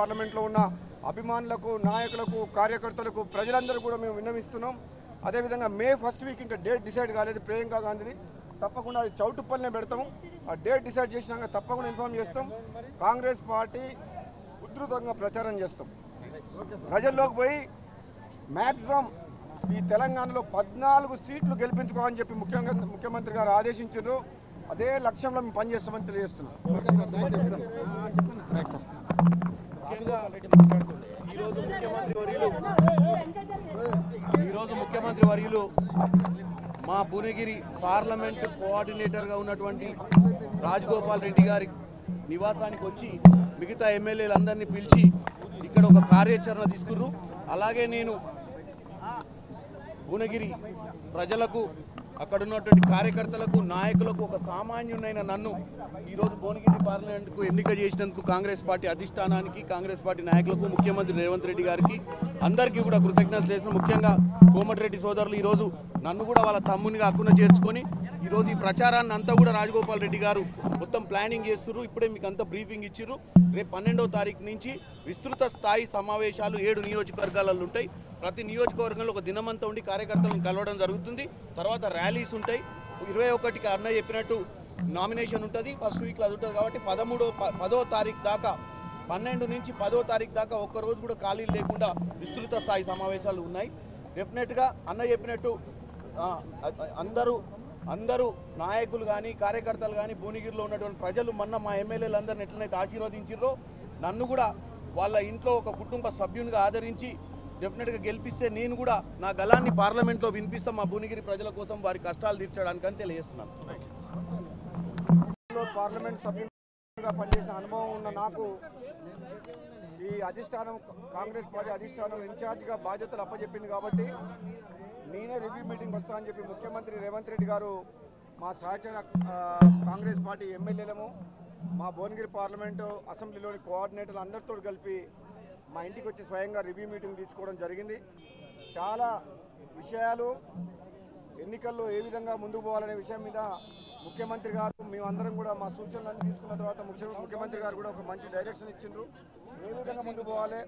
పార్లమెంట్లో ఉన్న అభిమానులకు నాయకులకు కార్యకర్తలకు ప్రజలందరూ కూడా మేము విన్నవిస్తున్నాం. అదేవిధంగా మే ఫస్ట్ వీక్ ఇంకా డేట్ డిసైడ్ కాలేదు ప్రియాంక గాంధీది. తప్పకుండా అది చౌటుప్పల్నే పెడతాం ఆ డేట్ డిసైడ్ చేసినాక తప్పకుండా ఇన్ఫామ్ చేస్తాం. కాంగ్రెస్ పార్టీ ఉధృతంగా ప్రచారం చేస్తాం. ప్రజల్లోకి పోయి మ్యాక్సిమం ఈ తెలంగాణలో పద్నాలుగు సీట్లు గెలిపించుకోవాలని చెప్పి ముఖ్యంగా ముఖ్యమంత్రి గారు ఆదేశించారు. అదే లక్ష్యంలో మేము పనిచేస్తామని తెలియజేస్తున్నాం. ఈరోజు ముఖ్యమంత్రి వర్యులు ఈరోజు ముఖ్యమంత్రి వర్యులు మా భువనగిరి పార్లమెంట్ కోఆర్డినేటర్గా ఉన్నటువంటి రాజగోపాల్ రెడ్డి గారి నివాసానికి వచ్చి మిగతా ఎమ్మెల్యేలందరినీ పిలిచి ఇక్కడ ఒక కార్యాచరణ తీసుకుర్రు. అలాగే నేను భువనగిరి ప్రజలకు అక్కడ ఉన్నటువంటి కార్యకర్తలకు నాయకులకు ఒక సామాన్యునైన నన్ను ఈరోజు భువనగిరి పార్లమెంట్కు ఎన్నిక చేసినందుకు కాంగ్రెస్ పార్టీ అధిష్టానానికి కాంగ్రెస్ పార్టీ నాయకులకు ముఖ్యమంత్రి రేవంత్ రెడ్డి గారికి అందరికీ కూడా కృతజ్ఞతలు చేసిన ముఖ్యంగా కోమటిరెడ్డి సోదరులు ఈరోజు నన్ను కూడా వాళ్ళ తమ్మునిగా అక్కున చేర్చుకొని ఈరోజు ఈ ప్రచారాన్ని అంతా కూడా రాజగోపాల్ రెడ్డి గారు మొత్తం ప్లానింగ్ చేస్తున్నారు ఇప్పుడే మీకు అంతా బ్రీఫింగ్ ఇచ్చారు రేపు పన్నెండవ తారీఖు నుంచి విస్తృత స్థాయి సమావేశాలు ఏడు నియోజకవర్గాలలో ఉంటాయి. ప్రతి నియోజకవర్గంలో ఒక దినమంతా ఉండి కార్యకర్తలను కలవడం జరుగుతుంది. తర్వాత ర్యాలీస్ ఉంటాయి. ఇరవై ఒకటికి అన్నయ్య చెప్పినట్టు నామినేషన్ ఉంటుంది. ఫస్ట్ వీక్లో అది ఉంటుంది కాబట్టి పదమూడో ప- పదో తారీఖు దాకా పన్నెండు నుంచి పదో తారీఖు దాకా ఒక్క రోజు కూడా ఖాళీలు లేకుండా విస్తృత స్థాయి సమావేశాలు ఉన్నాయి. డెఫినెట్గా అన్న చెప్పినట్టు అందరూ అందరూ నాయకులు కానీ కార్యకర్తలు కానీ భువనగిరిలో ఉన్నటువంటి ప్రజలు మొన్న మా ఎమ్మెల్యేలు అందరిని ఎట్లనైతే ఆశీర్వదించారో నన్ను కూడా వాళ్ళ ఇంట్లో ఒక కుటుంబ సభ్యునిగా ఆదరించి డెఫినెట్గా గెలిపిస్తే నేను కూడా నా గలాన్ని పార్లమెంట్లో వినిపిస్తాం మా భువనగిరి ప్రజల కోసం వారి కష్టాలు తీర్చడానికి అని తెలియజేస్తున్నాను. పార్లమెంట్ సభ్యులుగా పనిచేసిన అనుభవం ఉన్న నాకు ఈ అధిష్టానం కాంగ్రెస్ పార్టీ అధిష్టానం ఇన్ఛార్జ్గా బాధ్యతలు అప్పచెప్పింది కాబట్టి నేనే రివ్యూ మీటింగ్ వస్తా అని చెప్పి ముఖ్యమంత్రి రేవంత్ రెడ్డి గారు మా సహచర కాంగ్రెస్ పార్టీ ఎమ్మెల్యేలము మా భువనగిరి పార్లమెంటు అసెంబ్లీలోని కోఆర్డినేటర్లు అందరితో కలిపి మా ఇంటికి వచ్చి స్వయంగా రివ్యూ మీటింగ్ తీసుకోవడం జరిగింది. చాలా విషయాలు ఎన్నికల్లో ఏ విధంగా ముందుకు పోవాలనే విషయం మీద ముఖ్యమంత్రి గారు మేమందరం కూడా మా సూచనలన్నీ తీసుకున్న తర్వాత ముఖ్యమంత్రి గారు కూడా ఒక మంచి డైరెక్షన్ ఇచ్చిండ్రు. ఏ విధంగా ముందుకు పోవాలి?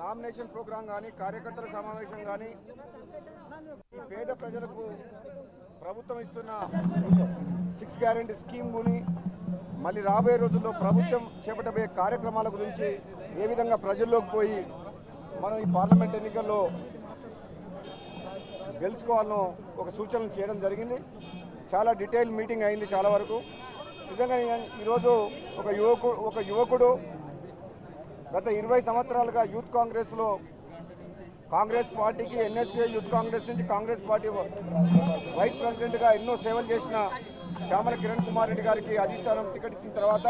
నామినేషన్ ప్రోగ్రాం కానీ కార్యకర్తల సమావేశం కానీ పేద ప్రజలకు ప్రభుత్వం ఇస్తున్న సిక్స్ గ్యారెంటీ స్కీమ్ గుని మళ్ళీ రాబోయే రోజుల్లో ప్రభుత్వం చేపట్టబోయే కార్యక్రమాల గురించి ఏ విధంగా ప్రజల్లోకి పోయి మనం ఈ పార్లమెంట్ ఎన్నికల్లో గెలుచుకోవాలనో ఒక సూచన చేయడం జరిగింది. చాలా డీటెయిల్ మీటింగ్ అయింది చాలా వరకు. నిజంగా ఈరోజు ఒక యువకుడు ఒక యువకుడు గత ఇరవై సంవత్సరాలుగా యూత్ కాంగ్రెస్లో కాంగ్రెస్ పార్టీకి ఎన్ఎస్ఏ యూత్ కాంగ్రెస్ నుంచి కాంగ్రెస్ పార్టీ వైస్ ప్రెసిడెంట్గా ఎన్నో సేవలు చేసిన చామల కిరణ్ కుమార్ రెడ్డి గారికి అధిష్టానం టికెట్ ఇచ్చిన తర్వాత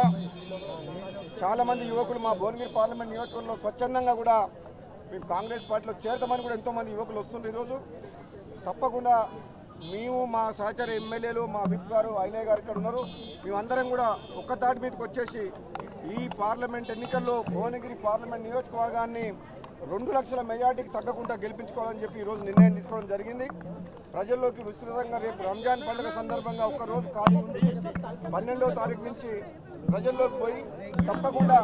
చాలామంది యువకులు మా భువనగిరి పార్లమెంట్ నియోజకవర్గంలో స్వచ్ఛందంగా కూడా మేము కాంగ్రెస్ పార్టీలో చేరతామని కూడా ఎంతోమంది యువకులు వస్తుండ్రు ఈరోజు. తప్పకుండా మేము మా సహచర ఎమ్మెల్యేలు మా విప్ గారు అయినయ్య గారు ఇక్కడ ఉన్నారు. మేమందరం కూడా ఒక్క తాటి మీదకి వచ్చేసి ఈ పార్లమెంట్ ఎన్నికల్లో భువనగిరి పార్లమెంట్ నియోజకవర్గాన్ని రెండు లక్షల మెజార్టీకి తగ్గకుండా గెలిపించుకోవాలని చెప్పి ఈరోజు నిర్ణయం తీసుకోవడం జరిగింది. ప్రజల్లోకి విస్తృతంగా రేపు రంజాన్ పండుగ సందర్భంగా ఒక్క రోజు ఖాళీ ఉంచి పన్నెండవ తారీఖు నుంచి ప్రజల్లోకి పోయి తప్పకుండా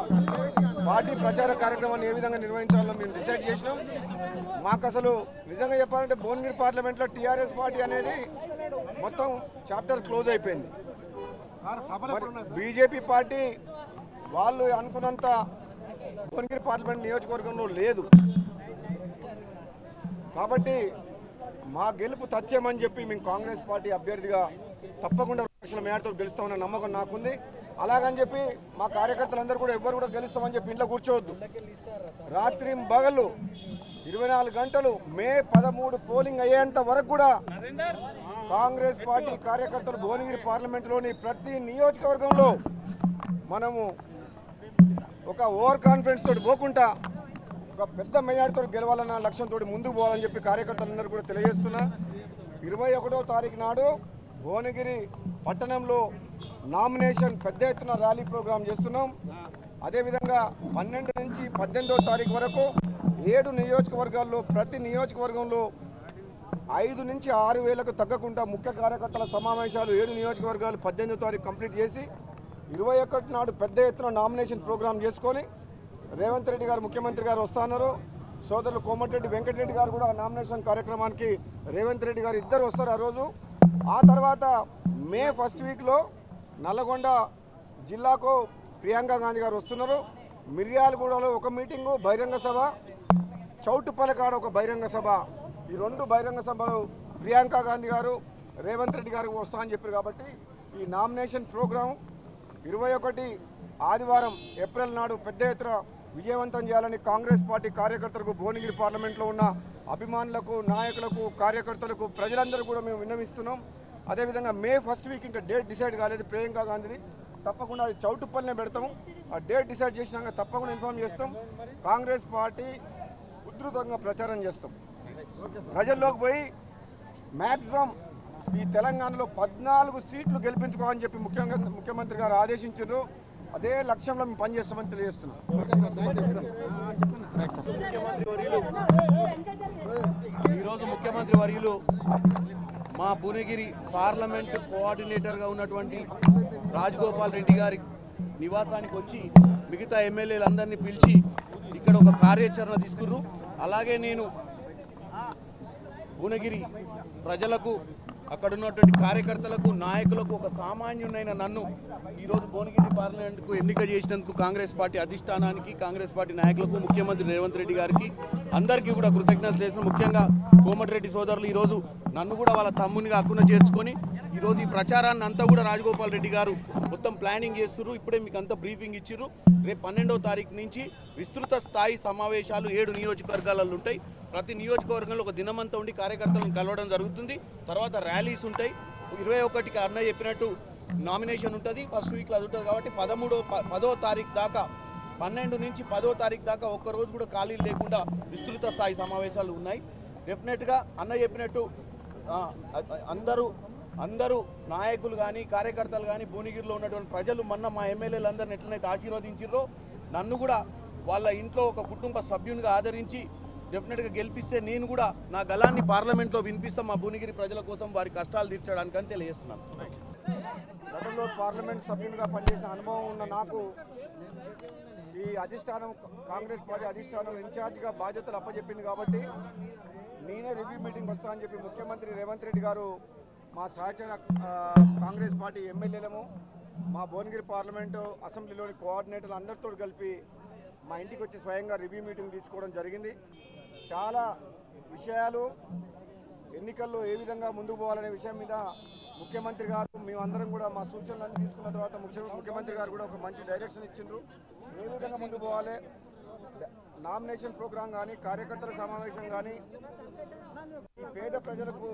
పార్టీ ప్రచార కార్యక్రమాన్ని ఏ విధంగా నిర్వహించాలో మేము డిసైడ్ చేసినాం. మాకు అసలు నిజంగా చెప్పాలంటే భువనగిరి పార్లమెంట్లో టీఆర్ఎస్ పార్టీ అనేది మొత్తం చాప్టర్ క్లోజ్ అయిపోయింది. బీజేపీ పార్టీ వాళ్ళు అనుకున్నంత భువనగిరి పార్లమెంట్ నియోజకవర్గంలో లేదు. కాబట్టి మా గెలుపు తథ్యమని అని చెప్పి మేము కాంగ్రెస్ పార్టీ అభ్యర్థిగా తప్పకుండా లక్షల మేడతో గెలుస్తామన్న నమ్మకం నాకుంది. అలాగని చెప్పి మా కార్యకర్తలందరూ కూడా ఎవ్వరు కూడా గెలుస్తామని చెప్పి ఇంట్లో కూర్చోవద్దు. రాత్రి బగళ్ళు ఇరవై నాలుగు గంటలు మే పదమూడు పోలింగ్ అయ్యేంత వరకు కూడా కాంగ్రెస్ పార్టీ కార్యకర్తలు భువనగిరి పార్లమెంటులోని ప్రతి నియోజకవర్గంలో మనము ఒక ఓవర్ కాన్ఫిడెన్స్ తోటి పోకుండా ఒక పెద్ద మెజార్టీతో గెలవాలన్న లక్ష్యంతో ముందుకు పోవాలని చెప్పి కార్యకర్తలందరూ కూడా తెలియజేస్తున్నా. ఇరవై ఒకటో తారీఖు నాడు భువనగిరి పట్టణంలో నామినేషన్ పెద్ద ఎత్తున ర్యాలీ ప్రోగ్రాం చేస్తున్నాం. అదేవిధంగా పన్నెండు నుంచి పద్దెనిమిదో తారీఖు వరకు ఏడు నియోజకవర్గాల్లో ప్రతి నియోజకవర్గంలో ఐదు నుంచి ఆరు వేలకు తగ్గకుండా ముఖ్య కార్యకర్తల సమావేశాలు ఏడు నియోజకవర్గాలు పద్దెనిమిదో తారీఖు కంప్లీట్ చేసి ఇరవై ఒకటి నాడు పెద్ద ఎత్తున నామినేషన్ ప్రోగ్రాం చేసుకొని రేవంత్ రెడ్డి గారు ముఖ్యమంత్రి గారు వస్తున్నారు సోదరులు కోమటిరెడ్డి వెంకటరెడ్డి గారు కూడా నామినేషన్ కార్యక్రమానికి రేవంత్ రెడ్డి గారు ఇద్దరు వస్తారు ఆ రోజు. ఆ తర్వాత మే ఫస్ట్ వీక్లో నల్లగొండ జిల్లాకు ప్రియాంక గాంధీ గారు వస్తున్నారు. మిర్యాలగూడలో ఒక మీటింగు బహిరంగ సభ చౌటుపల్లి ఒక బహిరంగ సభ. ఈ రెండు బహిరంగ సభలు ప్రియాంక గాంధీ గారు రేవంత్ రెడ్డి గారు వస్తా అని చెప్పారు కాబట్టి ఈ నామినేషన్ ప్రోగ్రాం ఇరవై ఒకటి ఆదివారం ఏప్రిల్ నాడు పెద్ద ఎత్తున విజయవంతం చేయాలని కాంగ్రెస్ పార్టీ కార్యకర్తలకు భువనగిరి పార్లమెంట్లో ఉన్న అభిమానులకు నాయకులకు కార్యకర్తలకు ప్రజలందరూ కూడా మేము విన్నవిస్తున్నాం. అదేవిధంగా మే ఫస్ట్ వీక్ ఇంకా డేట్ డిసైడ్ కాలేదు ప్రియాంకా గాంధీది. తప్పకుండా అది చౌటుప్పల్నే పెడతాం ఆ డేట్ డిసైడ్ చేసినాక తప్పకుండా ఇన్ఫామ్ చేస్తాం. కాంగ్రెస్ పార్టీ ఉధృతంగా ప్రచారం చేస్తాం. ప్రజల్లోకి పోయి మ్యాక్సిమం ఈ తెలంగాణలో పద్నాలుగు సీట్లు గెలిపించుకోమని చెప్పి ముఖ్యంగా ముఖ్యమంత్రి గారు ఆదేశించారు. అదే లక్ష్యంలో మేము పనిచేస్తామని తెలియజేస్తున్నాం. ముఖ్యమంత్రి వర్యులు ఈరోజు ముఖ్యమంత్రి వర్యులు మా భువనగిరి పార్లమెంట్ కోఆర్డినేటర్గా ఉన్నటువంటి రాజగోపాల్ రెడ్డి గారి నివాసానికి వచ్చి మిగతా ఎమ్మెల్యేలందరినీ పిలిచి ఇక్కడ ఒక కార్యాచరణ తీసుకుర్రు. అలాగే నేను భువనగిరి ప్రజలకు అక్కడ ఉన్నటువంటి కార్యకర్తలకు నాయకులకు ఒక సామాన్యునైన నన్ను ఈరోజు భువనగిరి పార్లమెంట్కు ఎన్నిక చేసినందుకు కాంగ్రెస్ పార్టీ అధిష్టానానికి కాంగ్రెస్ పార్టీ నాయకులకు ముఖ్యమంత్రి రేవంత్ రెడ్డి గారికి అందరికీ కూడా కృతజ్ఞతలు చేసిన ముఖ్యంగా కోమటిరెడ్డి సోదరులు ఈరోజు నన్ను కూడా వాళ్ళ తమ్మునిగా హక్కున చేర్చుకొని ఈరోజు ఈ ప్రచారాన్ని అంతా కూడా రాజగోపాల్ రెడ్డి గారు మొత్తం ప్లానింగ్ చేస్తున్నారు ఇప్పుడే మీకు అంతా బ్రీఫింగ్ ఇచ్చిర్రు. రేపు పన్నెండవ తారీఖు నుంచి విస్తృత స్థాయి సమావేశాలు ఏడు నియోజకవర్గాలలో ఉంటాయి. ప్రతి నియోజకవర్గంలో ఒక దినమంతా ఉండి కార్యకర్తలను కలవడం జరుగుతుంది. తర్వాత ర్యాలీస్ ఉంటాయి. ఇరవై ఒకటికి అన్నయ్య చెప్పినట్టు నామినేషన్ ఉంటుంది. ఫస్ట్ వీక్లో అది ఉంటుంది కాబట్టి పదమూడో ప- పదో తారీఖు దాకా పన్నెండు నుంచి పదో తారీఖు దాకా ఒక్క రోజు కూడా ఖాళీలు లేకుండా విస్తృత స్థాయి సమావేశాలు ఉన్నాయి. డెఫినెట్గా అన్న చెప్పినట్టు అందరూ అందరూ నాయకులు కానీ కార్యకర్తలు కానీ భువనగిరిలో ఉన్నటువంటి ప్రజలు మొన్న మా ఎమ్మెల్యేలందరిని ఎట్లనైతే ఆశీర్వదించారో నన్ను కూడా వాళ్ళ ఇంట్లో ఒక కుటుంబ సభ్యునిగా ఆదరించి డెఫినెట్గా గెలిపిస్తే నేను కూడా నా గలాన్ని పార్లమెంట్లో వినిపిస్తా మా భువనగిరి ప్రజల కోసం వారి కష్టాలు తీర్చడానికి అని తెలియజేస్తున్నాను. గతంలో పార్లమెంట్ సభ్యునిగా పనిచేసిన అనుభవం ఉన్న నాకు ఈ అధిష్టానం కాంగ్రెస్ పార్టీ అధిష్టానం ఇన్ఛార్జ్గా బాధ్యతలు అప్పచెప్పింది కాబట్టి నేనే రివ్యూ మీటింగ్ వస్తా అని చెప్పి ముఖ్యమంత్రి రేవంత్ రెడ్డి గారు మా సహచర కాంగ్రెస్ పార్టీ ఎమ్మెల్యేలము మా భువనగిరి పార్లమెంటు అసెంబ్లీలోని కోఆర్డినేటర్లు అందరితో కలిపి మా ఇంటికి వచ్చి స్వయంగా రివ్యూ మీటింగ్ తీసుకోవడం జరిగింది. చాలా విషయాలు ఎన్నికల్లో ఏ విధంగా ముందుకు పోవాలనే విషయం మీద ముఖ్యమంత్రి గారు మేమందరం కూడా మా సూచనలన్నీ తీసుకున్న తర్వాత ముఖ్యమంత్రి గారు కూడా ఒక మంచి డైరెక్షన్ ఇచ్చిండ్రు. ఏ విధంగా ముందు పోవాలి? నామినేషన్ ప్రోగ్రాం కానీ కార్యకర్తల సమావేశం కానీ పేద ప్రజలకు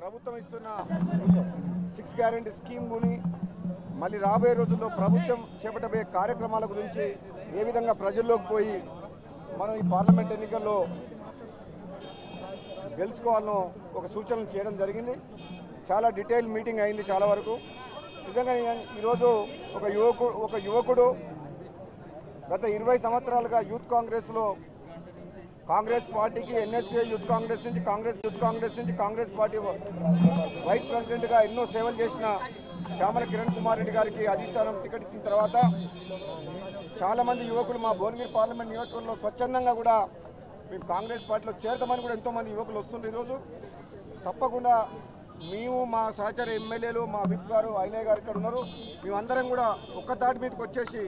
ప్రభుత్వం ఇస్తున్న సిక్స్ గ్యారెంటీ స్కీమ్ గుని మళ్ళీ రాబోయే రోజుల్లో ప్రభుత్వం చేపట్టబోయే కార్యక్రమాల గురించి ఏ విధంగా ప్రజల్లోకి పోయి మనం ఈ పార్లమెంట్ ఎన్నికల్లో గెలుచుకోవాలనో ఒక సూచనలు చేయడం జరిగింది. చాలా డీటెయిల్ మీటింగ్ అయింది చాలా వరకు. నిజంగా ఈరోజు ఒక యువకుడు ఒక యువకుడు గత ఇరవై సంవత్సరాలుగా యూత్ కాంగ్రెస్లో కాంగ్రెస్ పార్టీకి ఎన్ఎస్ఏ యూత్ కాంగ్రెస్ నుంచి కాంగ్రెస్ యూత్ కాంగ్రెస్ నుంచి కాంగ్రెస్ పార్టీ వైస్ ప్రెసిడెంట్గా ఎన్నో సేవలు చేసిన చామల కిరణ్ కుమార్ రెడ్డి గారికి అధిష్టానం టికెట్ ఇచ్చిన తర్వాత చాలామంది యువకులు మా భువనగిరి పార్లమెంట్ నియోజకవర్గంలో స్వచ్ఛందంగా కూడా మేము కాంగ్రెస్ పార్టీలో చేరతామని కూడా ఎంతోమంది యువకులు వస్తుండ్రు ఈరోజు. తప్పకుండా మేము మా సహచర ఎమ్మెల్యేలు మా విప్ గారు ఐలయ్య గారు ఇక్కడ ఉన్నారు. మేమందరం కూడా ఒక్క తాటి మీదకి వచ్చేసి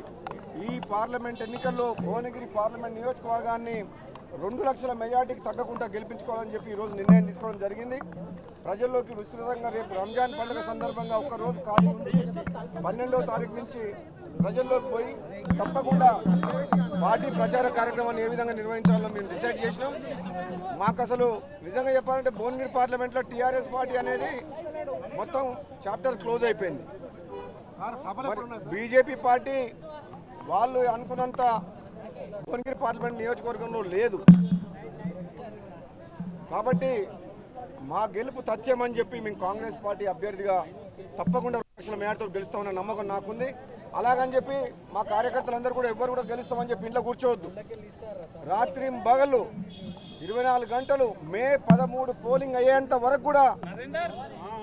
ఈ పార్లమెంట్ ఎన్నికల్లో భువనగిరి పార్లమెంట్ నియోజకవర్గాన్ని రెండు లక్షల మెజార్టీకి తగ్గకుండా గెలిపించుకోవాలని చెప్పి ఈరోజు నిర్ణయం తీసుకోవడం జరిగింది. ప్రజల్లోకి విస్తృతంగా రేపు రంజాన్ పండుగ సందర్భంగా ఒక్క రోజు ఖాళీ ఉంచి పన్నెండవ తారీఖు నుంచి ప్రజల్లోకి పోయి తప్పకుండా పార్టీ ప్రచార కార్యక్రమాన్ని ఏ విధంగా నిర్వహించాలో మేము డిసైడ్ చేసినాం. మాకు అసలు నిజంగా చెప్పాలంటే భువనగిరి పార్లమెంట్లో టీఆర్ఎస్ పార్టీ అనేది మొత్తం చాప్టర్ క్లోజ్ అయిపోయింది. బీజేపీ పార్టీ వాళ్ళు అనుకున్నంత భువనగిరి పార్లమెంట్ నియోజకవర్గంలో లేదు. కాబట్టి మా గెలుపు తథ్యం అని చెప్పి మేము కాంగ్రెస్ పార్టీ అభ్యర్థిగా తప్పకుండా లక్షల మేడతో గెలుస్తామన్న నమ్మకం నాకుంది. అలాగని చెప్పి మా కార్యకర్తలందరూ కూడా ఎవ్వరు కూడా గెలుస్తామని చెప్పి ఇంట్లో కూర్చోవద్దు. రాత్రి బగలు ఇరవై నాలుగు గంటలు మే పదమూడు పోలింగ్ అయ్యేంత వరకు కూడా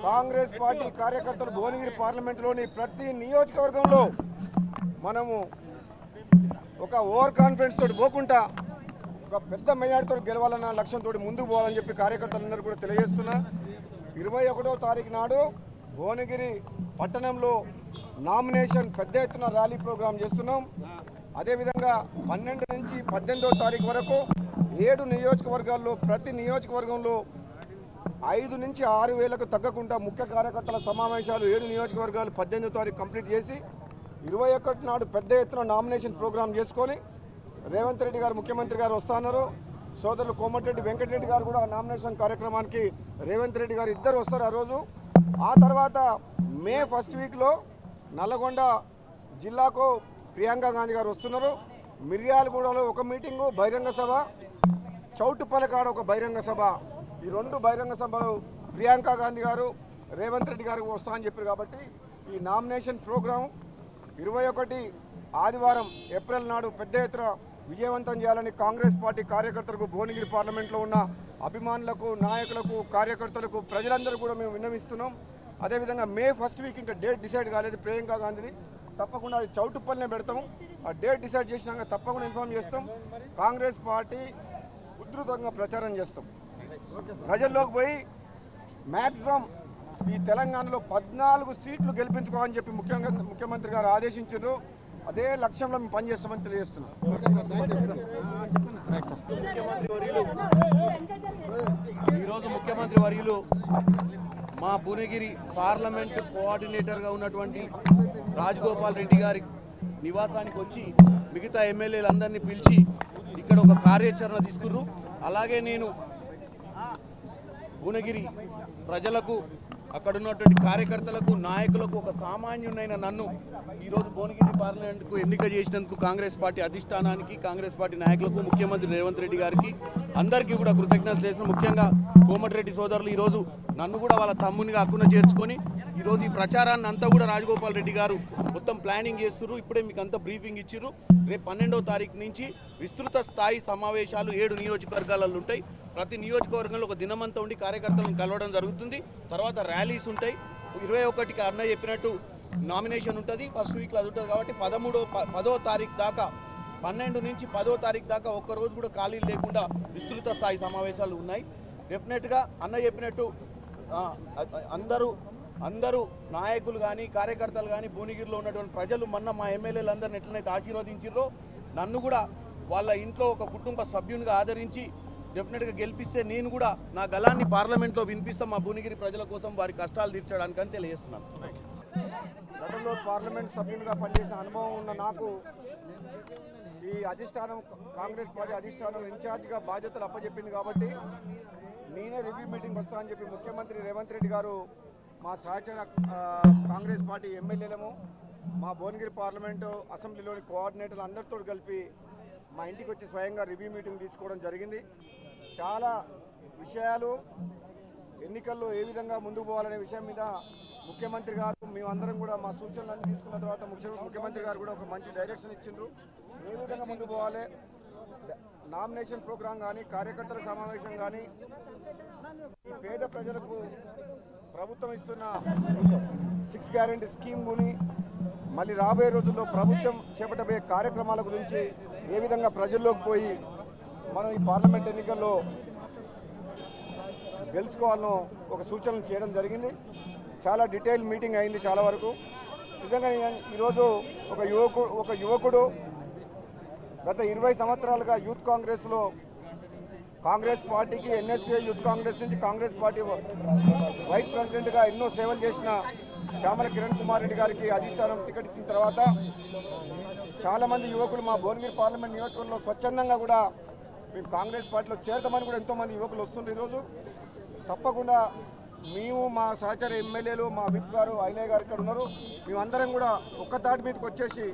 కాంగ్రెస్ పార్టీ కార్యకర్తలు భువనగిరి పార్లమెంటులోని ప్రతి నియోజకవర్గంలో మనము ఒక ఓవర్ కాన్ఫిడెన్స్ తోటి పోకుండా ఒక పెద్ద మెజార్టీతో గెలవాలన్న లక్ష్యంతో ముందుకు పోవాలని చెప్పి కార్యకర్తలందరూ కూడా తెలియజేస్తున్నా. ఇరవై ఒకటో తారీఖు నాడు భువనగిరి పట్టణంలో నామినేషన్ పెద్ద ఎత్తున ర్యాలీ ప్రోగ్రాం చేస్తున్నాం. అదేవిధంగా పన్నెండు నుంచి పద్దెనిమిదో తారీఖు వరకు ఏడు నియోజకవర్గాల్లో ప్రతి నియోజకవర్గంలో ఐదు నుంచి ఆరు వేలకు తగ్గకుండా ముఖ్య కార్యకర్తల సమావేశాలు ఏడు నియోజకవర్గాలు పద్దెనిమిదో తారీఖు కంప్లీట్ చేసి ఇరవై ఒకటి నాడు పెద్ద ఎత్తున నామినేషన్ ప్రోగ్రాం చేసుకొని రేవంత్ రెడ్డి గారు ముఖ్యమంత్రి గారు వస్తున్నారు సోదరులు కోమటిరెడ్డి వెంకటరెడ్డి గారు కూడా నామినేషన్ కార్యక్రమానికి రేవంత్ రెడ్డి గారు ఇద్దరు వస్తారు ఆ రోజు. ఆ తర్వాత మే ఫస్ట్ వీక్లో నల్లగొండ జిల్లాకు ప్రియాంక గాంధీ గారు వస్తున్నారు. మిర్యాలగూడలో ఒక మీటింగు బహిరంగ సభ. చౌటుపల్లి కాడ ఒక బహిరంగ సభ. ఈ రెండు బహిరంగ సభలు ప్రియాంక గాంధీ గారు రేవంత్ రెడ్డి గారు వస్తా అని చెప్పారు కాబట్టి ఈ నామినేషన్ ప్రోగ్రాం ఇరవై ఒకటి ఆదివారం ఏప్రిల్ నాడు పెద్ద ఎత్తున విజయవంతం చేయాలని కాంగ్రెస్ పార్టీ కార్యకర్తలకు భువనగిరి పార్లమెంట్లో ఉన్న అభిమానులకు నాయకులకు కార్యకర్తలకు ప్రజలందరూ కూడా మేము విన్నవిస్తున్నాం. అదేవిధంగా మే ఫస్ట్ వీక్ ఇంకా డేట్ డిసైడ్ కాలేదు ప్రియాంక గాంధీది. తప్పకుండా అది చౌటుప్పల్నే పెడతాం. ఆ డేట్ డిసైడ్ చేసినాక తప్పకుండా ఇన్ఫామ్ చేస్తాం. కాంగ్రెస్ పార్టీ ఉధృతంగా ప్రచారం చేస్తాం. ప్రజల్లోకి పోయి మ్యాక్సిమం ఈ తెలంగాణలో పద్నాలుగు సీట్లు గెలిపించుకోవాలని చెప్పి ముఖ్యంగా ముఖ్యమంత్రి గారు ఆదేశించారు. అదే లక్ష్యంలో మేము పనిచేస్తామని తెలియజేస్తున్నాం. ముఖ్యమంత్రి వర్యులు. ఈరోజు ముఖ్యమంత్రి వర్యులు మా భువనగిరి పార్లమెంట్ కోఆర్డినేటర్గా ఉన్నటువంటి రాజగోపాల్ రెడ్డి గారి నివాసానికి వచ్చి మిగతా ఎమ్మెల్యేలందరినీ పిలిచి ఇక్కడ ఒక కార్యాచరణ తీసుకుర్రు. అలాగే నేను భువనగిరి ప్రజలకు అక్కడ ఉన్నటువంటి కార్యకర్తలకు నాయకులకు ఒక సామాన్యునైన నన్ను ఈరోజు భువనగిరి పార్లమెంట్కు ఎన్నిక చేసినందుకు కాంగ్రెస్ పార్టీ అధిష్టానానికి కాంగ్రెస్ పార్టీ నాయకులకు ముఖ్యమంత్రి రేవంత్ రెడ్డి గారికి అందరికీ కూడా కృతజ్ఞతలు చేసిన ముఖ్యంగా కోమటిరెడ్డి సోదరులు ఈరోజు నన్ను కూడా వాళ్ళ తమ్మునిగా కాకుండా చేర్చుకొని ఈరోజు ఈ ప్రచారాన్ని అంతా కూడా రాజగోపాల్ రెడ్డి గారు మొత్తం ప్లానింగ్ చేస్తున్నారు ఇప్పుడే మీకు అంతా బ్రీఫింగ్ ఇచ్చిర్రు. రేపు పన్నెండవ తారీఖు నుంచి విస్తృత స్థాయి సమావేశాలు ఏడు నియోజకవర్గాలలో ఉంటాయి. ప్రతి నియోజకవర్గంలో ఒక దినమంతా ఉండి కార్యకర్తలను కలవడం జరుగుతుంది. తర్వాత ర్యాలీస్ ఉంటాయి. ఇరవై ఒకటికి అన్నయ్య చెప్పినట్టు నామినేషన్ ఉంటుంది. ఫస్ట్ వీక్లో అది ఉంటుంది కాబట్టి పదమూడో ప- పదో తారీఖు దాకా పన్నెండు నుంచి పదో తారీఖు దాకా ఒక్క రోజు కూడా ఖాళీలు లేకుండా విస్తృత స్థాయి సమావేశాలు ఉన్నాయి. డెఫినెట్గా అన్న చెప్పినట్టు అందరూ అందరూ నాయకులు కానీ కార్యకర్తలు కానీ భువనగిరిలో ఉన్నటువంటి ప్రజలు మొన్న మా ఎమ్మెల్యేలు అందరిని ఎట్లనైతే ఆశీర్వదించారో నన్ను కూడా వాళ్ళ ఇంట్లో ఒక కుటుంబ సభ్యునిగా ఆదరించి డెఫినెట్గా గెలిపిస్తే నేను కూడా నా గలాన్ని పార్లమెంట్లో వినిపిస్తాం మా భువనగిరి ప్రజల కోసం వారి కష్టాలు తీర్చడానికి అని తెలియజేస్తున్నాను. గతంలో పార్లమెంట్ సభ్యునిగా పనిచేసిన అనుభవం ఉన్న నాకు ఈ అధిష్టానం కాంగ్రెస్ పార్టీ అధిష్టానం ఇన్ఛార్జ్గా బాధ్యతలు అప్పచెప్పింది కాబట్టి నేనే రివ్యూ మీటింగ్ వస్తా అని చెప్పి ముఖ్యమంత్రి రేవంత్ రెడ్డి గారు మా సహచర కాంగ్రెస్ పార్టీ ఎమ్మెల్యేలము మా భువనగిరి పార్లమెంటు అసెంబ్లీలోని కోఆర్డినేటర్లు అందరితో కలిపి మా ఇంటికి వచ్చి స్వయంగా రివ్యూ మీటింగ్ తీసుకోవడం జరిగింది. చాలా విషయాలు ఎన్నికల్లో ఏ విధంగా ముందుకు పోవాలనే విషయం మీద ముఖ్యమంత్రి గారు మేమందరం కూడా మా సూచనలన్నీ తీసుకున్న తర్వాత ముఖ్యమంత్రి గారు కూడా ఒక మంచి డైరెక్షన్ ఇచ్చిండ్రు. ఏ విధంగా ముందుకు పోవాలి? నామినేషన్ ప్రోగ్రాం కానీ కార్యకర్తల సమావేశం కానీ ఈ పేద ప్రజలకు ప్రభుత్వం ఇస్తున్న సిక్స్ గ్యారెంటీ స్కీమ్ మళ్ళీ రాబోయే రోజుల్లో ప్రభుత్వం చేపట్టబోయే కార్యక్రమాల గురించి ఏ విధంగా ప్రజల్లోకి పోయి మనం ఈ పార్లమెంట్ ఎన్నికల్లో గెలుచుకోవాలనో ఒక సూచనలు చేయడం జరిగింది. చాలా డీటెయిల్ మీటింగ్ అయింది చాలా వరకు. నిజంగా ఈరోజు ఒక యువకుడు ఒక యువకుడు గత ఇరవై సంవత్సరాలుగా యూత్ కాంగ్రెస్లో కాంగ్రెస్ పార్టీకి ఎన్ఎస్ఏ యూత్ కాంగ్రెస్ నుంచి కాంగ్రెస్ పార్టీ వైస్ ప్రెసిడెంట్గా ఎన్నో సేవలు చేసిన శ్యామల కిరణ్ కుమార్ రెడ్డి గారికి అధిష్టానం టికెట్ ఇచ్చిన తర్వాత చాలామంది యువకులు మా భువనగిరి పార్లమెంట్ నియోజకవర్గంలో స్వచ్ఛందంగా కూడా మేము కాంగ్రెస్ పార్టీలో చేరతామని కూడా ఎంతోమంది యువకులు వస్తుండ్రు ఈరోజు. తప్పకుండా మేము మా సహచర ఎమ్మెల్యేలు మా విప్ గారు అయినయ్య గారు ఇక్కడ ఉన్నారు. మేమందరం కూడా ఒక్క తాటి మీదకి వచ్చేసి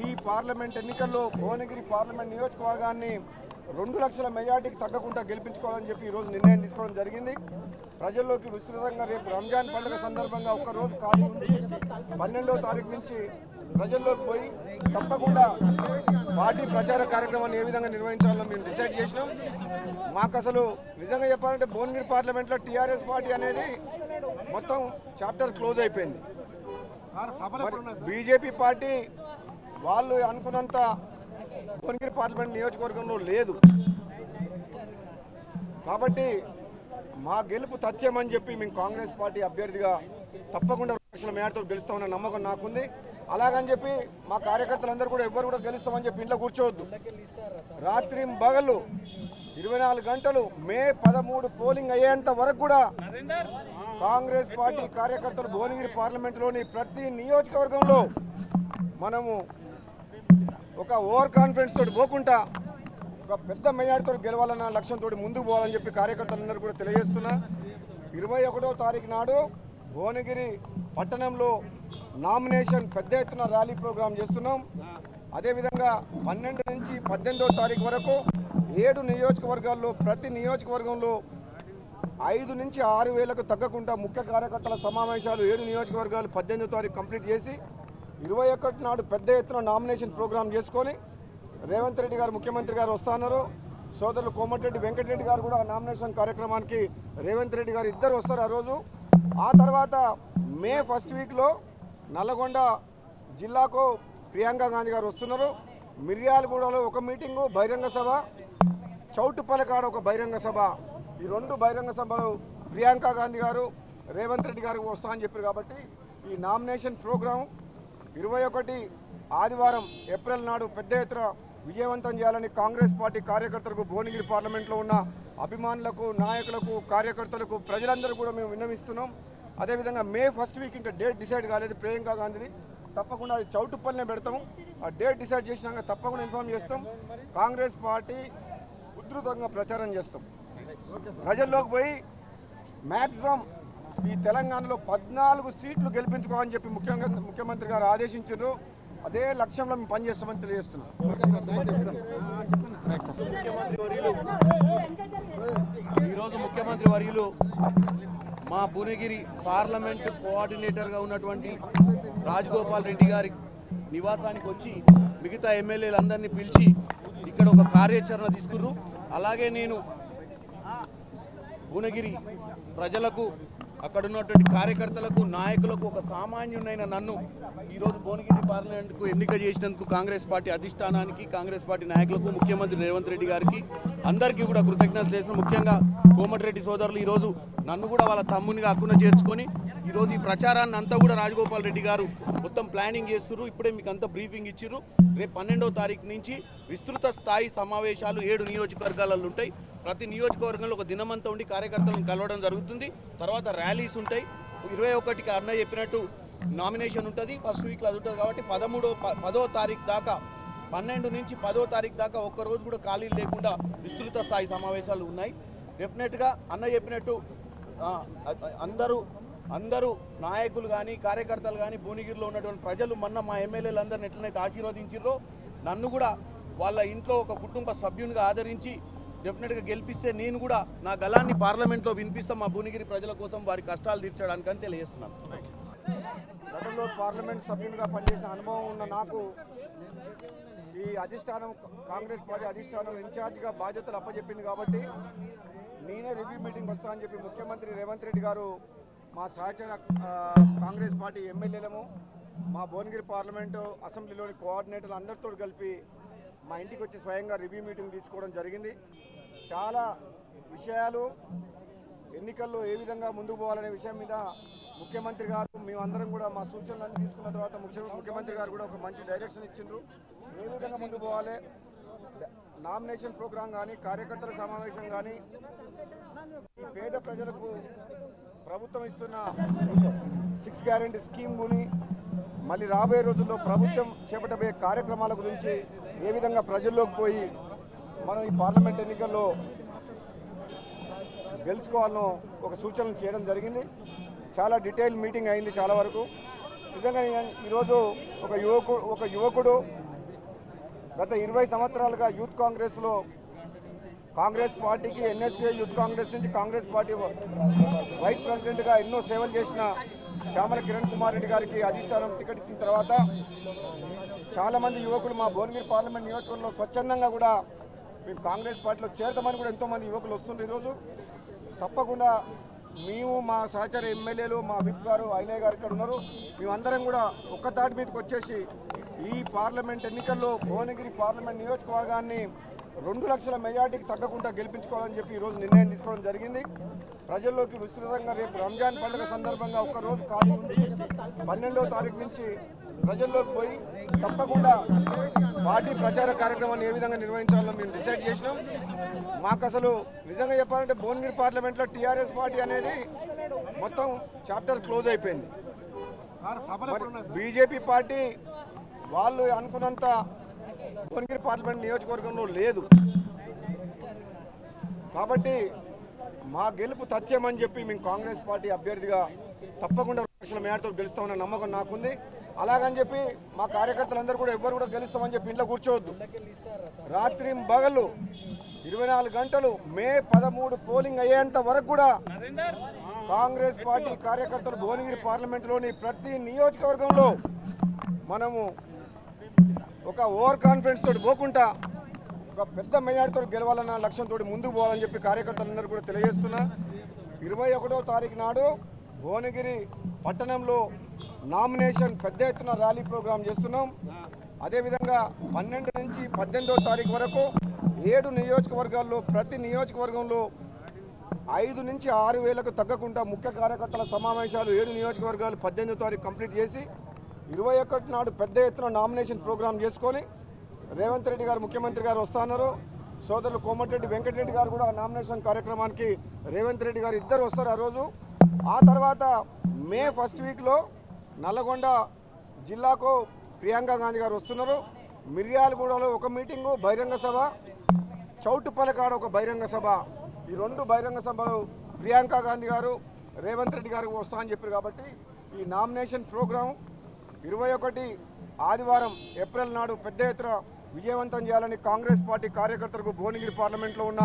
ఈ పార్లమెంట్ ఎన్నికల్లో భువనగిరి పార్లమెంట్ నియోజకవర్గాన్ని రెండు లక్షల మెజార్టీకి తగ్గకుండా గెలిపించుకోవాలని చెప్పి ఈరోజు నిర్ణయం తీసుకోవడం జరిగింది. ప్రజల్లోకి విస్తృతంగా రేపు రంజాన్ పండుగ సందర్భంగా ఒక్క రోజు ఖాళీ ఉంచి పన్నెండవ తారీఖు నుంచి ప్రజల్లోకి పోయి తప్పకుండా పార్టీ ప్రచార కార్యక్రమాన్ని ఏ విధంగా నిర్వహించాలో మేము డిసైడ్ చేసినాం. మాకు అసలు నిజంగా చెప్పాలంటే భువనగిరి పార్లమెంట్లో టీఆర్ఎస్ పార్టీ అనేది మొత్తం చాప్టర్ క్లోజ్ అయిపోయింది. బీజేపీ పార్టీ వాళ్ళు అనుకున్నంత భువనగిరి పార్లమెంట్ నియోజకవర్గంలో లేదు. కాబట్టి మా గెలుపు తథ్యమని చెప్పి మేము కాంగ్రెస్ పార్టీ అభ్యర్థిగా తప్పకుండా రెండు లక్షల మేడతో గెలుస్తామన్న నమ్మకం నాకుంది. అలాగని చెప్పి మా కార్యకర్తలందరూ కూడా ఎవరు కూడా గెలుస్తామని చెప్పి ఇంట్లో కూర్చోవద్దు. రాత్రి బగళ్ళు ఇరవై నాలుగు గంటలు మే పదమూడు పోలింగ్ అయ్యేంత వరకు కూడా కాంగ్రెస్ పార్టీ కార్యకర్తలు భువనగిరి పార్లమెంటులోని ప్రతి నియోజకవర్గంలో మనము ఒక ఓవర్ కాన్ఫిడెన్స్ తోటి పోకుండా ఒక పెద్ద మెజార్టీతో గెలవాలన్న లక్ష్యంతో ముందుకు పోవాలని చెప్పి కార్యకర్తలందరూ కూడా తెలియజేస్తున్నా. ఇరవై ఒకటో తారీఖు నాడు భువనగిరి పట్టణంలో నామినేషన్ పెద్ద ఎత్తున ర్యాలీ ప్రోగ్రాం చేస్తున్నాం. అదేవిధంగా పన్నెండు నుంచి పద్దెనిమిదో తారీఖు వరకు ఏడు నియోజకవర్గాల్లో ప్రతి నియోజకవర్గంలో ఐదు నుంచి ఆరు వేలకు తగ్గకుండా ముఖ్య కార్యకర్తల సమావేశాలు ఏడు నియోజకవర్గాలు పద్దెనిమిదో తారీఖు కంప్లీట్ చేసి ఇరవై ఒకటి నాడు పెద్ద ఎత్తున నామినేషన్ ప్రోగ్రాం చేసుకొని రేవంత్ రెడ్డి గారు ముఖ్యమంత్రి గారు వస్తున్నారు సోదరులు కోమటిరెడ్డి వెంకటరెడ్డి గారు కూడా నామినేషన్ కార్యక్రమానికి రేవంత్ రెడ్డి గారు ఇద్దరు వస్తారు ఆ రోజు. ఆ తర్వాత మే ఫస్ట్ వీక్లో నల్లగొండ జిల్లాకు ప్రియాంక గాంధీ గారు వస్తున్నారు. మిర్యాలగూడలో ఒక మీటింగు బహిరంగ సభ చౌటుపల్లకాడ ఒక బహిరంగ సభ. ఈ రెండు బహిరంగ సభలు ప్రియాంక గాంధీ గారు రేవంత్ రెడ్డి గారు వస్తా అని చెప్పారు కాబట్టి ఈ నామినేషన్ ప్రోగ్రాం ఇరవై ఒకటి ఆదివారం ఏప్రిల్ నాడు పెద్ద ఎత్తున విజయవంతం చేయాలని కాంగ్రెస్ పార్టీ కార్యకర్తలకు భువనగిరి పార్లమెంట్లో ఉన్న అభిమానులకు నాయకులకు కార్యకర్తలకు ప్రజలందరూ కూడా మేము విన్నవిస్తున్నాం. అదేవిధంగా మే ఫస్ట్ వీక్ ఇంకా డేట్ డిసైడ్ కాలేదు ప్రియాంకా గాంధీది. తప్పకుండా అది చౌటుప్పల్నే పెడతాం ఆ డేట్ డిసైడ్ చేసినాక తప్పకుండా ఇన్ఫామ్ చేస్తాం. కాంగ్రెస్ పార్టీ ఉధృతంగా ప్రచారం చేస్తాం. ప్రజల్లోకి పోయి మ్యాక్సిమం ఈ తెలంగాణలో పద్నాలుగు సీట్లు గెలిపించుకోవాలని చెప్పి ముఖ్యంగా ముఖ్యమంత్రి గారు ఆదేశించారు. అదే లక్ష్యంలో మేము పనిచేస్తామని తెలియజేస్తున్నాం. ముఖ్యమంత్రి ఈరోజు ముఖ్యమంత్రి వర్యులు మా భువనగిరి పార్లమెంట్ కోఆర్డినేటర్గా ఉన్నటువంటి రాజగోపాల్ రెడ్డి గారి నివాసానికి వచ్చి మిగతా ఎమ్మెల్యేలందరినీ పిలిచి ఇక్కడ ఒక కార్యాచరణ తీసుకుర్రు. అలాగే నేను భువనగిరి ప్రజలకు అక్కడ ఉన్నటువంటి కార్యకర్తలకు నాయకులకు ఒక సామాన్యునైన నన్ను ఈరోజు భువనగిరి పార్లమెంట్కు ఎన్నిక చేసినందుకు కాంగ్రెస్ పార్టీ అధిష్టానానికి కాంగ్రెస్ పార్టీ నాయకులకు ముఖ్యమంత్రి రేవంత్ రెడ్డి గారికి అందరికీ కూడా కృతజ్ఞతలు చేసిన ముఖ్యంగా కోమటిరెడ్డి సోదరులు ఈరోజు నన్ను కూడా వాళ్ళ తమ్మునిగా హక్కున చేర్చుకొని ఈరోజు ఈ ప్రచారాన్ని అంతా కూడా రాజగోపాల్ రెడ్డి గారు మొత్తం ప్లానింగ్ చేస్తున్నారు ఇప్పుడే మీకు అంతా బ్రీఫింగ్ ఇచ్చిర్రు. రేపు పన్నెండవ తారీఖు నుంచి విస్తృత స్థాయి సమావేశాలు ఏడు నియోజకవర్గాలలో ఉంటాయి. ప్రతి నియోజకవర్గంలో ఒక దినమంతా ఉండి కార్యకర్తలను కలవడం జరుగుతుంది. తర్వాత ర్యాలీస్ ఉంటాయి. ఇరవై ఒకటికి అన్న చెప్పినట్టు నామినేషన్ ఉంటుంది. ఫస్ట్ వీక్లో అది ఉంటుంది కాబట్టి పదమూడో ప- పదో తారీఖు దాకా పన్నెండు నుంచి పదో తారీఖు దాకా ఒక్క రోజు కూడా ఖాళీలు లేకుండా విస్తృత స్థాయి సమావేశాలు ఉన్నాయి. డెఫినెట్గా అన్న చెప్పినట్టు అందరూ అందరూ నాయకులు కానీ కార్యకర్తలు కానీ భువనగిరిలో ఉన్నటువంటి ప్రజలు మొన్న మా ఎమ్మెల్యేలు అందరిని ఎట్లనైతే ఆశీర్వదించారో నన్ను కూడా వాళ్ళ ఇంట్లో ఒక కుటుంబ సభ్యునిగా ఆదరించి డెఫినెట్గా గెలిపిస్తే నేను కూడా నా గలాన్ని పార్లమెంట్లో వినిపిస్తాం మా భువనగిరి ప్రజల కోసం వారి కష్టాలు తీర్చడానికని తెలియజేస్తున్నాను. గతంలో పార్లమెంట్ సభ్యునిగా పనిచేసిన అనుభవం ఉన్న నాకు ఈ అధిష్టానం కాంగ్రెస్ పార్టీ అధిష్టానం ఇన్ఛార్జ్గా బాధ్యతలు అప్పచెప్పింది కాబట్టి నేనే రివ్యూ మీటింగ్ వస్తా అని చెప్పి ముఖ్యమంత్రి రేవంత్ రెడ్డి గారు మా సహచర కాంగ్రెస్ పార్టీ ఎమ్మెల్యేలము మా భువనగిరి పార్లమెంటు అసెంబ్లీలోని కోఆర్డినేటర్లు అందరితో కలిపి మా ఇంటికి వచ్చి స్వయంగా రివ్యూ మీటింగ్ తీసుకోవడం జరిగింది. చాలా విషయాలు ఎన్నికల్లో ఏ విధంగా ముందుకు పోవాలనే విషయం మీద ముఖ్యమంత్రి గారు మేమందరం కూడా మా సూచనలన్నీ తీసుకున్న తర్వాత ముఖ్యమంత్రి గారు కూడా ఒక మంచి డైరెక్షన్ ఇచ్చిండ్రు. ఏ విధంగా ముందుకు పోవాలి? నామినేషన్ ప్రోగ్రాం కానీ కార్యకర్తల సమావేశం కానీ ఈ పేద ప్రజలకు ప్రభుత్వం ఇస్తున్న సిక్స్ గ్యారెంటీ స్కీమ్ మళ్ళీ రాబోయే రోజుల్లో ప్రభుత్వం చేపట్టబోయే కార్యక్రమాల గురించి ఏ విధంగా ప్రజల్లోకి పోయి మనం ఈ పార్లమెంట్ ఎన్నికల్లో గెలుచుకోవాలనో ఒక సూచనలు చేయడం జరిగింది. చాలా డీటెయిల్ మీటింగ్ అయింది చాలా వరకు. నిజంగా ఈరోజు ఒక యువకుడు ఒక యువకుడు గత ఇరవై సంవత్సరాలుగా యూత్ కాంగ్రెస్లో కాంగ్రెస్ పార్టీకి ఎన్ఎస్ఏ యూత్ కాంగ్రెస్ నుంచి కాంగ్రెస్ పార్టీ వైస్ ప్రెసిడెంట్గా ఎన్నో సేవలు చేసిన చామల కిరణ్ కుమార్ రెడ్డి గారికి అధిష్టానం టికెట్ ఇచ్చిన తర్వాత చాలామంది యువకులు మా భువనగిరి పార్లమెంట్ నియోజకవర్గంలో స్వచ్ఛందంగా కూడా మేము కాంగ్రెస్ పార్టీలో చేరతామని కూడా ఎంతోమంది యువకులు వస్తుండ్రు ఈరోజు. తప్పకుండా మేము మా సహచర ఎమ్మెల్యేలు మా విప్ గారు ఐలయ్య గారు ఇక్కడ ఉన్నారు. మేమందరం కూడా ఒక్క తాటి మీదకి వచ్చేసి ఈ పార్లమెంట్ ఎన్నికల్లో భువనగిరి పార్లమెంట్ నియోజకవర్గాన్ని రెండు లక్షల మెజార్టీకి తగ్గకుండా గెలిపించుకోవాలని చెప్పి ఈరోజు నిర్ణయం తీసుకోవడం జరిగింది. ప్రజల్లోకి విస్తృతంగా రేపు రంజాన్ పండుగ సందర్భంగా ఒక్కరోజు ఖాళీ ఉంచి పన్నెండవ తారీఖు నుంచి ప్రజల్లోకి పోయి తప్పకుండా పార్టీ ప్రచార కార్యక్రమాన్ని ఏ విధంగా నిర్వహించాలో మేము డిసైడ్ చేసినాం. మాకు అసలు నిజంగా చెప్పాలంటే భువనగిరి పార్లమెంట్లో టీఆర్ఎస్ పార్టీ అనేది మొత్తం చాప్టర్ క్లోజ్ అయిపోయింది. బీజేపీ పార్టీ వాళ్ళు అనుకున్నంత భువనగిరి పార్లమెంట్ నియోజకవర్గంలో లేదు. కాబట్టి మా గెలుపు తథ్యమని అని చెప్పి మేము కాంగ్రెస్ పార్టీ అభ్యర్థిగా తప్పకుండా రెండు లక్షల మేడతో గెలుస్తామన్న నమ్మకం నాకుంది. అలాగని చెప్పి మా కార్యకర్తలందరూ కూడా ఎవ్వరు కూడా గెలుస్తామని చెప్పి ఇంట్లో కూర్చోవద్దు. రాత్రి బగలు ఇరవై నాలుగు గంటలు మే పదమూడు పోలింగ్ అయ్యేంత వరకు కూడా కాంగ్రెస్ పార్టీ కార్యకర్తలు భువనగిరి పార్లమెంటులోని ప్రతి నియోజకవర్గంలో మనము ఒక ఓవర్ కాన్ఫిడెన్స్ తోటి పోకుండా ఒక పెద్ద మెజార్టీతో గెలవాలన్న లక్ష్యంతో ముందుకు పోవాలని చెప్పి కార్యకర్తలందరూ కూడా తెలియజేస్తున్నా. ఇరవై ఒకటో తారీఖు నాడు భువనగిరి పట్టణంలో నామినేషన్ పెద్ద ఎత్తున ర్యాలీ ప్రోగ్రాం చేస్తున్నాం. అదేవిధంగా పన్నెండు నుంచి పద్దెనిమిదో తారీఖు వరకు ఏడు నియోజకవర్గాల్లో ప్రతి నియోజకవర్గంలో ఐదు నుంచి ఆరు వేలకు తగ్గకుండా ముఖ్య కార్యకర్తల సమావేశాలు ఏడు నియోజకవర్గాలు పద్దెనిమిదో తారీఖు కంప్లీట్ చేసి ఇరవై ఒకటి నాడు పెద్ద ఎత్తున నామినేషన్ ప్రోగ్రాం చేసుకొని రేవంత్ రెడ్డి గారు ముఖ్యమంత్రి గారు వస్తున్నారు సోదరులు కోమటిరెడ్డి వెంకటరెడ్డి గారు కూడా నామినేషన్ కార్యక్రమానికి రేవంత్ రెడ్డి గారు ఇద్దరు వస్తారు ఆ రోజు. ఆ తర్వాత మే ఫస్ట్ వీక్లో నల్లగొండ జిల్లాకు ప్రియాంక గాంధీ గారు వస్తున్నారు. మిర్యాలగూడలో ఒక మీటింగు బహిరంగ సభ. చౌటుపల్లకాడ ఒక బహిరంగ సభ. ఈ రెండు బహిరంగ సభలు ప్రియాంక గాంధీ గారు రేవంత్ రెడ్డి గారు వస్తా అని చెప్పారు కాబట్టి ఈ నామినేషన్ ప్రోగ్రాం ఇరవై ఒకటి ఆదివారం ఏప్రిల్ నాడు పెద్ద ఎత్తున విజయవంతం చేయాలని కాంగ్రెస్ పార్టీ కార్యకర్తలకు భువనగిరి పార్లమెంట్లో ఉన్న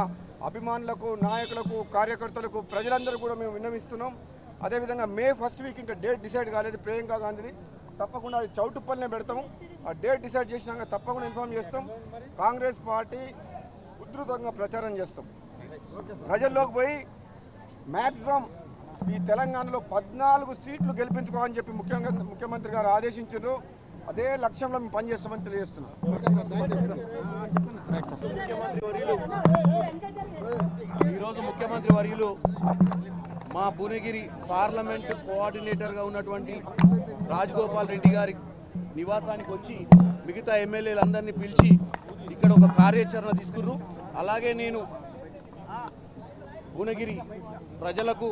అభిమానులకు నాయకులకు కార్యకర్తలకు ప్రజలందరూ కూడా మేము విన్నవిస్తున్నాం. అదేవిధంగా మే ఫస్ట్ వీక్ ఇంకా డేట్ డిసైడ్ కాలేదు ప్రియాంక గాంధీది. తప్పకుండా అది చౌటుప్పల్నే పెడతాం ఆ డేట్ డిసైడ్ చేసినాక తప్పకుండా ఇన్ఫామ్ చేస్తాం. కాంగ్రెస్ పార్టీ ఉధృతంగా ప్రచారం చేస్తాం. ప్రజల్లోకి పోయి మ్యాక్సిమం ఈ తెలంగాణలో పద్నాలుగు సీట్లు గెలిపించుకోవాలని చెప్పి ముఖ్యంగా ముఖ్యమంత్రి గారు ఆదేశించారు. అదే లక్ష్యంలో మేము పనిచేస్తామని తెలియజేస్తున్నాం. ముఖ్యమంత్రి ఈరోజు ముఖ్యమంత్రి వర్యులు మా భువనగిరి పార్లమెంట్ కోఆర్డినేటర్గా ఉన్నటువంటి రాజగోపాల్ రెడ్డి గారి నివాసానికి వచ్చి మిగతా ఎమ్మెల్యేలందరినీ పిలిచి ఇక్కడ ఒక కార్యాచరణ తీసుకుర్రు. అలాగే నేను భువనగిరి ప్రజలకు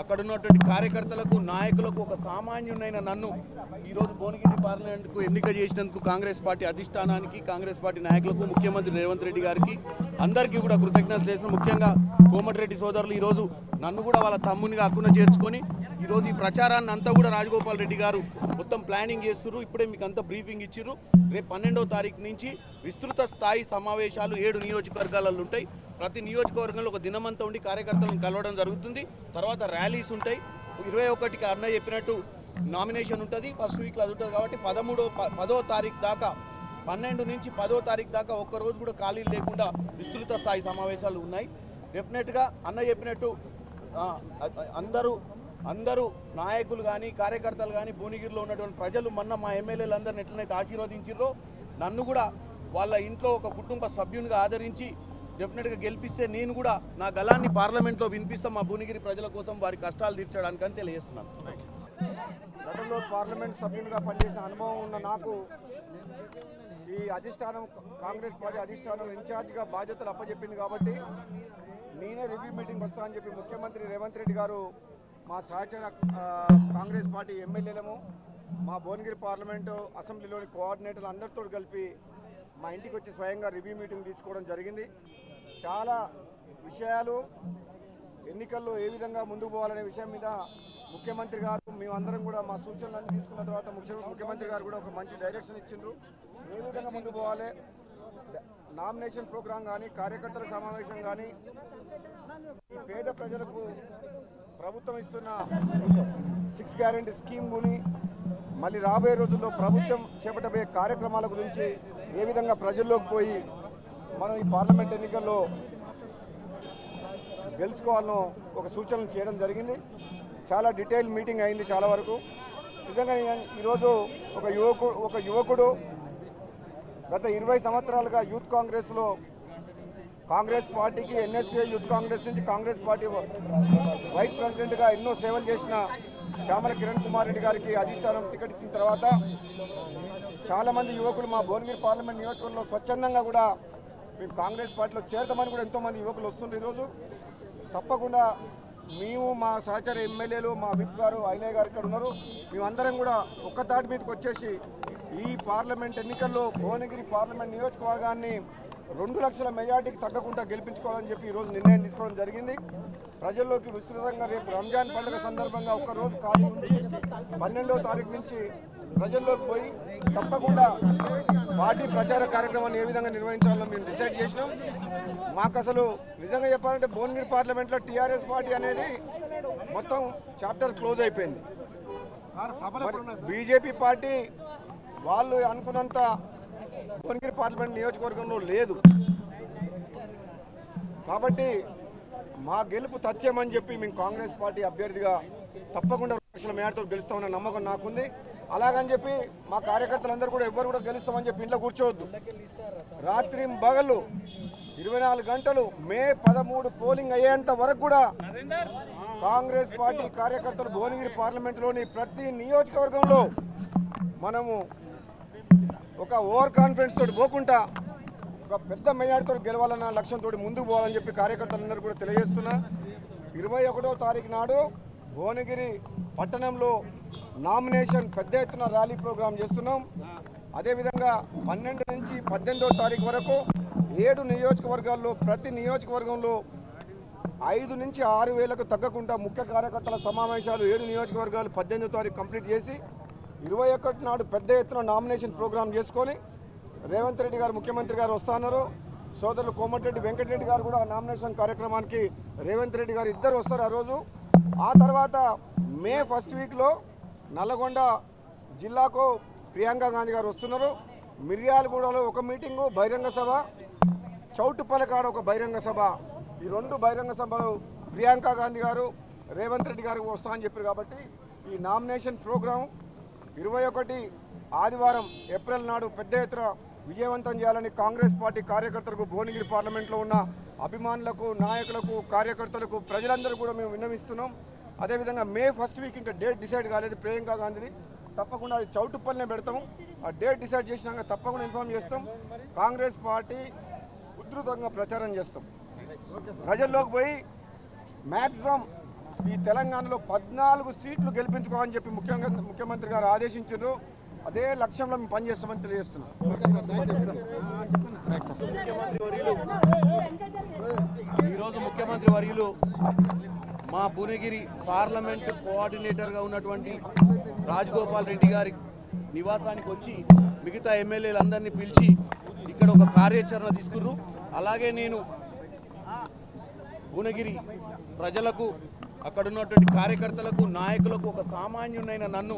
అక్కడ ఉన్నటువంటి కార్యకర్తలకు నాయకులకు ఒక సామాన్యునైన నన్ను ఈరోజు భువనగిరి పార్లమెంట్కు ఎన్నిక చేసినందుకు కాంగ్రెస్ పార్టీ అధిష్టానానికి కాంగ్రెస్ పార్టీ నాయకులకు ముఖ్యమంత్రి రేవంత్ రెడ్డి గారికి అందరికీ కూడా కృతజ్ఞతలు చేసిన ముఖ్యంగా కోమటిరెడ్డి సోదరులు ఈరోజు నన్ను కూడా వాళ్ళ తమ్మునిగా అక్కున చేర్చుకొని ఈరోజు ఈ ప్రచారాన్ని అంతా కూడా రాజగోపాల్ రెడ్డి గారు మొత్తం ప్లానింగ్ చేస్తున్నారు ఇప్పుడే మీకు అంతా బ్రీఫింగ్ ఇచ్చారు రేపు పన్నెండవ తారీఖు నుంచి విస్తృత స్థాయి సమావేశాలు ఏడు నియోజకవర్గాలలో ఉంటాయి. ప్రతి నియోజకవర్గంలో ఒక దినమంతా ఉండి కార్యకర్తలను కలవడం జరుగుతుంది. తర్వాత ర్యాలీస్ ఉంటాయి. ఇరవై ఒకటికి అన్నయ్య చెప్పినట్టు నామినేషన్ ఉంటుంది. ఫస్ట్ వీక్లో అది ఉంటుంది కాబట్టి పదమూడో ప- పదో తారీఖు దాకా పన్నెండు నుంచి పదో తారీఖు దాకా ఒక్క రోజు కూడా ఖాళీలు లేకుండా విస్తృత స్థాయి సమావేశాలు ఉన్నాయి. డెఫినెట్గా అన్న చెప్పినట్టు అందరూ అందరూ నాయకులు కానీ కార్యకర్తలు కానీ భువనగిరిలో ఉన్నటువంటి ప్రజలు మొన్న మా ఎమ్మెల్యేలు అందరిని ఎట్లనైతే ఆశీర్వదించారో నన్ను కూడా వాళ్ళ ఇంట్లో ఒక కుటుంబ సభ్యునిగా ఆదరించి డెఫినెట్గా గెలిపిస్తే నేను కూడా నా గలాన్ని పార్లమెంట్లో వినిపిస్తాం మా భువనగిరి ప్రజల కోసం వారి కష్టాలు తీర్చడానికి అని తెలియజేస్తున్నాను. గతంలో పార్లమెంట్ సభ్యునిగా పనిచేసిన అనుభవం ఉన్న నాకు ఈ అధిష్టానం కాంగ్రెస్ పార్టీ అధిష్టానం ఇన్ఛార్జ్గా బాధ్యతలు అప్పచెప్పింది కాబట్టి నేనే రివ్యూ మీటింగ్ వస్తా అని చెప్పి ముఖ్యమంత్రి రేవంత్ రెడ్డి గారు మా సహచర కాంగ్రెస్ పార్టీ ఎమ్మెల్యేలము మా భువనగిరి పార్లమెంటు అసెంబ్లీలోని కోఆర్డినేటర్లు అందరితో కలిపి మా ఇంటికి వచ్చి స్వయంగా రివ్యూ మీటింగ్ తీసుకోవడం జరిగింది. చాలా విషయాలు ఎన్నికల్లో ఏ విధంగా ముందుకు పోవాలనే విషయం మీద ముఖ్యమంత్రి గారు మేమందరం కూడా మా సూచనలన్నీ తీసుకున్న తర్వాత ముఖ్యమంత్రి గారు కూడా ఒక మంచి డైరెక్షన్ ఇచ్చిండ్రు. ఏ విధంగా ముందుకు పోవాలి? నామినేషన్ ప్రోగ్రాం కానీ కార్యకర్తల సమావేశం కానీ పేద ప్రజలకు ప్రభుత్వం ఇస్తున్న సిక్స్ గ్యారెంటీ స్కీమ్ గుని మళ్ళీ రాబోయే రోజుల్లో ప్రభుత్వం చేపట్టబోయే కార్యక్రమాల గురించి ఏ విధంగా ప్రజల్లోకి పోయి మనం ఈ పార్లమెంట్ ఎన్నికల్లో గెలుచుకోవాలనో ఒక సూచనలు చేయడం జరిగింది. చాలా డీటెయిల్ మీటింగ్ అయింది చాలా వరకు. నిజంగా ఈరోజు ఒక యువకుడు ఒక యువకుడు గత ఇరవై సంవత్సరాలుగా యూత్ కాంగ్రెస్లో కాంగ్రెస్ పార్టీకి ఎన్ఎస్ఏ యూత్ కాంగ్రెస్ నుంచి కాంగ్రెస్ పార్టీ వైస్ ప్రెసిడెంట్గా ఎన్నో సేవలు చేసిన శ్యామల కిరణ్ కుమార్ రెడ్డి గారికి అధిష్టానం టికెట్ ఇచ్చిన తర్వాత చాలామంది యువకులు మా భువనగిరి పార్లమెంట్ నియోజకవర్గంలో స్వచ్ఛందంగా కూడా మేము కాంగ్రెస్ పార్టీలో చేరతామని కూడా ఎంతోమంది యువకులు వస్తుండ్రు ఈరోజు. తప్పకుండా మేము మా సహచర ఎమ్మెల్యేలు మా విప్ గారు అయినయ్య గారు ఇక్కడ ఉన్నారు. మేమందరం కూడా ఒక్క తాటి మీదకి వచ్చేసి ఈ పార్లమెంట్ ఎన్నికల్లో భువనగిరి పార్లమెంట్ నియోజకవర్గాన్ని రెండు లక్షల మెజార్టీకి తగ్గకుండా గెలిపించుకోవాలని చెప్పి ఈరోజు నిర్ణయం తీసుకోవడం జరిగింది. ప్రజల్లోకి విస్తృతంగా రేపు రంజాన్ పండుగ సందర్భంగా ఒక్క రోజు ఖాళీ ఉంచి పన్నెండవ తారీఖు నుంచి ప్రజల్లోకి పోయి తప్పకుండా పార్టీ ప్రచార కార్యక్రమాన్ని ఏ విధంగా నిర్వహించాలో మేము డిసైడ్ చేసినాం. మాకు అసలు నిజంగా చెప్పాలంటే భువనగిరి పార్లమెంట్లో టీఆర్ఎస్ పార్టీ అనేది మొత్తం చాప్టర్ క్లోజ్ అయిపోయింది. బీజేపీ పార్టీ వాళ్ళు అనుకున్నంత భువనగిరి పార్లమెంట్ నియోజకవర్గంలో లేదు. కాబట్టి మా గెలుపు తథ్యమని చెప్పి మేము కాంగ్రెస్ పార్టీ అభ్యర్థిగా తప్పకుండా లక్షల మేడతో గెలుస్తామన్న నమ్మకం నాకుంది. అలాగని చెప్పి మా కార్యకర్తలందరూ కూడా ఎవ్వరు కూడా గెలుస్తామని చెప్పి ఇంట్లో కూర్చోవద్దు. రాత్రి బగళ్ళు ఇరవై నాలుగు గంటలు మే పదమూడు పోలింగ్ అయ్యేంత వరకు కూడా కాంగ్రెస్ పార్టీ కార్యకర్తలు భువనగిరి పార్లమెంటులోని ప్రతి నియోజకవర్గంలో మనము ఒక ఓవర్ కాన్ఫిడెన్స్ తోటి పోకుండా ఒక పెద్ద మెజార్టీతో గెలవాలన్న లక్ష్యంతో ముందుకు పోవాలని చెప్పి కార్యకర్తలందరూ కూడా తెలియజేస్తున్నా. ఇరవై ఒకటో తారీఖు నాడు భువనగిరి పట్టణంలో నామినేషన్ పెద్ద ఎత్తున ర్యాలీ ప్రోగ్రాం చేస్తున్నాం. అదేవిధంగా పన్నెండు నుంచి పద్దెనిమిదో తారీఖు వరకు ఏడు నియోజకవర్గాల్లో ప్రతి నియోజకవర్గంలో ఐదు నుంచి ఆరు వేలకు తగ్గకుండా ముఖ్య కార్యకర్తల సమావేశాలు ఏడు నియోజకవర్గాలు పద్దెనిమిదో తారీఖు కంప్లీట్ చేసి ఇరవై ఒకటి నాడు పెద్ద ఎత్తున నామినేషన్ ప్రోగ్రాం చేసుకొని రేవంత్ రెడ్డి గారు ముఖ్యమంత్రి గారు వస్తున్నారు సోదరులు కోమటిరెడ్డి వెంకటరెడ్డి గారు కూడా నామినేషన్ కార్యక్రమానికి రేవంత్ రెడ్డి గారు ఇద్దరు వస్తారు ఆ రోజు. ఆ తర్వాత మే ఫస్ట్ వీక్లో నల్లగొండ జిల్లాకు ప్రియాంక గాంధీ గారు వస్తున్నారు. మిర్యాలగూడలో ఒక మీటింగు బహిరంగ సభ చౌటుపల్లకాడ ఒక బహిరంగ సభ. ఈ రెండు బహిరంగ సభలు ప్రియాంక గాంధీ గారు రేవంత్ రెడ్డి గారు వస్తా అని చెప్పారు కాబట్టి ఈ నామినేషన్ ప్రోగ్రాం ఇరవై ఒకటి ఆదివారం ఏప్రిల్ నాడు పెద్ద ఎత్తున విజయవంతం చేయాలని కాంగ్రెస్ పార్టీ కార్యకర్తలకు భువనగిరి పార్లమెంట్లో ఉన్న అభిమానులకు నాయకులకు కార్యకర్తలకు ప్రజలందరూ కూడా మేము విన్నవిస్తున్నాం. అదేవిధంగా మే ఫస్ట్ వీక్ ఇంకా డేట్ డిసైడ్ కాలేదు ప్రియాంకా గాంధీది. తప్పకుండా అది చౌటుప్పల్నే పెడతాం ఆ డేట్ డిసైడ్ చేసినాక తప్పకుండా ఇన్ఫామ్ చేస్తాం. కాంగ్రెస్ పార్టీ ఉధృతంగా ప్రచారం చేస్తాం. ప్రజల్లోకి పోయి మ్యాక్సిమం ఈ తెలంగాణలో పద్నాలుగు సీట్లు గెలిపించుకోమని చెప్పి ముఖ్యంగా ముఖ్యమంత్రి గారు ఆదేశించారు అదే లక్ష్యంలో మేము పనిచేస్తామని తెలియజేస్తున్నాం. ముఖ్యమంత్రి వర్యులు ఈరోజు ముఖ్యమంత్రి వర్యులు మా భువనగిరి పార్లమెంట్ కోఆర్డినేటర్గా ఉన్నటువంటి రాజగోపాల్ రెడ్డి గారి నివాసానికి వచ్చి మిగతా ఎమ్మెల్యేలందరినీ పిలిచి ఇక్కడ ఒక కార్యాచరణ తీసుకుర్రు. అలాగే నేను భువనగిరి ప్రజలకు అక్కడ ఉన్నటువంటి కార్యకర్తలకు నాయకులకు ఒక సామాన్యునైన నన్ను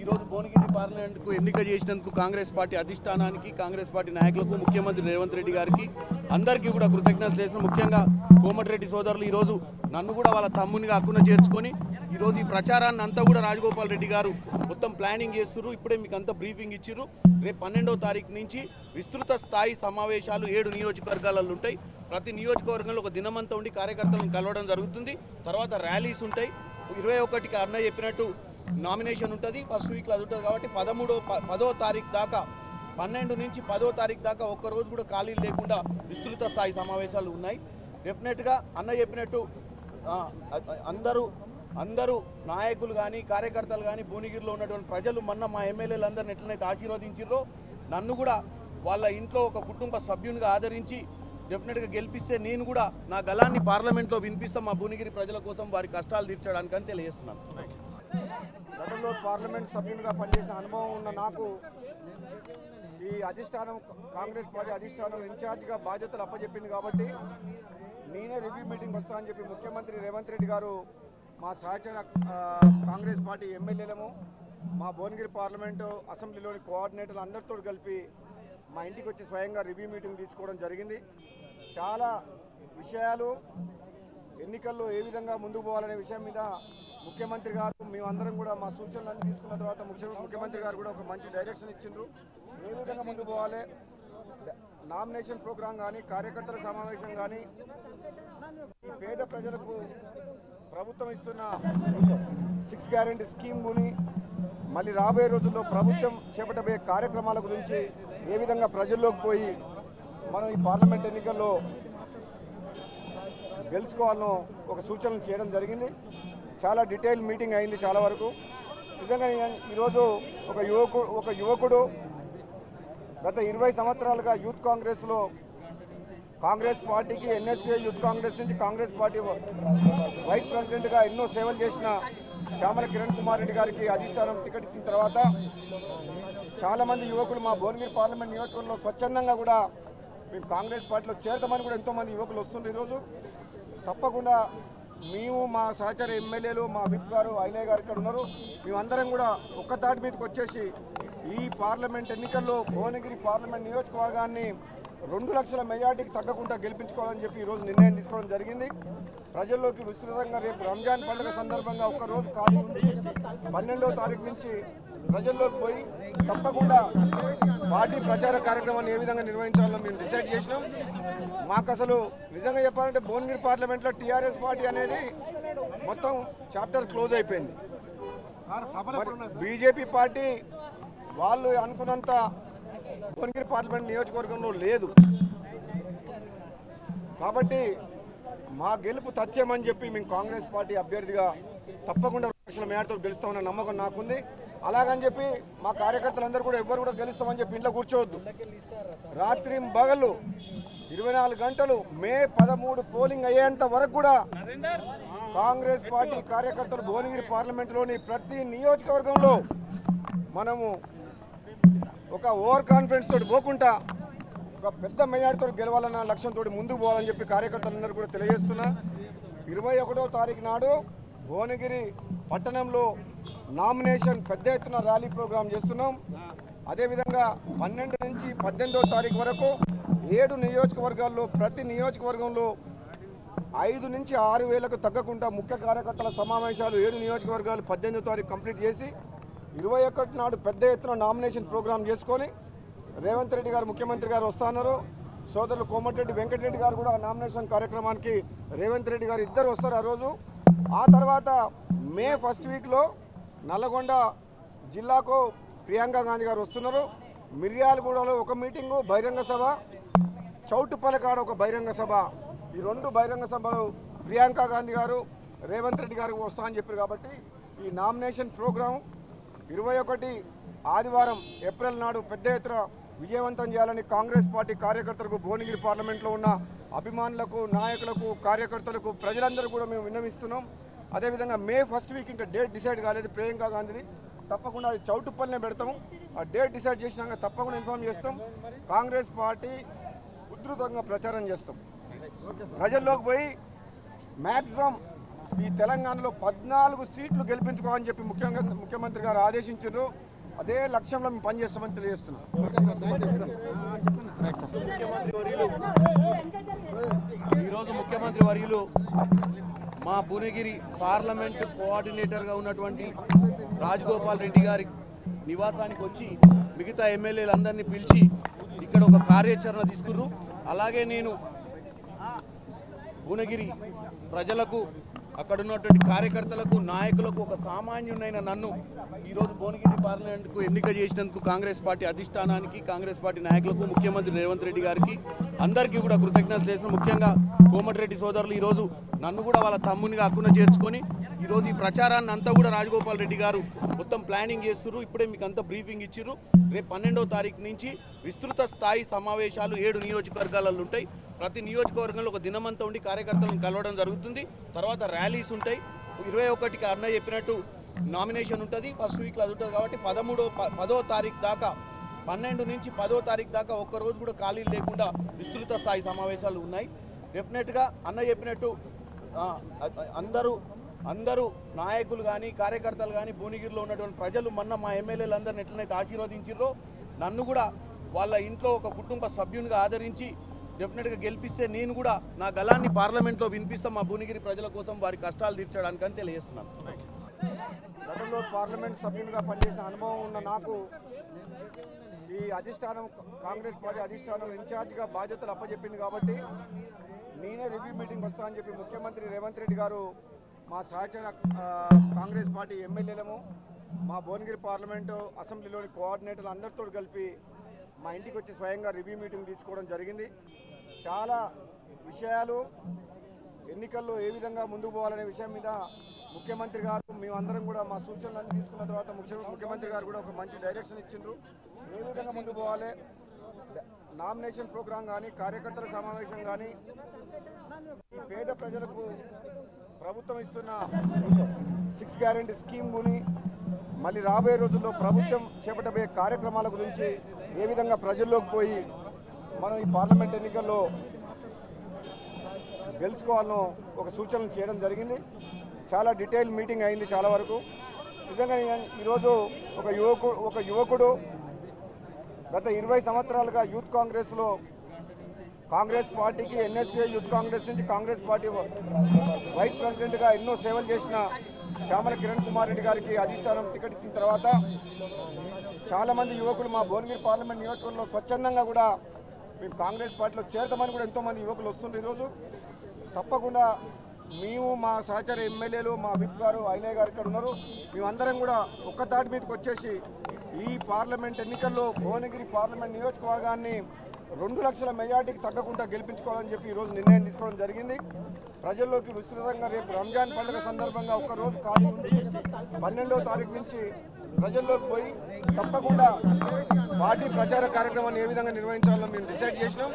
ఈరోజు భువనగిరి పార్లమెంట్కు ఎన్నిక చేసినందుకు కాంగ్రెస్ పార్టీ అధిష్టానానికి కాంగ్రెస్ పార్టీ నాయకులకు ముఖ్యమంత్రి రేవంత్ రెడ్డి గారికి అందరికీ కూడా కృతజ్ఞతలు చేసిన ముఖ్యంగా కోమటిరెడ్డి సోదరులు ఈరోజు నన్ను కూడా వాళ్ళ తమ్మునిగా అక్కున చేర్చుకొని ఈరోజు ఈ ప్రచారాన్ని అంతా కూడా రాజగోపాల్ రెడ్డి గారు మొత్తం ప్లానింగ్ చేస్తున్నారు ఇప్పుడే మీకు అంతా బ్రీఫింగ్ ఇచ్చిర్రు. రేపు పన్నెండవ తారీఖు నుంచి విస్తృత స్థాయి సమావేశాలు ఏడు నియోజకవర్గాలలో ఉంటాయి. ప్రతి నియోజకవర్గంలో ఒక దినమంతా ఉండి కార్యకర్తలను కలవడం జరుగుతుంది. తర్వాత ర్యాలీస్ ఉంటాయి. ఇరవై ఒకటికి అన్న చెప్పినట్టు నామినేషన్ ఉంటుంది. ఫస్ట్ వీక్లో అది ఉంటుంది కాబట్టి పదమూడో ప- పదో తారీఖు దాకా పన్నెండు నుంచి పదో తారీఖు దాకా ఒక్క రోజు కూడా ఖాళీ లేకుండా విస్తృత స్థాయి సమావేశాలు ఉన్నాయి. డెఫినెట్గా అన్న చెప్పినట్టు అందరూ అందరూ నాయకులు కానీ కార్యకర్తలు కానీ భువనగిరిలో ఉన్నటువంటి ప్రజలు మొన్న మా ఎమ్మెల్యేలందరిని ఎట్లనైతే ఆశీర్వదించారో నన్ను కూడా వాళ్ళ ఇంట్లో ఒక కుటుంబ సభ్యునిగా ఆదరించి డెఫినెట్గా గెలిపిస్తే నేను కూడా నా గలాన్ని పార్లమెంట్లో వినిపిస్తాం మా భువనగిరి ప్రజల కోసం వారి కష్టాలు తీర్చడానికి అని తెలియజేస్తున్నాను. గతంలో పార్లమెంట్ సభ్యునిగా పనిచేసిన అనుభవం ఉన్న నాకు ఈ అధిష్టానం కాంగ్రెస్ పార్టీ అధిష్టానం ఇన్ఛార్జ్గా బాధ్యతలు అప్పచెప్పింది కాబట్టి నేనే రివ్యూ మీటింగ్ వస్తా అని చెప్పి ముఖ్యమంత్రి రేవంత్ రెడ్డి గారు మా సహచర కాంగ్రెస్ పార్టీ ఎమ్మెల్యేలము మా భువనగిరి పార్లమెంటు అసెంబ్లీలోని కోఆర్డినేటర్లు అందరితో కలిపి మా ఇంటికి వచ్చి స్వయంగా రివ్యూ మీటింగ్ తీసుకోవడం జరిగింది. చాలా విషయాలు ఎన్నికల్లో ఏ విధంగా ముందుకు పోవాలనే విషయం మీద ముఖ్యమంత్రి గారు మేమందరం కూడా మా సూచనలన్నీ తీసుకున్న తర్వాత ముఖ్యమంత్రి గారు కూడా ఒక మంచి డైరెక్షన్ ఇచ్చిండ్రు. ఏ విధంగా ముందుకు పోవాలి? నామినేషన్ ప్రోగ్రాం కానీ కార్యకర్తల సమావేశం కానీ పేద ప్రజలకు ప్రభుత్వం ఇస్తున్న సిక్స్ గ్యారెంటీ స్కీమ్ని మళ్ళీ రాబోయే రోజుల్లో ప్రభుత్వం చేపట్టబోయే కార్యక్రమాల గురించి ఏ విధంగా ప్రజల్లోకి పోయి మనం ఈ పార్లమెంట్ ఎన్నికల్లో గెలుచుకోవాలనో ఒక సూచనలు చేయడం జరిగింది. చాలా డీటెయిల్ మీటింగ్ అయింది చాలా వరకు. నిజంగా ఈరోజు ఒక యువకుడు ఒక యువకుడు గత ఇరవై సంవత్సరాలుగా యూత్ కాంగ్రెస్లో కాంగ్రెస్ పార్టీకి ఎన్ఎస్ఏ యూత్ కాంగ్రెస్ నుంచి కాంగ్రెస్ పార్టీ వైస్ ప్రెసిడెంట్గా ఎన్నో సేవలు చేసిన చామల కిరణ్ కుమార్ రెడ్డి గారికి అధిష్టానం టికెట్ ఇచ్చిన తర్వాత చాలామంది యువకులు మా భువనగిరి పార్లమెంట్ నియోజకవర్గంలో స్వచ్ఛందంగా కూడా మేము కాంగ్రెస్ పార్టీలో చేరతామని కూడా ఎంతోమంది యువకులు వస్తుండ్రు ఈరోజు. తప్పకుండా మేము మా సహచర ఎమ్మెల్యేలు మా విప్ గారు ఐలయ్య గారు ఇక్కడ ఉన్నారు. మేమందరం కూడా ఒక్క దాటి మీదకి వచ్చేసి ఈ పార్లమెంట్ ఎన్నికల్లో భువనగిరి పార్లమెంట్ నియోజకవర్గాన్ని రెండు లక్షల మెజార్టీకి తగ్గకుండా గెలిపించుకోవాలని చెప్పి ఈరోజు నిర్ణయం తీసుకోవడం జరిగింది. ప్రజల్లోకి విస్తృతంగా రేపు రంజాన్ పండుగ సందర్భంగా ఒక్క రోజు ఖాళీ ఉంచి పన్నెండవ తారీఖు నుంచి ప్రజల్లోకి పోయి తప్పకుండా పార్టీ ప్రచార కార్యక్రమాన్ని ఏ విధంగా నిర్వహించాలో మేము డిసైడ్ చేసినాం. మాకు అసలు నిజంగా చెప్పాలంటే భువనగిరి పార్లమెంట్లో టీఆర్ఎస్ పార్టీ అనేది మొత్తం చాప్టర్ క్లోజ్ అయిపోయింది. బీజేపీ పార్టీ వాళ్ళు అనుకున్నంత భువనగిరి పార్లమెంట్ నియోజకవర్గంలో లేదు. కాబట్టి మా గెలుపు తథ్యం అని చెప్పి మేము కాంగ్రెస్ పార్టీ అభ్యర్థిగా తప్పకుండా లక్షల మేడతో గెలుస్తామన్న నమ్మకం నాకుంది. అలాగని చెప్పి మా కార్యకర్తలందరూ కూడా ఎవ్వరు కూడా గెలుస్తామని చెప్పి ఇంట్లో కూర్చోవద్దు. రాత్రి బగళ్ళు ఇరవై నాలుగు గంటలు మే పదమూడు పోలింగ్ అయ్యేంత వరకు కూడా కాంగ్రెస్ పార్టీ కార్యకర్తలు భువనగిరి పార్లమెంటులోని ప్రతి నియోజకవర్గంలో మనము ఒక ఓవర్ కాన్ఫిడెన్స్ తోటి పోకుండా ఒక పెద్ద మెజార్టీతో గెలవాలన్న లక్ష్యంతో ముందుకు పోవాలని చెప్పి కార్యకర్తలందరూ కూడా తెలియజేస్తున్నా. ఇరవై ఒకటో తారీఖు నాడు భువనగిరి పట్టణంలో నామినేషన్ పెద్ద ఎత్తున ర్యాలీ ప్రోగ్రాం చేస్తున్నాం. అదేవిధంగా పన్నెండు నుంచి పద్దెనిమిదో తారీఖు వరకు ఏడు నియోజకవర్గాల్లో ప్రతి నియోజకవర్గంలో ఐదు నుంచి ఆరు వేలకు తగ్గకుండా ముఖ్య కార్యకర్తల సమావేశాలు ఏడు నియోజకవర్గాలు పద్దెనిమిదో తారీఖు కంప్లీట్ చేసి ఇరవై ఒకటి నాడు పెద్ద ఎత్తున నామినేషన్ ప్రోగ్రాం చేసుకొని రేవంత్ రెడ్డి గారు ముఖ్యమంత్రి గారు వస్తున్నారు సోదరులు కోమటిరెడ్డి వెంకటరెడ్డి గారు కూడా నామినేషన్ కార్యక్రమానికి రేవంత్ రెడ్డి గారు ఇద్దరు వస్తారు ఆ రోజు. ఆ తర్వాత మే ఫస్ట్ వీక్లో నల్లగొండ జిల్లాకు ప్రియాంక గాంధీ గారు వస్తున్నారు. మిర్యాలగూడలో ఒక మీటింగు బహిరంగ సభ చౌటుపల్లికాడ ఒక బహిరంగ సభ. ఈ రెండు బహిరంగ సభలు ప్రియాంక గాంధీ గారు రేవంత్ రెడ్డి గారు వస్తా అని చెప్పారు కాబట్టి ఈ నామినేషన్ ప్రోగ్రాం ఇరవై ఒకటి ఆదివారం ఏప్రిల్ నాడు పెద్ద ఎత్తున విజయవంతం చేయాలని కాంగ్రెస్ పార్టీ కార్యకర్తలకు భువనగిరి పార్లమెంట్లో ఉన్న అభిమానులకు నాయకులకు కార్యకర్తలకు ప్రజలందరూ కూడా మేము విన్నవిస్తున్నాం. అదేవిధంగా మే ఫస్ట్ వీక్ ఇంకా డేట్ డిసైడ్ కాలేదు ప్రియాంకా గాంధీది. తప్పకుండా అది చౌటుప్పల్నే పెడతాము. ఆ డేట్ డిసైడ్ చేసినాక తప్పకుండా ఇన్ఫామ్ చేస్తాం. కాంగ్రెస్ పార్టీ ఉధృతంగా ప్రచారం చేస్తాం. ప్రజల్లోకి పోయి మ్యాక్సిమం ఈ తెలంగాణలో పద్నాలుగు సీట్లు గెలిపించుకోవాలని చెప్పి ముఖ్యంగా ముఖ్యమంత్రి గారు ఆదేశించారు. అదే లక్ష్యంలో మేము పనిచేస్తామని తెలియజేస్తున్నాం. ముఖ్యమంత్రి వర్యులు ఈరోజు ముఖ్యమంత్రి వర్యులు మా భువనగిరి పార్లమెంట్ కోఆర్డినేటర్గా ఉన్నటువంటి రాజగోపాల్ రెడ్డి గారి నివాసానికి వచ్చి మిగతా ఎమ్మెల్యేలందరినీ పిలిచి ఇక్కడ ఒక కార్యాచరణ తీసుకుర్రు. అలాగే నేను భువనగిరి ప్రజలకు అక్కడ ఉన్నటువంటి కార్యకర్తలకు నాయకులకు ఒక సామాన్యునైన నన్ను ఈరోజు భువనగిరి పార్లమెంట్కు ఎన్నిక చేసినందుకు కాంగ్రెస్ పార్టీ అధిష్టానానికి కాంగ్రెస్ పార్టీ నాయకులకు ముఖ్యమంత్రి రేవంత్ రెడ్డి గారికి అందరికీ కూడా కృతజ్ఞతలు చేసిన ముఖ్యంగా కోమటిరెడ్డి సోదరులు ఈరోజు నన్ను కూడా వాళ్ళ తమ్మునిగా అక్కున చేర్చుకొని ఈరోజు ఈ ప్రచారాన్ని అంతా కూడా రాజగోపాల్ రెడ్డి గారు మొత్తం ప్లానింగ్ చేస్తున్నారు ఇప్పుడే మీకు అంతా బ్రీఫింగ్ ఇచ్చిర్రు. రేపు పన్నెండవ తారీఖు నుంచి విస్తృత స్థాయి సమావేశాలు ఏడు నియోజకవర్గాలలో ఉంటాయి. ప్రతి నియోజకవర్గంలో ఒక దినమంతా ఉండి కార్యకర్తలను కలవడం జరుగుతుంది. తర్వాత ర్యాలీస్ ఉంటాయి. ఇరవై ఒకటికి అన్నయ్య చెప్పినట్టు నామినేషన్ ఉంటుంది. ఫస్ట్ వీక్లో అది ఉంటుంది కాబట్టి పదమూడో ప- పదో తారీఖు దాకా పన్నెండు నుంచి పదో తారీఖు దాకా ఒక్కరోజు కూడా ఖాళీ లేకుండా విస్తృత స్థాయి సమావేశాలు ఉన్నాయి. డెఫినెట్గా అన్న చెప్పినట్టు అందరూ అందరూ నాయకులు కానీ కార్యకర్తలు కానీ భువనగిరిలో ఉన్నటువంటి ప్రజలు మొన్న మా ఎమ్మెల్యేలందరిని ఎట్లనైతే ఆశీర్వదించారో నన్ను కూడా వాళ్ళ ఇంట్లో ఒక కుటుంబ సభ్యునిగా ఆదరించి డెఫినెట్గా గెలిపిస్తే నేను కూడా నా గలాన్ని పార్లమెంట్లో వినిపిస్తా మా భువనగిరి ప్రజల కోసం వారి కష్టాలు తీర్చడానికి అని తెలియజేస్తున్నాను. గతంలో పార్లమెంట్ సభ్యునిగా పనిచేసిన అనుభవం ఉన్న నాకు ఈ అధిష్టానం కాంగ్రెస్ పార్టీ అధిష్టానం ఇన్ఛార్జ్గా బాధ్యతలు అప్పచెప్పింది కాబట్టి నేనే రివ్యూ మీటింగ్ వస్తా అని చెప్పి ముఖ్యమంత్రి రేవంత్ రెడ్డి గారు మా సహచర కాంగ్రెస్ పార్టీ ఎమ్మెల్యేలము మా భువనగిరి పార్లమెంటు అసెంబ్లీలోని కోఆర్డినేటర్లు అందరితో కలిపి మా ఇంటికి వచ్చి స్వయంగా రివ్యూ మీటింగ్ తీసుకోవడం జరిగింది. చాలా విషయాలు ఎన్నికల్లో ఏ విధంగా ముందుకు పోవాలనే విషయం మీద ముఖ్యమంత్రి గారు మేమందరం కూడా మా సూచనలన్నీ తీసుకున్న తర్వాత ముఖ్యమంత్రి గారు కూడా ఒక మంచి డైరెక్షన్ ఇచ్చిండ్రు. ఏ విధంగా ముందుకు పోవాలి? నామినేషన్ ప్రోగ్రాం కానీ కార్యకర్తల సమావేశం కానీ పేద ప్రజలకు ప్రభుత్వం ఇస్తున్న సిక్స్ గ్యారెంటీ స్కీమ్ని మళ్ళీ రాబోయే రోజుల్లో ప్రభుత్వం చేపట్టబోయే కార్యక్రమాల గురించి ఏ విధంగా ప్రజల్లోకి పోయి మనం ఈ పార్లమెంట్ ఎన్నికల్లో గెలుచుకోవాలనో ఒక సూచనలు చేయడం జరిగింది. చాలా డీటెయిల్ మీటింగ్ అయింది చాలా వరకు. నిజంగా ఈరోజు ఒక యువకుడు ఒక యువకుడు గత ఇరవై సంవత్సరాలుగా యూత్ కాంగ్రెస్లో కాంగ్రెస్ పార్టీకి ఎన్ఎస్ఏ యూత్ కాంగ్రెస్ నుంచి కాంగ్రెస్ పార్టీ వైస్ ప్రెసిడెంట్గా ఎన్నో సేవలు చేసిన శ్యామల కిరణ్ కుమార్ రెడ్డి గారికి అధిష్టానం టికెట్ ఇచ్చిన తర్వాత చాలామంది యువకులు మా భువనగిరి పార్లమెంట్ నియోజకవర్గంలో స్వచ్ఛందంగా కూడా మేము కాంగ్రెస్ పార్టీలో చేరతామని కూడా ఎంతోమంది యువకులు వస్తుండ్రు ఈరోజు. తప్పకుండా మేము మా సహచర ఎమ్మెల్యేలు మా విప్ గారు ఐలయ్య గారు ఇక్కడ ఉన్నారు. మేమందరం కూడా ఒక్కతాటి మీదకి వచ్చేసి ఈ పార్లమెంట్ ఎన్నికల్లో భువనగిరి పార్లమెంట్ నియోజకవర్గాన్ని రెండు లక్షల మెజార్టీకి తగ్గకుండా గెలిపించుకోవాలని చెప్పి ఈరోజు నిర్ణయం తీసుకోవడం జరిగింది. ప్రజల్లోకి విస్తృతంగా రేపు రంజాన్ పండుగ సందర్భంగా ఒక్కరోజు ఖాళీ ఉంచి పన్నెండవ తారీఖు నుంచి ప్రజల్లోకి పోయి తప్పకుండా పార్టీ ప్రచార కార్యక్రమాన్ని ఏ విధంగా నిర్వహించాలో మేము డిసైడ్ చేసినాం.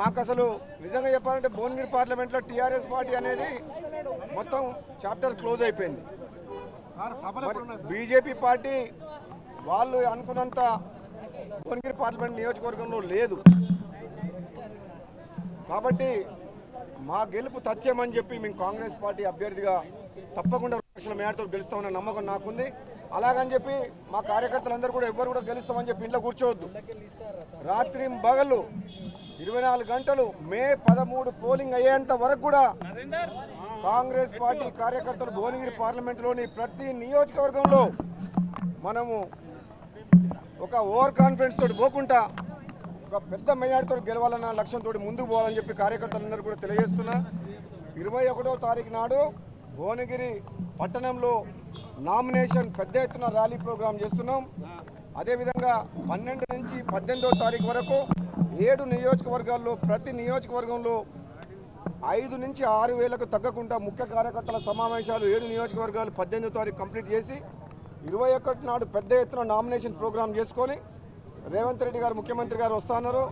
మాకు అసలు నిజంగా చెప్పాలంటే భువనగిరి పార్లమెంట్లో టీఆర్ఎస్ పార్టీ అనేది మొత్తం చాప్టర్ క్లోజ్ అయిపోయింది. బీజేపీ పార్టీ వాళ్ళు అనుకున్నంత భువనగిరి పార్లమెంట్ నియోజకవర్గంలో లేదు. కాబట్టి మా గెలుపు తథ్యమని చెప్పి మేము కాంగ్రెస్ పార్టీ అభ్యర్థిగా తప్పకుండా రెండు లక్షల మేడతో గెలుస్తామన్న నమ్మకం నాకుంది. అలాగని చెప్పి మా కార్యకర్తలందరూ కూడా ఎవ్వరు కూడా గెలుస్తామని చెప్పి ఇంట్లో కూర్చోవద్దు. రాత్రి బగలు ఇరవై నాలుగు గంటలు మే పదమూడు పోలింగ్ అయ్యేంత వరకు కూడా కాంగ్రెస్ పార్టీ కార్యకర్తలు భువనగిరి పార్లమెంటులోని ప్రతి నియోజకవర్గంలో మనము ఒక ఓవర్ కాన్ఫిడెన్స్ తోటి పోకుండా ఒక పెద్ద మెజార్టీతో గెలవాలన్న లక్ష్యంతో ముందుకు పోవాలని చెప్పి కార్యకర్తలందరూ కూడా తెలియజేస్తున్నా. ఇరవై ఒకటో తారీఖు నాడు భువనగిరి పట్టణంలో నామినేషన్ పెద్ద ఎత్తున ర్యాలీ ప్రోగ్రాం చేస్తున్నాం. అదేవిధంగా పన్నెండు నుంచి పద్దెనిమిదో తారీఖు వరకు ఏడు నియోజకవర్గాల్లో ప్రతి నియోజకవర్గంలో ఐదు నుంచి ఆరు వేలకు తగ్గకుండా ముఖ్య కార్యకర్తల సమావేశాలు ఏడు నియోజకవర్గాలు పద్దెనిమిదో తారీఖు కంప్లీట్ చేసి ఇరవై ఒకటి నాడు పెద్ద ఎత్తున నామినేషన్ ప్రోగ్రాం చేసుకొని రేవంత్ రెడ్డి గారు ముఖ్యమంత్రి గారు వస్తున్నారు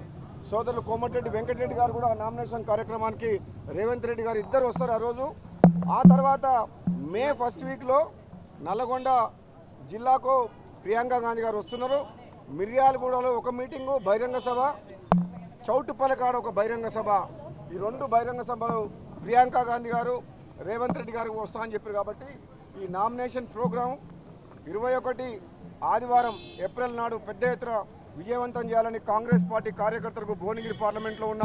సోదరులు కోమటిరెడ్డి వెంకటరెడ్డి గారు కూడా నామినేషన్ కార్యక్రమానికి రేవంత్ రెడ్డి గారు ఇద్దరు వస్తారు ఆ రోజు. ఆ తర్వాత మే ఫస్ట్ వీక్లో నల్లగొండ జిల్లాకు ప్రియాంక గాంధీ గారు వస్తున్నారు. మిర్యాలగూడలో ఒక మీటింగు బహిరంగ సభ చౌటుపల్లకాడ ఒక బహిరంగ సభ. ఈ రెండు బహిరంగ సభలు ప్రియాంక గాంధీ గారు రేవంత్ రెడ్డి గారు వస్తా అని చెప్పారు కాబట్టి ఈ నామినేషన్ ప్రోగ్రాం ఇరవై ఒకటి ఆదివారం ఏప్రిల్ నాడు పెద్ద ఎత్తున విజయవంతం చేయాలని కాంగ్రెస్ పార్టీ కార్యకర్తలకు భువనగిరి పార్లమెంట్లో ఉన్న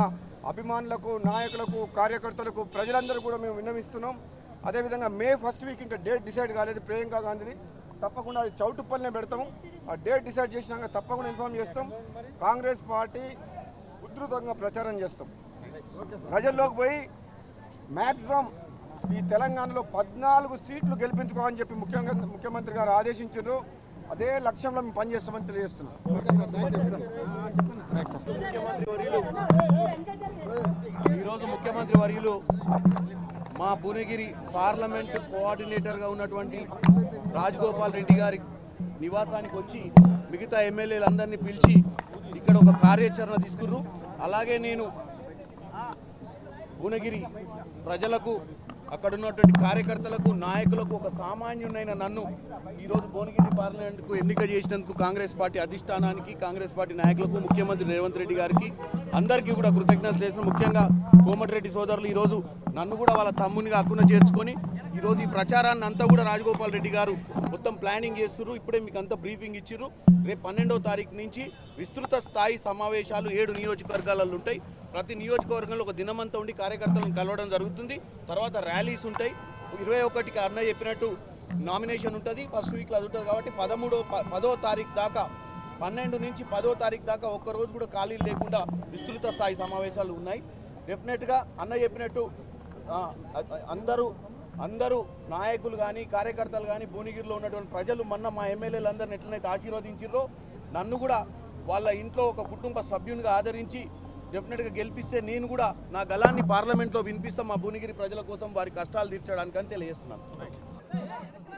అభిమానులకు నాయకులకు కార్యకర్తలకు ప్రజలందరూ కూడా మేము విన్నవిస్తున్నాం. అదేవిధంగా మే ఫస్ట్ వీక్ ఇంకా డేట్ డిసైడ్ కాలేదు ప్రియాంకా గాంధీది. తప్పకుండా అది చౌటుప్పల్నే పెడతాము ఆ డేట్ డిసైడ్ చేసినాక తప్పకుండా ఇన్ఫామ్ చేస్తాం. కాంగ్రెస్ పార్టీ ఉధృతంగా ప్రచారం చేస్తాం. ప్రజల్లోకి పోయి మ్యాక్సిమం ఈ తెలంగాణలో పద్నాలుగు సీట్లు గెలిపించుకోవాలని చెప్పి ముఖ్యంగా ముఖ్యమంత్రి గారు ఆదేశించారు. అదే లక్ష్యంలో మేము పనిచేస్తామని తెలియజేస్తున్నాం ముఖ్యమంత్రి ఈరోజు ముఖ్యమంత్రి వర్యులు మా భువనగిరి పార్లమెంట్ కోఆర్డినేటర్గా ఉన్నటువంటి రాజగోపాల్ రెడ్డి గారి నివాసానికి వచ్చి మిగతా ఎమ్మెల్యేలందరినీ పిలిచి ఇక్కడ ఒక కార్యాచరణ తీసుకుర్రు. అలాగే నేను భువనగిరి ప్రజలకు అక్కడ ఉన్నటువంటి కార్యకర్తలకు నాయకులకు ఒక సామాన్యునైన నన్ను ఈరోజు భువనగిరి పార్లమెంట్కు ఎన్నిక చేసినందుకు కాంగ్రెస్ పార్టీ అధిష్టానానికి కాంగ్రెస్ పార్టీ నాయకులకు ముఖ్యమంత్రి రేవంత్ రెడ్డి గారికి అందరికీ కూడా కృతజ్ఞతలు చేసిన ముఖ్యంగా కోమటిరెడ్డి సోదరులు ఈరోజు నన్ను కూడా వాళ్ళ తమ్మునిగా అక్కున చేర్చుకొని ఈరోజు ఈ ప్రచారాన్ని అంతా కూడా రాజగోపాల్ రెడ్డి గారు మొత్తం ప్లానింగ్ చేస్తున్నారు ఇప్పుడే మీకు అంతా బ్రీఫింగ్ ఇచ్చిర్రు. రేపు పన్నెండవ తారీఖు నుంచి విస్తృత స్థాయి సమావేశాలు ఏడు నియోజకవర్గాలలో ఉంటాయి. ప్రతి నియోజకవర్గంలో ఒక దినమంతా ఉండి కార్యకర్తలను కలవడం జరుగుతుంది. తర్వాత ర్యాలీస్ ఉంటాయి. ఇరవై ఒకటికి అన్నయ్య చెప్పినట్టు నామినేషన్ ఉంటుంది. ఫస్ట్ వీక్లో అది ఉంటుంది కాబట్టి పదమూడో ప- పదో తారీఖు దాకా పన్నెండు నుంచి పదో తారీఖు దాకా ఒక్కరోజు కూడా ఖాళీ లేకుండా విస్తృత స్థాయి సమావేశాలు ఉన్నాయి. డెఫినెట్గా అన్న చెప్పినట్టు అందరూ అందరూ నాయకులు కానీ కార్యకర్తలు కానీ భువనగిరిలో ఉన్నటువంటి ప్రజలు మొన్న మా ఎమ్మెల్యేలు అందరిని ఎట్లనైతే ఆశీర్వదించారో నన్ను కూడా వాళ్ళ ఇంట్లో ఒక కుటుంబ సభ్యునిగా ఆదరించి డెఫినెట్గా గెలిపిస్తే నేను కూడా నా గలాన్ని పార్లమెంట్లో వినిపిస్తాం మా భువనగిరి ప్రజల కోసం వారి కష్టాలు తీర్చడానికి అని తెలియజేస్తున్నాను.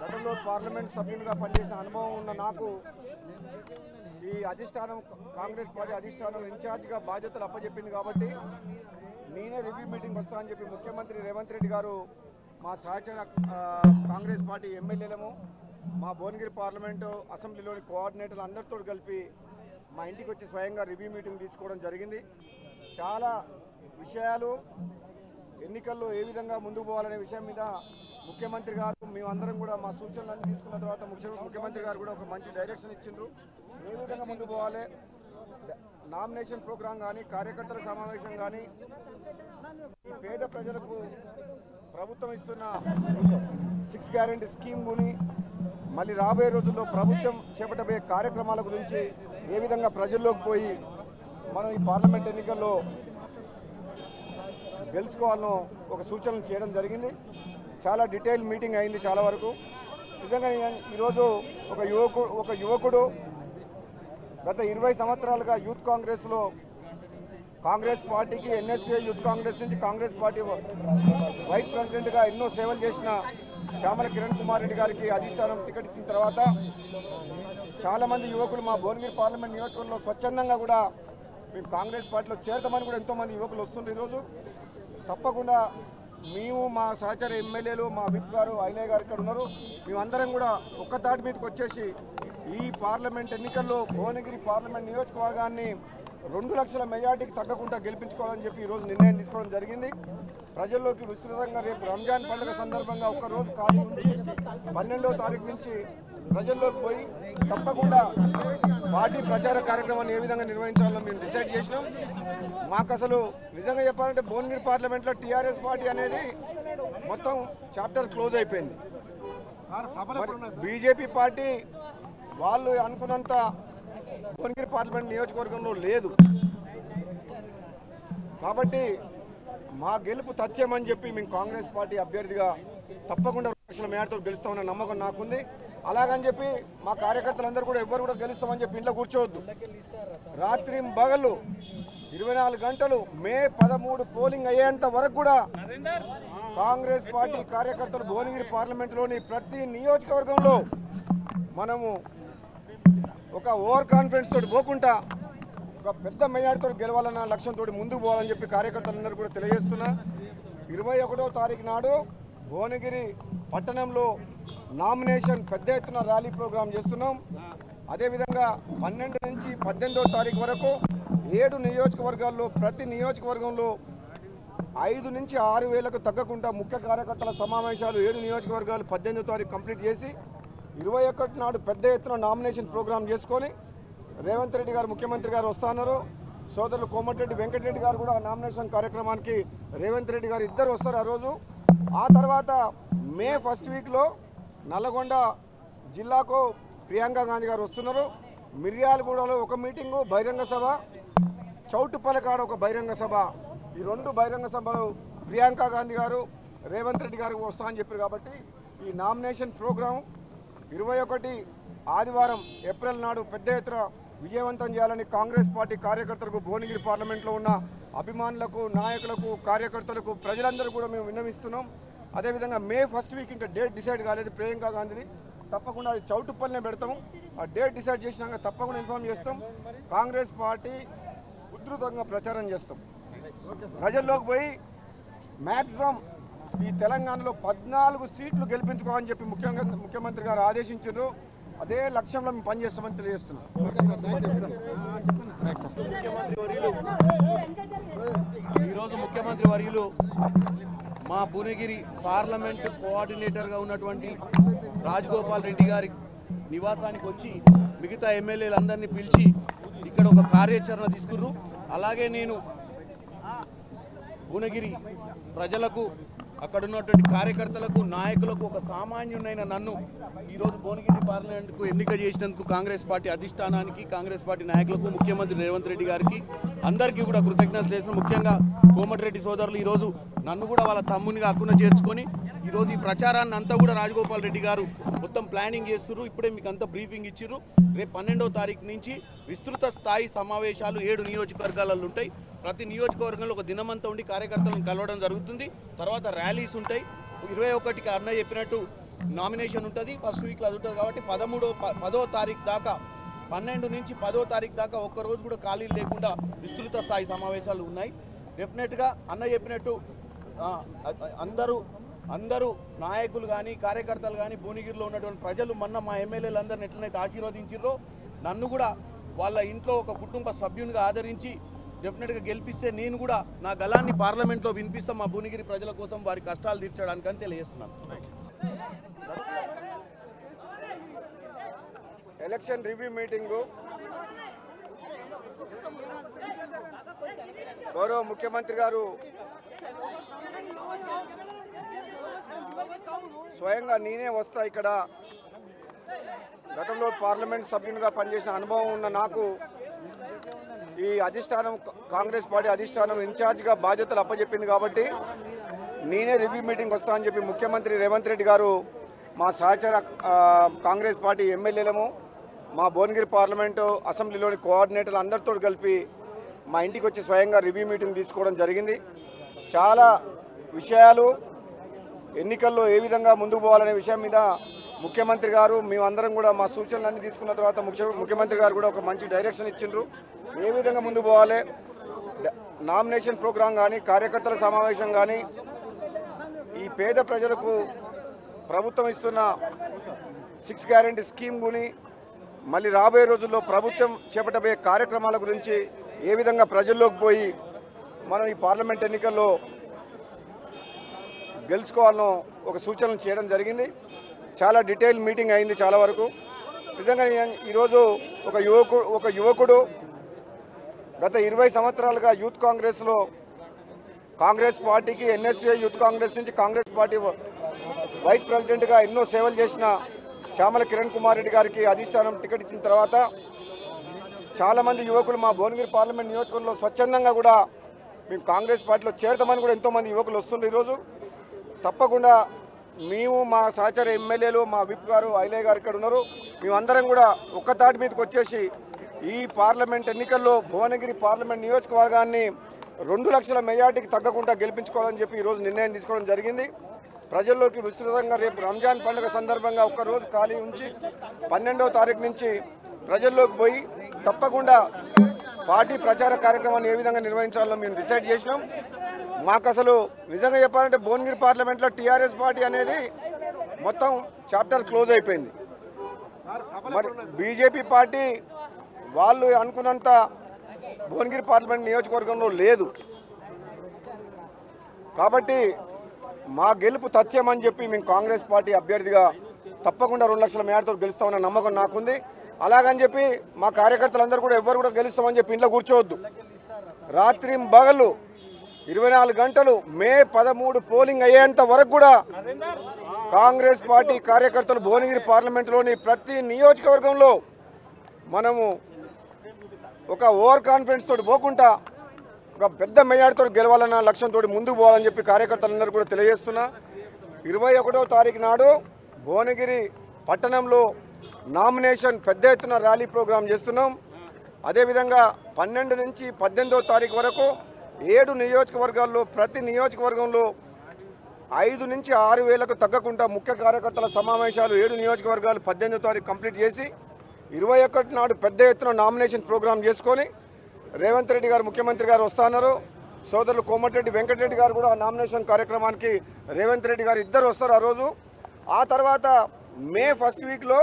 గతంలో పార్లమెంట్ సభ్యునిగా పనిచేసిన అనుభవం ఉన్న నాకు ఈ అధిష్టానం కాంగ్రెస్ పార్టీ అధిష్టానం ఇన్ఛార్జ్గా బాధ్యతలు అప్పచెప్పింది కాబట్టి నేనే రివ్యూ మీటింగ్ వస్తా అని చెప్పి ముఖ్యమంత్రి రేవంత్ రెడ్డి గారు మా సహచర కాంగ్రెస్ పార్టీ ఎమ్మెల్యేలము మా భువనగిరి పార్లమెంటు అసెంబ్లీలోని కోఆర్డినేటర్లు అందరితో కలిపి మా ఇంటికి వచ్చి స్వయంగా రివ్యూ మీటింగ్ తీసుకోవడం జరిగింది. చాలా విషయాలు ఎన్నికల్లో ఏ విధంగా ముందుకు పోవాలనే విషయం మీద ముఖ్యమంత్రి గారు మేమందరం కూడా మా సూచనలన్నీ తీసుకున్న తర్వాత ముఖ్య ముఖ్యమంత్రి గారు కూడా ఒక మంచి డైరెక్షన్ ఇచ్చిండ్రు. ఏ విధంగా ముందుకు పోవాలి? నామినేషన్ ప్రోగ్రాం కానీ కార్యకర్తల సమావేశం కానీ ఈ పేద ప్రజలకు ప్రభుత్వం ఇస్తున్న సిక్స్ గ్యారెంటీ స్కీమ్ని మళ్ళీ రాబోయే రోజుల్లో ప్రభుత్వం చేపట్టబోయే కార్యక్రమాల గురించి ఏ విధంగా ప్రజల్లోకి పోయి మనం ఈ పార్లమెంట్ ఎన్నికల్లో గెలుచుకోవాలనో ఒక సూచనలు చేయడం జరిగింది. చాలా డీటెయిల్ మీటింగ్ అయింది చాలా వరకు. నిజంగా ఈరోజు ఒక యువకుడు ఒక యువకుడు గత ఇరవై సంవత్సరాలుగా యూత్ కాంగ్రెస్లో కాంగ్రెస్ పార్టీకి ఎన్ఎస్ఏ యూత్ కాంగ్రెస్ నుంచి కాంగ్రెస్ పార్టీ వైస్ ప్రెసిడెంట్గా ఎన్నో సేవలు చేసిన శ్యామల కిరణ్ కుమార్ రెడ్డి గారికి అధిష్టానం టికెట్ ఇచ్చిన తర్వాత చాలామంది యువకులు మా భువనగిరి పార్లమెంట్ నియోజకవర్గంలో స్వచ్ఛందంగా కూడా మేము కాంగ్రెస్ పార్టీలో చేరతామని కూడా ఎంతోమంది యువకులు వస్తుండ్రు ఈరోజు. తప్పకుండా మేము మా సహచర ఎమ్మెల్యేలు మా విప్ గారు అయినయ్య గారు ఇక్కడ ఉన్నారు. మేమందరం కూడా ఒక్క తాటి మీదకి వచ్చేసి ఈ పార్లమెంట్ ఎన్నికల్లో భువనగిరి పార్లమెంట్ నియోజకవర్గాన్ని రెండు లక్షల మెజార్టీకి తగ్గకుండా గెలిపించుకోవాలని చెప్పి ఈరోజు నిర్ణయం తీసుకోవడం జరిగింది. ప్రజల్లోకి విస్తృతంగా రేపు రంజాన్ పండుగ సందర్భంగా ఒక్క రోజు ఖాళీ ఉంచి పన్నెండవ తారీఖు నుంచి ప్రజల్లోకి పోయి తప్పకుండా పార్టీ ప్రచార కార్యక్రమాన్ని ఏ విధంగా నిర్వహించాలో మేము డిసైడ్ చేసినాం. మాకు అసలు నిజంగా చెప్పాలంటే భువనగిరి పార్లమెంట్లో టీఆర్ఎస్ పార్టీ అనేది మొత్తం చాప్టర్ క్లోజ్ అయిపోయింది. బీజేపీ పార్టీ వాళ్ళు అనుకున్నంత భువనగిరి పార్లమెంట్ నియోజకవర్గంలో లేదు. కాబట్టి మా గెలుపు తథ్యమని చెప్పి మేము కాంగ్రెస్ పార్టీ అభ్యర్థిగా తప్పకుండా రెండు లక్షల మేడతో గెలుస్తామన్న నమ్మకం నాకుంది. అలాగని చెప్పి మా కార్యకర్తలందరూ కూడా ఎవ్వరు కూడా గెలుస్తామని చెప్పి ఇంట్లో కూర్చోవద్దు. రాత్రి బగలు ఇరవై నాలుగు గంటలు మే పదమూడు పోలింగ్ అయ్యేంత వరకు కూడా కాంగ్రెస్ పార్టీ కార్యకర్తలు భువనగిరి పార్లమెంటులోని ప్రతి నియోజకవర్గంలో మనము ఒక ఓవర్ కాన్ఫిడెన్స్ తోటి పోకుండా ఒక పెద్ద మెజార్టీతో గెలవాలన్న లక్ష్యంతో ముందుకు పోవాలని చెప్పి కార్యకర్తలందరూ కూడా తెలియజేస్తున్నా. ఇరవై ఒకటో తారీఖు నాడు భువనగిరి పట్టణంలో నామినేషన్ పెద్ద ఎత్తున ర్యాలీ ప్రోగ్రాం చేస్తున్నాం. అదేవిధంగా పన్నెండు నుంచి పద్దెనిమిదో తారీఖు వరకు ఏడు నియోజకవర్గాల్లో ప్రతి నియోజకవర్గంలో ఐదు నుంచి ఆరు వేలకు తగ్గకుండా ముఖ్య కార్యకర్తల సమావేశాలు ఏడు నియోజకవర్గాలు పద్దెనిమిదో తారీఖు కంప్లీట్ చేసి ఇరవై ఒకటి నాడు పెద్ద ఎత్తున నామినేషన్ ప్రోగ్రాం చేసుకొని రేవంత్ రెడ్డి గారు ముఖ్యమంత్రి గారు వస్తున్నారు సోదరులు కోమటిరెడ్డి వెంకటరెడ్డి గారు కూడా నామినేషన్ కార్యక్రమానికి రేవంత్ రెడ్డి గారు ఇద్దరు వస్తారు ఆ రోజు. ఆ తర్వాత మే ఫస్ట్ వీక్లో నల్లగొండ జిల్లాకు ప్రియాంక గాంధీ గారు వస్తున్నారు. మిర్యాలగూడలో ఒక మీటింగు బహిరంగ సభ చౌటుపల్లకాడ ఒక బహిరంగ సభ. ఈ రెండు బహిరంగ సభలు ప్రియాంక గాంధీ గారు రేవంత్ రెడ్డి గారు వస్తా అని చెప్పారు కాబట్టి ఈ నామినేషన్ ప్రోగ్రాం ఇరవై ఒకటి ఆదివారం ఏప్రిల్ నాడు పెద్ద ఎత్తున విజయవంతం చేయాలని కాంగ్రెస్ పార్టీ కార్యకర్తలకు భువనగిరి పార్లమెంట్లో ఉన్న అభిమానులకు నాయకులకు కార్యకర్తలకు ప్రజలందరూ కూడా మేము విన్నవిస్తున్నాం. అదేవిధంగా మే ఫస్ట్ వీక్ ఇంకా డేట్ డిసైడ్ కాలేదు ప్రియాంకా గాంధీది. తప్పకుండా అది చౌటుప్పల్నే పెడతాం ఆ డేట్ డిసైడ్ చేసినాక తప్పకుండా ఇన్ఫామ్ చేస్తాం. కాంగ్రెస్ పార్టీ ఉధృతంగా ప్రచారం చేస్తాం. ప్రజల్లోకి పోయి మ్యాక్సిమం ఈ తెలంగాణలో పద్నాలుగు సీట్లు గెలిపించుకోవాలని చెప్పి ముఖ్యంగా ముఖ్యమంత్రి గారు ఆదేశించారు. అదే లక్ష్యంలో మేము పనిచేస్తామని తెలియజేస్తున్నాం. ముఖ్యమంత్రి వర్యులు ఈరోజు ముఖ్యమంత్రి వర్యులు మా భువనగిరి పార్లమెంట్ కోఆర్డినేటర్గా ఉన్నటువంటి రాజగోపాల్ రెడ్డి గారి నివాసానికి వచ్చి మిగతా ఎమ్మెల్యేలందరినీ పిలిచి ఇక్కడ ఒక కార్యాచరణ తీసుకుర్రు. అలాగే నేను భువనగిరి ప్రజలకు అక్కడ ఉన్నటువంటి కార్యకర్తలకు నాయకులకు ఒక సామాన్యునైన నన్ను ఈరోజు భువనగిరి పార్లమెంట్కు ఎన్నిక చేసినందుకు కాంగ్రెస్ పార్టీ అధిష్టానానికి కాంగ్రెస్ పార్టీ నాయకులకు ముఖ్యమంత్రి రేవంత్ రెడ్డి గారికి అందరికీ కూడా కృతజ్ఞతలు చేసిన ముఖ్యంగా కోమటిరెడ్డి సోదరులు ఈరోజు నన్ను కూడా వాళ్ళ తమ్మునిగా అక్కున చేర్చుకొని ఈరోజు ఈ ప్రచారాన్ని అంతా కూడా రాజగోపాల్ రెడ్డి గారు మొత్తం ప్లానింగ్ చేస్తున్నారు ఇప్పుడే మీకు అంతా బ్రీఫింగ్ ఇచ్చిర్రు. రేపు పన్నెండవ తారీఖు నుంచి విస్తృత స్థాయి సమావేశాలు ఏడు నియోజకవర్గాలలో ఉంటాయి. ప్రతి నియోజకవర్గంలో ఒక దినమంతా ఉండి కార్యకర్తలను కలవడం జరుగుతుంది. తర్వాత ర్యాలీస్ ఉంటాయి. ఇరవై ఒకటికి అన్న చెప్పినట్టు నామినేషన్ ఉంటుంది. ఫస్ట్ వీక్లో అది ఉంటుంది కాబట్టి పదమూడో ప- పదో తారీఖు దాకా పన్నెండు నుంచి పదో తారీఖు దాకా ఒక్క రోజు కూడా ఖాళీలు లేకుండా విస్తృత స్థాయి సమావేశాలు ఉన్నాయి. డెఫినెట్గా అన్న చెప్పినట్టు అందరూ అందరూ నాయకులు కానీ కార్యకర్తలు కానీ భువనగిరిలో ఉన్నటువంటి ప్రజలు మొన్న మా ఎమ్మెల్యేలు అందరిని ఎట్లనైతే ఆశీర్వదించారో నన్ను కూడా వాళ్ళ ఇంట్లో ఒక కుటుంబ సభ్యునిగా ఆదరించి డెఫినెట్గా గెలిపిస్తే నేను కూడా నా గలాన్ని పార్లమెంట్లో వినిపిస్తా మా భువనగిరి ప్రజల కోసం వారి కష్టాలు తీర్చడానికి అని తెలియజేస్తున్నాను. Election review meeting. గౌరవ ముఖ్యమంత్రి గారు స్వయంగా నేనే వస్తా ఇక్కడ. గతంలో పార్లమెంట్ సభ్యునిగా పనిచేసిన అనుభవం ఉన్న నాకు ఈ అధిష్టానం కాంగ్రెస్ పార్టీ అధిష్టానం ఇన్ఛార్జ్గా బాధ్యతలు అప్పచెప్పింది కాబట్టి నేనే రివ్యూ మీటింగ్ వస్తా అని చెప్పి ముఖ్యమంత్రి రేవంత్ రెడ్డి గారు మా సహచర కాంగ్రెస్ పార్టీ ఎమ్మెల్యేలము మా భువనగిరి పార్లమెంటు అసెంబ్లీలోని కోఆర్డినేటర్లు అందరితో కలిపి మా ఇంటికి వచ్చి స్వయంగా రివ్యూ మీటింగ్ తీసుకోవడం జరిగింది. చాలా విషయాలు ఎన్నికల్లో ఏ విధంగా ముందుకు పోవాలనే విషయం మీద ముఖ్యమంత్రి గారు మేమందరం కూడా మా సూచనలన్నీ తీసుకున్న తర్వాత ముఖ్య ముఖ్యమంత్రి గారు కూడా ఒక మంచి డైరెక్షన్ ఇచ్చిండ్రు. ఏ విధంగా ముందు పోవాలి? నామినేషన్ ప్రోగ్రాం కానీ కార్యకర్తల సమావేశం కానీ ఈ పేద ప్రజలకు ప్రభుత్వం ఇస్తున్న సిక్స్ గ్యారంటీ స్కీమ్ గుని మళ్ళీ రాబోయే రోజుల్లో ప్రభుత్వం చేపట్టబోయే కార్యక్రమాల గురించి ఏ విధంగా ప్రజల్లోకి పోయి మనం ఈ పార్లమెంట్ ఎన్నికల్లో గెలుచుకోవాలనో ఒక సూచనలు చేయడం జరిగింది. చాలా డీటెయిల్ మీటింగ్ అయింది చాలా వరకు. నిజంగా ఈరోజు ఒక యువకుడు ఒక యువకుడు గత ఇరవై సంవత్సరాలుగా యూత్ కాంగ్రెస్లో కాంగ్రెస్ పార్టీకి ఎన్ఎస్ఏ యూత్ కాంగ్రెస్ నుంచి కాంగ్రెస్ పార్టీ వైస్ ప్రెసిడెంట్గా ఎన్నో సేవలు చేసిన చామల కిరణ్ కుమార్ రెడ్డి గారికి అధిష్టానం టికెట్ ఇచ్చిన తర్వాత చాలామంది యువకులు మా భువనగిరి పార్లమెంట్ నియోజకవర్గంలో స్వచ్ఛందంగా కూడా మేము కాంగ్రెస్ పార్టీలో చేరతామని కూడా ఎంతోమంది యువకులు వస్తుండ్రు ఈరోజు. తప్పకుండా మేము మా సహచర ఎమ్మెల్యేలు మా విప్ గారు ఐలే గారు ఇక్కడ ఉన్నారు. మేమందరం కూడా ఒక్క తాటి మీదకి వచ్చేసి ఈ పార్లమెంట్ ఎన్నికల్లో భువనగిరి పార్లమెంట్ నియోజకవర్గాన్ని రెండు లక్షల మెజార్టీకి తగ్గకుండా గెలిపించుకోవాలని చెప్పి ఈరోజు నిర్ణయం తీసుకోవడం జరిగింది. ప్రజల్లోకి విస్తృతంగా రేపు రంజాన్ పండుగ సందర్భంగా ఒక్కరోజు ఖాళీ ఉంచి పన్నెండవ తారీఖు నుంచి ప్రజల్లోకి పోయి తప్పకుండా పార్టీ ప్రచార కార్యక్రమాన్ని ఏ విధంగా నిర్వహించాలో మేము డిసైడ్ చేసినాం. మాకు అసలు నిజంగా చెప్పాలంటే భువనగిరి పార్లమెంట్లో టీఆర్ఎస్ పార్టీ అనేది మొత్తం చాప్టర్ క్లోజ్ అయిపోయింది. మరి బీజేపీ పార్టీ వాళ్ళు అనుకున్నంత భువనగిరి పార్లమెంట్ నియోజకవర్గంలో లేదు. కాబట్టి మా గెలుపు తథ్యం అని చెప్పి మేము కాంగ్రెస్ పార్టీ అభ్యర్థిగా తప్పకుండా రెండు లక్షల మేడతో గెలుస్తామన్న నమ్మకం నాకుంది. అలాగని చెప్పి మా కార్యకర్తలందరూ కూడా ఎవరు కూడా గెలుస్తామని చెప్పి ఇంట్లో కూర్చోవద్దు. రాత్రి బగళ్ళు ఇరవై నాలుగు గంటలు మే పదమూడు పోలింగ్ అయ్యేంత వరకు కూడా కాంగ్రెస్ పార్టీ కార్యకర్తలు భువనగిరి పార్లమెంటులోని ప్రతి నియోజకవర్గంలో మనము ఒక ఓవర్ కాన్ఫిడెన్స్ తోటి పోకుండా ఒక పెద్ద మెజార్టీతో గెలవాలన్న లక్ష్యంతో ముందుకు పోవాలని చెప్పి కార్యకర్తలందరూ కూడా తెలియజేస్తున్నా. ఇరవై ఒకటో తారీఖు నాడు భువనగిరి పట్టణంలో నామినేషన్ పెద్ద ఎత్తున ర్యాలీ ప్రోగ్రాం చేస్తున్నాం. అదేవిధంగా పన్నెండు నుంచి పద్దెనిమిదో తారీఖు వరకు ఏడు నియోజకవర్గాల్లో ప్రతి నియోజకవర్గంలో ఐదు నుంచి ఆరు వేలకు తగ్గకుండా ముఖ్య కార్యకర్తల సమావేశాలు ఏడు నియోజకవర్గాలు పద్దెనిమిదో తారీఖు కంప్లీట్ చేసి ఇరవై ఒకటి నాడు పెద్ద ఎత్తున నామినేషన్ ప్రోగ్రాం చేసుకొని రేవంత్ రెడ్డి గారు ముఖ్యమంత్రి గారు వస్తున్నారు సోదరులు కోమటిరెడ్డి వెంకటరెడ్డి గారు కూడా నామినేషన్ కార్యక్రమానికి రేవంత్ రెడ్డి గారు ఇద్దరు వస్తారు ఆ రోజు. ఆ తర్వాత మే ఫస్ట్ వీక్లో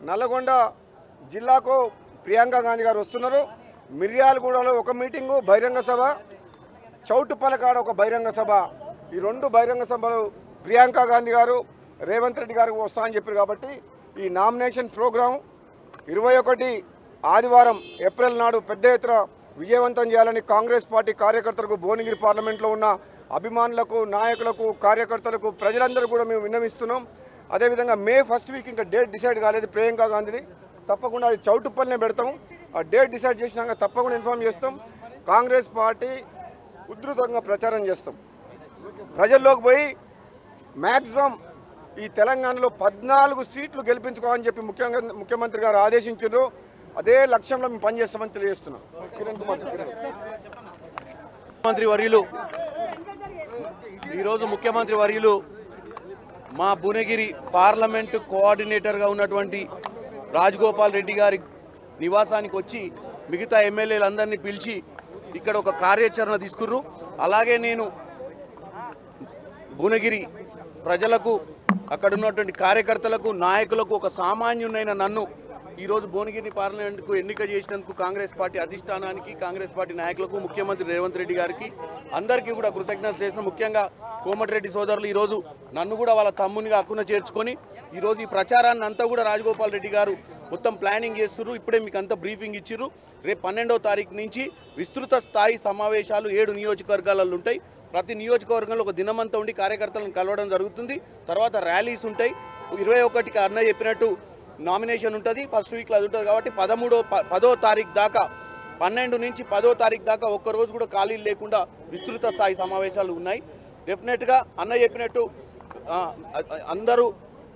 నల్లగొండ జిల్లాకు ప్రియాంక గాంధీ గారు వస్తున్నారు. మిర్యాలగూడలో ఒక మీటింగు బహిరంగ సభ. చౌటుపలకాడ ఒక బహిరంగ సభ. ఈ రెండు బహిరంగ సభలు ప్రియాంక గాంధీ గారు రేవంత్ రెడ్డి గారు వస్తా అని చెప్పారు కాబట్టి ఈ నామినేషన్ ప్రోగ్రాం ఇరవై ఒకటి ఆదివారం ఏప్రిల్ నాడు పెద్ద ఎత్తున విజయవంతం చేయాలని కాంగ్రెస్ పార్టీ కార్యకర్తలకు భువనగిరి పార్లమెంట్లో ఉన్న అభిమానులకు నాయకులకు కార్యకర్తలకు ప్రజలందరూ కూడా మేము విన్నవిస్తున్నాం. అదేవిధంగా మే ఫస్ట్ వీక్ ఇంకా డేట్ డిసైడ్ కాలేదు ప్రియాంక గాంధీది. తప్పకుండా అది చౌటుప్పల్నే పెడతాం. ఆ డేట్ డిసైడ్ చేసినాక తప్పకుండా ఇన్ఫామ్ చేస్తాం. కాంగ్రెస్ పార్టీ ఉధృతంగా ప్రచారం చేస్తాం. ప్రజల్లోకి పోయి మ్యాక్సిమం ఈ తెలంగాణలో పద్నాలుగు సీట్లు గెలిపించుకోవాలని చెప్పి ముఖ్యంగా ముఖ్యమంత్రి గారు ఆదేశించారు అదే లక్ష్యంలో మేము పనిచేస్తామని తెలియజేస్తున్నాం. కిరణ్ కుమార్ ముఖ్యమంత్రి వర్యులు ఈరోజు ముఖ్యమంత్రి వర్యులు మా భువనగిరి పార్లమెంటు కోఆర్డినేటర్గా ఉన్నటువంటి రాజగోపాల్ రెడ్డి గారి నివాసానికి వచ్చి మిగతా ఎమ్మెల్యేలందరినీ పిలిచి ఇక్కడ ఒక కార్యాచరణ తీసుకుర్రు. అలాగే నేను భువనగిరి ప్రజలకు అక్కడ ఉన్నటువంటి కార్యకర్తలకు నాయకులకు ఒక సామాన్యునైన నన్ను ఈరోజు భువనగిరి పార్లమెంట్కు ఎన్నిక చేసినందుకు కాంగ్రెస్ పార్టీ అధిష్టానానికి కాంగ్రెస్ పార్టీ నాయకులకు ముఖ్యమంత్రి రేవంత్ రెడ్డి గారికి అందరికీ కూడా కృతజ్ఞతలు చేసిన ముఖ్యంగా కోమటిరెడ్డి సోదరులు ఈరోజు నన్ను కూడా వాళ్ళ తమ్మునిగా అక్కున చేర్చుకొని ఈరోజు ఈ ప్రచారాన్ని అంతా కూడా రాజగోపాల్ రెడ్డి గారు మొత్తం ప్లానింగ్ చేస్తున్నారు ఇప్పుడే మీకు అంతా బ్రీఫింగ్ ఇచ్చిర్రు. రేపు పన్నెండవ తారీఖు నుంచి విస్తృత స్థాయి సమావేశాలు ఏడు నియోజకవర్గాలలో ఉంటాయి. ప్రతి నియోజకవర్గంలో ఒక దినమంతా ఉండి కార్యకర్తలను కలవడం జరుగుతుంది. తర్వాత ర్యాలీస్ ఉంటాయి. ఇరవై ఒకటికి అన్న చెప్పినట్టు నామినేషన్ ఉంటుంది ఫస్ట్ వీక్లో అది ఉంటుంది కాబట్టి పదమూడో ప- పదో తారీఖు దాకా పన్నెండు నుంచి పదో తారీఖు దాకా ఒక్క రోజు కూడా ఖాళీలు లేకుండా విస్తృత స్థాయి సమావేశాలు ఉన్నాయి. డెఫినెట్గా అన్న చెప్పినట్టు అందరూ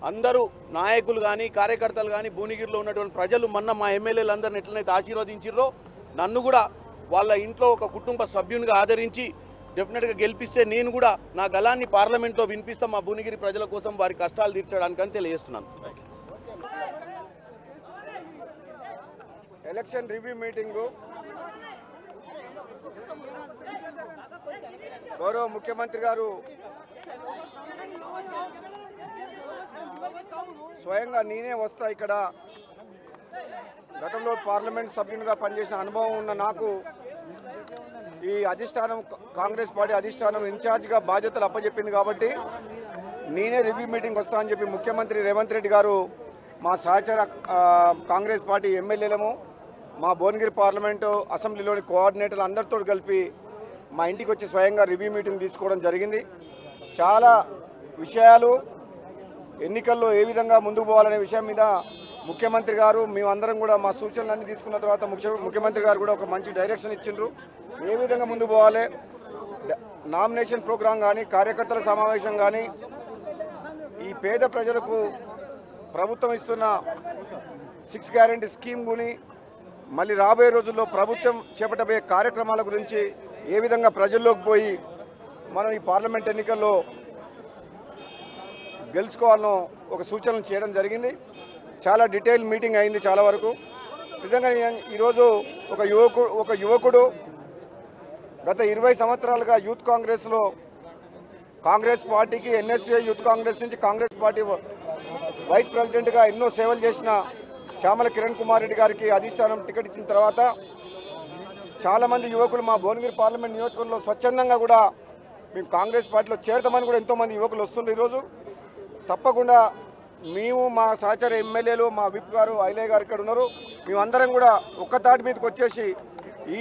అందరూ నాయకులు కానీ కార్యకర్తలు కానీ భువనగిరిలో ఉన్నటువంటి ప్రజలు మొన్న మా ఎమ్మెల్యేలు అందరిని ఎట్లనైతే ఆశీర్వదించారో నన్ను కూడా వాళ్ళ ఇంట్లో ఒక కుటుంబ సభ్యునిగా ఆదరించి డెఫినెట్గా గెలిపిస్తే నేను కూడా నా గలాన్ని పార్లమెంట్లో వినిపిస్తా మా భువనగిరి ప్రజల కోసం వారి కష్టాలు తీర్చడానికని తెలియజేస్తున్నాను. Election review meeting. గౌరవ ముఖ్యమంత్రి గారు స్వయంగా నేనే వస్తా ఇక్కడ. గతంలో పార్లమెంట్ సభ్యునిగా పనిచేసిన అనుభవం ఉన్న నాకు ఈ అధిష్టానం కాంగ్రెస్ పార్టీ అధిష్టానం ఇన్ఛార్జ్గా బాధ్యతలు అప్పచెప్పింది కాబట్టి నేనే రివ్యూ మీటింగ్ వస్తా అని చెప్పి ముఖ్యమంత్రి రేవంత్ రెడ్డి గారు మా సహచర కాంగ్రెస్ పార్టీ ఎమ్మెల్యేలము మా భువనగిరి పార్లమెంటు అసెంబ్లీలోని కోఆర్డినేటర్లు అందరితో కలిపి మా ఇంటికి వచ్చి స్వయంగా రివ్యూ మీటింగ్ తీసుకోవడం జరిగింది. చాలా విషయాలు ఎన్నికల్లో ఏ విధంగా ముందుకు పోవాలనే విషయం మీద ముఖ్యమంత్రి గారు మేమందరం కూడా మా సూచనలన్నీ తీసుకున్న తర్వాత ముఖ్య ముఖ్యమంత్రి గారు కూడా ఒక మంచి డైరెక్షన్ ఇచ్చిండ్రు. ఏ విధంగా ముందుకు పోవాలి? నామినేషన్ ప్రోగ్రాం కానీ కార్యకర్తల సమావేశం కానీ ఈ పేద ప్రజలకు ప్రభుత్వం ఇస్తున్న సిక్స్ గ్యారంటీ స్కీమ్ గుని మళ్ళీ రాబోయే రోజుల్లో ప్రభుత్వం చేపట్టబోయే కార్యక్రమాల గురించి ఏ విధంగా ప్రజల్లోకి పోయి మనం ఈ పార్లమెంట్ ఎన్నికల్లో గెలుచుకోవాలనో ఒక సూచనలు చేయడం జరిగింది. చాలా డీటెయిల్ మీటింగ్ అయింది చాలా వరకు. నిజంగా ఈరోజు ఒక యువకుడు ఒక యువకుడు గత ఇరవై సంవత్సరాలుగా యూత్ కాంగ్రెస్లో కాంగ్రెస్ పార్టీకి ఎన్ఎస్ఏ యూత్ కాంగ్రెస్ నుంచి కాంగ్రెస్ పార్టీ వైస్ ప్రెసిడెంట్గా ఎన్నో సేవలు చేసిన శ్యామల కిరణ్ కుమార్ రెడ్డి గారికి అధిష్టానం టికెట్ ఇచ్చిన తర్వాత చాలామంది యువకులు మా భువనగిరి పార్లమెంట్ నియోజకవర్గంలో స్వచ్ఛందంగా కూడా మేము కాంగ్రెస్ పార్టీలో చేరతామని కూడా ఎంతోమంది యువకులు వస్తుండ్రు ఈరోజు. తప్పకుండా మేము మా సహచర ఎమ్మెల్యేలు మా విప్ గారు ఐలయ్య గారు ఇక్కడ ఉన్నారు. మేమందరం కూడా ఒక్క దాటి మీదకి వచ్చేసి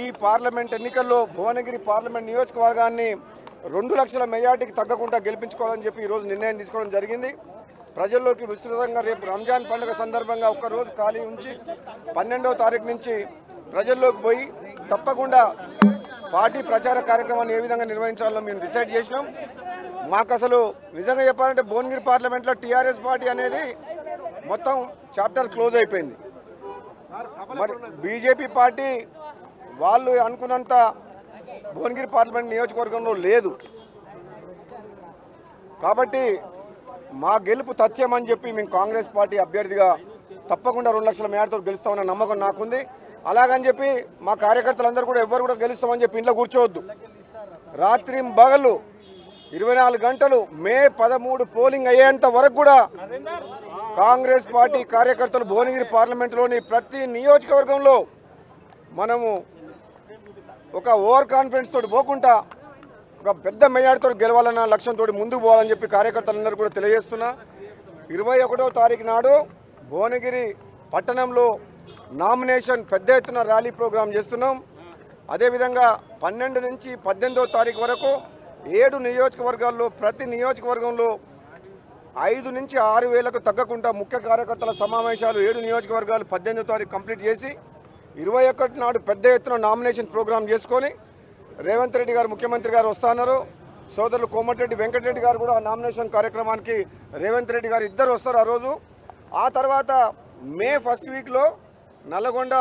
ఈ పార్లమెంట్ ఎన్నికల్లో భువనగిరి పార్లమెంట్ నియోజకవర్గాన్ని రెండు లక్షల మెజార్టీకి తగ్గకుండా గెలిపించుకోవాలని చెప్పి ఈరోజు నిర్ణయం తీసుకోవడం జరిగింది. ప్రజల్లోకి విస్తృతంగా రేపు రంజాన్ పండుగ సందర్భంగా ఒక్కరోజు ఖాళీ ఉంచి పన్నెండవ తారీఖు నుంచి ప్రజల్లోకి పోయి తప్పకుండా పార్టీ ప్రచార కార్యక్రమాన్ని ఏ విధంగా నిర్వహించాలో మేము డిసైడ్ చేసినాం. మాకు అసలు నిజంగా చెప్పాలంటే భువనగిరి పార్లమెంట్లో టీఆర్ఎస్ పార్టీ అనేది మొత్తం చాప్టర్ క్లోజ్ అయిపోయింది. మరి బీజేపీ పార్టీ వాళ్ళు అనుకున్నంత భువనగిరి పార్లమెంట్ నియోజకవర్గంలో లేదు. కాబట్టి మా గెలుపు తథ్యమని చెప్పి మేము కాంగ్రెస్ పార్టీ అభ్యర్థిగా తప్పకుండా రెండు లక్షల మేడతో గెలుస్తామన్న నమ్మకం నాకుంది. అలాగని చెప్పి మా కార్యకర్తలందరూ కూడా ఎవరు కూడా గెలుస్తామని చెప్పి ఇంట్లో కూర్చోవద్దు. రాత్రి బగలు ఇరవై నాలుగు గంటలు మే పదమూడు పోలింగ్ అయ్యేంత వరకు కూడా కాంగ్రెస్ పార్టీ కార్యకర్తలు భువనగిరి పార్లమెంటులోని ప్రతి నియోజకవర్గంలో మనము ఒక ఓవర్ కాన్ఫిడెన్స్ తోటి పోకుండా ఒక పెద్ద మెజార్టీతో గెలవాలన్న లక్ష్యంతో ముందుకు పోవాలని చెప్పి కార్యకర్తలందరూ కూడా తెలియజేస్తున్నా. ఇరవై ఒకటో తారీఖు నాడు భువనగిరి పట్టణంలో నామినేషన్ పెద్ద ఎత్తున ర్యాలీ ప్రోగ్రాం చేస్తున్నాం. అదేవిధంగా పన్నెండు నుంచి పద్దెనిమిదో తారీఖు వరకు ఏడు నియోజకవర్గాల్లో ప్రతి నియోజకవర్గంలో ఐదు నుంచి ఆరు వేలకు తగ్గకుండా ముఖ్య కార్యకర్తల సమావేశాలు ఏడు నియోజకవర్గాలు పద్దెనిమిదో తారీఖు కంప్లీట్ చేసి ఇరవై ఒకటి నాడు పెద్ద ఎత్తున నామినేషన్ ప్రోగ్రాం చేసుకొని రేవంత్ రెడ్డి గారు ముఖ్యమంత్రి గారు వస్తున్నారు. సోదరులు కోమటిరెడ్డి వెంకటరెడ్డి గారు కూడా నామినేషన్ కార్యక్రమానికి రేవంత్ రెడ్డి గారు ఇద్దరు వస్తారు ఆ రోజు. ఆ తర్వాత మే ఫస్ట్ వీక్లో నల్లగొండ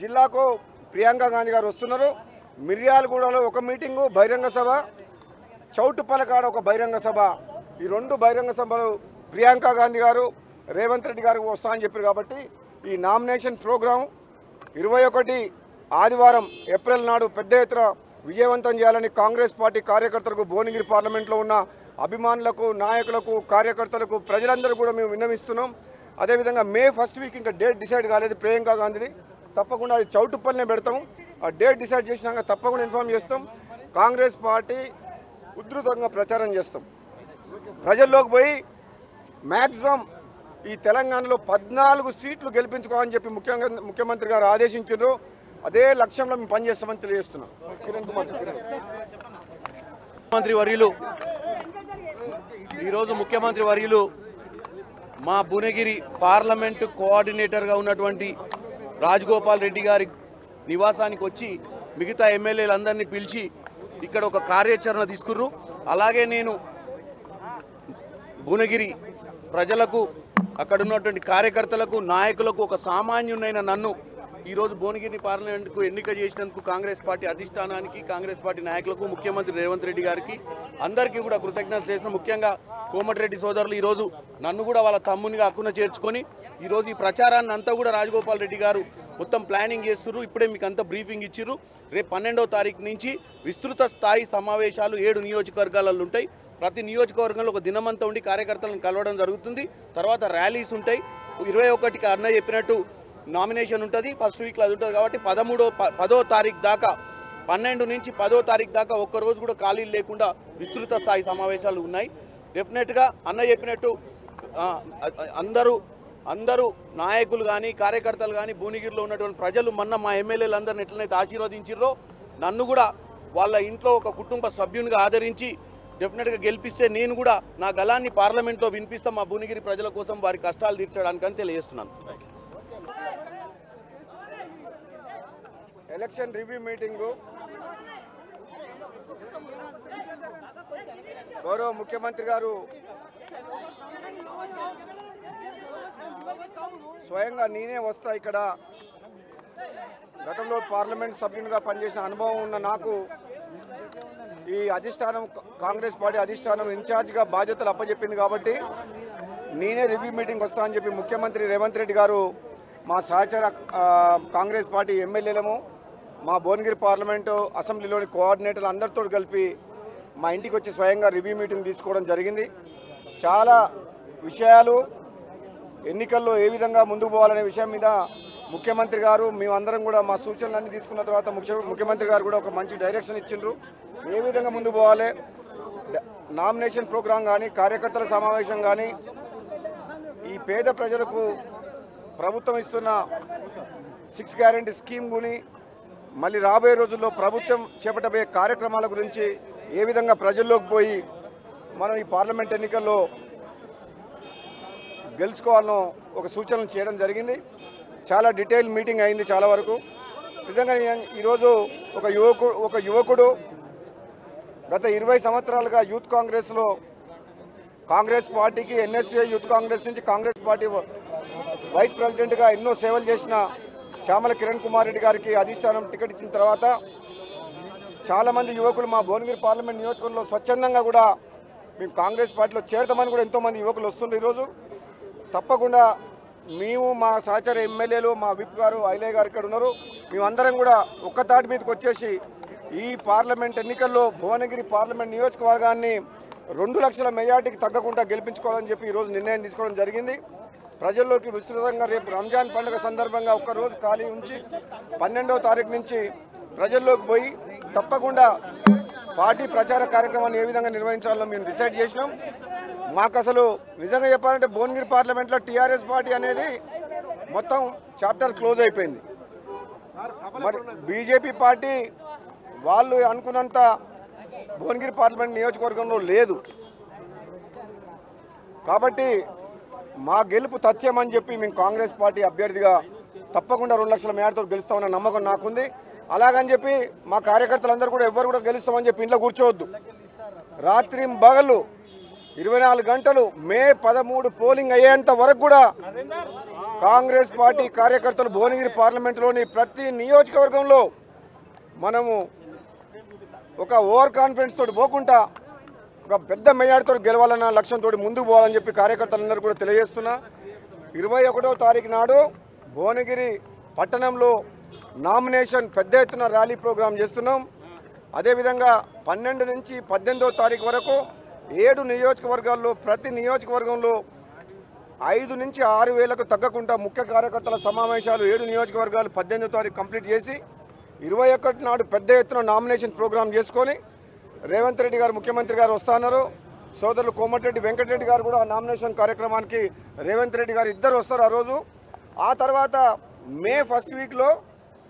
జిల్లాకు ప్రియాంక గాంధీ గారు వస్తున్నారు. మిర్యాలగూడలో ఒక మీటింగు బహిరంగ సభ. చౌటుప్పలకాడ ఒక బహిరంగ సభ. ఈ రెండు బహిరంగ సభలు ప్రియాంక గాంధీ గారు రేవంత్ రెడ్డి గారు వస్తా అని చెప్పారు కాబట్టి ఈ నామినేషన్ ప్రోగ్రాం ఇరవై ఒకటి ఆదివారం ఏప్రిల్ నాడు పెద్ద ఎత్తున విజయవంతం చేయాలని కాంగ్రెస్ పార్టీ కార్యకర్తలకు భువనగిరి పార్లమెంట్లో ఉన్న అభిమానులకు నాయకులకు కార్యకర్తలకు ప్రజలందరూ కూడా మేము విన్నవిస్తున్నాం. అదేవిధంగా మే ఫస్ట్ వీక్ ఇంకా డేట్ డిసైడ్ కాలేదు ప్రియాంక గాంధీది. తప్పకుండా అది చౌటుప్పల్నే పెడతాం ఆ డేట్ డిసైడ్ చేసినాక తప్పకుండా ఇన్ఫామ్ చేస్తాం. కాంగ్రెస్ పార్టీ ఉధృతంగా ప్రచారం చేస్తాం. ప్రజల్లోకి పోయి మ్యాక్సిమం ఈ తెలంగాణలో పద్నాలుగు సీట్లు గెలిపించుకోవాలని చెప్పి ముఖ్యంగా ముఖ్యమంత్రి గారు ఆదేశించారు అదే లక్ష్యంలో మేము పనిచేస్తామని తెలియజేస్తున్నాం. కిరణ్ కుమార్ ముఖ్యమంత్రి వర్యులు ఈరోజు ముఖ్యమంత్రి వర్యులు మా భువనగిరి పార్లమెంటు కోఆర్డినేటర్గా ఉన్నటువంటి రాజగోపాల్ రెడ్డి గారి నివాసానికి వచ్చి మిగతా ఎమ్మెల్యేలందరినీ పిలిచి ఇక్కడ ఒక కార్యాచరణ తీసుకుర్రు. అలాగే నేను భువనగిరి ప్రజలకు అక్కడ ఉన్నటువంటి కార్యకర్తలకు నాయకులకు ఒక సామాన్యునైన నన్ను ఈరోజు భువనగిరి పార్లమెంట్కు ఎన్నిక చేసినందుకు కాంగ్రెస్ పార్టీ అధిష్టానానికి కాంగ్రెస్ పార్టీ నాయకులకు ముఖ్యమంత్రి రేవంత్ రెడ్డి గారికి అందరికీ కూడా కృతజ్ఞతలు చేసిన ముఖ్యంగా కోమటిరెడ్డి సోదరులు ఈరోజు నన్ను కూడా వాళ్ళ తమ్మునిగా అక్కున చేర్చుకొని ఈరోజు ఈ ప్రచారాన్ని అంతా కూడా రాజగోపాల్ రెడ్డి గారు మొత్తం ప్లానింగ్ చేస్తున్నారు ఇప్పుడే మీకు అంతా బ్రీఫింగ్ ఇచ్చిర్రు. రేపు పన్నెండవ తారీఖు నుంచి విస్తృత స్థాయి సమావేశాలు ఏడు నియోజకవర్గాలలో ఉంటాయి. ప్రతి నియోజకవర్గంలో ఒక దినమంతా ఉండి కార్యకర్తలను కలవడం జరుగుతుంది. తర్వాత ర్యాలీస్ ఉంటాయి. ఇరవై ఒకటికి అన్న చెప్పినట్టు నామినేషన్ ఉంటుంది ఫస్ట్ వీక్లో అది ఉంటుంది కాబట్టి పదమూడో ప- పదో తారీఖు దాకా పన్నెండు నుంచి పదో తారీఖు దాకా ఒక్క రోజు కూడా ఖాళీలు లేకుండా విస్తృత స్థాయి సమావేశాలు ఉన్నాయి. డెఫినెట్గా అన్న చెప్పినట్టు అందరూ అందరూ నాయకులు కానీ కార్యకర్తలు కానీ భువనగిరిలో ఉన్నటువంటి ప్రజలు మొన్న మా ఎమ్మెల్యేలు అందరిని ఎట్లనైతే ఆశీర్వదించారో నన్ను కూడా వాళ్ళ ఇంట్లో ఒక కుటుంబ సభ్యునిగా ఆదరించి డెఫినెట్గా గెలిపిస్తే నేను కూడా నా గలాన్ని పార్లమెంట్లో వినిపిస్తా మా భువనగిరి ప్రజల కోసం వారి కష్టాలు తీర్చడానికని తెలియజేస్తున్నాను. Election review meeting. గౌరవ ముఖ్యమంత్రి గారు స్వయంగా నేనే వస్తా ఇక్కడ. గతంలో పార్లమెంట్ సభ్యునిగా పనిచేసిన అనుభవం ఉన్న నాకు ఈ అధిష్టానం కాంగ్రెస్ పార్టీ అధిష్టానం ఇన్ఛార్జ్గా బాధ్యతలు అప్పచెప్పింది కాబట్టి నేనే రివ్యూ మీటింగ్ వస్తా అని చెప్పి ముఖ్యమంత్రి రేవంత్ రెడ్డి గారు మా సహచర కాంగ్రెస్ పార్టీ ఎమ్మెల్యేలము మా భువనగిరి పార్లమెంటు అసెంబ్లీలోని కోఆర్డినేటర్లు అందరితో కలిపి మా ఇంటికి వచ్చి స్వయంగా రివ్యూ మీటింగ్ తీసుకోవడం జరిగింది. చాలా విషయాలు ఎన్నికల్లో ఏ విధంగా ముందుకు పోవాలనే విషయం మీద ముఖ్యమంత్రి గారు మేమందరం కూడా మా సూచనలన్నీ తీసుకున్న తర్వాత ముఖ్య ముఖ్యమంత్రి గారు కూడా ఒక మంచి డైరెక్షన్ ఇచ్చిండ్రు. ఏ విధంగా ముందుకు పోవాలి? డ- నామినేషన్ ప్రోగ్రాం కానీ కార్యకర్తల సమావేశం కానీ ఈ పేద ప్రజలకు ప్రభుత్వం ఇస్తున్న సిక్స్ గ్యారంటీ స్కీమ్ గుని మళ్ళీ రాబోయే రోజుల్లో ప్రభుత్వం చేపట్టబోయే కార్యక్రమాల గురించి ఏ విధంగా ప్రజల్లోకి పోయి మనం ఈ పార్లమెంట్ ఎన్నికల్లో గెలుచుకోవాలనో ఒక సూచనలు చేయడం జరిగింది. చాలా డీటెయిల్ మీటింగ్ అయింది చాలా వరకు. నిజంగా ఈరోజు ఒక యువకుడు ఒక యువకుడు గత ఇరవై సంవత్సరాలుగా యూత్ కాంగ్రెస్లో కాంగ్రెస్ పార్టీకి ఎన్ఎస్ఏ యూత్ కాంగ్రెస్ నుంచి కాంగ్రెస్ పార్టీ వైస్ ప్రెసిడెంట్గా ఎన్నో సేవలు చేసిన చామల కిరణ్ కుమార్ రెడ్డి గారికి అధిష్టానం టికెట్ ఇచ్చిన తర్వాత చాలామంది యువకులు మా భువనగిరి పార్లమెంట్ నియోజకవర్గంలో స్వచ్ఛందంగా కూడా మేము కాంగ్రెస్ పార్టీలో చేరతామని కూడా ఎంతోమంది యువకులు వస్తుండ్రు ఈరోజు. తప్పకుండా మేము మా సహచర ఎమ్మెల్యేలు మా విప్ గారు ఐలయ్య గారు ఇక్కడ ఉన్నారు. మేమందరం కూడా ఒక్క తాటి మీదకి వచ్చేసి ఈ పార్లమెంట్ ఎన్నికల్లో భువనగిరి పార్లమెంట్ నియోజకవర్గాన్ని రెండు లక్షల మెజార్టీకి తగ్గకుండా గెలిపించుకోవాలని చెప్పి ఈరోజు నిర్ణయం తీసుకోవడం జరిగింది. ప్రజల్లోకి విస్తృతంగా రేపు రంజాన్ పండుగ సందర్భంగా ఒక్కరోజు ఖాళీ ఉంచి పన్నెండవ తారీఖు నుంచి ప్రజల్లోకి పోయి తప్పకుండా పార్టీ ప్రచార కార్యక్రమాన్ని ఏ విధంగా నిర్వహించాలో మేము డిసైడ్ చేసినాం. మాకు అసలు నిజంగా చెప్పాలంటే భువనగిరి పార్లమెంట్లో టీఆర్ఎస్ పార్టీ అనేది మొత్తం చాప్టర్ క్లోజ్ అయిపోయింది. మరి బీజేపీ పార్టీ వాళ్ళు అనుకున్నంత భువనగిరి పార్లమెంట్ నియోజకవర్గంలో లేదు. కాబట్టి మా గెలుపు తథ్యమని చెప్పి మేము కాంగ్రెస్ పార్టీ అభ్యర్థిగా తప్పకుండా రెండు లక్షల మేడతో గెలుస్తామన్న నమ్మకం నాకుంది. అలాగని చెప్పి మా కార్యకర్తలందరూ కూడా ఎవరు కూడా గెలుస్తామని చెప్పి ఇంట్లో కూర్చోవద్దు. రాత్రి బగళ్ళు ఇరవై నాలుగు గంటలు మే పదమూడు పోలింగ్ అయ్యేంత వరకు కూడా కాంగ్రెస్ పార్టీ కార్యకర్తలు భువనగిరి పార్లమెంటులోని ప్రతి నియోజకవర్గంలో మనము ఒక ఓవర్ కాన్ఫిడెన్స్ తోటి పోకుండా ఒక పెద్ద మెజార్టీతో గెలవాలన్న లక్ష్యంతో ముందుకు పోవాలని చెప్పి కార్యకర్తలందరూ కూడా తెలియజేస్తున్నా. ఇరవై ఒకటో తారీఖు నాడు భువనగిరి పట్టణంలో నామినేషన్ పెద్ద ఎత్తున ర్యాలీ ప్రోగ్రాం చేస్తున్నాం. అదేవిధంగా పన్నెండు నుంచి పద్దెనిమిదో తారీఖు వరకు ఏడు నియోజకవర్గాల్లో ప్రతి నియోజకవర్గంలో ఐదు నుంచి ఆరు వేలకు తగ్గకుండా ముఖ్య కార్యకర్తల సమావేశాలు ఏడు నియోజకవర్గాలు పద్దెనిమిదో తారీఖు కంప్లీట్ చేసి ఇరవై ఒకటి నాడు పెద్ద ఎత్తున నామినేషన్ ప్రోగ్రాం చేసుకొని రేవంత్ రెడ్డి గారు ముఖ్యమంత్రి గారు వస్తున్నారు. సోదరులు కోమటిరెడ్డి వెంకటరెడ్డి గారు కూడా నామినేషన్ కార్యక్రమానికి రేవంత్ రెడ్డి గారు ఇద్దరు వస్తారు ఆ రోజు. ఆ తర్వాత మే ఫస్ట్ వీక్లో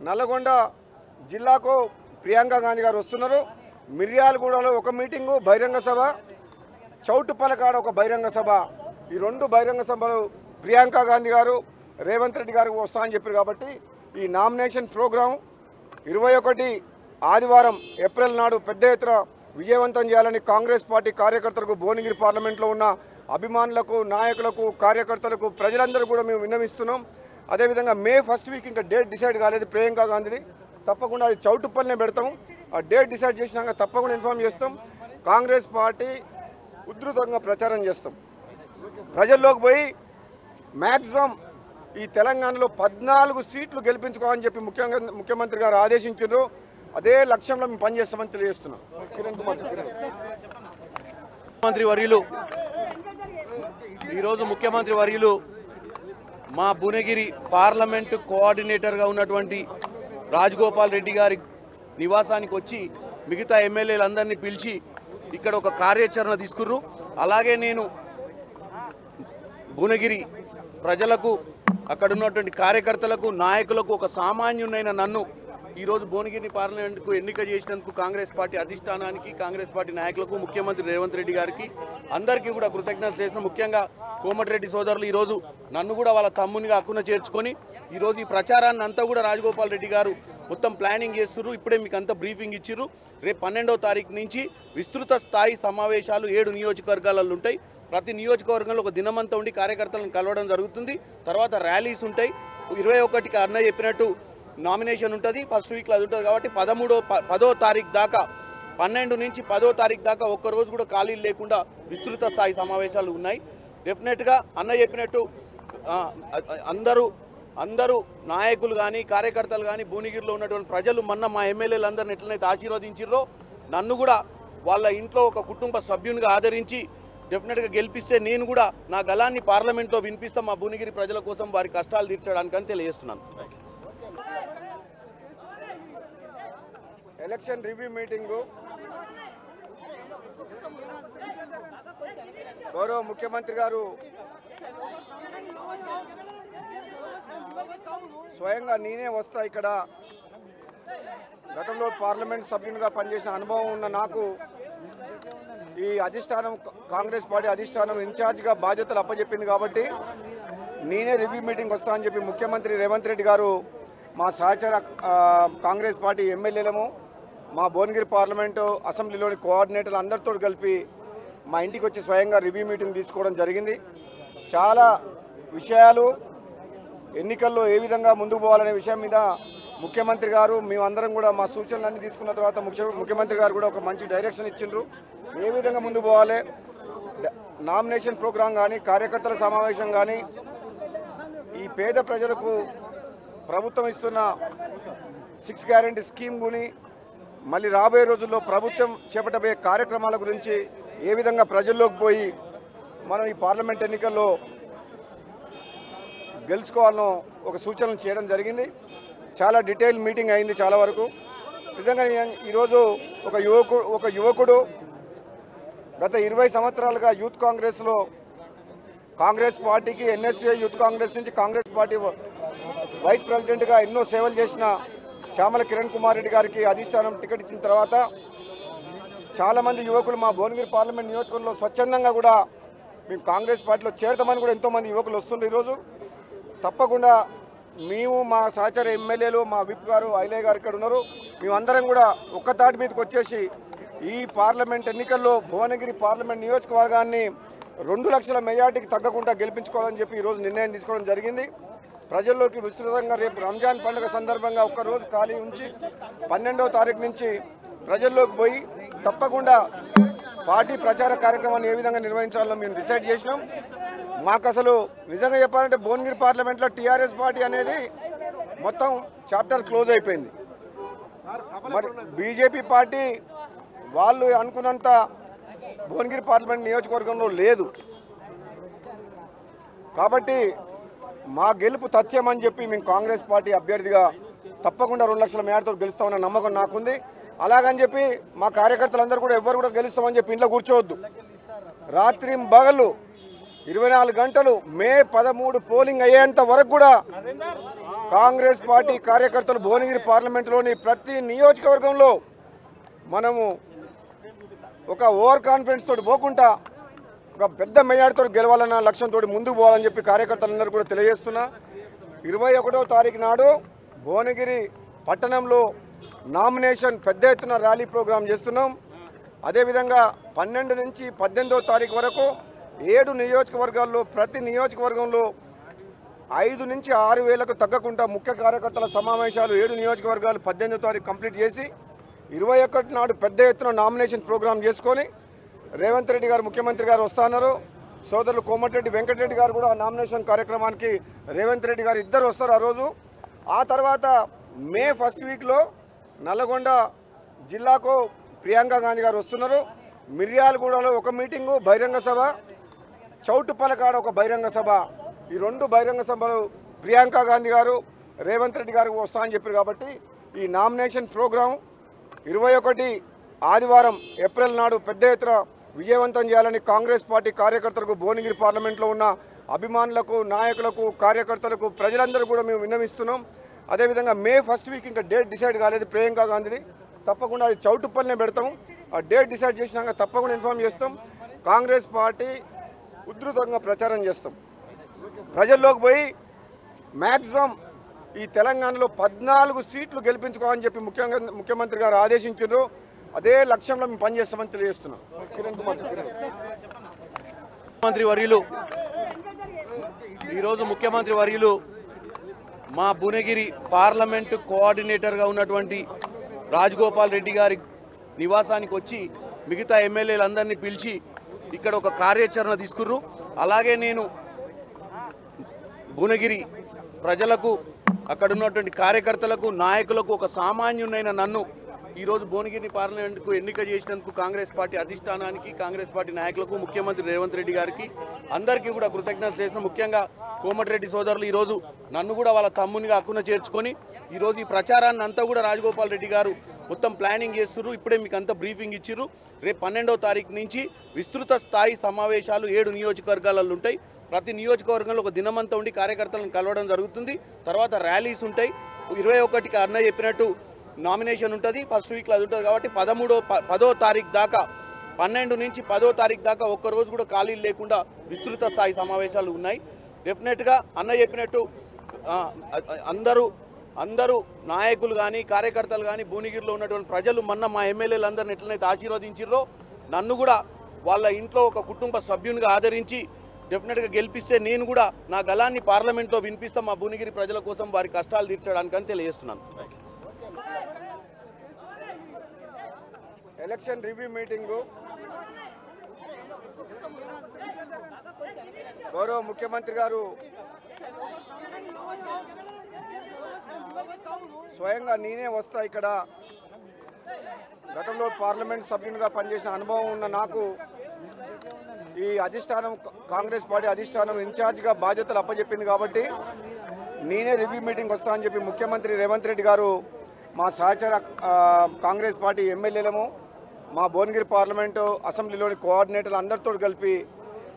నల్లగొండ జిల్లాకు ప్రియాంక గాంధీ గారు వస్తున్నారు. మిర్యాలగూడలో ఒక మీటింగు బహిరంగ సభ. చౌటుపలకాడ ఒక బహిరంగ సభ. ఈ రెండు బహిరంగ సభలు ప్రియాంక గాంధీ గారు రేవంత్ రెడ్డి గారు వస్తా అని చెప్పారు కాబట్టి ఈ నామినేషన్ ప్రోగ్రాం ఇరవై ఒకటి ఆదివారం ఏప్రిల్ నాడు పెద్ద ఎత్తున విజయవంతం చేయాలని కాంగ్రెస్ పార్టీ కార్యకర్తలకు భువనగిరి పార్లమెంట్లో ఉన్న అభిమానులకు నాయకులకు కార్యకర్తలకు ప్రజలందరూ కూడా మేము విన్నవిస్తున్నాం. అదేవిధంగా మే ఫస్ట్ వీక్ ఇంకా డేట్ డిసైడ్ కాలేదు ప్రియాంక గాంధీది. తప్పకుండా అది చౌటుప్పల్నే పెడతాం ఆ డేట్ డిసైడ్ చేసినాక తప్పకుండా ఇన్ఫామ్ చేస్తాం. కాంగ్రెస్ పార్టీ ఉధృతంగా ప్రచారం చేస్తాం. ప్రజల్లోకి పోయి మ్యాక్సిమం ఈ తెలంగాణలో పద్నాలుగు సీట్లు గెలిపించుకోవాలని చెప్పి ముఖ్యంగా ముఖ్యమంత్రి గారు ఆదేశించారు అదే లక్ష్యంలో మేము పనిచేస్తామని తెలియజేస్తున్నాం. కిరణ్ కుమార్ ముఖ్యమంత్రి వర్యులు ఈరోజు ముఖ్యమంత్రి వర్యులు మా భువనగిరి పార్లమెంట్ కోఆర్డినేటర్గా ఉన్నటువంటి రాజగోపాల్ రెడ్డి గారి నివాసానికి వచ్చి మిగతా ఎమ్మెల్యేలందరినీ పిలిచి ఇక్కడ ఒక కార్యాచరణ తీసుకుర్రు. అలాగే నేను భువనగిరి ప్రజలకు అక్కడ ఉన్నటువంటి కార్యకర్తలకు నాయకులకు ఒక సామాన్యునైన నన్ను ఈరోజు భువనగిరి పార్లమెంట్కు ఎన్నిక చేసినందుకు కాంగ్రెస్ పార్టీ అధిష్టానానికి కాంగ్రెస్ పార్టీ నాయకులకు ముఖ్యమంత్రి రేవంత్ రెడ్డి గారికి అందరికీ కూడా కృతజ్ఞతలు చేసిన ముఖ్యంగా కోమటిరెడ్డి సోదరులు ఈరోజు నన్ను కూడా వాళ్ళ తమ్మునిగా అక్కున చేర్చుకొని ఈరోజు ఈ ప్రచారాన్ని అంతా కూడా రాజగోపాల్ రెడ్డి గారు మొత్తం ప్లానింగ్ చేస్తున్నారు ఇప్పుడే మీకు అంతా బ్రీఫింగ్ ఇచ్చిర్రు. రేపు పన్నెండవ తారీఖు నుంచి విస్తృత స్థాయి సమావేశాలు ఏడు నియోజకవర్గాలలో ఉంటాయి. ప్రతి నియోజకవర్గంలో ఒక దినమంతా ఉండి కార్యకర్తలను కలవడం జరుగుతుంది. తర్వాత ర్యాలీస్ ఉంటాయి. ఇరవై ఒకటికి అన్న చెప్పినట్టు నామినేషన్ ఉంటుంది ఫస్ట్ వీక్లో అది ఉంటుంది కాబట్టి పదమూడో ప- పదో తారీఖు దాకా పన్నెండు నుంచి పదో తారీఖు దాకా ఒక్క రోజు కూడా ఖాళీలు లేకుండా విస్తృత స్థాయి సమావేశాలు ఉన్నాయి. డెఫినెట్గా అన్న చెప్పినట్టు అందరూ అందరూ నాయకులు కానీ కార్యకర్తలు కానీ భువనగిరిలో ఉన్నటువంటి ప్రజలు మొన్న మా ఎమ్మెల్యేలు అందరిని ఎట్లనైతే ఆశీర్వదించారో నన్ను కూడా వాళ్ళ ఇంట్లో ఒక కుటుంబ సభ్యునిగా ఆదరించి డెఫినెట్గా గెలిపిస్తే నేను కూడా నా గలాన్ని పార్లమెంట్లో వినిపిస్తా మా భువనగిరి ప్రజల కోసం వారి కష్టాలు తీర్చడానికని తెలియజేస్తున్నాను. Election review meeting. గౌరవ ముఖ్యమంత్రి గారు స్వయంగా నేనే వస్తా ఇక్కడ. గతంలో పార్లమెంట్ సభ్యునిగా పనిచేసిన అనుభవం ఉన్న నాకు ఈ అధిష్టానం కాంగ్రెస్ పార్టీ అధిష్టానం ఇన్ఛార్జ్గా బాధ్యతలు అప్పచెప్పింది కాబట్టి నేనే రివ్యూ మీటింగ్ వస్తా అని చెప్పి ముఖ్యమంత్రి రేవంత్ రెడ్డి గారు మా సహచర కాంగ్రెస్ పార్టీ ఎమ్మెల్యేలము మా భువనగిరి పార్లమెంటు అసెంబ్లీలోని కోఆర్డినేటర్లు అందరితో కలిపి మా ఇంటికి వచ్చి స్వయంగా రివ్యూ మీటింగ్ తీసుకోవడం జరిగింది. చాలా విషయాలు ఎన్నికల్లో ఏ విధంగా ముందుకు పోవాలనే విషయం మీద ముఖ్యమంత్రి గారు మేమందరం కూడా మా సూచనలన్నీ తీసుకున్న తర్వాత ముఖ్య ముఖ్యమంత్రి గారు కూడా ఒక మంచి డైరెక్షన్ ఇచ్చిండ్రు. ఏ విధంగా ముందుకు పోవాలి? నామినేషన్ ప్రోగ్రాం కానీ కార్యకర్తల సమావేశం కానీ ఈ పేద ప్రజలకు ప్రభుత్వం ఇస్తున్న సిక్స్ గ్యారంటీ స్కీమ్ గుని మళ్ళీ రాబోయే రోజుల్లో ప్రభుత్వం చేపట్టబోయే కార్యక్రమాల గురించి ఏ విధంగా ప్రజల్లోకి పోయి మనం ఈ పార్లమెంట్ ఎన్నికల్లో గెలుచుకోవాలనో ఒక సూచనలు చేయడం జరిగింది. చాలా డీటెయిల్ మీటింగ్ అయింది చాలా వరకు. నిజంగా ఈరోజు ఒక యువకుడు ఒక యువకుడు గత ఇరవై సంవత్సరాలుగా యూత్ కాంగ్రెస్లో కాంగ్రెస్ పార్టీకి ఎన్ఎస్ఏ యూత్ కాంగ్రెస్ నుంచి కాంగ్రెస్ పార్టీ వైస్ ప్రెసిడెంట్గా ఎన్నో సేవలు చేసిన శ్యామల కిరణ్ కుమార్ రెడ్డి గారికి అధిష్టానం టికెట్ ఇచ్చిన తర్వాత చాలామంది యువకులు మా భువనగిరి పార్లమెంట్ నియోజకవర్గంలో స్వచ్ఛందంగా కూడా మేము కాంగ్రెస్ పార్టీలో చేరతామని కూడా ఎంతోమంది యువకులు వస్తుండ్రు ఈరోజు. తప్పకుండా మేము మా సహచర ఎమ్మెల్యేలు మా విప్ గారు ఐలయ్య గారు ఇక్కడ ఉన్నారు. మేమందరం కూడా ఒక్క తాటి మీదకి వచ్చేసి ఈ పార్లమెంట్ ఎన్నికల్లో భువనగిరి పార్లమెంట్ నియోజకవర్గాన్ని రెండు లక్షల మెజార్టీకి తగ్గకుండా గెలిపించుకోవాలని చెప్పి ఈరోజు నిర్ణయం తీసుకోవడం జరిగింది. ప్రజల్లోకి విస్తృతంగా రేపు రంజాన్ పండుగ సందర్భంగా ఒక్కరోజు ఖాళీ ఉంచి పన్నెండవ తారీఖు నుంచి ప్రజల్లోకి పోయి తప్పకుండా పార్టీ ప్రచార కార్యక్రమాన్ని ఏ విధంగా నిర్వహించాలో మేము డిసైడ్ చేసినాం. మాకు అసలు నిజంగా చెప్పాలంటే భువనగిరి పార్లమెంట్లో టీఆర్ఎస్ పార్టీ అనేది మొత్తం చాప్టర్ క్లోజ్ అయిపోయింది. మరి బీజేపీ పార్టీ వాళ్ళు అనుకున్నంత భువనగిరి పార్లమెంట్ నియోజకవర్గంలో లేదు. కాబట్టి మా గెలుపు తథ్యమని చెప్పి మేము కాంగ్రెస్ పార్టీ అభ్యర్థిగా తప్పకుండా రెండు లక్షల మేడతో గెలుస్తామన్న నమ్మకం నాకుంది. అలాగని చెప్పి మా కార్యకర్తలందరూ కూడా ఎవ్వరు కూడా గెలుస్తామని చెప్పి ఇంట్లో కూర్చోవద్దు. రాత్రి బగళ్ళు ఇరవై నాలుగు గంటలు మే పదమూడు పోలింగ్ అయ్యేంత వరకు కూడా కాంగ్రెస్ పార్టీ కార్యకర్తలు భువనగిరి పార్లమెంటులోని ప్రతి నియోజకవర్గంలో మనము ఒక ఓవర్ కాన్ఫిడెన్స్ తోటి పోకుండా ఒక పెద్ద మెజార్టీతో గెలవాలన్న లక్ష్యంతో ముందుకు పోవాలని చెప్పి కార్యకర్తలందరూ కూడా తెలియజేస్తున్నా. ఇరవై ఒకటో తారీఖు నాడు భువనగిరి పట్టణంలో నామినేషన్ పెద్ద ఎత్తున ర్యాలీ ప్రోగ్రాం చేస్తున్నాం. అదేవిధంగా పన్నెండు నుంచి పద్దెనిమిదో తారీఖు వరకు ఏడు నియోజకవర్గాల్లో ప్రతి నియోజకవర్గంలో ఐదు నుంచి ఆరు వేలకు తగ్గకుండా ముఖ్య కార్యకర్తల సమావేశాలు ఏడు నియోజకవర్గాలు పద్దెనిమిదో తారీఖు కంప్లీట్ చేసి ఇరవై ఒకటి నాడు పెద్ద ఎత్తున నామినేషన్ ప్రోగ్రాం చేసుకొని రేవంత్ రెడ్డి గారు ముఖ్యమంత్రి గారు వస్తున్నారు. సోదరులు కోమటిరెడ్డి వెంకటరెడ్డి గారు కూడా నామినేషన్ కార్యక్రమానికి రేవంత్ రెడ్డి గారు ఇద్దరు వస్తారు ఆ రోజు. ఆ తర్వాత మే ఫస్ట్ వీక్లో నల్లగొండ జిల్లాకు ప్రియాంక గాంధీ గారు వస్తున్నారు. మిర్యాలగూడలో ఒక మీటింగు బహిరంగ సభ. చౌటుపలకాడ ఒక బహిరంగ సభ. ఈ రెండు బహిరంగ సభలు ప్రియాంక గాంధీ గారు రేవంత్ రెడ్డి గారు వస్తా అని చెప్పారు కాబట్టి ఈ నామినేషన్ ప్రోగ్రాం ఇరవై ఒకటి ఆదివారం ఏప్రిల్ నాడు పెద్ద ఎత్తున విజయవంతం చేయాలని కాంగ్రెస్ పార్టీ కార్యకర్తలకు భువనగిరి పార్లమెంట్లో ఉన్న అభిమానులకు నాయకులకు కార్యకర్తలకు ప్రజలందరూ కూడా మేము విన్నవిస్తున్నాం. అదేవిధంగా మే ఫస్ట్ వీక్ ఇంకా డేట్ డిసైడ్ కాలేదు ప్రియాంక గాంధీది. తప్పకుండా అది చౌటుప్పల్నే పెడతాం. ఆ డేట్ డిసైడ్ చేసినాక తప్పకుండా ఇన్ఫామ్ చేస్తాం. కాంగ్రెస్ పార్టీ ఉధృతంగా ప్రచారం చేస్తాం. ప్రజల్లోకి పోయి మ్యాక్సిమం ఈ తెలంగాణలో పద్నాలుగు సీట్లు గెలిపించుకోవాలని చెప్పి ముఖ్యంగా ముఖ్యమంత్రి గారు ఆదేశించారు అదే లక్ష్యంలో మేము పనిచేస్తామని తెలియజేస్తున్నాం. కిరణ్ కుమార్ ముఖ్యమంత్రి వర్యులు ఈరోజు ముఖ్యమంత్రి వర్యులు మా భువనగిరి పార్లమెంట్ కోఆర్డినేటర్గా ఉన్నటువంటి రాజగోపాల్ రెడ్డి గారి నివాసానికి వచ్చి మిగతా ఎమ్మెల్యేలందరినీ పిలిచి ఇక్కడ ఒక కార్యాచరణ తీసుకుర్రు. అలాగే నేను భువనగిరి ప్రజలకు అక్కడ ఉన్నటువంటి కార్యకర్తలకు నాయకులకు ఒక సామాన్యునైన నన్ను ఈరోజు భువనగిరి పార్లమెంట్కు ఎన్నిక చేసినందుకు కాంగ్రెస్ పార్టీ అధిష్టానానికి కాంగ్రెస్ పార్టీ నాయకులకు ముఖ్యమంత్రి రేవంత్ రెడ్డి గారికి అందరికీ కూడా కృతజ్ఞతలు చేసిన ముఖ్యంగా కోమటిరెడ్డి సోదరులు ఈరోజు నన్ను కూడా వాళ్ళ తమ్మునిగా అక్కున చేర్చుకొని ఈరోజు ఈ ప్రచారాన్ని అంతా కూడా రాజగోపాల్ రెడ్డి గారు మొత్తం ప్లానింగ్ చేస్తున్నారు ఇప్పుడే మీకు అంతా బ్రీఫింగ్ ఇచ్చిర్రు. రేపు పన్నెండవ తారీఖు నుంచి విస్తృత స్థాయి సమావేశాలు ఏడు నియోజకవర్గాలలో ఉంటాయి. ప్రతి నియోజకవర్గంలో ఒక దినమంతా ఉండి కార్యకర్తలను కలవడం జరుగుతుంది. తర్వాత ర్యాలీస్ ఉంటాయి. ఇరవై ఒకటికి అన్న చెప్పినట్టు నామినేషన్ ఉంటుంది ఫస్ట్ వీక్లో అది ఉంటుంది కాబట్టి పదమూడో ప- పదో తారీఖు దాకా పన్నెండు నుంచి పదో తారీఖు దాకా ఒక్క రోజు కూడా ఖాళీలు లేకుండా విస్తృత స్థాయి సమావేశాలు ఉన్నాయి. డెఫినెట్గా అన్న చెప్పినట్టు అందరూ అందరూ నాయకులు కానీ కార్యకర్తలు కానీ భువనగిరిలో ఉన్నటువంటి ప్రజలు మొన్న మా ఎమ్మెల్యేలు అందరిని ఎట్లనైతే ఆశీర్వదించారో నన్ను కూడా వాళ్ళ ఇంట్లో ఒక కుటుంబ సభ్యునిగా ఆదరించి డెఫినెట్గా గెలిపిస్తే నేను కూడా నా గలాన్ని పార్లమెంట్లో వినిపిస్తా మా భువనగిరి ప్రజల కోసం వారి కష్టాలు తీర్చడానికని తెలియజేస్తున్నాను. Election review meeting. గౌరవ ముఖ్యమంత్రి గారు స్వయంగా నేనే వస్తా ఇక్కడ. గతంలో పార్లమెంట్ సభ్యునిగా పనిచేసిన అనుభవం ఉన్న నాకు ఈ అధిష్టానం కాంగ్రెస్ పార్టీ అధిష్టానం ఇన్ఛార్జ్గా బాధ్యతలు అప్పచెప్పింది కాబట్టి నేనే రివ్యూ మీటింగ్ వస్తా అని చెప్పి ముఖ్యమంత్రి రేవంత్ రెడ్డి గారు మా సహచర కాంగ్రెస్ పార్టీ ఎమ్మెల్యేలము మా భువనగిరి పార్లమెంటు అసెంబ్లీలోని కోఆర్డినేటర్లు అందరితో కలిపి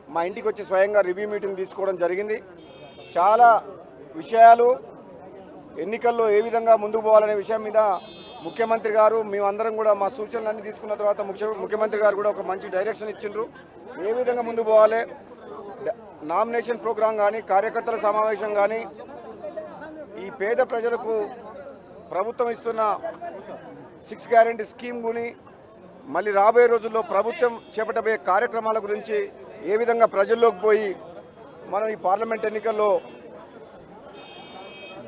మా ఇంటికి వచ్చి స్వయంగా రివ్యూ మీటింగ్ తీసుకోవడం జరిగింది. చాలా విషయాలు ఎన్నికల్లో ఏ విధంగా ముందుకు పోవాలనే విషయం మీద ముఖ్యమంత్రి గారు మేమందరం కూడా మా సూచనలన్నీ తీసుకున్న తర్వాత ముఖ్య ముఖ్యమంత్రి గారు కూడా ఒక మంచి డైరెక్షన్ ఇచ్చిండ్రు. ఏ విధంగా ముందుకు పోవాలి? డ- నామినేషన్ ప్రోగ్రాం కానీ కార్యకర్తల సమావేశం కానీ ఈ పేద ప్రజలకు ప్రభుత్వం ఇస్తున్న సిక్స్ గ్యారంటీ స్కీమ్ గుని మళ్ళీ రాబోయే రోజుల్లో ప్రభుత్వం చేపట్టబోయే కార్యక్రమాల గురించి ఏ విధంగా ప్రజల్లోకి పోయి మనం ఈ పార్లమెంట్ ఎన్నికల్లో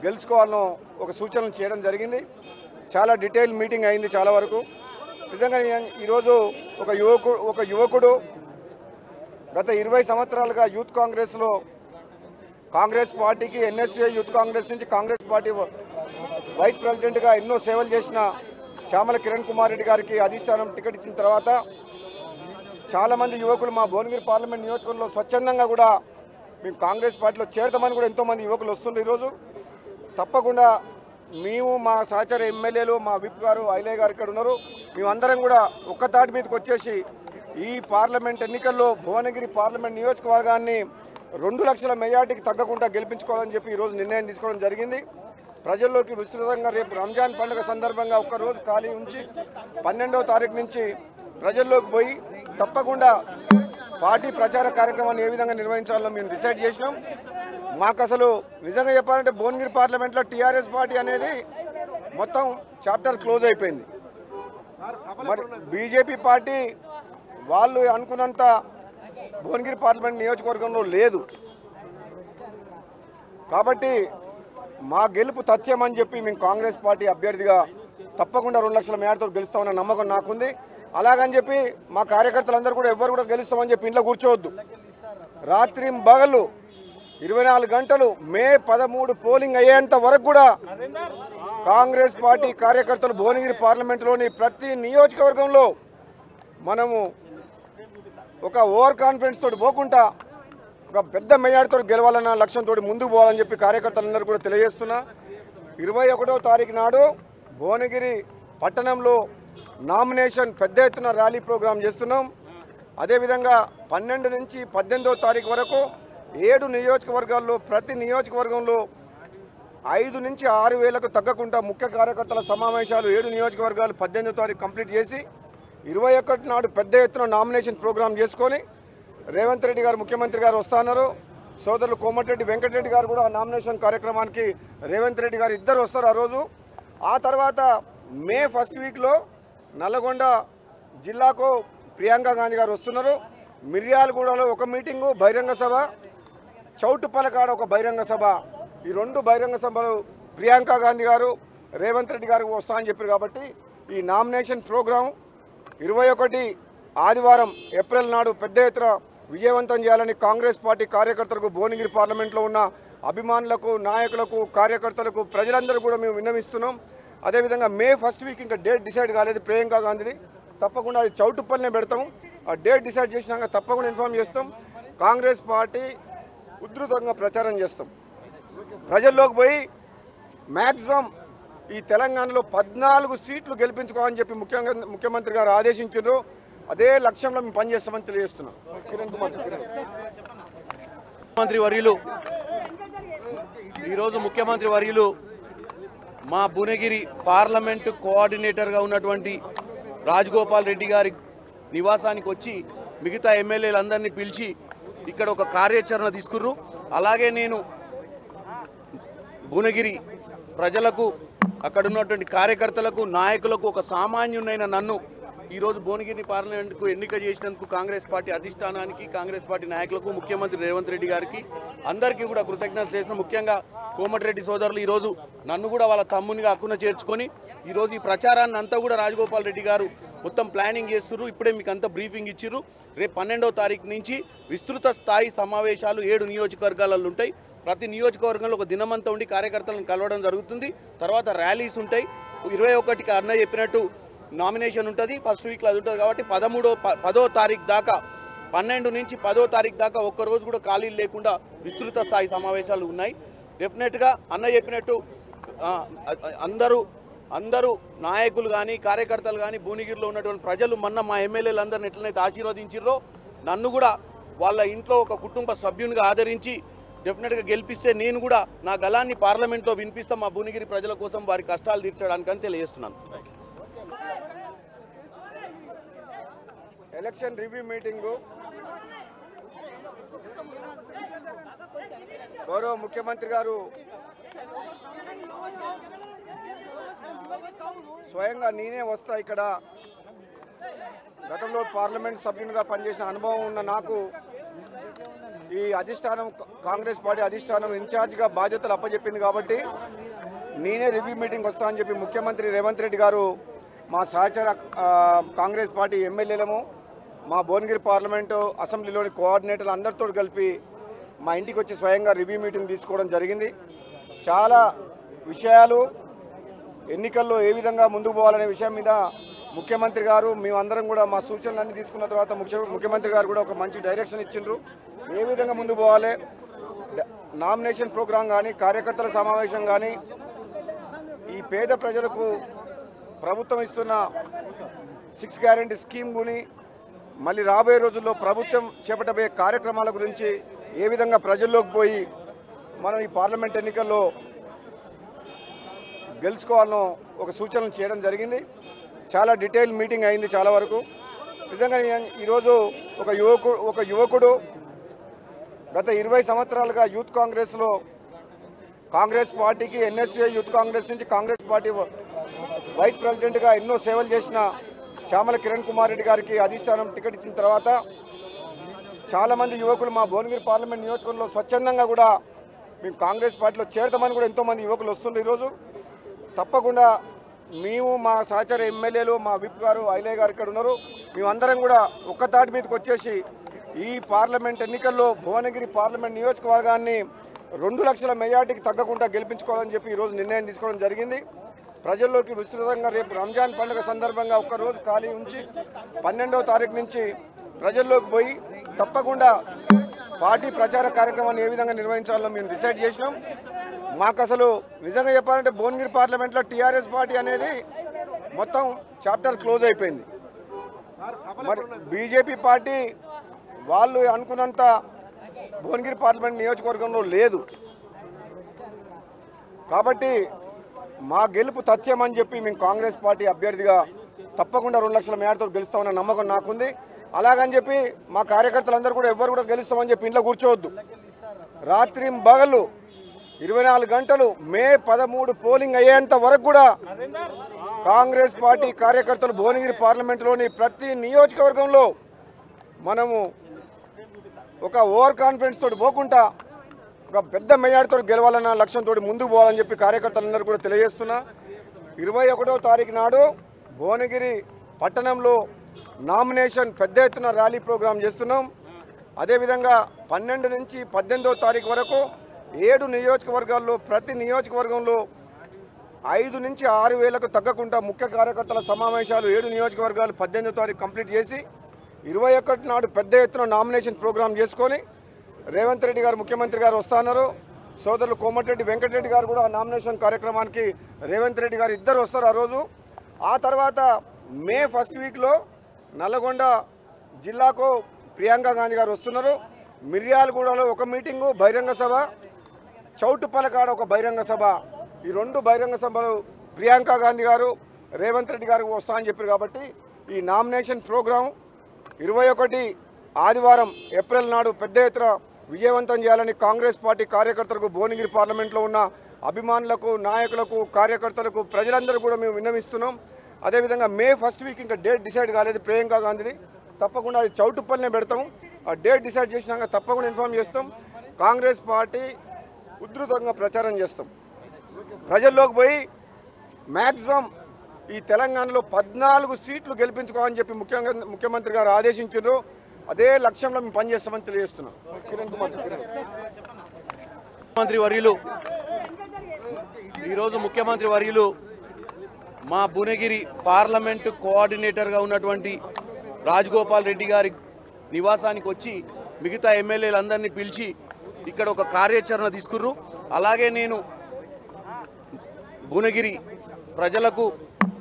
గెలుచుకోవాలనో ఒక సూచనలు చేయడం జరిగింది. చాలా డీటెయిల్ మీటింగ్ అయింది చాలా వరకు. నిజంగా ఈరోజు ఒక యువకుడు ఒక యువకుడు గత ఇరవై సంవత్సరాలుగా యూత్ కాంగ్రెస్లో కాంగ్రెస్ పార్టీకి ఎన్ఎస్ఏ యూత్ కాంగ్రెస్ నుంచి కాంగ్రెస్ పార్టీ వైస్ ప్రెసిడెంట్గా ఎన్నో సేవలు చేసిన శ్యామల కిరణ్ కుమార్ రెడ్డి గారికి అధిష్టానం టికెట్ ఇచ్చిన తర్వాత చాలామంది యువకులు మా భువనగిరి పార్లమెంట్ నియోజకవర్గంలో స్వచ్ఛందంగా కూడా మేము కాంగ్రెస్ పార్టీలో చేరతామని కూడా ఎంతోమంది యువకులు వస్తుండ్రు ఈరోజు. తప్పకుండా మేము మా సహచర ఎమ్మెల్యేలు మా విప్ గారు ఐలయ్య గారు ఇక్కడ ఉన్నారు. మేమందరం కూడా ఒక్క తాటి మీదకి వచ్చేసి ఈ పార్లమెంట్ ఎన్నికల్లో భువనగిరి పార్లమెంట్ నియోజకవర్గాన్ని రెండు లక్షల మెజార్టీకి తగ్గకుండా గెలిపించుకోవాలని చెప్పి ఈరోజు నిర్ణయం తీసుకోవడం జరిగింది. ప్రజల్లోకి విస్తృతంగా రేపు రంజాన్ పండుగ సందర్భంగా ఒక్కరోజు ఖాళీ ఉంచి పన్నెండవ తారీఖు నుంచి ప్రజల్లోకి పోయి తప్పకుండా పార్టీ ప్రచార కార్యక్రమాన్ని ఏ విధంగా నిర్వహించాలో మేము డిసైడ్ చేసినాం. మాకు అసలు నిజంగా చెప్పాలంటే భువనగిరి పార్లమెంట్లో టీఆర్ఎస్ పార్టీ అనేది మొత్తం చాప్టర్ క్లోజ్ అయిపోయింది. మరి బీజేపీ పార్టీ వాళ్ళు అనుకున్నంత భువనగిరి పార్లమెంట్ నియోజకవర్గంలో లేదు. కాబట్టి మా గెలుపు తథ్యమని చెప్పి మేము కాంగ్రెస్ పార్టీ అభ్యర్థిగా తప్పకుండా రెండు లక్షల మేడతో గెలుస్తామన్న నమ్మకం నాకుంది. అలాగని చెప్పి మా కార్యకర్తలందరూ కూడా ఎవరు కూడా గెలుస్తామని చెప్పి ఇంట్లో కూర్చోవద్దు. రాత్రి బగలు ఇరవై నాలుగు గంటలు మే పదమూడు పోలింగ్ అయ్యేంత వరకు కూడా కాంగ్రెస్ పార్టీ కార్యకర్తలు భువనగిరి పార్లమెంటులోని ప్రతి నియోజకవర్గంలో మనము ఒక ఓవర్ కాన్ఫిడెన్స్ తోటి పోకుండా ఒక పెద్ద మెజార్టీతో గెలవాలన్న లక్ష్యంతో ముందుకు పోవాలని చెప్పి కార్యకర్తలందరూ కూడా తెలియజేస్తున్నా. ఇరవై ఒకటో తారీఖు నాడు భువనగిరి పట్టణంలో నామినేషన్ పెద్ద ఎత్తున ర్యాలీ ప్రోగ్రాం చేస్తున్నాం. అదేవిధంగా పన్నెండు నుంచి పద్దెనిమిదో తారీఖు వరకు ఏడు నియోజకవర్గాల్లో ప్రతి నియోజకవర్గంలో ఐదు నుంచి ఆరు వేలకు తగ్గకుండా ముఖ్య కార్యకర్తల సమావేశాలు ఏడు నియోజకవర్గాలు పద్దెనిమిదో తారీఖు కంప్లీట్ చేసి ఇరవై ఒకటి నాడు పెద్ద ఎత్తున నామినేషన్ ప్రోగ్రాం చేసుకొని రేవంత్ రెడ్డి గారు ముఖ్యమంత్రి గారు వస్తున్నారు. సోదరులు కోమటిరెడ్డి వెంకటరెడ్డి గారు కూడా నామినేషన్ కార్యక్రమానికి రేవంత్ రెడ్డి గారు ఇద్దరు వస్తారు ఆ రోజు. ఆ తర్వాత మే ఫస్ట్ వీక్లో నల్లగొండ జిల్లాకు ప్రియాంక గాంధీ గారు వస్తున్నారు. మిర్యాలగూడలో ఒక మీటింగు బహిరంగ సభ. చౌటుప్పలకాడ ఒక బహిరంగ సభ. ఈ రెండు బహిరంగ సభలు ప్రియాంక గాంధీ గారు రేవంత్ రెడ్డి గారు వస్తా అని చెప్పారు కాబట్టి ఈ నామినేషన్ ప్రోగ్రాం ఇరవై ఒకటి ఆదివారం ఏప్రిల్ నాడు పెద్ద ఎత్తున విజయవంతం చేయాలని కాంగ్రెస్ పార్టీ కార్యకర్తలకు భువనగిరి పార్లమెంట్లో ఉన్న అభిమానులకు నాయకులకు కార్యకర్తలకు ప్రజలందరూ కూడా మేము విన్నవిస్తున్నాం. అదేవిధంగా మే ఫస్ట్ వీక్ ఇంకా డేట్ డిసైడ్ కాలేదు ప్రియాంక గాంధీది. తప్పకుండా అది చౌటుప్పల్నే పెడతాం ఆ డేట్ డిసైడ్ చేసినాక తప్పకుండా ఇన్ఫామ్ చేస్తాం. కాంగ్రెస్ పార్టీ ఉధృతంగా ప్రచారం చేస్తాం. ప్రజల్లోకి పోయి మ్యాక్సిమం ఈ తెలంగాణలో పద్నాలుగు సీట్లు గెలిపించుకోవాలని చెప్పి ముఖ్యంగా ముఖ్యమంత్రి గారు ఆదేశించారు అదే లక్ష్యంలో మేము పనిచేస్తామని తెలియజేస్తున్నాం. కిరణ్ కుమార్ ముఖ్యమంత్రి వర్యులు ఈరోజు ముఖ్యమంత్రి వర్యులు మా భువనగిరి పార్లమెంటు కోఆర్డినేటర్గా ఉన్నటువంటి రాజగోపాల్ రెడ్డి గారి నివాసానికి వచ్చి మిగతా ఎమ్మెల్యేలందరినీ పిలిచి ఇక్కడ ఒక కార్యాచరణ తీసుకుర్రు. అలాగే నేను భువనగిరి ప్రజలకు అక్కడ ఉన్నటువంటి కార్యకర్తలకు నాయకులకు ఒక సామాన్యునైన నన్ను ఈరోజు భువనగిరి పార్లమెంట్కు ఎన్నిక చేసినందుకు కాంగ్రెస్ పార్టీ అధిష్టానానికి కాంగ్రెస్ పార్టీ నాయకులకు ముఖ్యమంత్రి రేవంత్ రెడ్డి గారికి అందరికీ కూడా కృతజ్ఞతలు చేసిన ముఖ్యంగా కోమటిరెడ్డి సోదరులు ఈరోజు నన్ను కూడా వాళ్ళ తమ్మునిగా అక్కున చేర్చుకొని ఈరోజు ఈ ప్రచారాన్ని అంతా కూడా రాజగోపాల్ రెడ్డి గారు మొత్తం ప్లానింగ్ చేస్తున్నారు ఇప్పుడే మీకు అంతా బ్రీఫింగ్ ఇచ్చిర్రు. రేపు పన్నెండవ తారీఖు నుంచి విస్తృత స్థాయి సమావేశాలు ఏడు నియోజకవర్గాలలో ఉంటాయి. ప్రతి నియోజకవర్గంలో ఒక దినమంతా ఉండి కార్యకర్తలను కలవడం జరుగుతుంది. తర్వాత ర్యాలీస్ ఉంటాయి. ఇరవై ఒకటికి అన్న చెప్పినట్టు నామినేషన్ ఉంటుంది ఫస్ట్ వీక్లో అది ఉంటుంది కాబట్టి పదమూడో ప- పదో తారీఖు దాకా పన్నెండు నుంచి పదో తారీఖు దాకా ఒక్క రోజు కూడా ఖాళీలు లేకుండా విస్తృత స్థాయి సమావేశాలు ఉన్నాయి. డెఫినెట్గా అన్న చెప్పినట్టు అందరూ అందరూ నాయకులు కానీ కార్యకర్తలు కానీ భువనగిరిలో ఉన్నటువంటి ప్రజలు మొన్న మా ఎమ్మెల్యేలు అందరిని ఎట్లనైతే ఆశీర్వదించారో నన్ను కూడా వాళ్ళ ఇంట్లో ఒక కుటుంబ సభ్యునిగా ఆదరించి డెఫినెట్గా గెలిపిస్తే నేను కూడా నా గలాన్ని పార్లమెంట్లో వినిపిస్తాం మా భువనగిరి ప్రజల కోసం వారి కష్టాలు తీర్చడానికని తెలియజేస్తున్నాను. Election review meeting. గౌరవ ముఖ్యమంత్రి గారు స్వయంగా నేనే వస్తా ఇక్కడ. గతంలో పార్లమెంట్ సభ్యునిగా పనిచేసిన అనుభవం ఉన్న నాకు ఈ అధిష్టానం కాంగ్రెస్ పార్టీ అధిష్టానం ఇన్ఛార్జ్గా బాధ్యతలు అప్పచెప్పింది కాబట్టి నేనే రివ్యూ మీటింగ్ వస్తా అని చెప్పి ముఖ్యమంత్రి రేవంత్ రెడ్డి గారు మా సహచర కాంగ్రెస్ పార్టీ ఎమ్మెల్యేలము మా భువనగిరి పార్లమెంటు అసెంబ్లీలోని కోఆర్డినేటర్లు అందరితో కలిపి మా ఇంటికి వచ్చి స్వయంగా రివ్యూ మీటింగ్ తీసుకోవడం జరిగింది. చాలా విషయాలు ఎన్నికల్లో ఏ విధంగా ముందుకు పోవాలనే విషయం మీద ముఖ్యమంత్రి గారు మేమందరం కూడా మా సూచనలన్నీ తీసుకున్న తర్వాత ముఖ్య ముఖ్యమంత్రి గారు కూడా ఒక మంచి డైరెక్షన్ ఇచ్చిండ్రు. ఏ విధంగా ముందుకు పోవాలి? నామినేషన్ ప్రోగ్రాం కానీ కార్యకర్తల సమావేశం కానీ ఈ పేద ప్రజలకు ప్రభుత్వం ఇస్తున్న సిక్స్ గ్యారంటీ స్కీమ్ గుని మళ్ళీ రాబోయే రోజుల్లో ప్రభుత్వం చేపట్టబోయే కార్యక్రమాల గురించి ఏ విధంగా ప్రజల్లోకి పోయి మనం ఈ పార్లమెంట్ ఎన్నికల్లో గెలుచుకోవాలనో ఒక సూచనలు చేయడం జరిగింది. చాలా డీటెయిల్ మీటింగ్ అయింది చాలా వరకు. నిజంగా ఈరోజు ఒక యువకుడు ఒక యువకుడు గత ఇరవై సంవత్సరాలుగా యూత్ కాంగ్రెస్లో కాంగ్రెస్ పార్టీకి ఎన్ఎస్ఏ యూత్ కాంగ్రెస్ నుంచి కాంగ్రెస్ పార్టీ వైస్ ప్రెసిడెంట్గా ఎన్నో సేవలు చేసిన చామల కిరణ్ కుమార్ రెడ్డి గారికి అధిష్టానం టికెట్ ఇచ్చిన తర్వాత చాలామంది యువకులు మా భువనగిరి పార్లమెంట్ నియోజకవర్గంలో స్వచ్ఛందంగా కూడా మేము కాంగ్రెస్ పార్టీలో చేరతామని కూడా ఎంతోమంది యువకులు వస్తున్నారు ఈరోజు. తప్పకుండా మేము మా సహచర ఎమ్మెల్యేలు మా విప్ గారు ఐలయ్య గారు ఇక్కడ ఉన్నారు. మేమందరం కూడా ఒక్కతాటి మీదకి వచ్చేసి ఈ పార్లమెంట్ ఎన్నికల్లో భువనగిరి పార్లమెంట్ నియోజకవర్గాన్ని రెండు లక్షల మెజార్టీకి తగ్గకుండా గెలిపించుకోవాలని చెప్పి ఈరోజు నిర్ణయం తీసుకోవడం జరిగింది. ప్రజల్లోకి విస్తృతంగా రేపు రంజాన్ పండుగ సందర్భంగా ఒక్కరోజు ఖాళీ ఉంచి పన్నెండవ తారీఖు నుంచి ప్రజల్లోకి పోయి తప్పకుండా పార్టీ ప్రచార కార్యక్రమాన్ని ఏ విధంగా నిర్వహించాలో మేము డిసైడ్ చేసినాం. మాకు అసలు నిజంగా చెప్పాలంటే భువనగిరి పార్లమెంట్లో టీఆర్ఎస్ పార్టీ అనేది మొత్తం చాప్టర్ క్లోజ్ అయిపోయింది. మరి బీజేపీ పార్టీ వాళ్ళు అనుకున్నంత భువనగిరి పార్లమెంట్ నియోజకవర్గంలో లేదు. కాబట్టి మా గెలుపు తథ్యమని చెప్పి మేము కాంగ్రెస్ పార్టీ అభ్యర్థిగా తప్పకుండా రెండు లక్షల మేడతో గెలుస్తామన్న నమ్మకం నాకుంది. అలాగని చెప్పి మా కార్యకర్తలందరూ కూడా ఎవ్వరు కూడా గెలుస్తామని చెప్పి ఇంట్లో కూర్చోవద్దు. రాత్రి బగళ్ళు ఇరవై నాలుగు గంటలు మే పదమూడు పోలింగ్ అయ్యేంత వరకు కూడా కాంగ్రెస్ పార్టీ కార్యకర్తలు భువనగిరి పార్లమెంటులోని ప్రతి నియోజకవర్గంలో మనము ఒక ఓవర్ కాన్ఫిడెన్స్ తోటి పోకుండా ఒక పెద్ద మెజార్టీతో గెలవాలన్న లక్ష్యంతో ముందుకు పోవాలని చెప్పి కార్యకర్తలందరూ కూడా తెలియజేస్తున్నా. ఇరవై ఒకటో తారీఖు నాడు భువనగిరి పట్టణంలో నామినేషన్ పెద్ద ఎత్తున ర్యాలీ ప్రోగ్రాం చేస్తున్నాం. అదేవిధంగా పన్నెండు నుంచి పద్దెనిమిదో తారీఖు వరకు ఏడు నియోజకవర్గాల్లో ప్రతి నియోజకవర్గంలో ఐదు నుంచి ఆరు వేలకు తగ్గకుండా ముఖ్య కార్యకర్తల సమావేశాలు ఏడు నియోజకవర్గాలు పద్దెనిమిదో తారీఖు కంప్లీట్ చేసి ఇరవై ఒకటి నాడు పెద్ద ఎత్తున నామినేషన్ ప్రోగ్రాం చేసుకొని రేవంత్ రెడ్డి గారు ముఖ్యమంత్రి గారు వస్తున్నారు సోదరులు కోమటిరెడ్డి వెంకటరెడ్డి గారు కూడా నామినేషన్ కార్యక్రమానికి రేవంత్ రెడ్డి గారు ఇద్దరు వస్తారు ఆ రోజు. ఆ తర్వాత మే ఫస్ట్ వీక్లో నల్లగొండ జిల్లాకు ప్రియాంక గాంధీ గారు వస్తున్నారు. మిర్యాలగూడలో ఒక మీటింగు బహిరంగ సభ. చౌటుపలకాడ ఒక బహిరంగ సభ. ఈ రెండు బహిరంగ సభలు ప్రియాంక గాంధీ గారు రేవంత్ రెడ్డి గారు వస్తా అని చెప్పారు కాబట్టి ఈ నామినేషన్ ప్రోగ్రాం ఇరవై ఒకటి ఆదివారం ఏప్రిల్ నాడు పెద్ద ఎత్తున విజయవంతం చేయాలని కాంగ్రెస్ పార్టీ కార్యకర్తలకు భువనగిరి పార్లమెంట్లో ఉన్న అభిమానులకు నాయకులకు కార్యకర్తలకు ప్రజలందరూ కూడా మేము విన్నవిస్తున్నాం. అదేవిధంగా మే ఫస్ట్ వీక్ ఇంకా డేట్ డిసైడ్ కాలేదు ప్రియాంక గాంధీది. తప్పకుండా అది చౌటుప్పల్నే పెడతాం ఆ డేట్ డిసైడ్ చేసినాక తప్పకుండా ఇన్ఫామ్ చేస్తాం. కాంగ్రెస్ పార్టీ ఉధృతంగా ప్రచారం చేస్తాం. ప్రజల్లోకి పోయి మ్యాక్సిమం ఈ తెలంగాణలో పద్నాలుగు సీట్లు గెలిపించుకోవాలని చెప్పి ముఖ్యంగా ముఖ్యమంత్రి గారు ఆదేశించారు అదే లక్ష్యంలో మేము పనిచేస్తామని తెలియజేస్తున్నాం. కిరణ్ కుమార్ కిరణ్. ముఖ్యమంత్రి వర్యులు ఈరోజు ముఖ్యమంత్రి వర్యులు మా భువనగిరి పార్లమెంటు కోఆర్డినేటర్గా ఉన్నటువంటి రాజగోపాల్ రెడ్డి గారి నివాసానికి వచ్చి మిగతా ఎమ్మెల్యేలందరినీ పిలిచి ఇక్కడ ఒక కార్యాచరణ తీసుకుర్రు. అలాగే నేను భువనగిరి ప్రజలకు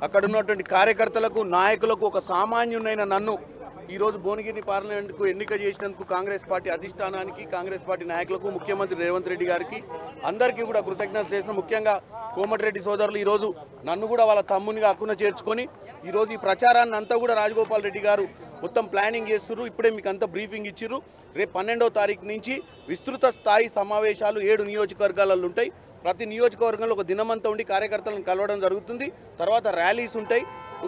అక్కడ ఉన్నటువంటి కార్యకర్తలకు నాయకులకు ఒక సామాన్యునైన నన్ను ఈరోజు భువనగిరి పార్లమెంట్కు ఎన్నిక చేసినందుకు కాంగ్రెస్ పార్టీ అధిష్టానానికి కాంగ్రెస్ పార్టీ నాయకులకు ముఖ్యమంత్రి రేవంత్ రెడ్డి గారికి అందరికీ కూడా కృతజ్ఞతలు చేసిన ముఖ్యంగా కోమటిరెడ్డి సోదరులు ఈరోజు నన్ను కూడా వాళ్ళ తమ్మునిగా అక్కున చేర్చుకొని ఈరోజు ఈ ప్రచారాన్ని అంతా కూడా రాజగోపాల్ రెడ్డి గారు మొత్తం ప్లానింగ్ చేస్తున్నారు. ఇప్పుడే మీకు అంతా బ్రీఫింగ్ ఇచ్చిర్రు. రేపు పన్నెండవ తారీఖు నుంచి విస్తృత స్థాయి సమావేశాలు ఏడు నియోజకవర్గాలలో ఉంటాయి. ప్రతి నియోజకవర్గంలో ఒక దినమంతా ఉండి కార్యకర్తలను కలవడం జరుగుతుంది. తర్వాత ర్యాలీస్ ఉంటాయి.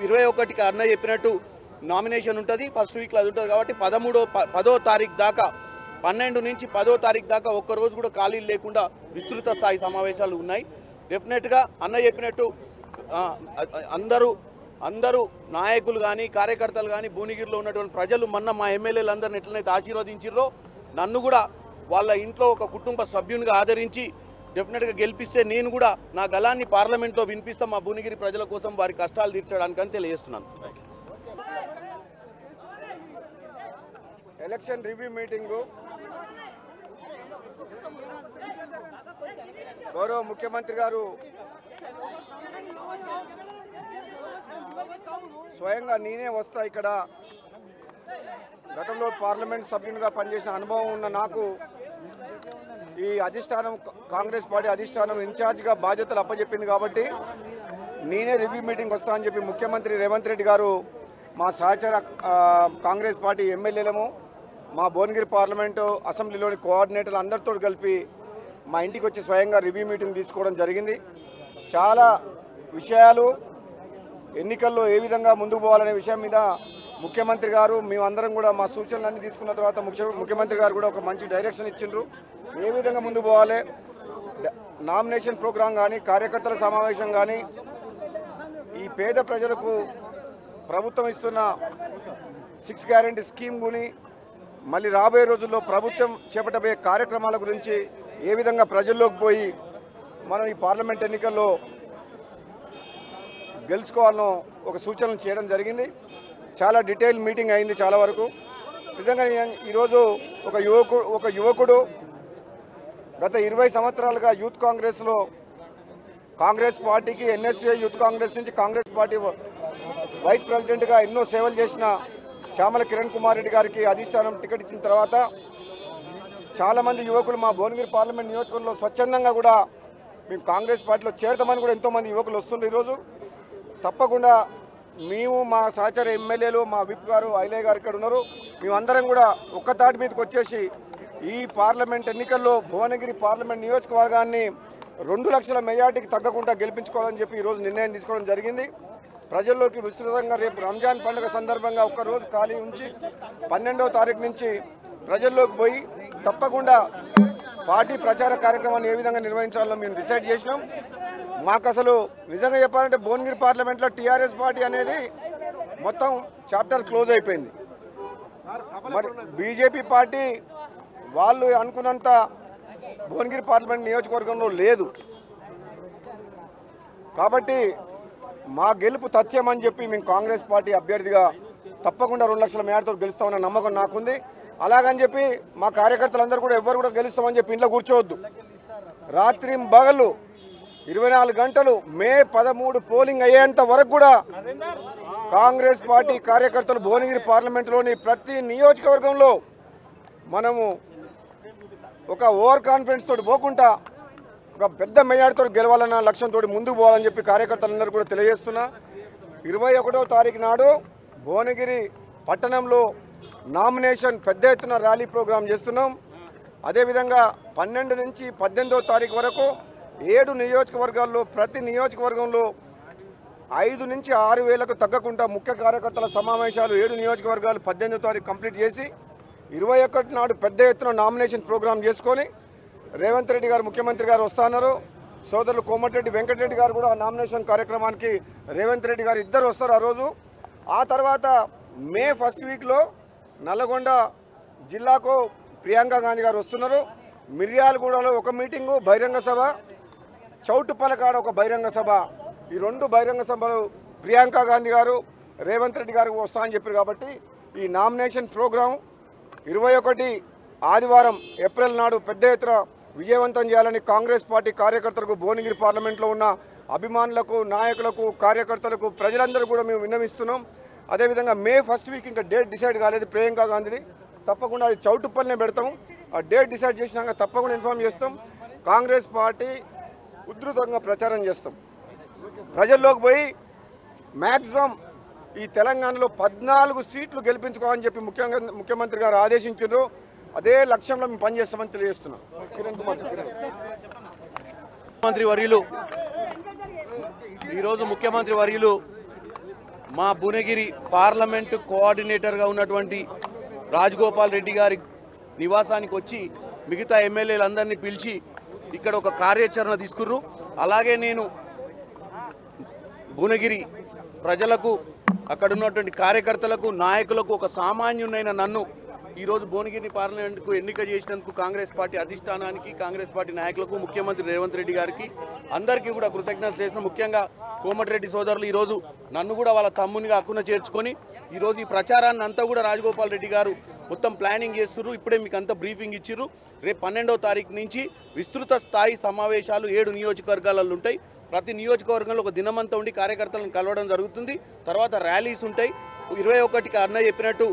ఇరవై ఒకటికి అన్న చెప్పినట్టు నామినేషన్ ఉంటుంది ఫస్ట్ వీక్లో అది ఉంటుంది కాబట్టి పదమూడో ప- పదో తారీఖు దాకా పన్నెండు నుంచి పదో తారీఖు దాకా ఒక్క రోజు కూడా ఖాళీలు లేకుండా విస్తృత స్థాయి సమావేశాలు ఉన్నాయి. డెఫినెట్గా అన్న చెప్పినట్టు అందరూ అందరూ నాయకులు కానీ కార్యకర్తలు కానీ భువనగిరిలో ఉన్నటువంటి ప్రజలు మొన్న మా ఎమ్మెల్యేలు అందరిని ఎట్లనైతే ఆశీర్వదించారో నన్ను కూడా వాళ్ళ ఇంట్లో ఒక కుటుంబ సభ్యునిగా ఆదరించి డెఫినెట్గా గెలిపిస్తే నేను కూడా నా గలాన్ని పార్లమెంట్లో వినిపిస్తా మా భువనగిరి ప్రజల కోసం వారి కష్టాలు తీర్చడానికని తెలియజేస్తున్నాను. Election review meeting. గౌరవ ముఖ్యమంత్రి గారు స్వయంగా నేనే వస్తా ఇక్కడ. గతంలో పార్లమెంట్ సభ్యునిగా పనిచేసిన అనుభవం ఉన్న నాకు ఈ అధిష్టానం కాంగ్రెస్ పార్టీ అధిష్టానం ఇన్ఛార్జ్గా బాధ్యతలు అప్పచెప్పింది కాబట్టి నేనే రివ్యూ మీటింగ్ వస్తా అని చెప్పి ముఖ్యమంత్రి రేవంత్ రెడ్డి గారు మా సహచర కాంగ్రెస్ పార్టీ ఎమ్మెల్యేలము మా భువనగిరి పార్లమెంటు అసెంబ్లీలోని కోఆర్డినేటర్లు అందరితో కలిపి మా ఇంటికి వచ్చి స్వయంగా రివ్యూ మీటింగ్ తీసుకోవడం జరిగింది. చాలా విషయాలు ఎన్నికల్లో ఏ విధంగా ముందుకు పోవాలనే విషయం మీద ముఖ్యమంత్రి గారు మేమందరం కూడా మా సూచనలన్నీ తీసుకున్న తర్వాత ముఖ్య ముఖ్యమంత్రి గారు కూడా ఒక మంచి డైరెక్షన్ ఇచ్చిండ్రు. ఏ విధంగా ముందుకు పోవాలి? నామినేషన్ ప్రోగ్రాం కానీ కార్యకర్తల సమావేశం కానీ ఈ పేద ప్రజలకు ప్రభుత్వం ఇస్తున్న సిక్స్ గ్యారెంటీ స్కీమ్ గుని మళ్ళీ రాబోయే రోజుల్లో ప్రభుత్వం చేపట్టబోయే కార్యక్రమాల గురించి ఏ విధంగా ప్రజల్లోకి పోయి మనం ఈ పార్లమెంట్ ఎన్నికల్లో గెలుచుకోవాలనో ఒక సూచనలు చేయడం జరిగింది. చాలా డీటెయిల్ మీటింగ్ అయింది చాలా వరకు. నిజంగా ఈరోజు ఒక యువకుడు ఒక యువకుడు గత ఇరవై సంవత్సరాలుగా యూత్ కాంగ్రెస్లో కాంగ్రెస్ పార్టీకి ఎన్ఎస్ఏ యూత్ కాంగ్రెస్ నుంచి కాంగ్రెస్ పార్టీ వైస్ ప్రెసిడెంట్గా ఎన్నో సేవలు చేసిన చామల కిరణ్ కుమార్ రెడ్డి గారికి అధిష్టానం టికెట్ ఇచ్చిన తర్వాత చాలామంది యువకులు మా భువనగిరి పార్లమెంట్ నియోజకవర్గంలో స్వచ్ఛందంగా కూడా మేము కాంగ్రెస్ పార్టీలో చేరతామని కూడా ఎంతోమంది యువకులు వస్తుండ్రు ఈరోజు. తప్పకుండా మేము మా సహచర ఎమ్మెల్యేలు మా విప్ గారు ఐలయ్య గారు ఇక్కడ ఉన్నారు. మేమందరం కూడా ఒక్క తాటి మీదకి వచ్చేసి ఈ పార్లమెంట్ ఎన్నికల్లో భువనగిరి పార్లమెంట్ నియోజకవర్గాన్ని రెండు లక్షల మెజార్టీకి తగ్గకుండా గెలిపించుకోవాలని చెప్పి ఈరోజు నిర్ణయం తీసుకోవడం జరిగింది. ప్రజల్లోకి విస్తృతంగా రేపు రంజాన్ పండుగ సందర్భంగా ఒక్కరోజు ఖాళీ ఉంచి పన్నెండవ తారీఖు నుంచి ప్రజల్లోకి పోయి తప్పకుండా పార్టీ ప్రచార కార్యక్రమాన్ని ఏ విధంగా నిర్వహించాలో మేము డిసైడ్ చేసినాం. మాకు అసలు నిజంగా చెప్పాలంటే భువనగిరి పార్లమెంట్లో టీఆర్ఎస్ పార్టీ అనేది మొత్తం చాప్టర్ క్లోజ్ అయిపోయింది. మరి బీజేపీ పార్టీ వాళ్ళు అనుకున్నంత భువనగిరి పార్లమెంట్ నియోజకవర్గంలో లేదు. కాబట్టి మా గెలుపు తథ్యం అని చెప్పి మేము కాంగ్రెస్ పార్టీ అభ్యర్థిగా తప్పకుండా రెండు లక్షల మేడతో గెలుస్తామన్న నమ్మకం నాకుంది. అలాగని చెప్పి మా కార్యకర్తలందరూ కూడా ఎవ్వరు కూడా గెలుస్తామని చెప్పి ఇంట్లో కూర్చోవద్దు. రాత్రి బగళ్ళు ఇరవై నాలుగు గంటలు మే పదమూడు పోలింగ్ అయ్యేంత వరకు కూడా కాంగ్రెస్ పార్టీ కార్యకర్తలు భువనగిరి పార్లమెంటులోని ప్రతి నియోజకవర్గంలో మనము ఒక ఓవర్ కాన్ఫిడెన్స్ తోటి పోకుండా ఒక పెద్ద మెజార్టీతో గెలవాలన్న లక్ష్యంతో ముందుకు పోవాలని చెప్పి కార్యకర్తలందరూ కూడా తెలియజేస్తున్నా. ఇరవై ఒకటో తారీఖు నాడు భువనగిరి పట్టణంలో నామినేషన్ పెద్ద ఎత్తున ర్యాలీ ప్రోగ్రాం చేస్తున్నాం. అదేవిధంగా పన్నెండు నుంచి పద్దెనిమిదో తారీఖు వరకు ఏడు నియోజకవర్గాల్లో ప్రతి నియోజకవర్గంలో ఐదు నుంచి ఆరు వేలకు తగ్గకుండా ముఖ్య కార్యకర్తల సమావేశాలు ఏడు నియోజకవర్గాలు పద్దెనిమిదో తారీఖు కంప్లీట్ చేసి ఇరవై ఒకటి నాడు పెద్ద ఎత్తున నామినేషన్ ప్రోగ్రాం చేసుకొని రేవంత్ రెడ్డి గారు ముఖ్యమంత్రి గారు వస్తున్నారు సోదరులు కోమటిరెడ్డి వెంకటరెడ్డి గారు కూడా నామినేషన్ కార్యక్రమానికి రేవంత్ రెడ్డి గారు ఇద్దరు వస్తారు ఆ రోజు. ఆ తర్వాత మే ఫస్ట్ వీక్లో నల్గొండ జిల్లాకు ప్రియాంక గాంధీ గారు వస్తున్నారు. మిర్యాలగూడలో ఒక మీటింగు బహిరంగ సభ. చౌటుపలకాడ ఒక బహిరంగ సభ. ఈ రెండు బహిరంగ సభలు ప్రియాంక గాంధీ గారు రేవంత్ రెడ్డి గారు వస్తా అని చెప్పారు కాబట్టి ఈ నామినేషన్ ప్రోగ్రాం ఇరవై ఒకటి ఆదివారం ఏప్రిల్ నాడు పెద్ద ఎత్తున విజయవంతం చేయాలని కాంగ్రెస్ పార్టీ కార్యకర్తలకు భువనగిరి పార్లమెంట్లో ఉన్న అభిమానులకు నాయకులకు కార్యకర్తలకు ప్రజలందరూ కూడా మేము విన్నవిస్తున్నాం. అదేవిధంగా మే ఫస్ట్ వీక్ ఇంకా డేట్ డిసైడ్ కాలేదు ప్రియాంకా గాంధీది. తప్పకుండా అది చౌటుప్పల్నే పెడతాం. ఆ డేట్ డిసైడ్ చేసినాక తప్పకుండా ఇన్ఫామ్ చేస్తాం. కాంగ్రెస్ పార్టీ ఉధృతంగా ప్రచారం చేస్తాం. ప్రజల్లోకి పోయి మ్యాక్సిమం ఈ తెలంగాణలో పద్నాలుగు సీట్లు గెలిపించుకోవాలని చెప్పి ముఖ్యంగా ముఖ్యమంత్రి గారు ఆదేశించారు అదే లక్ష్యంలో మేము పనిచేస్తామని తెలియజేస్తున్నాం. కిరణ్ కుమార్ ముఖ్యమంత్రి వర్యులు ఈరోజు ముఖ్యమంత్రి వర్యులు మా భువనగిరి పార్లమెంటు కోఆర్డినేటర్గా ఉన్నటువంటి రాజగోపాల్ రెడ్డి గారి నివాసానికి వచ్చి మిగతా ఎమ్మెల్యేలందరినీ పిలిచి ఇక్కడ ఒక కార్యాచరణ తీసుకుర్రు. అలాగే నేను భువనగిరి ప్రజలకు అక్కడ ఉన్నటువంటి కార్యకర్తలకు నాయకులకు ఒక సామాన్యునైన నన్ను ఈరోజు భువనగిరి పార్లమెంట్కు ఎన్నిక చేసినందుకు కాంగ్రెస్ పార్టీ అధిష్టానానికి కాంగ్రెస్ పార్టీ నాయకులకు ముఖ్యమంత్రి రేవంత్ రెడ్డి గారికి అందరికీ కూడా కృతజ్ఞతలు చేసిన ముఖ్యంగా కోమటిరెడ్డి సోదరులు ఈరోజు నన్ను కూడా వాళ్ళ తమ్మునిగా హక్కున చేర్చుకొని ఈరోజు ఈ ప్రచారాన్ని అంతా కూడా రాజగోపాల్ రెడ్డి గారు మొత్తం ప్లానింగ్ చేస్తున్నారు ఇప్పుడే మీకు అంతా బ్రీఫింగ్ ఇచ్చిర్రు. రేపు పన్నెండవ తారీఖు నుంచి విస్తృత స్థాయి సమావేశాలు ఏడు నియోజకవర్గాలలో ఉంటాయి. ప్రతి నియోజకవర్గంలో ఒక దినమంతా ఉండి కార్యకర్తలను కలవడం జరుగుతుంది. తర్వాత ర్యాలీస్ ఉంటాయి. ఇరవై ఒకటికి అన్న చెప్పినట్టు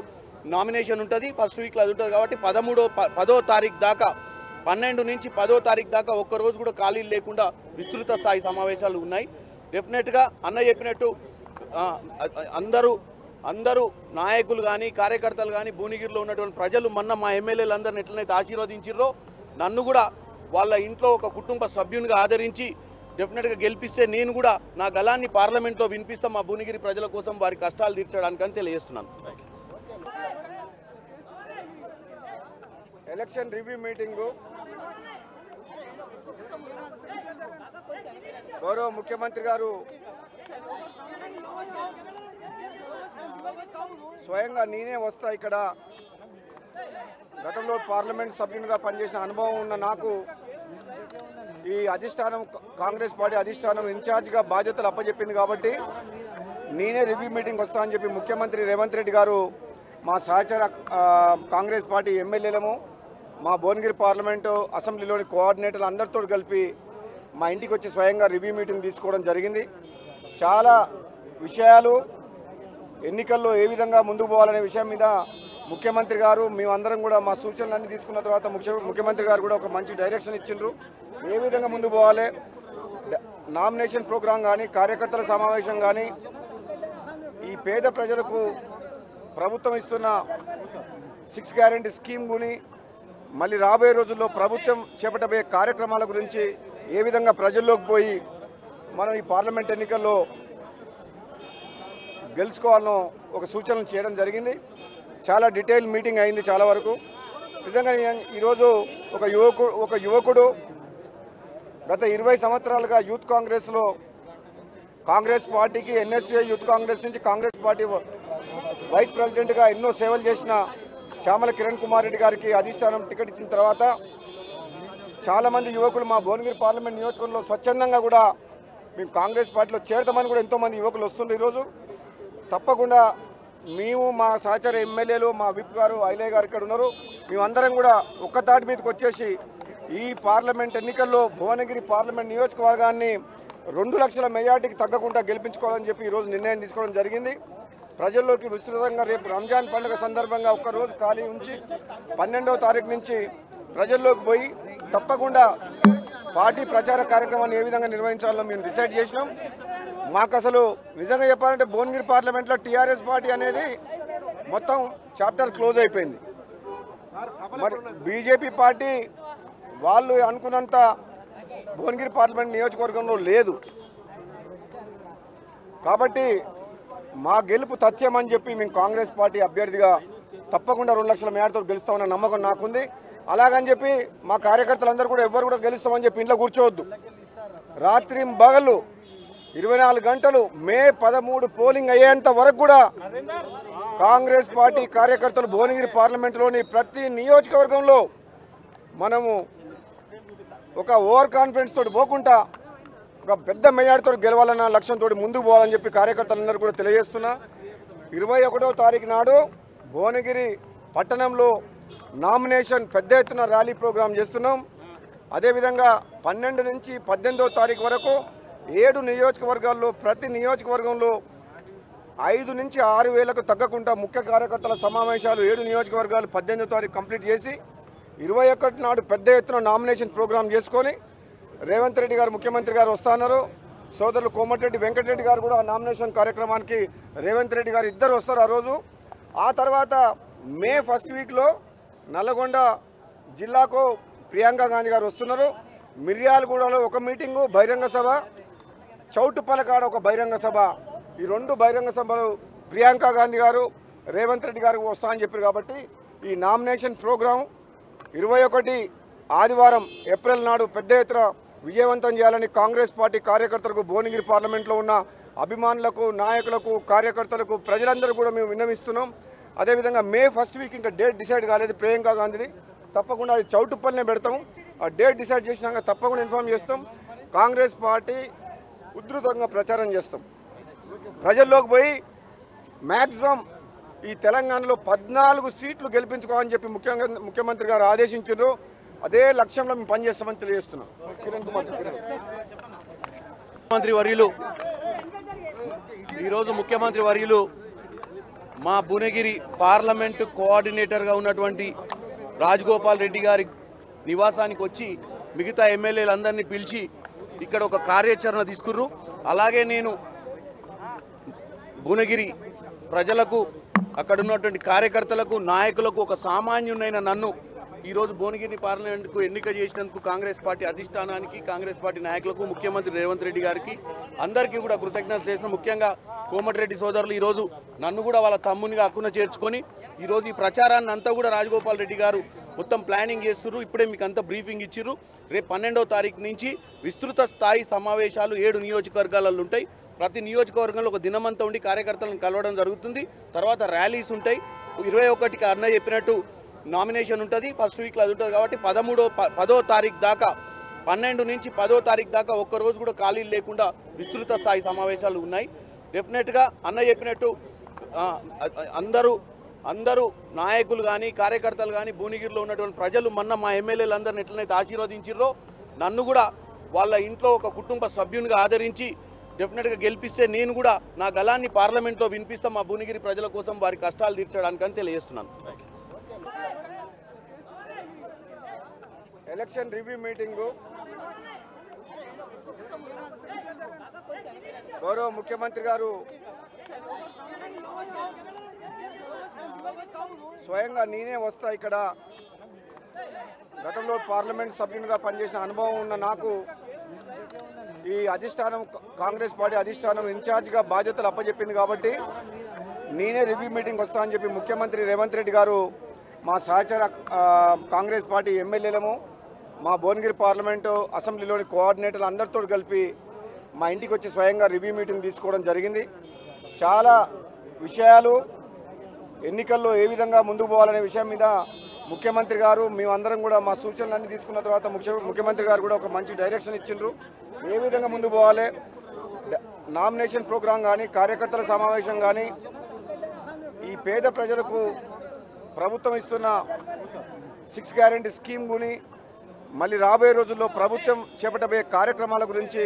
నామినేషన్ ఉంటుంది ఫస్ట్ వీక్లో అది ఉంటుంది కాబట్టి పదమూడో ప- పదో తారీఖు దాకా పన్నెండు నుంచి పదో తారీఖు దాకా ఒక్క రోజు కూడా ఖాళీలు లేకుండా విస్తృత స్థాయి సమావేశాలు ఉన్నాయి. డెఫినెట్గా అన్న చెప్పినట్టు అందరూ అందరూ నాయకులు కానీ కార్యకర్తలు కానీ భువనగిరిలో ఉన్నటువంటి ప్రజలు మొన్న మా ఎమ్మెల్యేలు అందరిని ఎట్లనైతే ఆశీర్వదించారో నన్ను కూడా వాళ్ళ ఇంట్లో ఒక కుటుంబ సభ్యునిగా ఆదరించి డెఫినెట్గా గెలిపిస్తే నేను కూడా నా గలాన్ని పార్లమెంట్లో వినిపిస్తాం మా భువనగిరి ప్రజల కోసం వారి కష్టాలు తీర్చడానికని తెలియజేస్తున్నాను. Election review meeting. గౌరవ ముఖ్యమంత్రి గారు స్వయంగా నేనే వస్తా ఇక్కడ. గతంలో పార్లమెంట్ సభ్యునిగా పనిచేసిన అనుభవం ఉన్న నాకు ఈ అధిష్టానం కాంగ్రెస్ పార్టీ అధిష్టానం ఇన్ఛార్జ్గా బాధ్యతలు అప్పచెప్పింది కాబట్టి నేనే రివ్యూ మీటింగ్ వస్తా అని చెప్పి ముఖ్యమంత్రి రేవంత్ రెడ్డి గారు మా సహచర కాంగ్రెస్ పార్టీ ఎమ్మెల్యేలము మా భువనగిరి పార్లమెంటు అసెంబ్లీలోని కోఆర్డినేటర్లు అందరితో కలిపి మా ఇంటికి వచ్చి స్వయంగా రివ్యూ మీటింగ్ తీసుకోవడం జరిగింది. చాలా విషయాలు ఎన్నికల్లో ఏ విధంగా ముందుకు పోవాలనే విషయం మీద ముఖ్యమంత్రి గారు మేమందరం కూడా మా సూచనలన్నీ తీసుకున్న తర్వాత ముఖ్య ముఖ్యమంత్రి గారు కూడా ఒక మంచి డైరెక్షన్ ఇచ్చిండ్రు. ఏ విధంగా ముందుకు పోవాలి? నామినేషన్ ప్రోగ్రాం కానీ కార్యకర్తల సమావేశం కానీ ఈ పేద ప్రజలకు ప్రభుత్వం ఇస్తున్న సిక్స్ గ్యారెంటీ స్కీమ్ గుని మళ్ళీ రాబోయే రోజుల్లో ప్రభుత్వం చేపట్టబోయే కార్యక్రమాల గురించి ఏ విధంగా ప్రజల్లోకి పోయి మనం ఈ పార్లమెంట్ ఎన్నికల్లో గెలుచుకోవాలనో ఒక సూచనలు చేయడం జరిగింది. చాలా డీటెయిల్ మీటింగ్ అయింది చాలా వరకు. నిజంగా ఈరోజు ఒక యువకుడు ఒక యువకుడు గత ఇరవై సంవత్సరాలుగా యూత్ కాంగ్రెస్లో కాంగ్రెస్ పార్టీకి ఎన్ఎస్ఏ యూత్ కాంగ్రెస్ నుంచి కాంగ్రెస్ పార్టీ వైస్ ప్రెసిడెంట్గా ఎన్నో సేవలు చేసిన చామల కిరణ్ కుమార్ రెడ్డి గారికి అధిష్టానం టికెట్ ఇచ్చిన తర్వాత చాలామంది యువకులు మా భువనగిరి పార్లమెంట్ నియోజకవర్గంలో స్వచ్ఛందంగా కూడా మేము కాంగ్రెస్ పార్టీలో చేరతామని కూడా ఎంతోమంది యువకులు వస్తుండ్రు ఈరోజు. తప్పకుండా మేము మా సహచర ఎమ్మెల్యేలు మా విప్ గారు ఐలయ్య గారు ఇక్కడ ఉన్నారు. మేమందరం కూడా ఒక్క దాటి మీదకి వచ్చేసి ఈ పార్లమెంట్ ఎన్నికల్లో భువనగిరి పార్లమెంట్ నియోజకవర్గాన్ని రెండు లక్షల మెజార్టీకి తగ్గకుండా గెలిపించుకోవాలని చెప్పి ఈరోజు నిర్ణయం తీసుకోవడం జరిగింది. ప్రజల్లోకి విస్తృతంగా రేపు రంజాన్ పండుగ సందర్భంగా ఒక్కరోజు ఖాళీ ఉంచి పన్నెండవ తారీఖు నుంచి ప్రజల్లోకి పోయి తప్పకుండా పార్టీ ప్రచార కార్యక్రమాన్ని ఏ విధంగా నిర్వహించాలో మేము డిసైడ్ చేసినాం. మాకు అసలు నిజంగా చెప్పాలంటే భువనగిరి పార్లమెంట్లో టీఆర్ఎస్ పార్టీ అనేది మొత్తం చాప్టర్ క్లోజ్ అయిపోయింది. మరి బీజేపీ పార్టీ వాళ్ళు అనుకున్నంత భువనగిరి పార్లమెంట్ నియోజకవర్గంలో లేదు. కాబట్టి మా గెలుపు తథ్యం అని చెప్పి మేము కాంగ్రెస్ పార్టీ అభ్యర్థిగా తప్పకుండా రెండు లక్షల మేడతో గెలుస్తామన్న నమ్మకం నాకుంది. అలాగని చెప్పి మా కార్యకర్తలందరూ కూడా ఎవరు కూడా గెలుస్తామని చెప్పి ఇంట్లో కూర్చోవద్దు. రాత్రి బగలు ఇరవై నాలుగు గంటలు మే పదమూడు పోలింగ్ అయ్యేంత వరకు కూడా కాంగ్రెస్ పార్టీ కార్యకర్తలు భువనగిరి పార్లమెంటులోని ప్రతి నియోజకవర్గంలో మనము ఒక ఓవర్ కాన్ఫిడెన్స్ తోటి పోకుండా ఒక పెద్ద మెజార్టీతో గెలవాలన్న లక్ష్యంతో ముందుకు పోవాలని చెప్పి కార్యకర్తలందరూ కూడా తెలియజేస్తున్నా. ఇరవై ఒకటో తారీఖు నాడు భువనగిరి పట్టణంలో నామినేషన్ పెద్ద ఎత్తున ర్యాలీ ప్రోగ్రాం చేస్తున్నాం. అదేవిధంగా పన్నెండు నుంచి పద్దెనిమిదో తారీఖు వరకు ఏడు నియోజకవర్గాల్లో ప్రతి నియోజకవర్గంలో ఐదు నుంచి ఆరు వేలకు తగ్గకుండా ముఖ్య కార్యకర్తల సమావేశాలు ఏడు నియోజకవర్గాలు పద్దెనిమిదో తారీఖు కంప్లీట్ చేసి ఇరవై ఒకటి నాడు పెద్ద ఎత్తున నామినేషన్ ప్రోగ్రాం చేసుకొని రేవంత్ రెడ్డి గారు ముఖ్యమంత్రి గారు వస్తున్నారు సోదరులు కోమటిరెడ్డి వెంకటరెడ్డి గారు కూడా నామినేషన్ కార్యక్రమానికి రేవంత్ రెడ్డి గారు ఇద్దరు వస్తారు ఆ రోజు. ఆ తర్వాత మే ఫస్ట్ వీక్లో నల్లగొండ జిల్లాకు ప్రియాంక గాంధీ గారు వస్తున్నారు. మిర్యాలగూడలో ఒక మీటింగు బహిరంగ సభ. చౌటుపలకాడ ఒక బహిరంగ సభ. ఈ రెండు బహిరంగ సభలు ప్రియాంక గాంధీ గారు రేవంత్ రెడ్డి గారు వస్తా అని చెప్పారు కాబట్టి ఈ నామినేషన్ ప్రోగ్రాం ఇరవై ఒకటి ఆదివారం ఏప్రిల్ నాడు పెద్ద ఎత్తున విజయవంతం చేయాలని కాంగ్రెస్ పార్టీ కార్యకర్తలకు భువనగిరి పార్లమెంట్లో ఉన్న అభిమానులకు నాయకులకు కార్యకర్తలకు ప్రజలందరూ కూడా మేము విన్నవిస్తున్నాం. అదేవిధంగా మే ఫస్ట్ వీక్ ఇంకా డేట్ డిసైడ్ కాలేదు ప్రియాంకా గాంధీది. తప్పకుండా అది చౌటుప్పల్నే పెడతాం. ఆ డేట్ డిసైడ్ చేసినాక తప్పకుండా ఇన్ఫామ్ చేస్తాం. కాంగ్రెస్ పార్టీ ఉధృతంగా ప్రచారం చేస్తాం. ప్రజల్లోకి పోయి మ్యాక్సిమం ఈ తెలంగాణలో పద్నాలుగు సీట్లు గెలిపించుకోవాలని చెప్పి ముఖ్యంగా ముఖ్యమంత్రి గారు ఆదేశించారు అదే లక్ష్యంలో మేము పనిచేస్తామని తెలియజేస్తున్నాం. కిరణ్ కుమార్ ముఖ్యమంత్రి వర్యులు ఈరోజు ముఖ్యమంత్రి వర్యులు మా భువనగిరి పార్లమెంటు కోఆర్డినేటర్గా ఉన్నటువంటి రాజగోపాల్ రెడ్డి గారి నివాసానికి వచ్చి మిగతా ఎమ్మెల్యేలందరినీ పిలిచి ఇక్కడ ఒక కార్యాచరణ తీసుకుర్రు. అలాగే నేను భువనగిరి ప్రజలకు అక్కడ ఉన్నటువంటి కార్యకర్తలకు నాయకులకు ఒక సామాన్యునైన నన్ను ఈరోజు భువనగిరి పార్లమెంట్కు ఎన్నిక చేసినందుకు కాంగ్రెస్ పార్టీ అధిష్టానానికి కాంగ్రెస్ పార్టీ నాయకులకు ముఖ్యమంత్రి రేవంత్ రెడ్డి గారికి అందరికీ కూడా కృతజ్ఞతలు చేసిన ముఖ్యంగా కోమటిరెడ్డి సోదరులు ఈరోజు నన్ను కూడా వాళ్ళ తమ్మునిగా అక్కున చేర్చుకొని ఈరోజు ఈ ప్రచారాన్ని అంతా కూడా రాజగోపాల్ రెడ్డి గారు మొత్తం ప్లానింగ్ చేస్తున్నారు ఇప్పుడే మీకు అంతా బ్రీఫింగ్ ఇచ్చిర్రు. రేపు పన్నెండవ తారీఖు నుంచి విస్తృత స్థాయి సమావేశాలు ఏడు నియోజకవర్గాలలో ఉంటాయి. ప్రతి నియోజకవర్గంలో ఒక దినమంతా ఉండి కార్యకర్తలను కలవడం జరుగుతుంది. తర్వాత ర్యాలీస్ ఉంటాయి. ఇరవై ఒకటికి అన్న చెప్పినట్టు నామినేషన్ ఉంటుంది ఫస్ట్ వీక్లో అది ఉంటుంది కాబట్టి పదమూడో ప- పదో తారీఖు దాకా పన్నెండు నుంచి పదో తారీఖు దాకా ఒక్క రోజు కూడా ఖాళీలు లేకుండా విస్తృత స్థాయి సమావేశాలు ఉన్నాయి. డెఫినెట్గా అన్న చెప్పినట్టు అందరూ అందరూ నాయకులు కానీ కార్యకర్తలు కానీ భువనగిరిలో ఉన్నటువంటి ప్రజలు మొన్న మా ఎమ్మెల్యేలు అందరిని ఎట్లనైతే ఆశీర్వదించారో నన్ను కూడా వాళ్ళ ఇంట్లో ఒక కుటుంబ సభ్యునిగా ఆదరించి డెఫినెట్గా గెలిపిస్తే నేను కూడా నా గలాన్ని పార్లమెంట్లో వినిపిస్తా మా భువనగిరి ప్రజల కోసం వారి కష్టాలు తీర్చడానికని తెలియజేస్తున్నాను. Election review meeting. గౌరవ ముఖ్యమంత్రి గారు స్వయంగా నేనే వస్తా ఇక్కడ. గతంలో పార్లమెంట్ సభ్యునిగా పనిచేసిన అనుభవం ఉన్న నాకు ఈ అధిష్టానం కాంగ్రెస్ పార్టీ అధిష్టానం ఇన్ఛార్జ్గా బాధ్యతలు అప్పచెప్పింది కాబట్టి నేనే రివ్యూ మీటింగ్ వస్తా అని చెప్పి ముఖ్యమంత్రి రేవంత్ రెడ్డి గారు మా సహచర కాంగ్రెస్ పార్టీ ఎమ్మెల్యేలము మా భువనగిరి పార్లమెంటు అసెంబ్లీలోని కోఆర్డినేటర్లు అందరితో కలిపి మా ఇంటికి వచ్చి స్వయంగా రివ్యూ మీటింగ్ తీసుకోవడం జరిగింది. చాలా విషయాలు ఎన్నికల్లో ఏ విధంగా ముందుకు పోవాలనే విషయం మీద ముఖ్యమంత్రి గారు మేమందరం కూడా మా సూచనలన్నీ తీసుకున్న తర్వాత ముఖ్య ముఖ్యమంత్రి గారు కూడా ఒక మంచి డైరెక్షన్ ఇచ్చిండ్రు. ఏ విధంగా ముందుకు పోవాలి? నామినేషన్ ప్రోగ్రాం కానీ కార్యకర్తల సమావేశం కానీ ఈ పేద ప్రజలకు ప్రభుత్వం ఇస్తున్న సిక్స్ గ్యారెంటీ స్కీమ్ గుని మళ్ళీ రాబోయే రోజుల్లో ప్రభుత్వం చేపట్టబోయే కార్యక్రమాల గురించి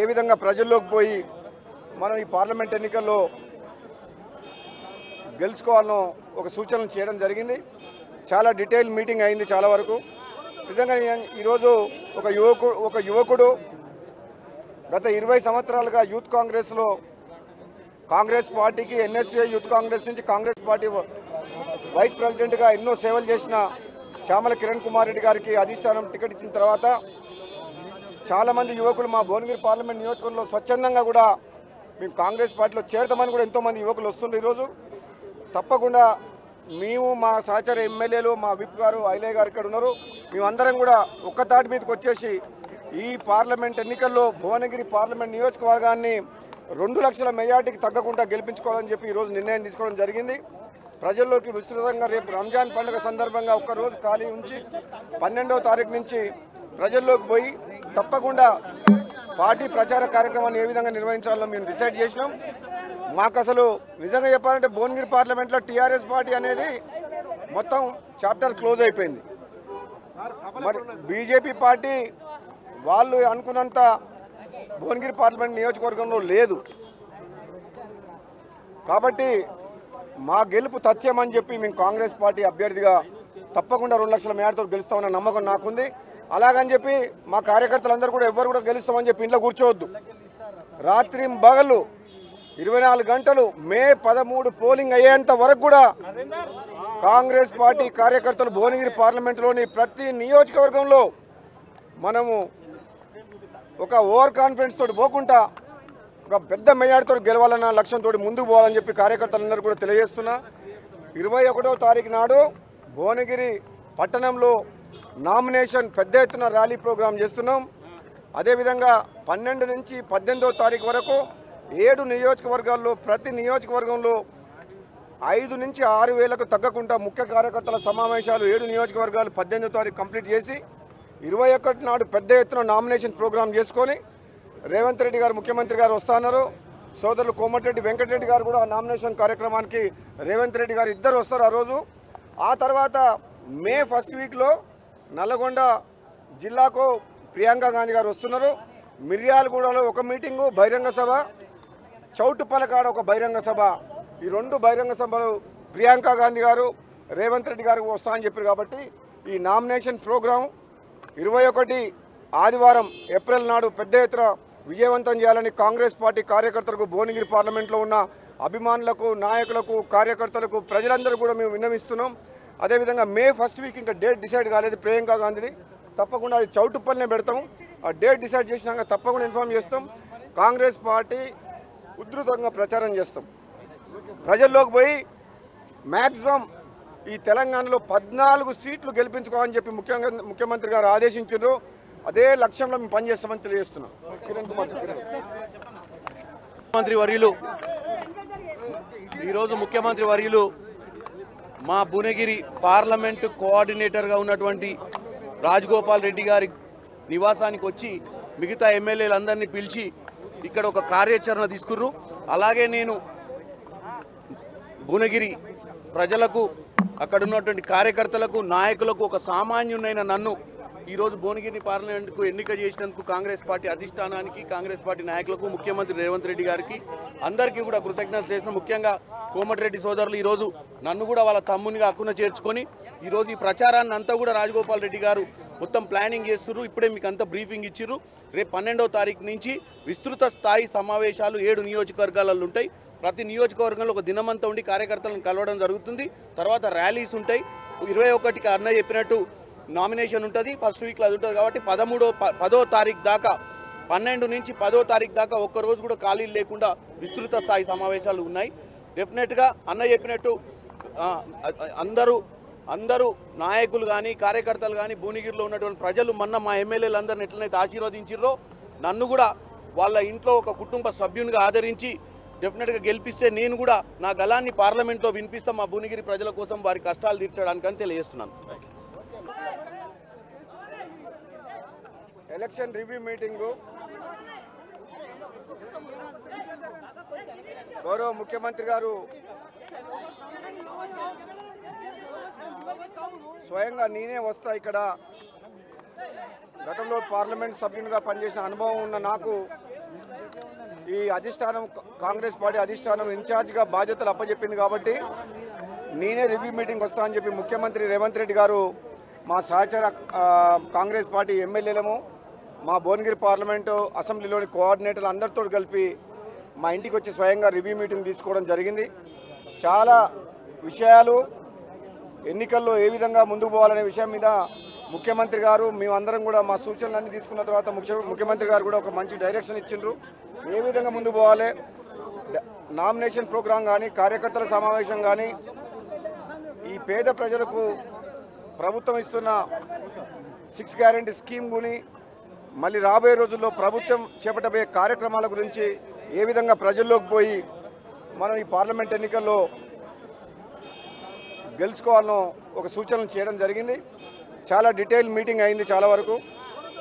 ఏ విధంగా ప్రజల్లోకి పోయి మనం ఈ పార్లమెంట్ ఎన్నికల్లో గెలుచుకోవాలనో ఒక సూచనలు చేయడం జరిగింది. చాలా డీటెయిల్ మీటింగ్ అయింది చాలా వరకు. నిజంగా ఈరోజు ఒక యువకుడు ఒక యువకుడు గత ఇరవై సంవత్సరాలుగా యూత్ కాంగ్రెస్లో కాంగ్రెస్ పార్టీకి ఎన్ఎస్ఏ యూత్ కాంగ్రెస్ నుంచి కాంగ్రెస్ పార్టీ వైస్ ప్రెసిడెంట్గా ఎన్నో సేవలు చేసిన చామల కిరణ్ కుమార్ రెడ్డి గారికి అధిష్టానం టికెట్ ఇచ్చిన తర్వాత చాలామంది యువకులు మా భువనగిరి పార్లమెంట్ నియోజకవర్గంలో స్వచ్ఛందంగా కూడా మేము కాంగ్రెస్ పార్టీలో చేరతామని కూడా ఎంతోమంది యువకులు వస్తుండ్రు ఈరోజు. తప్పకుండా మేము మా సహచర ఎమ్మెల్యేలు మా విప్ గారు ఐలయ్య గారు ఇక్కడ ఉన్నారు. మేమందరం కూడా ఒక్క తాటి మీదకి వచ్చేసి ఈ పార్లమెంట్ ఎన్నికల్లో భువనగిరి పార్లమెంట్ నియోజకవర్గాన్ని రెండు లక్షల మెజార్టీకి తగ్గకుండా గెలిపించుకోవాలని చెప్పి ఈరోజు నిర్ణయం తీసుకోవడం జరిగింది. ప్రజల్లోకి విస్తృతంగా రేపు రంజాన్ పండుగ సందర్భంగా ఒక్కరోజు ఖాళీ ఉంచి పన్నెండవ తారీఖు నుంచి ప్రజల్లోకి పోయి తప్పకుండా పార్టీ ప్రచార కార్యక్రమాన్ని ఏ విధంగా నిర్వహించాలో మేము డిసైడ్ చేసినాం. మాకు అసలు నిజంగా చెప్పాలంటే భువనగిరి పార్లమెంట్లో టీఆర్ఎస్ పార్టీ అనేది మొత్తం చాప్టర్ క్లోజ్ అయిపోయింది. మరి బీజేపీ పార్టీ వాళ్ళు అనుకున్నంత భువనగిరి పార్లమెంట్ నియోజకవర్గంలో లేదు. కాబట్టి మా గెలుపు తథ్యం అని చెప్పి మేము కాంగ్రెస్ పార్టీ అభ్యర్థిగా తప్పకుండా రెండు లక్షల మేడతో గెలుస్తామన్న నమ్మకం నాకుంది. అలాగని చెప్పి మా కార్యకర్తలందరూ కూడా ఎవరు కూడా గెలుస్తామని చెప్పి ఇంట్లో కూర్చోవద్దు. రాత్రి బగలు ఇరవై నాలుగు గంటలు మే పదమూడు పోలింగ్ అయ్యేంత వరకు కూడా కాంగ్రెస్ పార్టీ కార్యకర్తలు భువనగిరి పార్లమెంటులోని ప్రతి నియోజకవర్గంలో మనము ఒక ఓవర్ కాన్ఫిడెన్స్ తోటి పోకుండా ఒక పెద్ద మెజార్టీతో గెలవాలన్న లక్ష్యంతో ముందుకు పోవాలని చెప్పి కార్యకర్తలందరూ కూడా తెలియజేస్తున్నా. ఇరవై ఒకటో తారీఖు నాడు భువనగిరి పట్టణంలో నామినేషన్ పెద్ద ఎత్తున ర్యాలీ ప్రోగ్రాం చేస్తున్నాం. అదేవిధంగా పన్నెండు నుంచి పద్దెనిమిదో తారీఖు వరకు ఏడు నియోజకవర్గాల్లో ప్రతి నియోజకవర్గంలో ఐదు నుంచి ఆరు వేలకు తగ్గకుండా ముఖ్య కార్యకర్తల సమావేశాలు ఏడు నియోజకవర్గాలు పద్దెనిమిదో తారీఖు కంప్లీట్ చేసి ఇరవై ఒకటి నాడు పెద్ద ఎత్తున నామినేషన్ ప్రోగ్రాం చేసుకొని రేవంత్ రెడ్డి గారు ముఖ్యమంత్రి గారు వస్తున్నారు సోదరులు కోమటిరెడ్డి వెంకటరెడ్డి గారు కూడా నామినేషన్ కార్యక్రమానికి రేవంత్ రెడ్డి గారు ఇద్దరు వస్తారు ఆ రోజు. ఆ తర్వాత మే ఫస్ట్ వీక్లో నల్లగొండ జిల్లాకు ప్రియాంక గాంధీ గారు వస్తున్నారు. మిర్యాలగూడలో ఒక మీటింగు బహిరంగ సభ. చౌటుపలకాడ ఒక బహిరంగ సభ. ఈ రెండు బహిరంగ సభలు ప్రియాంక గాంధీ గారు రేవంత్ రెడ్డి గారు వస్తా అని చెప్పారు కాబట్టి ఈ నామినేషన్ ప్రోగ్రాం ఇరవై ఒకటి ఆదివారం ఏప్రిల్ నాడు పెద్ద ఎత్తున విజయవంతం చేయాలని కాంగ్రెస్ పార్టీ కార్యకర్తలకు భువనగిరి పార్లమెంట్లో ఉన్న అభిమానులకు నాయకులకు కార్యకర్తలకు ప్రజలందరూ కూడా మేము విన్నవిస్తున్నాం. అదేవిధంగా మే ఫస్ట్ వీక్ ఇంకా డేట్ డిసైడ్ కాలేదు ప్రియాంకా గాంధీది. తప్పకుండా అది చౌటుప్పల్నే పెడతాం. ఆ డేట్ డిసైడ్ చేసినాక తప్పకుండా ఇన్ఫామ్ చేస్తాం. కాంగ్రెస్ పార్టీ ఉధృతంగా ప్రచారం చేస్తాం. ప్రజల్లోకి పోయి మ్యాక్సిమం ఈ తెలంగాణలో పద్నాలుగు సీట్లు గెలిపించుకోవాలని చెప్పి ముఖ్యంగా ముఖ్యమంత్రి గారు ఆదేశించారు అదే లక్ష్యంలో మేము పనిచేస్తామని తెలియజేస్తున్నాం. కిరణ్ కుమార్ ముఖ్యమంత్రి వర్యులు ఈరోజు ముఖ్యమంత్రి వర్యులు మా భువనగిరి పార్లమెంటు కోఆర్డినేటర్గా ఉన్నటువంటి రాజగోపాల్ రెడ్డి గారి నివాసానికి వచ్చి మిగతా ఎమ్మెల్యేలందరినీ పిలిచి ఇక్కడ ఒక కార్యాచరణ తీసుకుర్రు. అలాగే నేను భువనగిరి ప్రజలకు అక్కడ ఉన్నటువంటి కార్యకర్తలకు నాయకులకు ఒక సామాన్యునైన నన్ను ఈరోజు భువనగిరి పార్లమెంట్కు ఎన్నిక చేసినందుకు కాంగ్రెస్ పార్టీ అధిష్టానానికి కాంగ్రెస్ పార్టీ నాయకులకు ముఖ్యమంత్రి రేవంత్ రెడ్డి గారికి అందరికీ కూడా కృతజ్ఞతలు చేసిన ముఖ్యంగా కోమటిరెడ్డి సోదరులు ఈరోజు నన్ను కూడా వాళ్ళ తమ్మునిగా హక్కున చేర్చుకొని ఈరోజు ఈ ప్రచారాన్ని అంతా కూడా రాజగోపాల్ రెడ్డి గారు మొత్తం ప్లానింగ్ చేస్తున్నారు ఇప్పుడే మీకు అంతా బ్రీఫింగ్ ఇచ్చిర్రు. రేపు పన్నెండవ తారీఖు నుంచి విస్తృత స్థాయి సమావేశాలు ఏడు నియోజకవర్గాలలో ఉంటాయి. ప్రతి నియోజకవర్గంలో ఒక దినమంతా ఉండి కార్యకర్తలను కలవడం జరుగుతుంది. తర్వాత ర్యాలీస్ ఉంటాయి. ఇరవై ఒకటికి అన్న చెప్పినట్టు నామినేషన్ ఉంటుంది ఫస్ట్ వీక్లో అది ఉంటుంది కాబట్టి పదమూడో ప- పదో తారీఖు దాకా పన్నెండు నుంచి పదో తారీఖు దాకా ఒక్క రోజు కూడా ఖాళీలు లేకుండా విస్తృత స్థాయి సమావేశాలు ఉన్నాయి. డెఫినెట్గా అన్న చెప్పినట్టు అందరూ అందరూ నాయకులు కానీ కార్యకర్తలు కానీ భువనగిరిలో ఉన్నటువంటి ప్రజలు మొన్న మా ఎమ్మెల్యేలు అందరిని ఎట్లనైతే ఆశీర్వదించారో నన్ను కూడా వాళ్ళ ఇంట్లో ఒక కుటుంబ సభ్యునిగా ఆదరించి డెఫినెట్గా గెలిపిస్తే నేను కూడా నా గలాన్ని పార్లమెంట్లో వినిపిస్తాం మా భువనగిరి ప్రజల కోసం వారి కష్టాలు తీర్చడానికని తెలియజేస్తున్నాను. Election review meeting. గౌరవ ముఖ్యమంత్రి గారు స్వయంగా నేనే వస్తా ఇక్కడ. గతంలో పార్లమెంట్ సభ్యునిగా పనిచేసిన అనుభవం ఉన్న నాకు ఈ అధిష్టానం కాంగ్రెస్ పార్టీ అధిష్టానం ఇన్ఛార్జ్గా బాధ్యతలు అప్పచెప్పింది కాబట్టి నేనే రివ్యూ మీటింగ్ వస్తా అని చెప్పి ముఖ్యమంత్రి రేవంత్ రెడ్డి గారు మా సహచర కాంగ్రెస్ పార్టీ ఎమ్మెల్యేలము మా భువనగిరి పార్లమెంటు అసెంబ్లీలోని కోఆర్డినేటర్లు అందరితో కలిపి మా ఇంటికి వచ్చి స్వయంగా రివ్యూ మీటింగ్ తీసుకోవడం జరిగింది. చాలా విషయాలు ఎన్నికల్లో ఏ విధంగా ముందుకు పోవాలనే విషయం మీద ముఖ్యమంత్రి గారు మేమందరం కూడా మా సూచనలన్నీ తీసుకున్న తర్వాత ముఖ్య ముఖ్యమంత్రి గారు కూడా ఒక మంచి డైరెక్షన్ ఇచ్చిండ్రు. ఏ విధంగా ముందుకు పోవాలి? నామినేషన్ ప్రోగ్రాం కానీ కార్యకర్తల సమావేశం కానీ ఈ పేద ప్రజలకు ప్రభుత్వం ఇస్తున్న సిక్స్ గ్యారెంటీ స్కీమ్ గుని మళ్ళీ రాబోయే రోజుల్లో ప్రభుత్వం చేపట్టబోయే కార్యక్రమాల గురించి ఏ విధంగా ప్రజల్లోకి పోయి మనం ఈ పార్లమెంట్ ఎన్నికల్లో గెలుచుకోవాలనో ఒక సూచనలు చేయడం జరిగింది. చాలా డీటెయిల్ మీటింగ్ అయింది చాలా వరకు.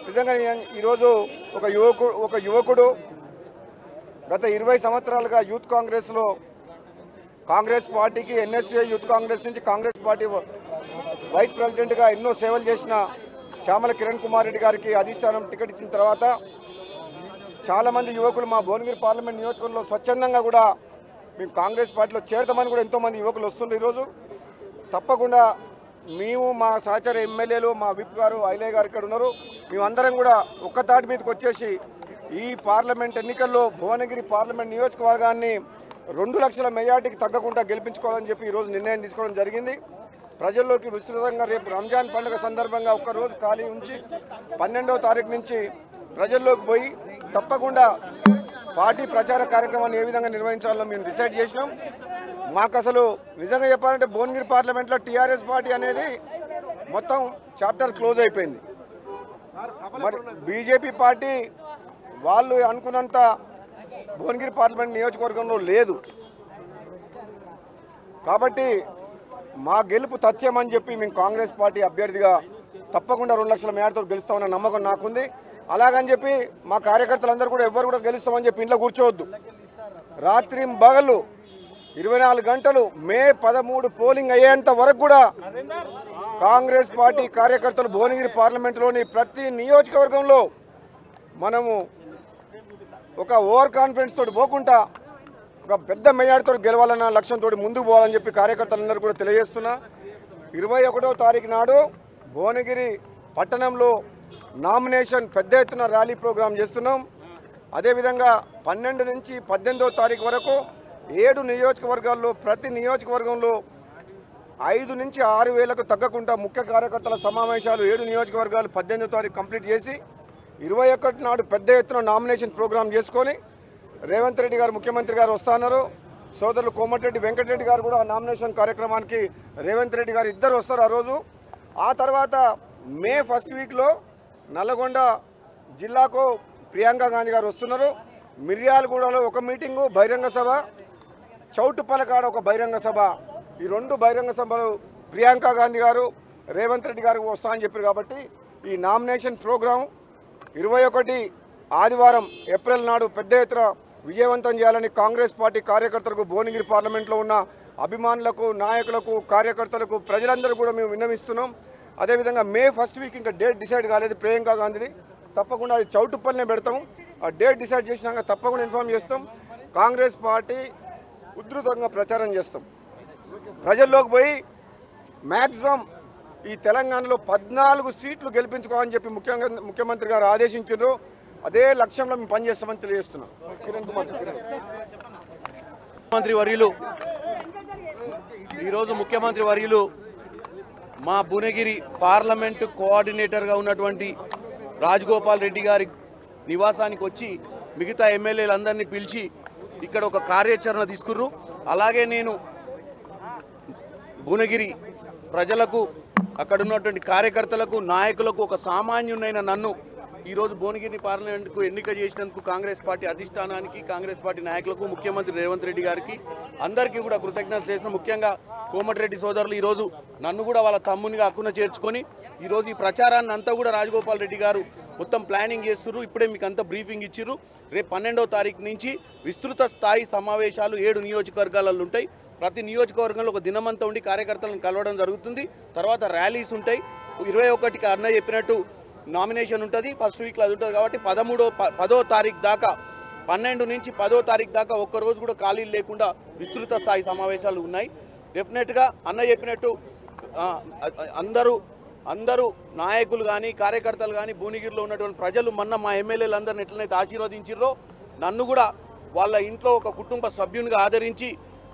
నిజంగా ఈరోజు ఒక యువకుడు ఒక యువకుడు గత ఇరవై సంవత్సరాలుగా యూత్ కాంగ్రెస్లో కాంగ్రెస్ పార్టీకి ఎన్ఎస్ఏ యూత్ కాంగ్రెస్ నుంచి కాంగ్రెస్ పార్టీ వైస్ ప్రెసిడెంట్గా ఎన్నో సేవలు చేసిన చామల కిరణ్ కుమార్ రెడ్డి గారికి అధిష్టానం టికెట్ ఇచ్చిన తర్వాత చాలామంది యువకులు మా భువనగిరి పార్లమెంట్ నియోజకవర్గంలో స్వచ్ఛందంగా కూడా మేము కాంగ్రెస్ పార్టీలో చేరతామని కూడా ఎంతోమంది యువకులు వస్తున్నారు ఈరోజు. తప్పకుండా మేము మా సహచర ఎమ్మెల్యేలు మా విప్ గారు ఐలయ్య గారు ఇక్కడ ఉన్నారు. మేమందరం కూడా ఒక్క తాటి మీదకి వచ్చేసి ఈ పార్లమెంట్ ఎన్నికల్లో భువనగిరి పార్లమెంట్ నియోజకవర్గాన్ని రెండు లక్షల మెజార్టీకి తగ్గకుండా గెలిపించుకోవాలని చెప్పి ఈరోజు నిర్ణయం తీసుకోవడం జరిగింది. ప్రజల్లోకి విస్తృతంగా రేపు రంజాన్ పండుగ సందర్భంగా ఒక్కరోజు ఖాళీ ఉంచి పన్నెండవ తారీఖు నుంచి ప్రజల్లోకి పోయి తప్పకుండా పార్టీ ప్రచార కార్యక్రమాన్ని ఏ విధంగా నిర్వహించాలో మేము డిసైడ్ చేసినాం. మాకు అసలు నిజంగా చెప్పాలంటే భువనగిరి పార్లమెంట్లో టీఆర్ఎస్ పార్టీ అనేది మొత్తం చాప్టర్ క్లోజ్ అయిపోయింది. మరి బీజేపీ పార్టీ వాళ్ళు అనుకున్నంత భువనగిరి పార్లమెంట్ నియోజకవర్గంలో లేదు. కాబట్టి మా గెలుపు తథ్యం అని చెప్పి మేము కాంగ్రెస్ పార్టీ అభ్యర్థిగా తప్పకుండా రెండు లక్షల మేడతో గెలుస్తామన్న నమ్మకం నాకుంది. అలాగని చెప్పి మా కార్యకర్తలందరూ కూడా ఎవ్వరు కూడా గెలుస్తామని చెప్పి ఇంట్లో కూర్చోవద్దు. రాత్రి బగళ్ళు ఇరవై నాలుగు గంటలు మే పదమూడు పోలింగ్ అయ్యేంత వరకు కూడా కాంగ్రెస్ పార్టీ కార్యకర్తలు భువనగిరి పార్లమెంటులోని ప్రతి నియోజకవర్గంలో మనము ఒక ఓవర్ కాన్ఫిడెన్స్ తోటి పోకుండా ఒక పెద్ద మెజార్టీతో గెలవాలన్న లక్ష్యంతో ముందుకు పోవాలని చెప్పి కార్యకర్తలందరూ కూడా తెలియజేస్తున్నా. ఇరవై ఒకటో తారీఖు నాడు భువనగిరి పట్టణంలో నామినేషన్ పెద్ద ఎత్తున ర్యాలీ ప్రోగ్రాం చేస్తున్నాం. అదేవిధంగా పన్నెండు నుంచి పద్దెనిమిదో తారీఖు వరకు ఏడు నియోజకవర్గాల్లో ప్రతి నియోజకవర్గంలో ఐదు నుంచి ఆరు వేలకు తగ్గకుండా ముఖ్య కార్యకర్తల సమావేశాలు ఏడు నియోజకవర్గాలు పద్దెనిమిదో తారీఖు కంప్లీట్ చేసి ఇరవై ఒకటి నాడు పెద్ద ఎత్తున నామినేషన్ ప్రోగ్రాం చేసుకొని రేవంత్ రెడ్డి గారు ముఖ్యమంత్రి గారు వస్తున్నారు సోదరులు కోమటిరెడ్డి వెంకటరెడ్డి గారు కూడా నామినేషన్ కార్యక్రమానికి రేవంత్ రెడ్డి గారు ఇద్దరు వస్తారు ఆ రోజు. ఆ తర్వాత మే ఫస్ట్ వీక్లో నల్గొండ జిల్లాకు ప్రియాంక గాంధీ గారు వస్తున్నారు. మిర్యాలగూడలో ఒక మీటింగు బహిరంగ సభ. చౌటుపలకాడ ఒక బహిరంగ సభ. ఈ రెండు బహిరంగ సభలు ప్రియాంక గాంధీ గారు రేవంత్ రెడ్డి గారు వస్తా అని చెప్పారు కాబట్టి ఈ నామినేషన్ ప్రోగ్రాం ఇరవై ఒకటి ఆదివారం ఏప్రిల్ నాడు పెద్ద ఎత్తున విజయవంతం చేయాలని కాంగ్రెస్ పార్టీ కార్యకర్తలకు భువనగిరి పార్లమెంట్లో ఉన్న అభిమానులకు నాయకులకు కార్యకర్తలకు ప్రజలందరూ కూడా మేము విన్నవిస్తున్నాం. అదేవిధంగా మే ఫస్ట్ వీక్ ఇంకా డేట్ డిసైడ్ కాలేదు ప్రియాంకా గాంధీది. తప్పకుండా అది చౌటుప్పల్నే పెడతాం. ఆ డేట్ డిసైడ్ చేసినాక తప్పకుండా ఇన్ఫామ్ చేస్తాం. కాంగ్రెస్ పార్టీ ఉధృతంగా ప్రచారం చేస్తాం. ప్రజల్లోకి పోయి మ్యాక్సిమం ఈ తెలంగాణలో పద్నాలుగు సీట్లు గెలిపించుకోవాలని చెప్పి ముఖ్యంగా ముఖ్యమంత్రి గారు ఆదేశించారు అదే లక్ష్యంలో మేము పనిచేస్తామని తెలియజేస్తున్నాం. కిరణ్ కుమార్ ముఖ్యమంత్రి వర్యులు ఈరోజు ముఖ్యమంత్రి వర్యులు మా భువనగిరి పార్లమెంటు కోఆర్డినేటర్గా ఉన్నటువంటి రాజగోపాల్ రెడ్డి గారి నివాసానికి వచ్చి మిగతా ఎమ్మెల్యేలందరినీ పిలిచి ఇక్కడ ఒక కార్యాచరణ తీసుకుర్రు. అలాగే నేను భువనగిరి ప్రజలకు అక్కడ ఉన్నటువంటి కార్యకర్తలకు నాయకులకు ఒక సామాన్యునైన నన్ను ఈరోజు భువనగిరి పార్లమెంట్కు ఎన్నిక చేసినందుకు కాంగ్రెస్ పార్టీ అధిష్టానానికి కాంగ్రెస్ పార్టీ నాయకులకు ముఖ్యమంత్రి రేవంత్ రెడ్డి గారికి అందరికీ కూడా కృతజ్ఞతలు చేసిన ముఖ్యంగా కోమటిరెడ్డి సోదరులు ఈరోజు నన్ను కూడా వాళ్ళ తమ్మునిగా హక్కున చేర్చుకొని ఈరోజు ఈ ప్రచారాన్ని అంతా కూడా రాజగోపాల్ రెడ్డి గారు మొత్తం ప్లానింగ్ చేస్తున్నారు ఇప్పుడే మీకు అంతా బ్రీఫింగ్ ఇచ్చిర్రు. రేపు పన్నెండవ తారీఖు నుంచి విస్తృత స్థాయి సమావేశాలు ఏడు నియోజకవర్గాలలో ఉంటాయి. ప్రతి నియోజకవర్గంలో ఒక దినమంతా ఉండి కార్యకర్తలను కలవడం జరుగుతుంది. తర్వాత ర్యాలీస్ ఉంటాయి. ఇరవై ఒకటికి అన్న చెప్పినట్టు నామినేషన్ ఉంటుంది ఫస్ట్ వీక్లో అది ఉంటుంది కాబట్టి పదమూడో ప- పదో తారీఖు దాకా పన్నెండు నుంచి పదో తారీఖు దాకా ఒక్క రోజు కూడా ఖాళీలు లేకుండా విస్తృత స్థాయి సమావేశాలు ఉన్నాయి. డెఫినెట్గా అన్న చెప్పినట్టు అందరూ అందరూ నాయకులు కానీ కార్యకర్తలు కానీ భువనగిరిలో ఉన్నటువంటి ప్రజలు మొన్న మా ఎమ్మెల్యేలు అందరిని ఎట్లనైతే ఆశీర్వదించారో నన్ను కూడా వాళ్ళ ఇంట్లో ఒక కుటుంబ సభ్యునిగా ఆదరించి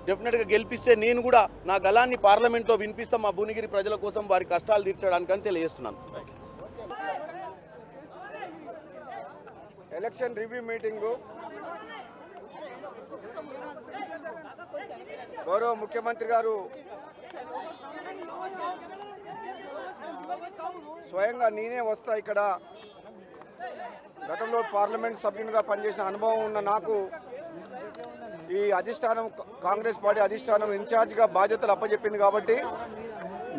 డెఫినెట్గా గెలిపిస్తే నేను కూడా నా గలాన్ని పార్లమెంట్లో వినిపిస్తా మా భువనగిరి ప్రజల కోసం వారి కష్టాలు తీర్చడానికని తెలియజేస్తున్నాను. Election review meeting. గౌరవ ముఖ్యమంత్రి గారు స్వయంగా నేనే వస్తా ఇక్కడ. గతంలో పార్లమెంట్ సభ్యునిగా పనిచేసిన అనుభవం ఉన్న నాకు ఈ అధిష్టానం కాంగ్రెస్ పార్టీ అధిష్టానం ఇన్ఛార్జ్గా బాధ్యతలు అప్పచెప్పింది కాబట్టి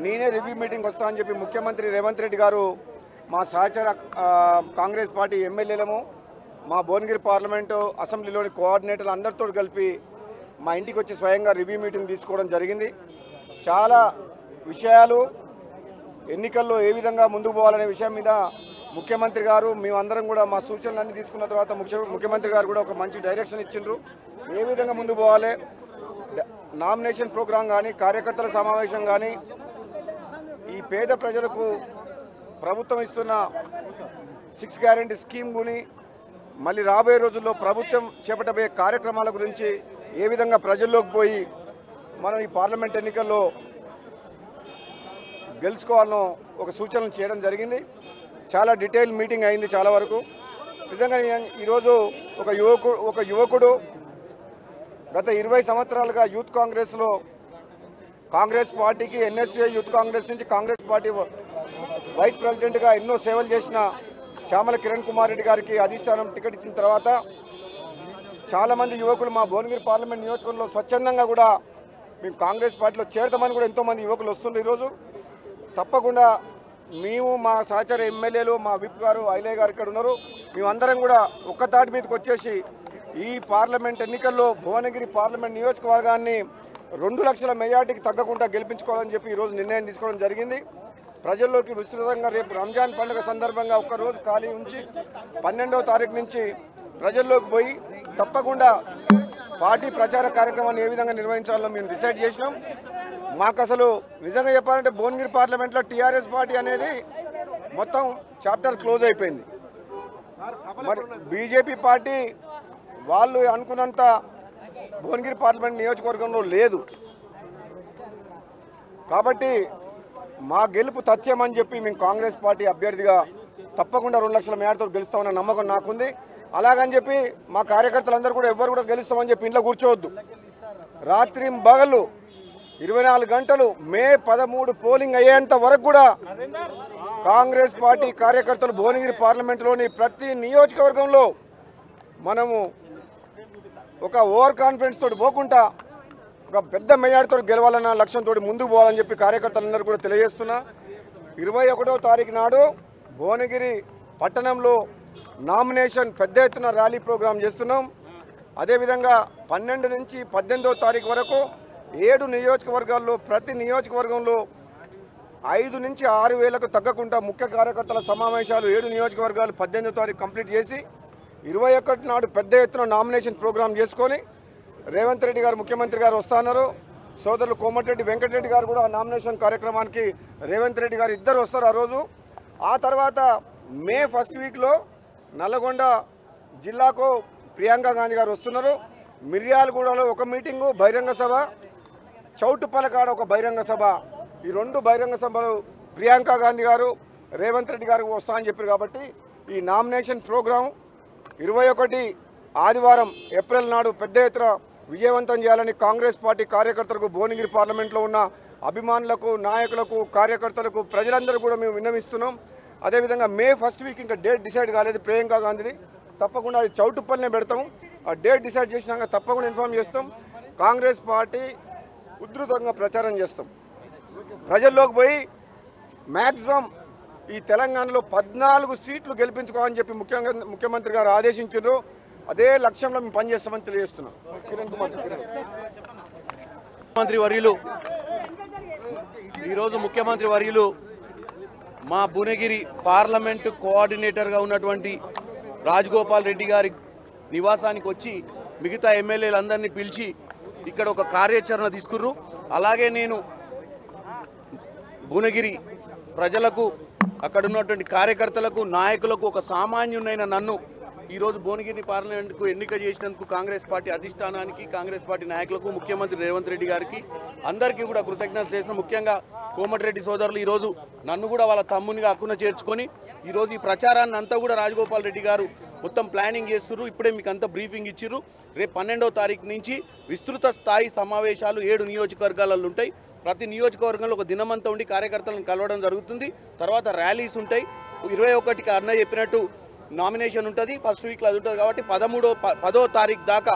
నేనే రివ్యూ మీటింగ్ వస్తా అని చెప్పి ముఖ్యమంత్రి రేవంత్ రెడ్డి గారు మా సహచర కాంగ్రెస్ పార్టీ ఎమ్మెల్యేలము మా భువనగిరి పార్లమెంటు అసెంబ్లీలోని కోఆర్డినేటర్లు అందరితో కలిపి మా ఇంటికి వచ్చి స్వయంగా రివ్యూ మీటింగ్ తీసుకోవడం జరిగింది. చాలా విషయాలు ఎన్నికల్లో ఏ విధంగా ముందుకు పోవాలనే విషయం మీద ముఖ్యమంత్రి గారు మేమందరం కూడా మా సూచనలన్నీ తీసుకున్న తర్వాత ముఖ్య ముఖ్యమంత్రి గారు కూడా ఒక మంచి డైరెక్షన్ ఇచ్చిండ్రు. ఏ విధంగా ముందుకు పోవాలి? నామినేషన్ ప్రోగ్రాం కానీ కార్యకర్తల సమావేశం కానీ ఈ పేద ప్రజలకు ప్రభుత్వం ఇస్తున్న సిక్స్ గ్యారంటీ స్కీమ్ గుని మళ్ళీ రాబోయే రోజుల్లో ప్రభుత్వం చేపట్టబోయే కార్యక్రమాల గురించి ఏ విధంగా ప్రజల్లోకి పోయి మనం ఈ పార్లమెంట్ ఎన్నికల్లో గెలుచుకోవాలనో ఒక సూచనలు చేయడం జరిగింది. చాలా డీటెయిల్ మీటింగ్ అయింది చాలా వరకు. నిజంగా ఈరోజు ఒక యువకుడు ఒక యువకుడు గత ఇరవై సంవత్సరాలుగా యూత్ కాంగ్రెస్లో కాంగ్రెస్ పార్టీకి ఎన్ఎస్ఏ యూత్ కాంగ్రెస్ నుంచి కాంగ్రెస్ పార్టీ వైస్ ప్రెసిడెంట్గా ఎన్నో సేవలు చేసిన శ్యామల కిరణ్ కుమార్ రెడ్డి గారికి అధిష్టానం టికెట్ ఇచ్చిన తర్వాత చాలామంది యువకులు మా భువనగిరి పార్లమెంట్ నియోజకవర్గంలో స్వచ్ఛందంగా కూడా మేము కాంగ్రెస్ పార్టీలో చేరతామని కూడా ఎంతోమంది యువకులు వస్తుండే ఈరోజు. తప్పకుండా మేము మా సహచర ఎమ్మెల్యేలు మా విప్ గారు ఐలయ్య గారు ఇక్కడ ఉన్నారు. మేమందరం కూడా ఒక్క తాటి మీదకి వచ్చేసి ఈ పార్లమెంట్ ఎన్నికల్లో భువనగిరి పార్లమెంట్ నియోజకవర్గాన్ని రెండు లక్షల మెజార్టీకి తగ్గకుండా గెలిపించుకోవాలని చెప్పి ఈరోజు నిర్ణయం తీసుకోవడం జరిగింది. ప్రజల్లోకి విస్తృతంగా రేపు రంజాన్ పండుగ సందర్భంగా ఒక్కరోజు ఖాళీ ఉంచి పన్నెండవ తారీఖు నుంచి ప్రజల్లోకి పోయి తప్పకుండా పార్టీ ప్రచార కార్యక్రమాన్ని ఏ విధంగా నిర్వహించాలో మేము డిసైడ్ చేసినాం. మాకు అసలు నిజంగా చెప్పాలంటే భువనగిరి పార్లమెంట్లో టీఆర్ఎస్ పార్టీ అనేది మొత్తం చాప్టర్ క్లోజ్ అయిపోయింది. మరి బీజేపీ పార్టీ వాళ్ళు అనుకున్నంత భువనగిరి పార్లమెంట్ నియోజకవర్గంలో లేదు. కాబట్టి మా గెలుపు తథ్యమని చెప్పి మేము కాంగ్రెస్ పార్టీ అభ్యర్థిగా తప్పకుండా రెండు లక్షల మేడతో గెలుస్తామన్న నమ్మకం నాకుంది. అలాగని చెప్పి మా కార్యకర్తలందరూ కూడా ఎవరు కూడా గెలుస్తామని చెప్పి ఇంట్లో కూర్చోవద్దు. రాత్రి బగళ్ళు ఇరవై నాలుగు గంటలు మే పదమూడు పోలింగ్ అయ్యేంత వరకు కూడా కాంగ్రెస్ పార్టీ కార్యకర్తలు భువనగిరి పార్లమెంటులోని ప్రతి నియోజకవర్గంలో మనము ఒక ఓవర్ కాన్ఫిడెన్స్ తోటి పోకుండా ఒక పెద్ద మెజార్టీతో గెలవాలన్న లక్ష్యంతో ముందుకు పోవాలని చెప్పి కార్యకర్తలందరూ కూడా తెలియజేస్తున్నా. ఇరవై ఒకటో తారీఖు నాడు భువనగిరి పట్టణంలో నామినేషన్ పెద్ద ఎత్తున ర్యాలీ ప్రోగ్రాం చేస్తున్నాం. అదేవిధంగా పన్నెండు నుంచి పద్దెనిమిదో తారీఖు వరకు ఏడు నియోజకవర్గాల్లో ప్రతి నియోజకవర్గంలో ఐదు నుంచి ఆరు వేలకు తగ్గకుండా ముఖ్య కార్యకర్తల సమావేశాలు ఏడు నియోజకవర్గాలు పద్దెనిమిదో తారీఖు కంప్లీట్ చేసి ఇరవై ఒకటి నాడు పెద్ద ఎత్తున నామినేషన్ ప్రోగ్రాం చేసుకొని రేవంత్ రెడ్డి గారు ముఖ్యమంత్రి గారు వస్తున్నారు సోదరులు కోమటిరెడ్డి వెంకటరెడ్డి గారు కూడా నామినేషన్ కార్యక్రమానికి రేవంత్ రెడ్డి గారు ఇద్దరు వస్తారు ఆ రోజు. ఆ తర్వాత మే ఫస్ట్ వీక్లో నల్లగొండ జిల్లాకు ప్రియాంక గాంధీ గారు వస్తున్నారు. మిర్యాలగూడలో ఒక మీటింగు బహిరంగ సభ. చౌటుపలకాడ ఒక బహిరంగ సభ. ఈ రెండు బహిరంగ సభలు ప్రియాంక గాంధీ గారు రేవంత్ రెడ్డి గారు వస్తా అని చెప్పారు కాబట్టి ఈ నామినేషన్ ప్రోగ్రాం ఇరవై ఒకటి ఆదివారం ఏప్రిల్ నాడు పెద్ద ఎత్తున విజయవంతం చేయాలని కాంగ్రెస్ పార్టీ కార్యకర్తలకు భువనగిరి పార్లమెంట్లో ఉన్న అభిమానులకు నాయకులకు కార్యకర్తలకు ప్రజలందరూ కూడా మేము విన్నవిస్తున్నాం. అదేవిధంగా మే ఫస్ట్ వీక్ ఇంకా డేట్ డిసైడ్ కాలేదు ప్రియాంక గాంధీది. తప్పకుండా అది చౌటుప్పల్నే పెడతాం ఆ డేట్ డిసైడ్ చేసినాక తప్పకుండా ఇన్ఫామ్ చేస్తాం. కాంగ్రెస్ పార్టీ ఉధృతంగా ప్రచారం చేస్తాం. ప్రజల్లోకి పోయి మ్యాక్సిమం ఈ తెలంగాణలో పద్నాలుగు సీట్లు గెలిపించుకోవాలని చెప్పి ముఖ్యంగా ముఖ్యమంత్రి గారు ఆదేశించారు అదే లక్ష్యంలో మేము పనిచేస్తామని తెలియజేస్తున్నాం. కిరణ్ కుమార్ ముఖ్యమంత్రి వర్యులు ఈరోజు ముఖ్యమంత్రి వర్యులు మా భువనగిరి పార్లమెంటు కోఆర్డినేటర్గా ఉన్నటువంటి రాజగోపాల్ రెడ్డి గారి నివాసానికి వచ్చి మిగతా ఎమ్మెల్యేలందరినీ పిలిచి ఇక్కడ ఒక కార్యాచరణ తీసుకుర్రు. అలాగే నేను భువనగిరి ప్రజలకు అక్కడ ఉన్నటువంటి కార్యకర్తలకు నాయకులకు ఒక సామాన్యునైన నన్ను ఈరోజు భువనగిరి పార్లమెంట్కు ఎన్నిక చేసినందుకు కాంగ్రెస్ పార్టీ అధిష్టానానికి కాంగ్రెస్ పార్టీ నాయకులకు ముఖ్యమంత్రి రేవంత్ రెడ్డి గారికి అందరికీ కూడా కృతజ్ఞతలు చేసిన ముఖ్యంగా కోమటిరెడ్డి సోదరులు ఈరోజు నన్ను కూడా వాళ్ళ తమ్మునిగా అక్కున చేర్చుకొని ఈరోజు ఈ ప్రచారాన్ని అంతా కూడా రాజగోపాల్ రెడ్డి గారు మొత్తం ప్లానింగ్ చేస్తుర్రు. ఇప్పుడే మీకు అంతా బ్రీఫింగ్ ఇచ్చిర్రు. రేపు పన్నెండవ తారీఖు నుంచి విస్తృత స్థాయి సమావేశాలు ఏడు నియోజకవర్గాలలో ఉంటాయి. ప్రతి నియోజకవర్గంలో ఒక దినమంతా ఉండి కార్యకర్తలను కలవడం జరుగుతుంది. తర్వాత ర్యాలీస్ ఉంటాయి. ఇరవై ఒకటికి అన్న చెప్పినట్టు నామినేషన్ ఉంటుంది ఫస్ట్ వీక్లో అది ఉంటుంది కాబట్టి పదమూడో ప- పదో తారీఖు దాకా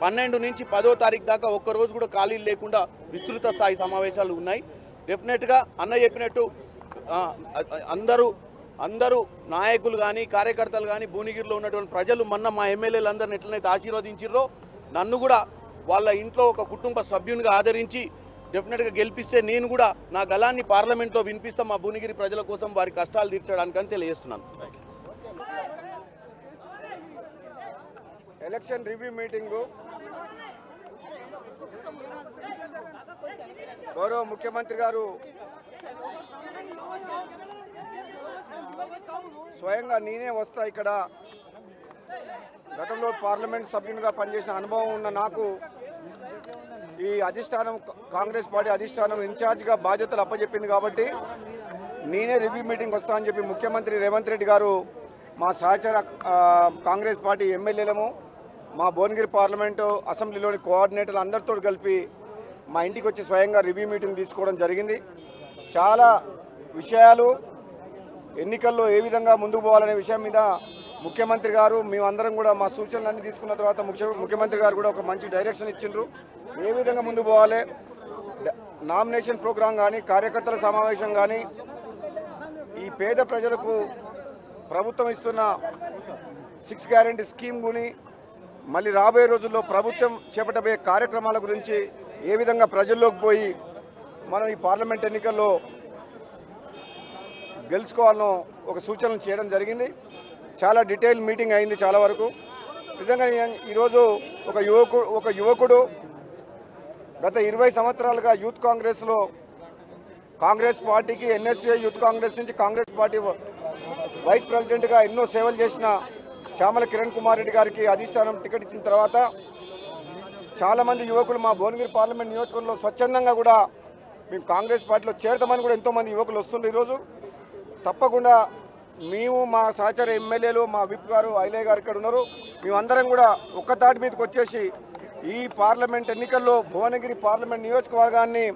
పన్నెండు నుంచి పదో తారీఖు దాకా ఒక్క రోజు కూడా ఖాళీలు లేకుండా విస్తృత స్థాయి సమావేశాలు ఉన్నాయి. డెఫినెట్గా అన్న చెప్పినట్టు అందరూ అందరూ నాయకులు కానీ కార్యకర్తలు కానీ భువనగిరిలో ఉన్నటువంటి ప్రజలు మొన్న మా ఎమ్మెల్యేలు అందరిని ఎట్లనైతే ఆశీర్వదించారో నన్ను కూడా వాళ్ళ ఇంట్లో ఒక కుటుంబ సభ్యునిగా ఆదరించి డెఫినెట్గా గెలిపిస్తే నేను కూడా నా గలాన్ని పార్లమెంట్లో వినిపిస్తా మా భువనగిరి ప్రజల కోసం వారి కష్టాలు తీర్చడానికని తెలియజేస్తున్నాను. Election review meeting. గౌరవ ముఖ్యమంత్రి గారు స్వయంగా నేనే వస్తా ఇక్కడ. గతంలో పార్లమెంట్ సభ్యునిగా పనిచేసిన అనుభవం ఉన్న నాకు ఈ అధిష్టానం కాంగ్రెస్ పార్టీ అధిష్టానం ఇన్ఛార్జ్గా బాధ్యతలు అప్పచెప్పింది కాబట్టి నేనే రివ్యూ మీటింగ్ వస్తా అని చెప్పి ముఖ్యమంత్రి రేవంత్ రెడ్డి గారు మా సహచర కాంగ్రెస్ పార్టీ ఎమ్మెల్యేలము మా భువనగిరి పార్లమెంటు అసెంబ్లీలోని కోఆర్డినేటర్లు అందరితో కలిపి మా ఇంటికి వచ్చి స్వయంగా రివ్యూ మీటింగ్ తీసుకోవడం జరిగింది. చాలా విషయాలు ఎన్నికల్లో ఏ విధంగా ముందుకు పోవాలనే విషయం మీద ముఖ్యమంత్రి గారు మేమందరం కూడా మా సూచనలన్నీ తీసుకున్న తర్వాత ముఖ్య ముఖ్యమంత్రి గారు కూడా ఒక మంచి డైరెక్షన్ ఇచ్చిండ్రు. ఏ విధంగా ముందుకు పోవాలి? నామినేషన్ ప్రోగ్రాం కానీ కార్యకర్తల సమావేశం కానీ ఈ పేద ప్రజలకు ప్రభుత్వం ఇస్తున్న సిక్స్ గ్యారంటీ స్కీమ్ గుని మళ్ళీ రాబోయే రోజుల్లో ప్రభుత్వం చేపట్టబోయే కార్యక్రమాల గురించి ఏ విధంగా ప్రజల్లోకి పోయి మనం ఈ పార్లమెంట్ ఎన్నికల్లో గెలుచుకోవాలనో ఒక సూచనలు చేయడం జరిగింది. చాలా డీటెయిల్ మీటింగ్ అయింది చాలా వరకు. నిజంగా ఈరోజు ఒక యువకుడు ఒక యువకుడు గత ఇరవై సంవత్సరాలుగా యూత్ కాంగ్రెస్లో కాంగ్రెస్ పార్టీకి ఎన్ఎస్ఏ యూత్ కాంగ్రెస్ నుంచి కాంగ్రెస్ పార్టీ వైస్ ప్రెసిడెంట్గా ఎన్నో సేవలు చేసిన శ్యామల కిరణ్ కుమార్ రెడ్డి గారికి అధిష్టానం టికెట్ ఇచ్చిన తర్వాత చాలామంది యువకులు మా భువనగిరి పార్లమెంట్ నియోజకవర్గంలో స్వచ్ఛందంగా కూడా మేము కాంగ్రెస్ పార్టీలో చేరతామని కూడా ఎంతోమంది యువకులు వస్తుండ్రు ఈరోజు. తప్పకుండా మేము మా సహచర ఎమ్మెల్యేలు మా విప్ గారు ఐలయ్య గారు ఇక్కడ ఉన్నారు. మేమందరం కూడా ఒక్క దాటి మీదకి వచ్చేసి ఈ పార్లమెంట్ ఎన్నికల్లో భువనగిరి పార్లమెంట్ నియోజకవర్గాన్ని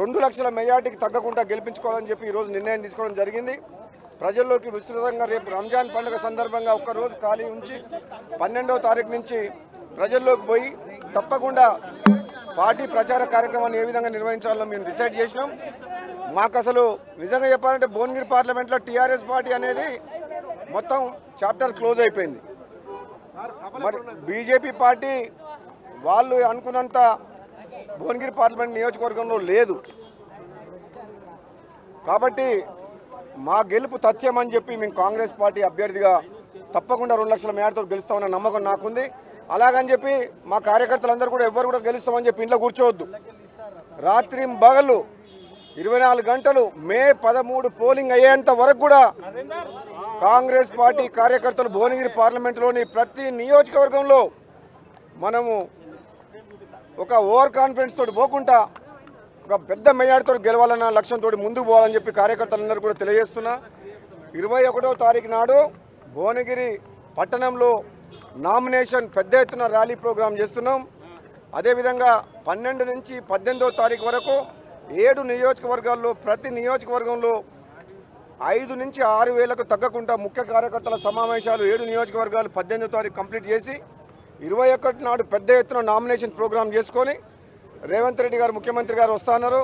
రెండు లక్షల మెజార్టీకి తగ్గకుండా గెలిపించుకోవాలని చెప్పి ఈరోజు నిర్ణయం తీసుకోవడం జరిగింది. ప్రజల్లోకి విస్తృతంగా రేపు రంజాన్ పండుగ సందర్భంగా ఒక్కరోజు ఖాళీ ఉంచి పన్నెండవ తారీఖు నుంచి ప్రజల్లోకి పోయి తప్పకుండా పార్టీ ప్రచార కార్యక్రమాన్ని ఏ విధంగా నిర్వహించాలో మేము డిసైడ్ చేసినాం. మాకు అసలు నిజంగా చెప్పాలంటే భువనగిరి పార్లమెంట్లో టీఆర్ఎస్ పార్టీ అనేది మొత్తం చాప్టర్ క్లోజ్ అయిపోయింది. మరి బీజేపీ పార్టీ వాళ్ళు అనుకున్నంత భువనగిరి పార్లమెంట్ నియోజకవర్గంలో లేదు. కాబట్టి మా గెలుపు తథ్యమని చెప్పి మేము కాంగ్రెస్ పార్టీ అభ్యర్థిగా తప్పకుండా రెండు లక్షల మేడతో గెలుస్తామన్న నమ్మకం నాకుంది. అలాగని చెప్పి మా కార్యకర్తలందరూ కూడా ఎవరు కూడా గెలుస్తామని చెప్పి ఇంట్లో కూర్చోవద్దు. రాత్రి బగళ్ళు ఇరవై నాలుగు గంటలు మే పదమూడు పోలింగ్ అయ్యేంత వరకు కూడా కాంగ్రెస్ పార్టీ కార్యకర్తలు భువనగిరి పార్లమెంటులోని ప్రతి నియోజకవర్గంలో మనము ఒక ఓవర్ కాన్ఫిడెన్స్ తోటి పోకుండా ఒక పెద్ద మెజార్టీతో గెలవాలన్న లక్ష్యంతో ముందుకు పోవాలని చెప్పి కార్యకర్తలందరూ కూడా తెలియజేస్తున్నా. ఇరవై ఒకటో తారీఖు నాడు భువనగిరి పట్టణంలో నామినేషన్ పెద్ద ఎత్తున ర్యాలీ ప్రోగ్రాం చేస్తున్నాం. అదేవిధంగా పన్నెండు నుంచి పద్దెనిమిదో తారీఖు వరకు ఏడు నియోజకవర్గాల్లో ప్రతి నియోజకవర్గంలో ఐదు నుంచి ఆరు వేలకు తగ్గకుండా ముఖ్య కార్యకర్తల సమావేశాలు ఏడు నియోజకవర్గాలు పద్దెనిమిదో తారీఖు కంప్లీట్ చేసి ఇరవై ఒకటి నాడు పెద్ద ఎత్తున నామినేషన్ ప్రోగ్రాం చేసుకొని రేవంత్ రెడ్డి గారు ముఖ్యమంత్రి గారు వస్తున్నారు.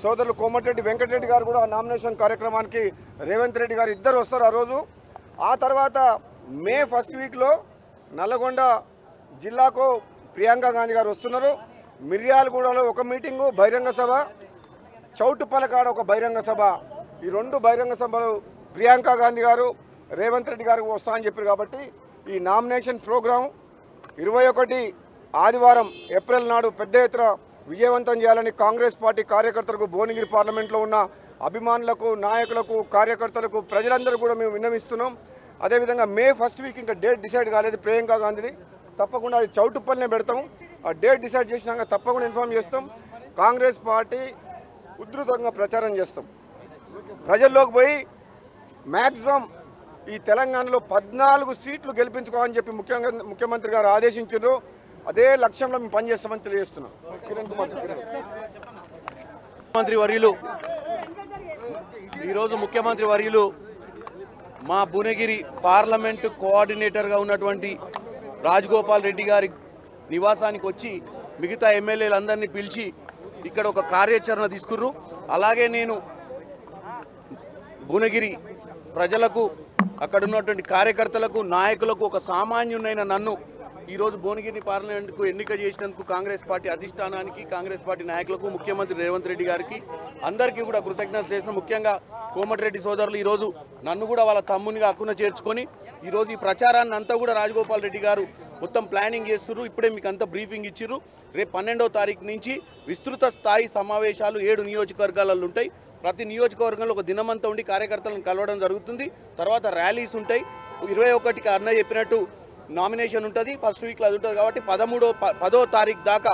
సోదరులు కోమటిరెడ్డి వెంకటరెడ్డి గారు కూడా నామినేషన్ కార్యక్రమానికి రేవంత్ రెడ్డి గారు ఇద్దరు వస్తారు ఆ రోజు. ఆ తర్వాత మే ఫస్ట్ వీక్లో నల్లగొండ జిల్లాకు ప్రియాంక గాంధీ గారు వస్తున్నారు. మిర్యాలగూడలో ఒక మీటింగు బహిరంగ సభ. చౌటుప్పలకాడ ఒక బహిరంగ సభ. ఈ రెండు బహిరంగ సభలు ప్రియాంక గాంధీ గారు రేవంత్ రెడ్డి గారు వస్తా అని చెప్పారు కాబట్టి ఈ నామినేషన్ ప్రోగ్రాం ఇరవై ఒకటి ఆదివారం ఏప్రిల్ నాడు పెద్ద ఎత్తున విజయవంతం చేయాలని కాంగ్రెస్ పార్టీ కార్యకర్తలకు భువనగిరి పార్లమెంట్లో ఉన్న అభిమానులకు నాయకులకు కార్యకర్తలకు ప్రజలందరూ కూడా మేము విన్నవిస్తున్నాం. అదేవిధంగా మే ఫస్ట్ వీక్ ఇంకా డేట్ డిసైడ్ కాలేదు ప్రియాంక గాంధీది. తప్పకుండా అది చౌటుప్పల్నే పెడతాం. ఆ డేట్ డిసైడ్ చేసినాక తప్పకుండా ఇన్ఫామ్ చేస్తాం. కాంగ్రెస్ పార్టీ ఉధృతంగా ప్రచారం చేస్తాం. ప్రజల్లోకి పోయి మ్యాక్సిమం ఈ తెలంగాణలో పద్నాలుగు సీట్లు గెలిపించుకోవాలని చెప్పి ముఖ్యంగా ముఖ్యమంత్రి గారు ఆదేశించారు అదే లక్ష్యంలో మేము పనిచేస్తామని తెలియజేస్తున్నాం. కిరణ్ కుమార్ ముఖ్యమంత్రి వర్యులు ఈరోజు ముఖ్యమంత్రి వర్యులు మా భువనగిరి పార్లమెంట్ కోఆర్డినేటర్గా ఉన్నటువంటి రాజగోపాల్ రెడ్డి గారి నివాసానికి వచ్చి మిగతా ఎమ్మెల్యేలందరినీ పిలిచి ఇక్కడ ఒక కార్యాచరణ తీసుకుర్రు. అలాగే నేను భువనగిరి ప్రజలకు అక్కడ ఉన్నటువంటి కార్యకర్తలకు నాయకులకు ఒక సామాన్యునైన నన్ను ఈరోజు భువనగిరి పార్లమెంట్కు ఎన్నిక చేసినందుకు కాంగ్రెస్ పార్టీ అధిష్టానానికి కాంగ్రెస్ పార్టీ నాయకులకు ముఖ్యమంత్రి రేవంత్ రెడ్డి గారికి అందరికీ కూడా కృతజ్ఞతలు చేసిన ముఖ్యంగా కోమటిరెడ్డి సోదరులు ఈరోజు నన్ను కూడా వాళ్ళ తమ్మునిగా అక్కున చేర్చుకొని ఈరోజు ఈ ప్రచారాన్ని అంతా కూడా రాజగోపాల్ రెడ్డి గారు మొత్తం ప్లానింగ్ చేస్తున్నారు ఇప్పుడే మీకు అంతా బ్రీఫింగ్ ఇచ్చిర్రు. రేపు పన్నెండవ తారీఖు నుంచి విస్తృత స్థాయి సమావేశాలు ఏడు నియోజకవర్గాలలో ఉంటాయి. ప్రతి నియోజకవర్గంలో ఒక దినమంతా ఉండి కార్యకర్తలను కలవడం జరుగుతుంది. తర్వాత ర్యాలీస్ ఉంటాయి. ఇరవై ఒకటికి అన్న చెప్పినట్టు నామినేషన్ ఉంటుంది ఫస్ట్ వీక్లో అది ఉంటుంది కాబట్టి పదమూడో ప- పదో తారీఖు దాకా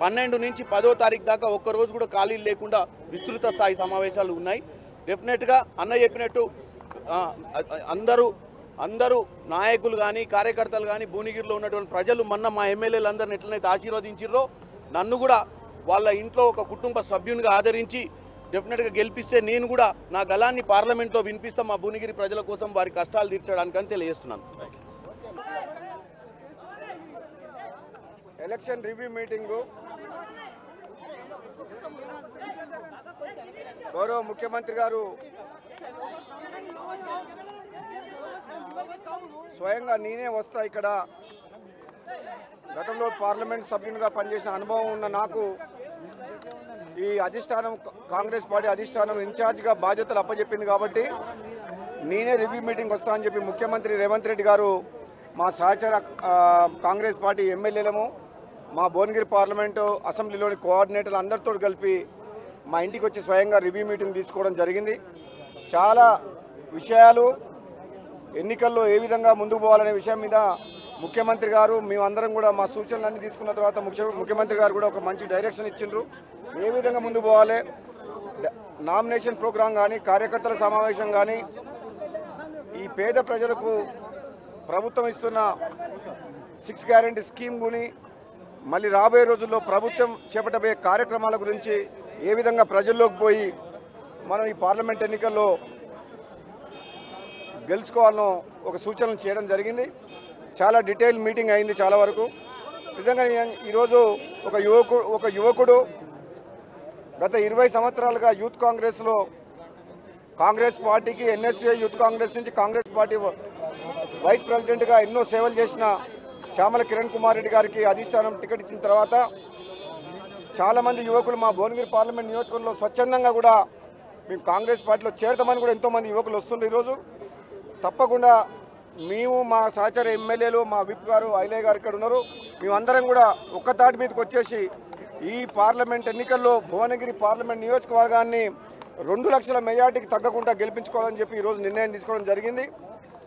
పన్నెండు నుంచి పదో తారీఖు దాకా ఒక్క రోజు కూడా ఖాళీలు లేకుండా విస్తృత స్థాయి సమావేశాలు ఉన్నాయి. డెఫినెట్గా అన్న చెప్పినట్టు అందరూ అందరూ నాయకులు కానీ కార్యకర్తలు కానీ భువనగిరిలో ఉన్నటువంటి ప్రజలు మొన్న మా ఎమ్మెల్యేలు అందరిని ఎట్లనైతే ఆశీర్వదించారో నన్ను కూడా వాళ్ళ ఇంట్లో ఒక కుటుంబ సభ్యునిగా ఆదరించి డెఫినెట్గా గెలిపిస్తే నేను కూడా నా గలాన్ని పార్లమెంట్లో వినిపిస్తా మా భువనగిరి ప్రజల కోసం వారి కష్టాలు తీర్చడానికని తెలియజేస్తున్నాను. Election review meeting. గౌరవ ముఖ్యమంత్రి గారు స్వయంగా నేనే వస్తా ఇక్కడ. గతంలో పార్లమెంట్ సభ్యునిగా పనిచేసిన అనుభవం ఉన్న నాకు ఈ అధిష్టానం కాంగ్రెస్ పార్టీ అధిష్టానం ఇన్ఛార్జ్గా బాధ్యతలు అప్పచెప్పింది కాబట్టి నేనే రివ్యూ మీటింగ్ వస్తా అని చెప్పి ముఖ్యమంత్రి రేవంత్ రెడ్డి గారు మా సహచర కాంగ్రెస్ పార్టీ ఎమ్మెల్యేలము మా భువనగిరి పార్లమెంటు అసెంబ్లీలోని కోఆర్డినేటర్లు అందరితో కలిపి మా ఇంటికి వచ్చి స్వయంగా రివ్యూ మీటింగ్ తీసుకోవడం జరిగింది. చాలా విషయాలు ఎన్నికల్లో ఏ విధంగా ముందుకు పోవాలనే విషయం మీద ముఖ్యమంత్రి గారు మేమందరం కూడా మా సూచనలన్నీ తీసుకున్న తర్వాత ముఖ్య ముఖ్యమంత్రి గారు కూడా ఒక మంచి డైరెక్షన్ ఇచ్చిండ్రు. ఏ విధంగా ముందుకు పోవాలి? నామినేషన్ ప్రోగ్రాం కానీ కార్యకర్తల సమావేశం కానీ ఈ పేద ప్రజలకు ప్రభుత్వం ఇస్తున్న సిక్స్ గ్యారంటీ స్కీమ్ గుని మళ్ళీ రాబోయే రోజుల్లో ప్రభుత్వం చేపట్టబోయే కార్యక్రమాల గురించి ఏ విధంగా ప్రజల్లోకి పోయి మనం ఈ పార్లమెంట్ ఎన్నికల్లో గెలుచుకోవాలనో ఒక సూచనలు చేయడం జరిగింది. చాలా డీటెయిల్ మీటింగ్ అయింది చాలా వరకు. నిజంగా ఈరోజు ఒక యువకుడు ఒక యువకుడు గత ఇరవై సంవత్సరాలుగా యూత్ కాంగ్రెస్లో కాంగ్రెస్ పార్టీకి ఎన్ఎస్ఏ యూత్ కాంగ్రెస్ నుంచి కాంగ్రెస్ పార్టీ వైస్ ప్రెసిడెంట్గా ఎన్నో సేవలు చేసిన చామల కిరణ్ కుమార్ రెడ్డి గారికి అధిష్టానం టికెట్ ఇచ్చిన తర్వాత చాలామంది యువకులు మా భువనగిరి పార్లమెంట్ నియోజకవర్గంలో స్వచ్ఛందంగా కూడా మేము కాంగ్రెస్ పార్టీలో చేరతామని కూడా ఎంతోమంది యువకులు వస్తుండే ఈరోజు. తప్పకుండా మేము మా సహచర ఎమ్మెల్యేలు మా విప్ గారు ఐలయ్య గారు ఇక్కడ ఉన్నారు. మేమందరం కూడా ఒక్క దాటి మీదకి వచ్చేసి ఈ పార్లమెంట్ ఎన్నికల్లో భువనగిరి పార్లమెంట్ నియోజకవర్గాన్ని రెండు లక్షల మెజార్టీకి తగ్గకుండా గెలిపించుకోవాలని చెప్పి ఈరోజు నిర్ణయం తీసుకోవడం జరిగింది.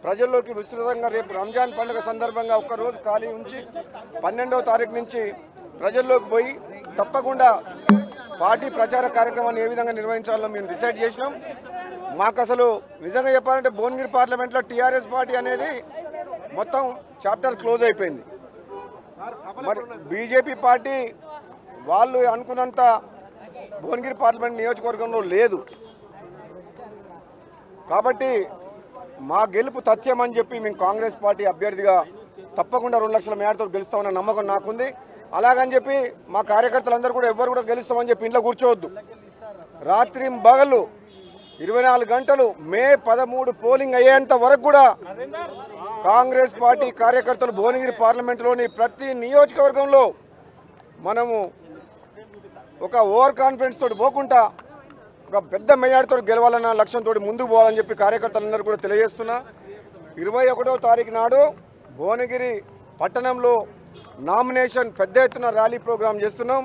ప్రజల్లోకి విస్తృతంగా రేపు రంజాన్ పండుగ సందర్భంగా ఒక్కరోజు ఖాళీ ఉంచి పన్నెండవ తారీఖు నుంచి ప్రజల్లోకి పోయి తప్పకుండా పార్టీ ప్రచార కార్యక్రమాన్ని ఏ విధంగా నిర్వహించాలో మేము డిసైడ్ చేసినాం. మాకు అసలు నిజంగా చెప్పాలంటే భువనగిరి పార్లమెంట్లో టీఆర్ఎస్ పార్టీ అనేది మొత్తం చాప్టర్ క్లోజ్ అయిపోయింది. మరి బీజేపీ పార్టీ వాళ్ళు అనుకున్నంత భువనగిరి పార్లమెంట్ నియోజకవర్గంలో లేదు. కాబట్టి మా గెలుపు తథ్యమని చెప్పి మేము కాంగ్రెస్ పార్టీ అభ్యర్థిగా తప్పకుండా రెండు లక్షల మేడతో గెలుస్తామన్న నమ్మకం నాకుంది. అలాగని చెప్పి మా కార్యకర్తలందరూ కూడా ఎవ్వరు కూడా గెలుస్తామని చెప్పి ఇంట్లో కూర్చోవద్దు. రాత్రి బగలు ఇరవై నాలుగు గంటలు మే పదమూడు పోలింగ్ అయ్యేంత వరకు కూడా కాంగ్రెస్ పార్టీ కార్యకర్తలు భువనగిరి పార్లమెంటులోని ప్రతి నియోజకవర్గంలో మనము ఒక ఓవర్ కాన్ఫిడెన్స్ తోటి పోకుండా ఒక పెద్ద మెజార్టీతో గెలవాలన్న లక్ష్యంతో ముందుకు పోవాలని చెప్పి కార్యకర్తలందరూ కూడా తెలియజేస్తున్నా. ఇరవై ఒకటో తారీఖు నాడు భువనగిరి పట్టణంలో నామినేషన్ పెద్ద ఎత్తున ర్యాలీ ప్రోగ్రాం చేస్తున్నాం.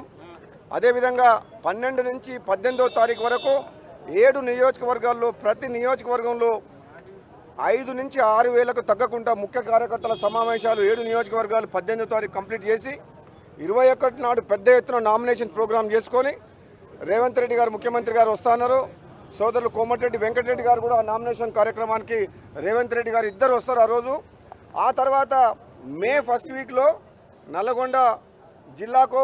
అదేవిధంగా పన్నెండు నుంచి పద్దెనిమిదో తారీఖు వరకు ఏడు నియోజకవర్గాల్లో ప్రతి నియోజకవర్గంలో ఐదు నుంచి ఆరు వేలకు తగ్గకుండా ముఖ్య కార్యకర్తల సమావేశాలు ఏడు నియోజకవర్గాలు పద్దెనిమిదో తారీఖు కంప్లీట్ చేసి ఇరవై ఒకటి నాడు పెద్ద ఎత్తున నామినేషన్ ప్రోగ్రాం చేసుకొని రేవంత్ రెడ్డి గారు ముఖ్యమంత్రి గారు వస్తున్నారు సోదరులు కోమటిరెడ్డి వెంకటరెడ్డి గారు కూడా నామినేషన్ కార్యక్రమానికి రేవంత్ రెడ్డి గారు ఇద్దరు వస్తారు ఆ రోజు. ఆ తర్వాత మే ఫస్ట్ వీక్లో నల్లగొండ జిల్లాకు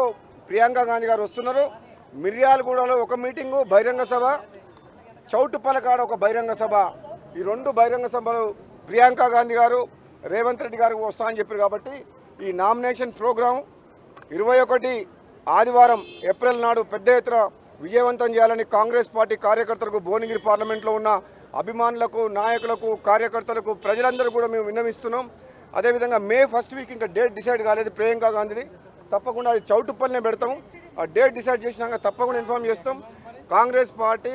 ప్రియాంక గాంధీ గారు వస్తున్నారు. మిర్యాలగూడలో ఒక మీటింగు బహిరంగ సభ. చౌటుపలకాడ ఒక బహిరంగ సభ. ఈ రెండు బహిరంగ సభలు ప్రియాంక గాంధీ గారు రేవంత్ రెడ్డి గారు వస్తా అని చెప్పారు కాబట్టి ఈ నామినేషన్ ప్రోగ్రాం ఇరవై ఒకటి ఆదివారం ఏప్రిల్ నాడు పెద్ద ఎత్తున విజయవంతం చేయాలని కాంగ్రెస్ పార్టీ కార్యకర్తలకు భువనగిరి పార్లమెంట్లో ఉన్న అభిమానులకు నాయకులకు కార్యకర్తలకు ప్రజలందరూ కూడా మేము విన్నవిస్తున్నాం. అదేవిధంగా మే ఫస్ట్ వీక్ ఇంకా డేట్ డిసైడ్ కాలేదు ప్రియాంక గాంధీది. తప్పకుండా అది చౌటుప్పల్నే పెడతాం ఆ డేట్ డిసైడ్ చేసినాక తప్పకుండా ఇన్ఫామ్ చేస్తాం. కాంగ్రెస్ పార్టీ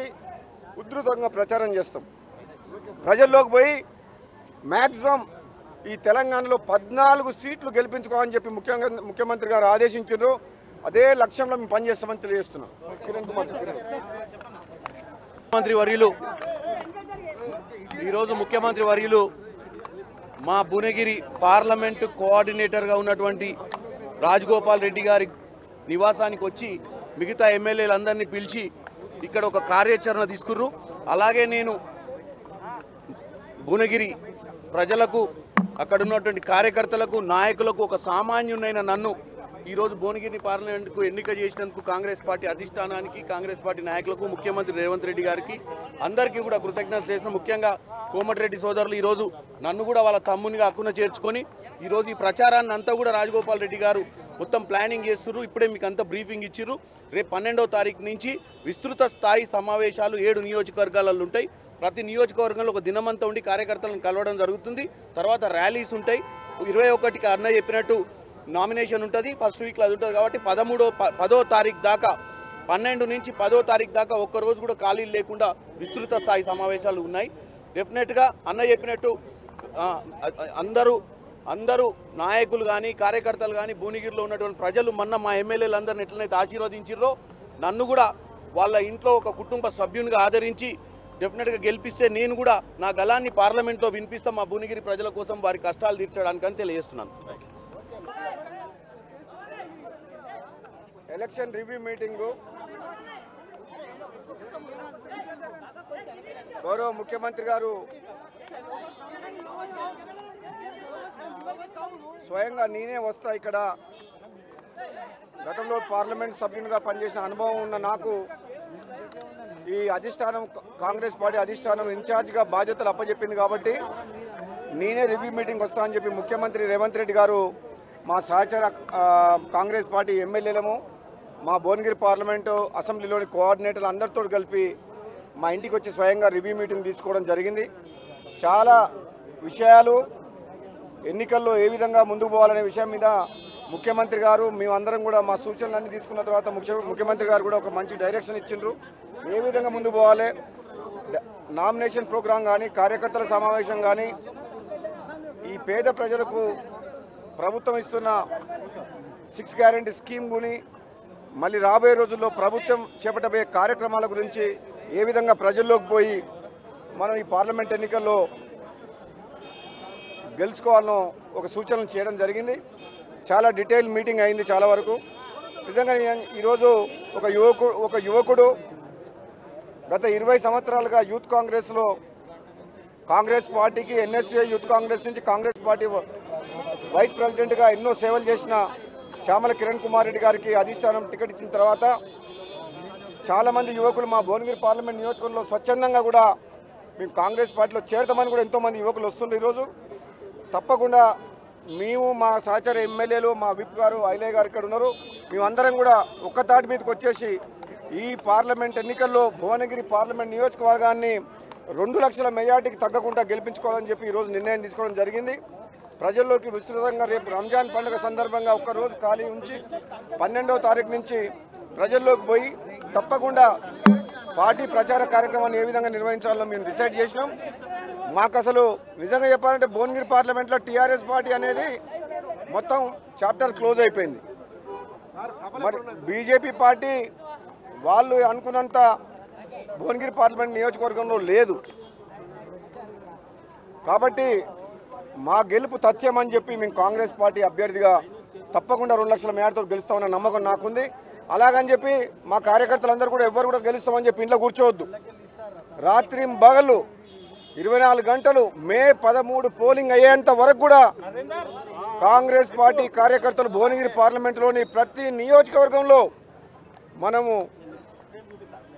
ఉధృతంగా ప్రచారం చేస్తాం. ప్రజల్లోకి పోయి మ్యాక్సిమం ఈ తెలంగాణలో పద్నాలుగు సీట్లు గెలిపించుకోవాలని చెప్పి ముఖ్యంగా ముఖ్యమంత్రి గారు ఆదేశించారు అదే లక్ష్యంలో మేము పనిచేస్తామని తెలియజేస్తున్నాం. కిరణ్ కుమార్ ముఖ్యమంత్రి వర్యులు ఈరోజు ముఖ్యమంత్రి వర్యులు మా భువనగిరి పార్లమెంటు కోఆర్డినేటర్గా ఉన్నటువంటి రాజగోపాల్ రెడ్డి గారి నివాసానికి వచ్చి మిగతా ఎమ్మెల్యేలందరినీ పిలిచి ఇక్కడ ఒక కార్యాచరణ తీసుకుర్రు. అలాగే నేను భువనగిరి ప్రజలకు అక్కడ ఉన్నటువంటి కార్యకర్తలకు నాయకులకు ఒక సామాన్యునైన నన్ను ఈరోజు భువనగిరి పార్లమెంట్కు ఎన్నిక చేసినందుకు కాంగ్రెస్ పార్టీ అధిష్టానానికి కాంగ్రెస్ పార్టీ నాయకులకు ముఖ్యమంత్రి రేవంత్ రెడ్డి గారికి అందరికీ కూడా కృతజ్ఞతలు చేసిన ముఖ్యంగా కోమటిరెడ్డి సోదరులు ఈరోజు నన్ను కూడా వాళ్ళ తమ్మునిగా అక్కున చేర్చుకొని ఈరోజు ఈ ప్రచారాన్ని అంతా కూడా రాజగోపాల్ రెడ్డి గారు మొత్తం ప్లానింగ్ చేస్తున్నారు ఇప్పుడే మీకు అంతా బ్రీఫింగ్ ఇచ్చిర్రు. రేపు పన్నెండవ తారీఖు నుంచి విస్తృత స్థాయి సమావేశాలు ఏడు నియోజకవర్గాలలో ఉంటాయి. ప్రతి నియోజకవర్గంలో ఒక దినమంతా ఉండి కార్యకర్తలను కలవడం జరుగుతుంది. తర్వాత ర్యాలీస్ ఉంటాయి. ఇరవై ఒకటికి అన్న చెప్పినట్టు నామినేషన్ ఉంటుంది ఫస్ట్ వీక్లో అది ఉంటుంది కాబట్టి పదమూడో ప- పదో తారీఖు దాకా పన్నెండు నుంచి పదో తారీఖు దాకా ఒక్క రోజు కూడా ఖాళీలు లేకుండా విస్తృత స్థాయి సమావేశాలు ఉన్నాయి. డెఫినెట్గా అన్న చెప్పినట్టు అందరూ అందరూ నాయకులు కానీ కార్యకర్తలు కానీ భువనగిరిలో ఉన్నటువంటి ప్రజలు మొన్న మా ఎమ్మెల్యేలు అందరిని ఎట్లనైతే ఆశీర్వదించారో నన్ను కూడా వాళ్ళ ఇంట్లో ఒక కుటుంబ సభ్యునిగా ఆదరించి డెఫినెట్గా గెలిపిస్తే నేను కూడా నా గలాన్ని పార్లమెంట్లో వినిపిస్తా మా భువనగిరి ప్రజల కోసం వారి కష్టాలు తీర్చడానికని తెలియజేస్తున్నాను. Election review meeting. గౌరవ ముఖ్యమంత్రి గారు స్వయంగా నేనే వస్తా ఇక్కడ. గతంలో పార్లమెంట్ సభ్యునిగా పనిచేసిన అనుభవం ఉన్న నాకు ఈ అధిష్టానం కాంగ్రెస్ పార్టీ అధిష్టానం ఇన్ఛార్జ్గా బాధ్యతలు అప్పచెప్పింది కాబట్టి నేనే రివ్యూ మీటింగ్ వస్తా అని చెప్పి ముఖ్యమంత్రి రేవంత్ రెడ్డి గారు మా సహచర కాంగ్రెస్ పార్టీ ఎమ్మెల్యేలము మా భువనగిరి పార్లమెంటు అసెంబ్లీలోని కోఆర్డినేటర్లు అందరితో కలిపి మా ఇంటికి వచ్చి స్వయంగా రివ్యూ మీటింగ్ తీసుకోవడం జరిగింది. చాలా విషయాలు ఎన్నికల్లో ఏ విధంగా ముందుకు పోవాలనే విషయం మీద ముఖ్యమంత్రి గారు మేమందరం కూడా మా సూచనలన్నీ తీసుకున్న తర్వాత ముఖ్య ముఖ్యమంత్రి గారు కూడా ఒక మంచి డైరెక్షన్ ఇచ్చిండ్రు. ఏ విధంగా ముందుకు పోవాలి? నామినేషన్ ప్రోగ్రాం కానీ కార్యకర్తల సమావేశం కానీ ఈ పేద ప్రజలకు ప్రభుత్వం ఇస్తున్న సిక్స్ గ్యారంటీ స్కీమ్ గుని మళ్ళీ రాబోయే రోజుల్లో ప్రభుత్వం చేపట్టబోయే కార్యక్రమాల గురించి ఏ విధంగా ప్రజల్లోకి పోయి మనం ఈ పార్లమెంట్ ఎన్నికల్లో గెలుచుకోవాలనో ఒక సూచనలు చేయడం జరిగింది. చాలా డీటెయిల్ మీటింగ్ అయింది చాలా వరకు. నిజంగా ఈరోజు ఒక యువకుడు ఒక యువకుడు గత ఇరవై సంవత్సరాలుగా యూత్ కాంగ్రెస్లో కాంగ్రెస్ పార్టీకి ఎన్ఎస్ఏ యూత్ కాంగ్రెస్ నుంచి కాంగ్రెస్ పార్టీ వైస్ ప్రెసిడెంట్గా ఎన్నో సేవలు చేసిన చామల కిరణ్ కుమార్ రెడ్డి గారికి అధిష్టానం టికెట్ ఇచ్చిన తర్వాత చాలామంది యువకులు మా భువనగిరి పార్లమెంట్ నియోజకవర్గంలో స్వచ్ఛందంగా కూడా మేము కాంగ్రెస్ పార్టీలో చేరతామని కూడా ఎంతోమంది యువకులు వస్తుండ్రు ఈరోజు. తప్పకుండా మేము మా సహచర ఎమ్మెల్యేలు మా విప్ గారు ఐలయ్య గారు ఇక్కడ ఉన్నారు. మేమందరం కూడా ఒక్క దాటి మీదకి వచ్చేసి ఈ పార్లమెంట్ ఎన్నికల్లో భువనగిరి పార్లమెంట్ నియోజకవర్గాన్ని రెండు లక్షల మెజార్టీకి తగ్గకుండా గెలిపించుకోవాలని చెప్పి ఈరోజు నిర్ణయం తీసుకోవడం జరిగింది. ప్రజల్లోకి విస్తృతంగా రేపు రంజాన్ పండుగ సందర్భంగా ఒక్కరోజు ఖాళీ ఉంచి పన్నెండవ తారీఖు నుంచి ప్రజల్లోకి పోయి తప్పకుండా పార్టీ ప్రచార కార్యక్రమాన్ని ఏ విధంగా నిర్వహించాలో మేము డిసైడ్ చేసినాం. మాకు అసలు నిజంగా చెప్పాలంటే భువనగిరి పార్లమెంట్లో టీఆర్ఎస్ పార్టీ అనేది మొత్తం చాప్టర్ క్లోజ్ అయిపోయింది. మరి బీజేపీ పార్టీ వాళ్ళు అనుకున్నంత భువనగిరి పార్లమెంట్ నియోజకవర్గంలో లేదు. కాబట్టి మా గెలుపు తథ్యమని చెప్పి మేము కాంగ్రెస్ పార్టీ అభ్యర్థిగా తప్పకుండా రెండు లక్షల మేడతో గెలుస్తామన్న నమ్మకం నాకుంది. అలాగని చెప్పి మా కార్యకర్తలందరూ కూడా ఎవ్వరు కూడా గెలుస్తామని చెప్పి ఇంట్లో కూర్చోవద్దు. రాత్రి బగలు ఇరవై నాలుగు గంటలు మే పదమూడు పోలింగ్ అయ్యేంత వరకు కూడా కాంగ్రెస్ పార్టీ కార్యకర్తలు భువనగిరి పార్లమెంటులోని ప్రతి నియోజకవర్గంలో మనము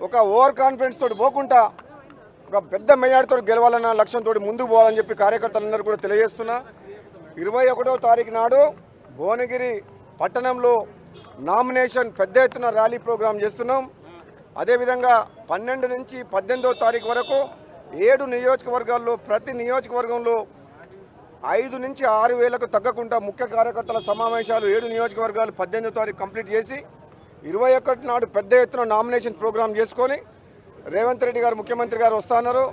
ఒక ఓవర్ కాన్ఫిడెన్స్ తోటి పోకుండా ఒక పెద్ద మెజార్టీతో గెలవాలన్న లక్ష్యంతో ముందుకు పోవాలని చెప్పి కార్యకర్తలందరూ కూడా తెలియజేస్తున్నా. ఇరవై ఒకటో తారీఖు నాడు భువనగిరి పట్టణంలో నామినేషన్ పెద్ద ఎత్తున ర్యాలీ ప్రోగ్రాం చేస్తున్నాం. అదేవిధంగా పన్నెండు నుంచి పద్దెనిమిదో తారీఖు వరకు ఏడు నియోజకవర్గాల్లో ప్రతి నియోజకవర్గంలో ఐదు నుంచి ఆరు వేలకు తగ్గకుండా ముఖ్య కార్యకర్తల సమావేశాలు ఏడు నియోజకవర్గాలు పద్దెనిమిదో తారీఖు కంప్లీట్ చేసి ఇరవై ఒకటి నాడు పెద్ద ఎత్తున నామినేషన్ ప్రోగ్రాం చేసుకొని రేవంత్ రెడ్డి గారు ముఖ్యమంత్రి గారు వస్తున్నారు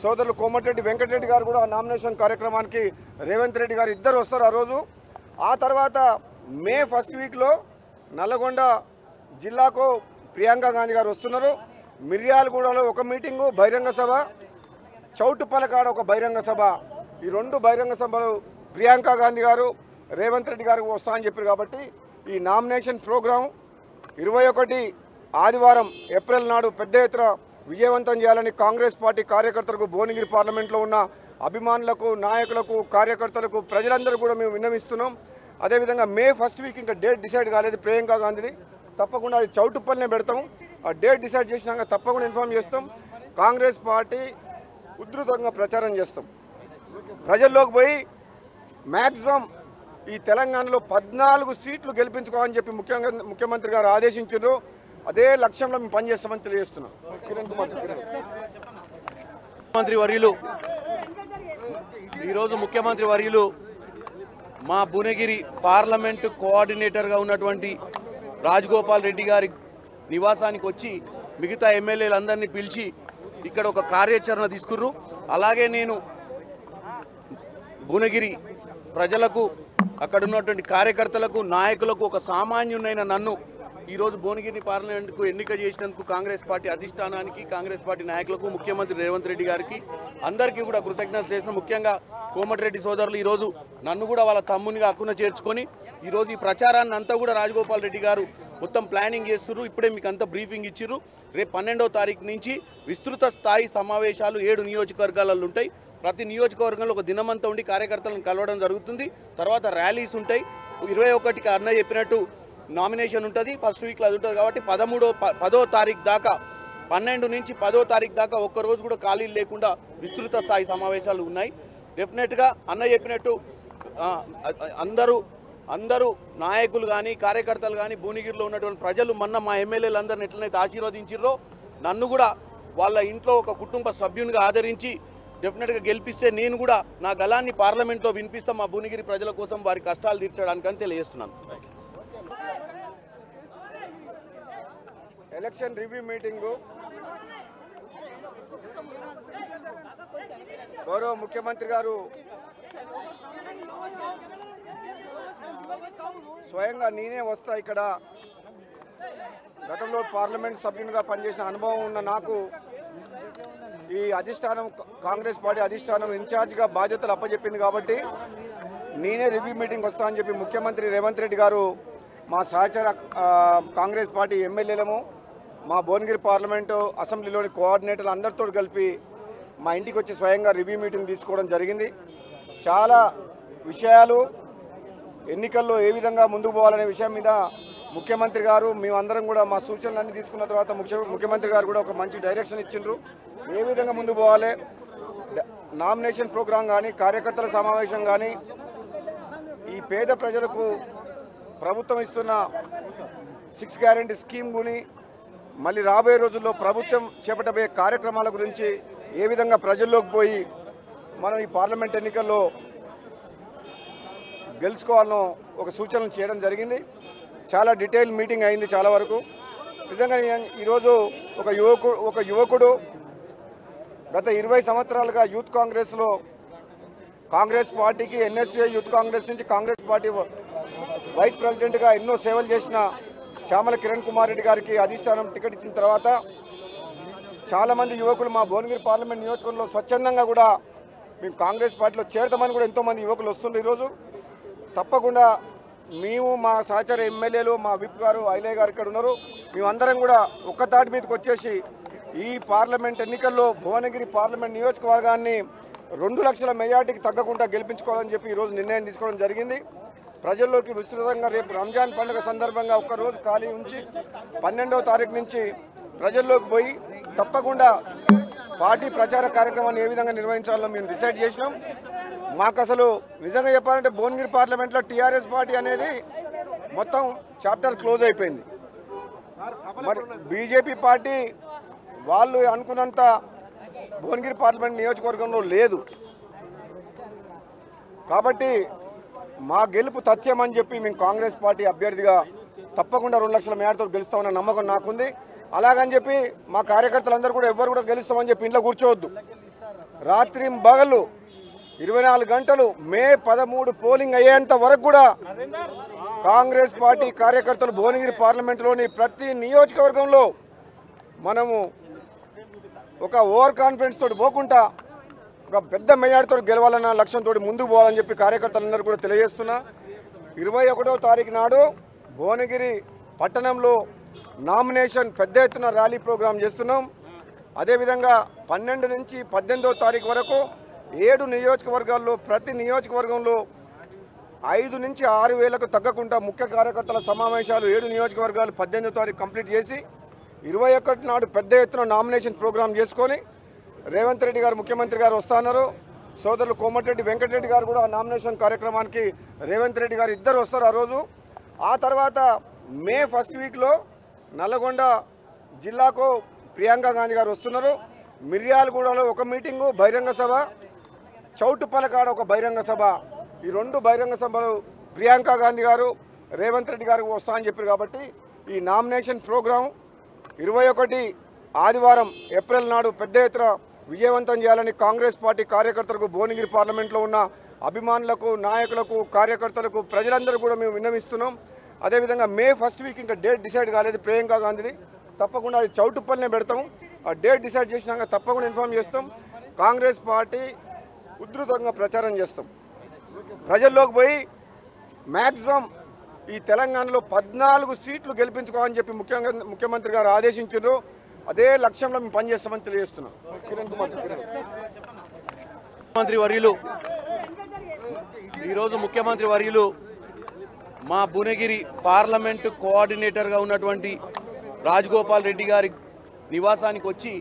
సోదరులు కోమటిరెడ్డి వెంకటరెడ్డి గారు కూడా నామినేషన్ కార్యక్రమానికి రేవంత్ రెడ్డి గారు ఇద్దరు వస్తారు ఆ రోజు. ఆ తర్వాత మే ఫస్ట్ వీక్లో నల్లగొండ జిల్లాకు ప్రియాంక గాంధీ గారు వస్తున్నారు. మిర్యాలగూడలో ఒక మీటింగు బహిరంగ సభ. చౌటుప్పలకాడ ఒక బహిరంగ సభ. ఈ రెండు బహిరంగ సభలు ప్రియాంక గాంధీ గారు రేవంత్ రెడ్డి గారు వస్తా అని చెప్పారు కాబట్టి ఈ నామినేషన్ ప్రోగ్రాం ఇరవై ఒకటి ఆదివారం ఏప్రిల్ నాడు పెద్ద ఎత్తున విజయవంతం చేయాలని కాంగ్రెస్ పార్టీ కార్యకర్తలకు భువనగిరి పార్లమెంట్లో ఉన్న అభిమానులకు నాయకులకు కార్యకర్తలకు ప్రజలందరూ కూడా మేము విన్నవిస్తున్నాం. అదేవిధంగా మే ఫస్ట్ వీక్ ఇంకా డేట్ డిసైడ్ కాలేదు ప్రియాంక గాంధీది. తప్పకుండా అది చౌటుప్పల్నే పెడతాం ఆ డేట్ డిసైడ్ చేసినాక తప్పకుండా ఇన్ఫామ్ చేస్తాం. కాంగ్రెస్ పార్టీ ఉధృతంగా ప్రచారం చేస్తాం. ప్రజల్లోకి పోయి మ్యాక్సిమం ఈ తెలంగాణలో పద్నాలుగు సీట్లు గెలిపించుకోవాలని చెప్పి ముఖ్యంగా ముఖ్యమంత్రి గారు ఆదేశించారు అదే లక్ష్యంలో మేము పనిచేస్తామని తెలియజేస్తున్నాం. కిరణ్ కుమార్ ముఖ్యమంత్రి వర్యులు ఈరోజు ముఖ్యమంత్రి వర్యులు మా భువనగిరి పార్లమెంటు కోఆర్డినేటర్గా ఉన్నటువంటి రాజగోపాల్ రెడ్డి గారి నివాసానికి వచ్చి మిగతా ఎమ్మెల్యేలందరినీ పిలిచి ఇక్కడ ఒక కార్యాచరణ తీసుకుర్రు. అలాగే నేను భువనగిరి ప్రజలకు అక్కడ ఉన్నటువంటి కార్యకర్తలకు నాయకులకు ఒక సామాన్యునైన నన్ను ఈరోజు భువనగిరి పార్లమెంట్కు ఎన్నిక చేసినందుకు కాంగ్రెస్ పార్టీ అధిష్టానానికి కాంగ్రెస్ పార్టీ నాయకులకు ముఖ్యమంత్రి రేవంత్ రెడ్డి గారికి అందరికీ కూడా కృతజ్ఞతలు చేసిన ముఖ్యంగా కోమటిరెడ్డి సోదరులు ఈరోజు నన్ను కూడా వాళ్ళ తమ్మునిగా అక్కున చేర్చుకొని ఈరోజు ఈ ప్రచారాన్ని అంతా కూడా రాజగోపాల్ రెడ్డి గారు మొత్తం ప్లానింగ్ చేస్తున్నారు. ఇప్పుడే మీకు అంతా బ్రీఫింగ్ ఇచ్చిర్రు. రేపు పన్నెండవ తారీఖు నుంచి విస్తృత స్థాయి సమావేశాలు ఏడు నియోజకవర్గాలలో ఉంటాయి. ప్రతి నియోజకవర్గంలో ఒక దినమంతా ఉండి కార్యకర్తలను కలవడం జరుగుతుంది. తర్వాత ర్యాలీస్ ఉంటాయి. ఇరవై ఒకటికి అన్నయ్య చెప్పినట్టు నామినేషన్ ఉంటుంది ఫస్ట్ వీక్లో అది ఉంటుంది కాబట్టి పదమూడో ప- పదో తారీఖు దాకా పన్నెండు నుంచి పదో తారీఖు దాకా ఒక్క రోజు కూడా ఖాళీలు లేకుండా విస్తృత స్థాయి సమావేశాలు ఉన్నాయి. డెఫినెట్గా అన్న చెప్పినట్టు అందరూ అందరూ నాయకులు కానీ కార్యకర్తలు కానీ భువనగిరిలో ఉన్నటువంటి ప్రజలు మొన్న మా ఎమ్మెల్యేలు అందరిని ఎట్లనైతే ఆశీర్వదించారో నన్ను కూడా వాళ్ళ ఇంట్లో ఒక కుటుంబ సభ్యునిగా ఆదరించి డెఫినెట్గా గెలిపిస్తే నేను కూడా నా గలాన్ని పార్లమెంట్లో వినిపిస్తా మా భువనగిరి ప్రజల కోసం వారి కష్టాలు తీర్చడానికని తెలియజేస్తున్నాను. Election review meeting. గౌరవ ముఖ్యమంత్రి గారు స్వయంగా నేనే వస్తా ఇక్కడ. గతంలో పార్లమెంట్ సభ్యునిగా పనిచేసిన అనుభవం ఉన్న నాకు ఈ అధిష్టానం కాంగ్రెస్ పార్టీ అధిష్టానం ఇన్ఛార్జ్గా బాధ్యతలు అప్పచెప్పింది కాబట్టి నేనే రివ్యూ మీటింగ్ వస్తా అని చెప్పి ముఖ్యమంత్రి రేవంత్ రెడ్డి గారు మా సహచర కాంగ్రెస్ పార్టీ ఎమ్మెల్యేలము మా భువనగిరి పార్లమెంటు అసెంబ్లీలోని కోఆర్డినేటర్లు అందరితో కలిపి మా ఇంటికి వచ్చి స్వయంగా రివ్యూ మీటింగ్ తీసుకోవడం జరిగింది. చాలా విషయాలు ఎన్నికల్లో ఏ విధంగా ముందుకు పోవాలనే విషయం మీద ముఖ్యమంత్రి గారు మేమందరం కూడా మా సూచనలన్నీ తీసుకున్న తర్వాత ముఖ్య ముఖ్యమంత్రి గారు కూడా ఒక మంచి డైరెక్షన్ ఇచ్చిండ్రు. ఏ విధంగా ముందుకు పోవాలి? నామినేషన్ ప్రోగ్రాం కానీ కార్యకర్తల సమావేశం కానీ ఈ పేద ప్రజలకు ప్రభుత్వం ఇస్తున్న సిక్స్ గ్యారంటీ స్కీమ్ గుని మళ్ళీ రాబోయే రోజుల్లో ప్రభుత్వం చేపట్టబోయే కార్యక్రమాల గురించి ఏ విధంగా ప్రజల్లోకి పోయి మనం ఈ పార్లమెంట్ ఎన్నికల్లో గెలుచుకోవాలనో ఒక సూచనలు చేయడం జరిగింది. చాలా డీటెయిల్ మీటింగ్ అయింది చాలా వరకు. నిజంగా ఈరోజు ఒక యువకు ఒక యువకుడు గత ఇరవై సంవత్సరాలుగా యూత్ కాంగ్రెస్లో కాంగ్రెస్ పార్టీకి ఎన్ఎస్ఏ యూత్ కాంగ్రెస్ నుంచి కాంగ్రెస్ పార్టీ వైస్ ప్రెసిడెంట్గా ఎన్నో సేవలు చేసిన శ్యామల కిరణ్ కుమార్ రెడ్డి గారికి అధిష్టానం టికెట్ ఇచ్చిన తర్వాత చాలామంది యువకులు మా భువనగిరి పార్లమెంట్ నియోజకవర్గంలో స్వచ్ఛందంగా కూడా మేము కాంగ్రెస్ పార్టీలో చేరతామని కూడా ఎంతోమంది యువకులు వస్తున్నారు ఈరోజు. తప్పకుండా మేము మా సహచర ఎమ్మెల్యేలు మా విప్ గారు ఐలయ్య గారు ఇక్కడ ఉన్నారు. మేమందరం కూడా ఒక్కతాటి మీదకి వచ్చేసి ఈ పార్లమెంట్ ఎన్నికల్లో భువనగిరి పార్లమెంట్ నియోజకవర్గాన్ని రెండు లక్షల మెజార్టీకి తగ్గకుండా గెలిపించుకోవాలని చెప్పి ఈరోజు నిర్ణయం తీసుకోవడం జరిగింది. ప్రజల్లోకి విస్తృతంగా రేపు రంజాన్ పండుగ సందర్భంగా ఒక్కరోజు ఖాళీ ఉంచి పన్నెండవ తారీఖు నుంచి ప్రజల్లోకి పోయి తప్పకుండా పార్టీ ప్రచార కార్యక్రమాన్ని ఏ విధంగా నిర్వహించాలో మేము డిసైడ్ చేసినాం. మాకు అసలు నిజంగా చెప్పాలంటే భువనగిరి పార్లమెంట్లో టీఆర్ఎస్ పార్టీ అనేది మొత్తం చాప్టర్ క్లోజ్ అయిపోయింది. మరి బీజేపీ పార్టీ వాళ్ళు అనుకున్నంత భువనగిరి పార్లమెంట్ నియోజకవర్గంలో లేదు. కాబట్టి మా గెలుపు తథ్యమని చెప్పి మేము కాంగ్రెస్ పార్టీ అభ్యర్థిగా తప్పకుండా రెండు లక్షల మేడతో గెలుస్తామన్న నమ్మకం నాకుంది. అలాగని చెప్పి మా కార్యకర్తలందరూ కూడా ఎవరు కూడా గెలుస్తామని చెప్పి ఇంట్లో కూర్చోవద్దు. రాత్రి బగలు ఇరవై నాలుగు గంటలు మే పదమూడు పోలింగ్ అయ్యేంత వరకు కూడా కాంగ్రెస్ పార్టీ కార్యకర్తలు భువనగిరి పార్లమెంటులోని ప్రతి నియోజకవర్గంలో మనము ఒక ఓవర్ కాన్ఫిడెన్స్ తోటి పోకుండా ఒక పెద్ద మెజార్టీతో గెలవాలన్న లక్ష్యంతో ముందుకు పోవాలని చెప్పి కార్యకర్తలందరూ కూడా తెలియజేస్తున్నా. ఇరవై ఒకటో తారీఖు నాడు భువనగిరి పట్టణంలో నామినేషన్ పెద్ద ఎత్తున ర్యాలీ ప్రోగ్రాం చేస్తున్నాం. అదేవిధంగా పన్నెండు నుంచి పద్దెనిమిదో తారీఖు వరకు ఏడు నియోజకవర్గాల్లో ప్రతి నియోజకవర్గంలో ఐదు నుంచి ఆరు వేలకు తగ్గకుండా ముఖ్య కార్యకర్తల సమావేశాలు ఏడు నియోజకవర్గాలు పద్దెనిమిదో తారీఖు కంప్లీట్ చేసి ఇరవై ఒకటి నాడు పెద్ద ఎత్తున నామినేషన్ ప్రోగ్రాం చేసుకొని రేవంత్ రెడ్డి గారు ముఖ్యమంత్రి గారు వస్తున్నారు సోదరులు కోమటిరెడ్డి వెంకటరెడ్డి గారు కూడా నామినేషన్ కార్యక్రమానికి రేవంత్ రెడ్డి గారు ఇద్దరు వస్తారు ఆ రోజు. ఆ తర్వాత మే ఫస్ట్ వీక్లో నల్లగొండ జిల్లాకు ప్రియాంక గాంధీ గారు వస్తున్నారు. మిర్యాలగూడలో ఒక మీటింగు బహిరంగ సభ. చౌటుపలకాడ ఒక బహిరంగ సభ. ఈ రెండు బహిరంగ సభలు ప్రియాంక గాంధీ గారు రేవంత్ రెడ్డి గారు వస్తా అని చెప్పారు కాబట్టి ఈ నామినేషన్ ప్రోగ్రాం ఇరవై ఒకటి ఆదివారం ఏప్రిల్ నాడు పెద్ద ఎత్తున విజయవంతం చేయాలని కాంగ్రెస్ పార్టీ కార్యకర్తలకు భువనగిరి పార్లమెంట్లో ఉన్న అభిమానులకు నాయకులకు కార్యకర్తలకు ప్రజలందరూ కూడా మేము విన్నవిస్తున్నాం. అదేవిధంగా మే ఫస్ట్ వీక్ ఇంకా డేట్ డిసైడ్ కాలేదు ప్రియాంక గాంధీది. తప్పకుండా అది చౌటుప్పల్నే పెడతాం ఆ డేట్ డిసైడ్ చేసినాక తప్పకుండా ఇన్ఫామ్ చేస్తాం. కాంగ్రెస్ పార్టీ ఉధృతంగా ప్రచారం చేస్తాం. ప్రజల్లోకి పోయి మ్యాక్సిమం ఈ తెలంగాణలో పద్నాలుగు సీట్లు గెలిపించుకోవాలని చెప్పి ముఖ్యంగా ముఖ్యమంత్రి గారు ఆదేశించారు అదే లక్ష్యంలో మేము పనిచేస్తామని తెలియజేస్తున్నాం. కిరణ్ కుమార్ ముఖ్యమంత్రి వర్యులు ఈరోజు ముఖ్యమంత్రి వర్యులు మా భువనగిరి పార్లమెంటు కోఆర్డినేటర్గా ఉన్నటువంటి రాజగోపాల్ రెడ్డి గారి నివాసానికి వచ్చి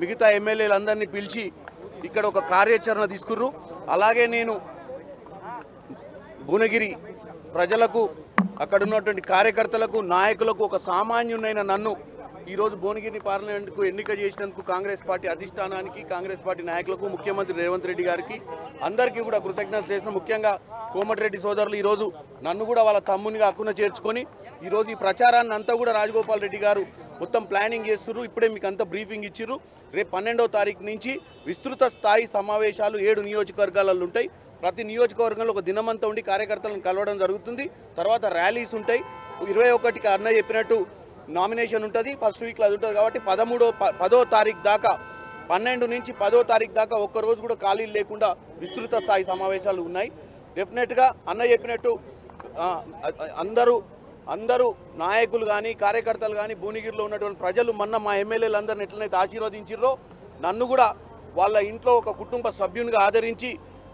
మిగతా ఎమ్మెల్యేలందరినీ పిలిచి ఇక్కడ ఒక కార్యాచరణ తీసుకుర్రు. అలాగే నేను భువనగిరి ప్రజలకు అక్కడ ఉన్నటువంటి కార్యకర్తలకు నాయకులకు ఒక సామాన్యునైన నన్ను ఈరోజు భువనగిరి పార్లమెంట్కు ఎన్నిక చేసినందుకు కాంగ్రెస్ పార్టీ అధిష్టానానికి కాంగ్రెస్ పార్టీ నాయకులకు ముఖ్యమంత్రి రేవంత్ రెడ్డి గారికి అందరికీ కూడా కృతజ్ఞతలు చేసిన ముఖ్యంగా కోమటిరెడ్డి సోదరులు ఈరోజు నన్ను కూడా వాళ్ళ తమ్మునిగా అక్కున చేర్చుకొని ఈరోజు ఈ ప్రచారాన్ని అంతా కూడా రాజగోపాల్ రెడ్డి గారు మొత్తం ప్లానింగ్ చేస్తున్నారు. ఇప్పుడే మీకు అంతా బ్రీఫింగ్ ఇచ్చిర్రు. రేపు పన్నెండవ తారీఖు నుంచి విస్తృత స్థాయి సమావేశాలు ఏడు నియోజకవర్గాలలో ఉంటాయి. ప్రతి నియోజకవర్గంలో ఒక దినమంతా ఉండి కార్యకర్తలను కలవడం జరుగుతుంది. తర్వాత ర్యాలీస్ ఉంటాయి. ఇరవై ఒకటికి అన్న చెప్పినట్టు నామినేషన్ ఉంటుంది ఫస్ట్ వీక్లో అది ఉంటుంది కాబట్టి పదమూడో ప- పదో తారీఖు దాకా పన్నెండు నుంచి పదో తారీఖు దాకా ఒక్క రోజు కూడా ఖాళీలు లేకుండా విస్తృత స్థాయి సమావేశాలు ఉన్నాయి. డెఫినెట్గా అన్న చెప్పినట్టు అందరూ అందరూ నాయకులు కానీ కార్యకర్తలు కానీ భువనగిరిలో ఉన్నటువంటి ప్రజలు మొన్న మా ఎమ్మెల్యేలు అందరిని ఎట్లనైతే ఆశీర్వదించారో నన్ను కూడా వాళ్ళ ఇంట్లో ఒక కుటుంబ సభ్యునిగా ఆదరించి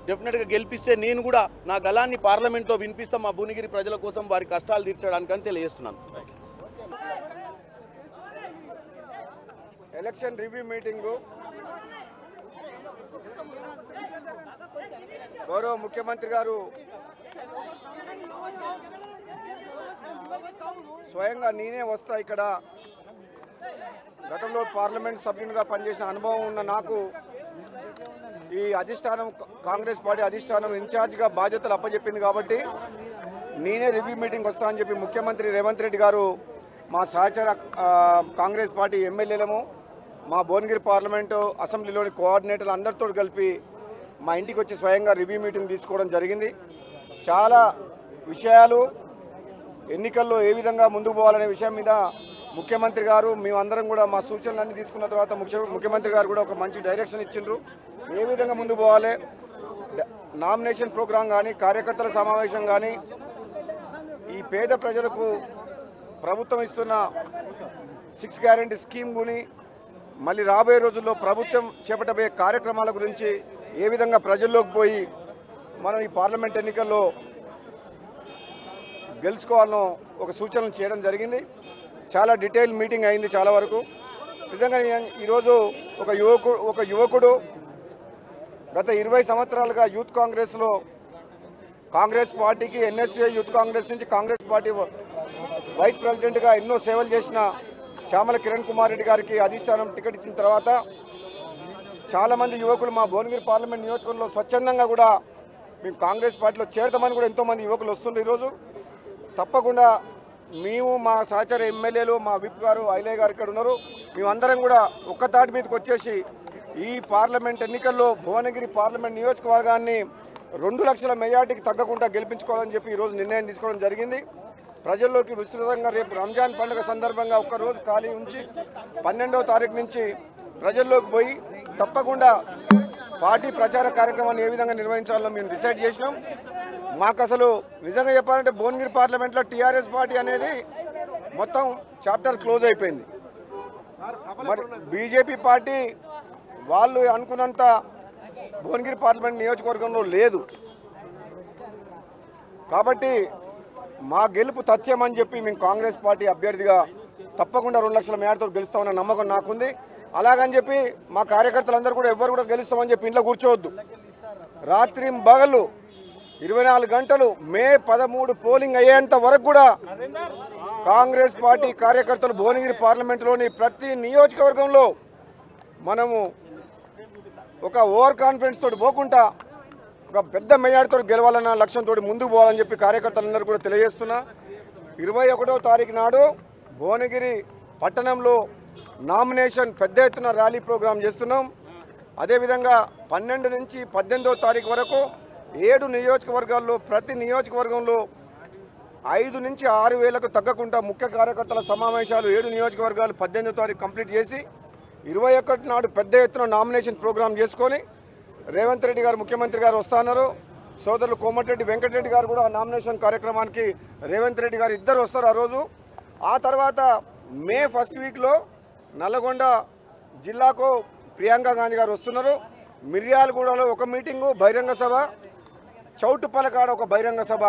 డెఫినెట్గా గెలిపిస్తే నేను కూడా నా గలాన్ని పార్లమెంట్లో వినిపిస్తా మా భువనగిరి ప్రజల కోసం వారి కష్టాలు తీర్చడానికని తెలియజేస్తున్నాను. Election review meeting. గౌరవ ముఖ్యమంత్రి గారు స్వయంగా నేనే వస్తా ఇక్కడ. గతంలో పార్లమెంట్ సభ్యునిగా పనిచేసిన అనుభవం ఉన్న నాకు ఈ అధిష్టానం కాంగ్రెస్ పార్టీ అధిష్టానం ఇన్ఛార్జ్గా బాధ్యతలు అప్పచెప్పింది కాబట్టి నేనే రివ్యూ మీటింగ్ వస్తా అని చెప్పి ముఖ్యమంత్రి రేవంత్ రెడ్డి గారు మా సహచర కాంగ్రెస్ పార్టీ ఎమ్మెల్యేలము మా భువనగిరి పార్లమెంటు అసెంబ్లీలోని కోఆర్డినేటర్లు అందరితో కలిపి మా ఇంటికి వచ్చి స్వయంగా రివ్యూ మీటింగ్ తీసుకోవడం జరిగింది. చాలా విషయాలు ఎన్నికల్లో ఏ విధంగా ముందుకు పోవాలనే విషయం మీద ముఖ్యమంత్రి గారు మేమందరం కూడా మా సూచనలన్నీ తీసుకున్న తర్వాత ముఖ్య ముఖ్యమంత్రి గారు కూడా ఒక మంచి డైరెక్షన్ ఇచ్చిండ్రు. ఏ విధంగా ముందుకు పోవాలి? డ- నామినేషన్ ప్రోగ్రాం కానీ కార్యకర్తల సమావేశం కానీ ఈ పేద ప్రజలకు ప్రభుత్వం ఇస్తున్న సిక్స్ గ్యారంటీ స్కీమ్ గుని మళ్ళీ రాబోయే రోజుల్లో ప్రభుత్వం చేపట్టబోయే కార్యక్రమాల గురించి ఏ విధంగా ప్రజల్లోకి పోయి మనం ఈ పార్లమెంట్ ఎన్నికల్లో గెలుచుకోవాలనో ఒక సూచనలు చేయడం జరిగింది. చాలా డీటెయిల్ మీటింగ్ అయింది చాలా వరకు. నిజంగా ఈరోజు ఒక యువకుడు ఒక యువకుడు గత ఇరవై సంవత్సరాలుగా యూత్ కాంగ్రెస్లో కాంగ్రెస్ పార్టీకి ఎన్ఎస్ఏ యూత్ కాంగ్రెస్ నుంచి కాంగ్రెస్ పార్టీ వైస్ ప్రెసిడెంట్గా ఎన్నో సేవలు చేసిన చామల కిరణ్ కుమార్ రెడ్డి గారికి అధిష్టానం టికెట్ ఇచ్చిన తర్వాత చాలామంది యువకులు మా భువనగిరి పార్లమెంట్ నియోజకవర్గంలో స్వచ్ఛందంగా కూడా మేము కాంగ్రెస్ పార్టీలో చేరతామని కూడా ఎంతోమంది యువకులు వస్తుండ్రు ఈరోజు. తప్పకుండా మేము మా సహచర ఎమ్మెల్యేలు మా విప్ గారు ఐలే గారు ఇక్కడ ఉన్నారు. మేమందరం కూడా ఒక్కతాటి మీదకి వచ్చేసి ఈ పార్లమెంట్ ఎన్నికల్లో భువనగిరి పార్లమెంట్ నియోజకవర్గాన్ని రెండు లక్షల మెజార్టీకి తగ్గకుండా గెలిపించుకోవాలని చెప్పి ఈరోజు నిర్ణయం తీసుకోవడం జరిగింది. ప్రజల్లోకి విస్తృతంగా రేపు రంజాన్ పండుగ సందర్భంగా ఒక్కరోజు ఖాళీ ఉంచి పన్నెండవ తారీఖు నుంచి ప్రజల్లోకి పోయి తప్పకుండా పార్టీ ప్రచార కార్యక్రమాన్ని ఏ విధంగా నిర్వహించాలో మేము డిసైడ్ చేసినాం. మాకు అసలు నిజంగా చెప్పాలంటే భువనగిరి పార్లమెంట్లో టీఆర్ఎస్ పార్టీ అనేది మొత్తం చాప్టర్ క్లోజ్ అయిపోయింది. మరి బీజేపీ పార్టీ వాళ్ళు అనుకున్నంత భువనగిరి పార్లమెంట్ నియోజకవర్గంలో లేదు. కాబట్టి మా గెలుపు తథ్యం అని చెప్పి మేము కాంగ్రెస్ పార్టీ అభ్యర్థిగా తప్పకుండా రెండు లక్షల మేడతో గెలుస్తామన్న నమ్మకం నాకుంది. అలాగని చెప్పి మా కార్యకర్తలందరూ కూడా ఎవరు కూడా గెలుస్తామని చెప్పి ఇంట్లో కూర్చోవద్దు. రాత్రి బగలు ఇరవై నాలుగు గంటలు మే పదమూడు పోలింగ్ అయ్యేంత వరకు కూడా కాంగ్రెస్ పార్టీ కార్యకర్తలు భువనగిరి పార్లమెంటులోని ప్రతి నియోజకవర్గంలో మనము ఒక ఓవర్ కాన్ఫిడెన్స్ తోటి పోకుండా ఒక పెద్ద మెజార్టీతో గెలవాలన్న లక్ష్యంతో ముందుకు పోవాలని చెప్పి కార్యకర్తలందరూ కూడా తెలియజేస్తున్నా. ఇరవై ఒకటో తారీఖు నాడు భువనగిరి పట్టణంలో నామినేషన్ పెద్ద ఎత్తున ర్యాలీ ప్రోగ్రాం చేస్తున్నాం. అదేవిధంగా పన్నెండు నుంచి పద్దెనిమిదో తారీఖు వరకు ఏడు నియోజకవర్గాల్లో ప్రతి నియోజకవర్గంలో ఐదు నుంచి ఆరు వేలకు తగ్గకుండా ముఖ్య కార్యకర్తల సమావేశాలు ఏడు నియోజకవర్గాలు పద్దెనిమిదో తారీఖు కంప్లీట్ చేసి ఇరవై ఒకటి నాడు పెద్ద ఎత్తున నామినేషన్ ప్రోగ్రాం చేసుకొని రేవంత్ రెడ్డి గారు ముఖ్యమంత్రి గారు వస్తున్నారు సోదరులు కోమటిరెడ్డి వెంకటరెడ్డి గారు కూడా నామినేషన్ కార్యక్రమానికి రేవంత్ రెడ్డి గారు ఇద్దరు వస్తారు ఆ రోజు. ఆ తర్వాత మే ఫస్ట్ వీక్లో నల్లగొండ జిల్లాకు ప్రియాంక గాంధీ గారు వస్తున్నారు. మిర్యాలగూడలో ఒక మీటింగు బహిరంగ సభ చౌటుపలకాడ ఒక బహిరంగ సభ.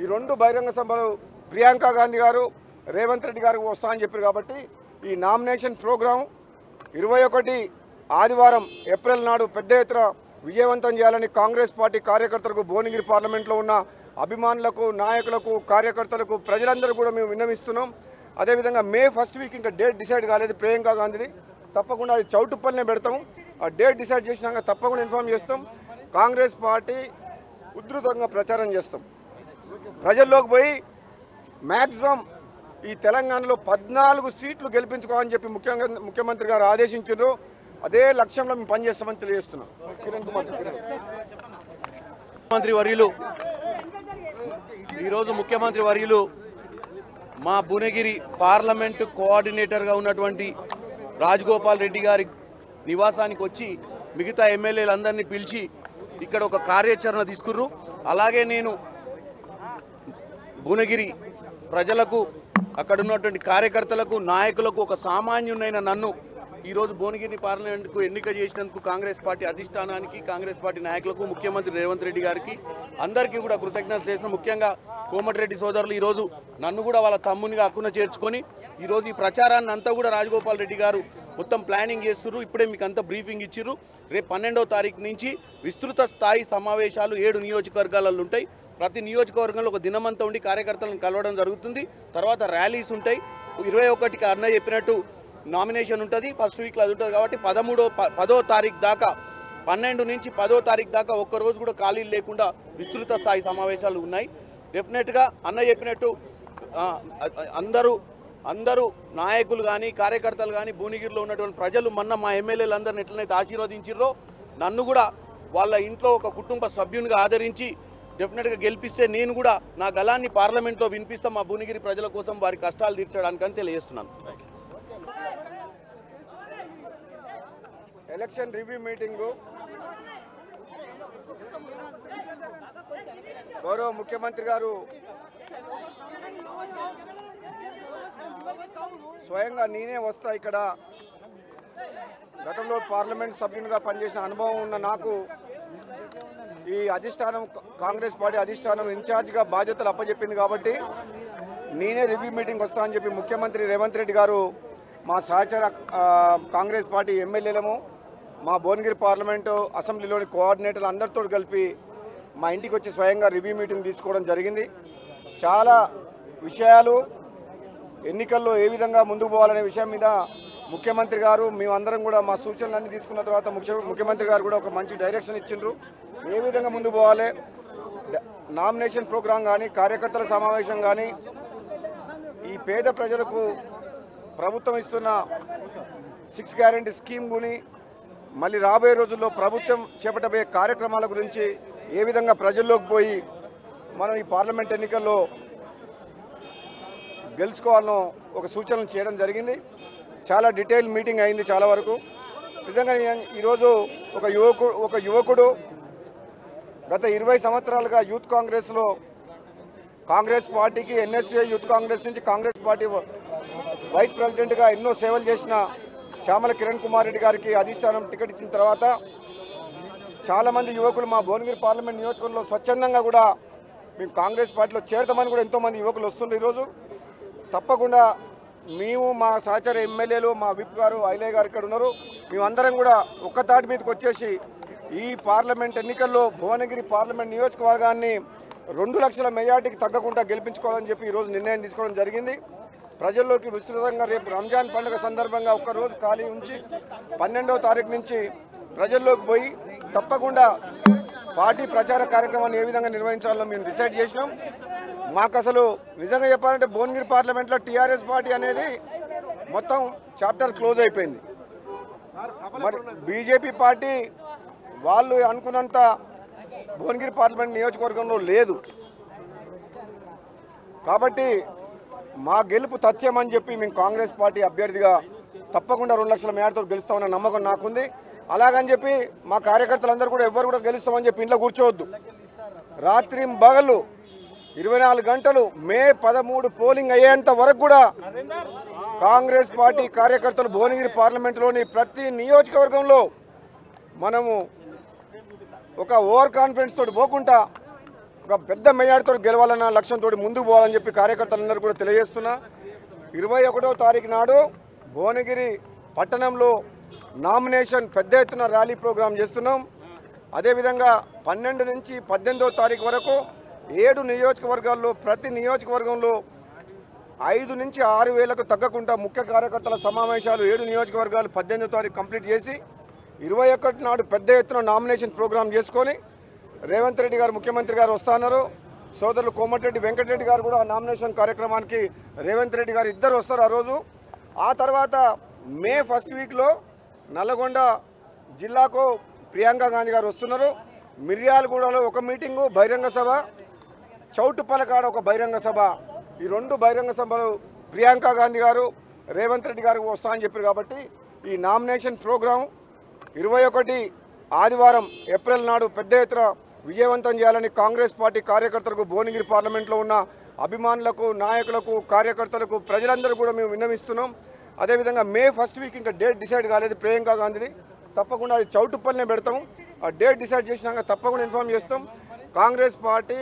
ఈ రెండు బహిరంగ సభలు ప్రియాంక గాంధీ గారు రేవంత్ రెడ్డి గారు వస్తా అని చెప్పారు కాబట్టి ఈ నామినేషన్ ప్రోగ్రాం ఇరవై ఒకటి ఆదివారం ఏప్రిల్ నాడు పెద్ద ఎత్తున విజయవంతం చేయాలని కాంగ్రెస్ పార్టీ కార్యకర్తలకు భువనగిరి పార్లమెంట్లో ఉన్న అభిమానులకు నాయకులకు కార్యకర్తలకు ప్రజలందరూ కూడా మేము విన్నవిస్తున్నాం. అదేవిధంగా మే ఫస్ట్ వీక్ ఇంకా డేట్ డిసైడ్ కాలేదు ప్రియాంకా గాంధీది. తప్పకుండా అది చౌటుప్పల్నే పెడతాం. ఆ డేట్ డిసైడ్ చేసినాక తప్పకుండా ఇన్ఫామ్ చేస్తాం. కాంగ్రెస్ పార్టీ ఉధృతంగా ప్రచారం చేస్తాం. ప్రజల్లోకి పోయి మ్యాక్సిమం ఈ తెలంగాణలో పద్నాలుగు సీట్లు గెలిపించుకోవాలని చెప్పి ముఖ్యంగా ముఖ్యమంత్రి గారు ఆదేశించారు అదే లక్ష్యంలో మేము పనిచేస్తామని తెలియజేస్తున్నాం. కిరణ్ కుమార్ ముఖ్యమంత్రి వర్యులు ఈరోజు ముఖ్యమంత్రి వర్యులు మా భువనగిరి పార్లమెంటు కోఆర్డినేటర్గా ఉన్నటువంటి రాజగోపాల్ రెడ్డి గారి నివాసానికి వచ్చి మిగతా ఎమ్మెల్యేలందరినీ పిలిచి ఇక్కడ ఒక కార్యాచరణ తీసుకుర్రు. అలాగే నేను భువనగిరి ప్రజలకు అక్కడ ఉన్నటువంటి కార్యకర్తలకు నాయకులకు ఒక సామాన్యునైన నన్ను ఈరోజు భువనగిరి పార్లమెంట్కు ఎన్నిక చేసినందుకు కాంగ్రెస్ పార్టీ అధిష్టానానికి కాంగ్రెస్ పార్టీ నాయకులకు ముఖ్యమంత్రి రేవంత్ రెడ్డి గారికి అందరికీ కూడా కృతజ్ఞతలు చేసిన ముఖ్యంగా కోమటిరెడ్డి సోదరులు ఈరోజు నన్ను కూడా వాళ్ళ తమ్మునిగా అక్కున చేర్చుకొని ఈరోజు ఈ ప్రచారాన్ని అంతా కూడా రాజగోపాల్ రెడ్డి గారు మొత్తం ప్లానింగ్ చేస్తున్నారు ఇప్పుడే మీకు అంతా బ్రీఫింగ్ ఇచ్చిర్రు. రేపు పన్నెండవ తారీఖు నుంచి విస్తృత స్థాయి సమావేశాలు ఏడు నియోజకవర్గాలలో ఉంటాయి. ప్రతి నియోజకవర్గంలో ఒక దినమంతా ఉండి కార్యకర్తలను కలవడం జరుగుతుంది. తర్వాత ర్యాలీస్ ఉంటాయి. ఇరవై ఒకటికి అన్నయ్య చెప్పినట్టు నామినేషన్ ఉంటుంది ఫస్ట్ వీక్లో అది ఉంటుంది కాబట్టి పదమూడో ప- పదో తారీఖు దాకా పన్నెండు నుంచి పదో తారీఖు దాకా ఒక్క రోజు కూడా ఖాళీలు లేకుండా విస్తృత స్థాయి సమావేశాలు ఉన్నాయి. డెఫినెట్గా అన్న చెప్పినట్టు అందరూ అందరూ నాయకులు కానీ కార్యకర్తలు కానీ భువనగిరిలో ఉన్నటువంటి ప్రజలు మొన్న మా ఎమ్మెల్యేలు అందరిని ఎట్లనైతే ఆశీర్వదించారో నన్ను కూడా వాళ్ళ ఇంట్లో ఒక కుటుంబ సభ్యునిగా ఆదరించి డెఫినెట్గా గెలిపిస్తే నేను కూడా నా గలాన్ని పార్లమెంట్లో వినిపిస్తా మా భువనగిరి ప్రజల కోసం వారి కష్టాలు తీర్చడానికని తెలియజేస్తున్నాను. Election review meeting. గౌరవ ముఖ్యమంత్రి గారు స్వయంగా నేనే వస్తా ఇక్కడ. గతంలో పార్లమెంట్ సభ్యునిగా పనిచేసిన అనుభవం ఉన్న నాకు ఈ అధిష్టానం కాంగ్రెస్ పార్టీ అధిష్టానం ఇన్ఛార్జ్గా బాధ్యతలు అప్పచెప్పింది కాబట్టి నేనే రివ్యూ మీటింగ్ వస్తా అని చెప్పి ముఖ్యమంత్రి రేవంత్ రెడ్డి గారు మా సహచర కాంగ్రెస్ పార్టీ ఎమ్మెల్యేలము మా భువనగిరి పార్లమెంటు అసెంబ్లీలోని కోఆర్డినేటర్లు అందరితో కలిపి మా ఇంటికి వచ్చి స్వయంగా రివ్యూ మీటింగ్ తీసుకోవడం జరిగింది. చాలా విషయాలు ఎన్నికల్లో ఏ విధంగా ముందుకు పోవాలనే విషయం మీద ముఖ్యమంత్రి గారు మేమందరం కూడా మా సూచనలన్నీ తీసుకున్న తర్వాత ముఖ్య ముఖ్యమంత్రి గారు కూడా ఒక మంచి డైరెక్షన్ ఇచ్చిండ్రు. ఏ విధంగా ముందుకు పోవాలి? నామినేషన్ ప్రోగ్రాం కానీ కార్యకర్తల సమావేశం కానీ ఈ పేద ప్రజలకు ప్రభుత్వం ఇస్తున్న సిక్స్ గ్యారంటీ స్కీమ్ గుని మళ్ళీ రాబోయే రోజుల్లో ప్రభుత్వం చేపట్టబోయే కార్యక్రమాల గురించి ఏ విధంగా ప్రజల్లోకి పోయి మనం ఈ పార్లమెంట్ ఎన్నికల్లో గెలుచుకోవాలనో ఒక సూచనలు చేయడం జరిగింది. చాలా డీటెయిల్ మీటింగ్ అయింది చాలా వరకు. నిజంగా ఈరోజు ఒక యువకుడు ఒక యువకుడు గత ఇరవై సంవత్సరాలుగా యూత్ కాంగ్రెస్లో కాంగ్రెస్ పార్టీకి ఎన్ఎస్ఏ యూత్ కాంగ్రెస్ నుంచి కాంగ్రెస్ పార్టీ వైస్ ప్రెసిడెంట్గా ఎన్నో సేవలు చేసిన చామల కిరణ్ కుమార్ రెడ్డి గారికి అధిష్టానం టికెట్ ఇచ్చిన తర్వాత చాలామంది యువకులు మా భువనగిరి పార్లమెంట్ నియోజకవర్గంలో స్వచ్ఛందంగా కూడా మేము కాంగ్రెస్ పార్టీలో చేరతామని కూడా ఎంతోమంది యువకులు వస్తుండ్రు ఈరోజు. తప్పకుండా మేము మా సహచర ఎమ్మెల్యేలు మా విప్ గారు ఐలయ్య గారు ఇక్కడ ఉన్నారు. మేమందరం కూడా ఒక్క తాటి మీదకి వచ్చేసి ఈ పార్లమెంట్ ఎన్నికల్లో భువనగిరి పార్లమెంట్ నియోజకవర్గాన్ని రెండు లక్షల మెజార్టీకి తగ్గకుండా గెలిపించుకోవాలని చెప్పి ఈరోజు నిర్ణయం తీసుకోవడం జరిగింది. ప్రజల్లోకి విస్తృతంగా రేపు రంజాన్ పండుగ సందర్భంగా ఒక్కరోజు ఖాళీ ఉంచి పన్నెండవ తారీఖు నుంచి ప్రజల్లోకి పోయి తప్పకుండా పార్టీ ప్రచార కార్యక్రమాన్ని ఏ విధంగా నిర్వహించాలో మేము డిసైడ్ చేసినాం. మాకు అసలు నిజంగా చెప్పాలంటే భువనగిరి పార్లమెంట్లో టీఆర్ఎస్ పార్టీ అనేది మొత్తం చాప్టర్ క్లోజ్ అయిపోయింది. మరి బీజేపీ పార్టీ వాళ్ళు అనుకున్నంత భువనగిరి పార్లమెంట్ నియోజకవర్గంలో లేదు. కాబట్టి మా గెలుపు తథ్యం అని చెప్పి మేము కాంగ్రెస్ పార్టీ అభ్యర్థిగా తప్పకుండా రెండు లక్షల మేడతో గెలుస్తామన్న నమ్మకం నాకుంది. అలాగని చెప్పి మా కార్యకర్తలందరూ కూడా ఎవ్వరు కూడా గెలుస్తామని చెప్పి ఇంట్లో కూర్చోవద్దు. రాత్రి బగలు ఇరవై నాలుగు గంటలు మే పదమూడు పోలింగ్ అయ్యేంత వరకు కూడా కాంగ్రెస్ పార్టీ కార్యకర్తలు భువనగిరి పార్లమెంటులోని ప్రతి నియోజకవర్గంలో మనము ఒక ఓవర్ కాన్ఫిడెన్స్ తోటి పోకుండా ఒక పెద్ద మెజార్టీతో గెలవాలన్న లక్ష్యంతో ముందుకు పోవాలని చెప్పి కార్యకర్తలందరూ కూడా తెలియజేస్తున్నా. ఇరవై ఒకటో తారీఖు నాడు భువనగిరి పట్టణంలో నామినేషన్ పెద్ద ఎత్తున ర్యాలీ ప్రోగ్రాం చేస్తున్నాం. అదేవిధంగా పన్నెండు నుంచి పద్దెనిమిదో తారీఖు వరకు ఏడు నియోజకవర్గాల్లో ప్రతి నియోజకవర్గంలో ఐదు నుంచి ఆరు వేలకు తగ్గకుండా ముఖ్య కార్యకర్తల సమావేశాలు ఏడు నియోజకవర్గాలు పద్దెనిమిదో తారీఖు కంప్లీట్ చేసి ఇరవై ఒకటి నాడు పెద్ద ఎత్తున నామినేషన్ ప్రోగ్రాం చేసుకొని రేవంత్ రెడ్డి గారు ముఖ్యమంత్రి గారు వస్తున్నారు సోదరులు కోమటిరెడ్డి వెంకటరెడ్డి గారు కూడా నామినేషన్ కార్యక్రమానికి రేవంత్ రెడ్డి గారు ఇద్దరు వస్తారు ఆ రోజు. ఆ తర్వాత మే ఫస్ట్ వీక్లో నల్లగొండ జిల్లాకు ప్రియాంక గాంధీ గారు వస్తున్నారు. మిర్యాలగూడలో ఒక మీటింగు బహిరంగ సభ చౌటుపలకాడ ఒక బహిరంగ సభ. ఈ రెండు బహిరంగ సభలు ప్రియాంక గాంధీ గారు రేవంత్ రెడ్డి గారు వస్తా అని చెప్పారు కాబట్టి ఈ నామినేషన్ ప్రోగ్రాం ఇరవై ఒకటి ఆదివారం ఏప్రిల్ నాడు పెద్ద ఎత్తున విజయవంతం చేయాలని కాంగ్రెస్ పార్టీ కార్యకర్తలకు భువనగిరి పార్లమెంట్లో ఉన్న అభిమానులకు నాయకులకు కార్యకర్తలకు ప్రజలందరూ కూడా మేము విన్నవిస్తున్నాం. అదేవిధంగా మే ఫస్ట్ వీక్ ఇంకా డేట్ డిసైడ్ కాలేదు ప్రియాంకా గాంధీది. తప్పకుండా అది చౌటుప్పల్నే పెడతాం ఆ డేట్ డిసైడ్ చేసినాక తప్పకుండా ఇన్ఫామ్ చేస్తాం. కాంగ్రెస్ పార్టీ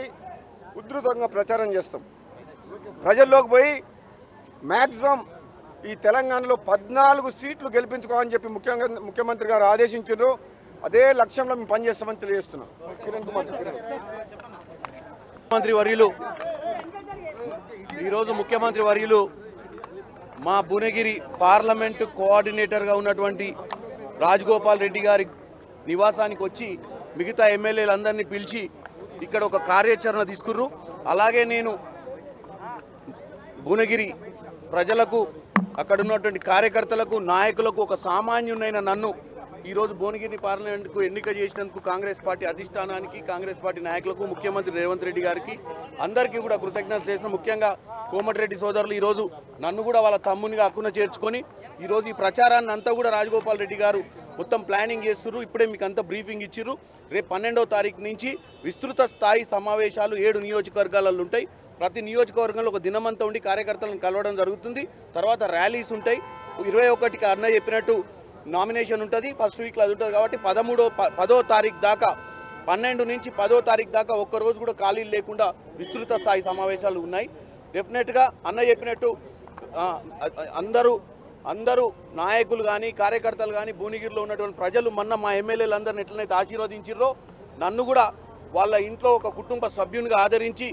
ఉధృతంగా ప్రచారం చేస్తాం. ప్రజల్లోకి పోయి మ్యాక్సిమం ఈ తెలంగాణలో పద్నాలుగు సీట్లు గెలిపించుకోవాలని చెప్పి ముఖ్యంగా ముఖ్యమంత్రి గారు ఆదేశించారు అదే లక్ష్యంలో మేము పనిచేస్తామని తెలియజేస్తున్నాం. కిరణ్ కుమార్ ముఖ్యమంత్రి వర్యులు ఈరోజు ముఖ్యమంత్రి వర్యులు మా భువనగిరి పార్లమెంటు కోఆర్డినేటర్గా ఉన్నటువంటి రాజగోపాల్ రెడ్డి గారి నివాసానికి వచ్చి మిగతా ఎమ్మెల్యేలందరినీ పిలిచి ఇక్కడ ఒక కార్యాచరణ తీసుకుర్రు. అలాగే నేను భువనగిరి ప్రజలకు అక్కడ ఉన్నటువంటి కార్యకర్తలకు నాయకులకు ఒక సామాన్యునైన నన్ను ఈరోజు భువనగిరి పార్లమెంట్కు ఎన్నిక చేసినందుకు కాంగ్రెస్ పార్టీ అధిష్టానానికి కాంగ్రెస్ పార్టీ నాయకులకు ముఖ్యమంత్రి రేవంత్ రెడ్డి గారికి అందరికీ కూడా కృతజ్ఞతలు చేసిన ముఖ్యంగా కోమటిరెడ్డి సోదరులు ఈరోజు నన్ను కూడా వాళ్ళ తమ్మునిగా అక్కున చేర్చుకొని ఈరోజు ఈ ప్రచారాన్ని అంతా కూడా రాజగోపాల్ రెడ్డి గారు మొత్తం ప్లానింగ్ చేస్తున్నారు. ఇప్పుడే మీకు అంతా బ్రీఫింగ్ ఇచ్చిర్రు. రేపు పన్నెండవ తారీఖు నుంచి విస్తృత స్థాయి సమావేశాలు ఏడు నియోజకవర్గాలలో ఉంటాయి. ప్రతి నియోజకవర్గంలో ఒక దినమంతా ఉండి కార్యకర్తలను కలవడం జరుగుతుంది. తర్వాత ర్యాలీస్ ఉంటాయి. ఇరవై ఒకటికి అన్న చెప్పినట్టు నామినేషన్ ఉంటుంది ఫస్ట్ వీక్లో అది ఉంటుంది కాబట్టి పదమూడో ప- పదో తారీఖు దాకా పన్నెండు నుంచి పదో తారీఖు దాకా ఒక్క రోజు కూడా ఖాళీలు లేకుండా విస్తృత స్థాయి సమావేశాలు ఉన్నాయి. డెఫినెట్గా అన్న చెప్పినట్టు అందరూ అందరూ నాయకులు కానీ కార్యకర్తలు కానీ భువనగిరిలో ఉన్నటువంటి ప్రజలు మొన్న మా ఎమ్మెల్యేలు అందరిని ఎట్లనైతే ఆశీర్వదించారో నన్ను కూడా వాళ్ళ ఇంట్లో ఒక కుటుంబ సభ్యునిగా ఆదరించి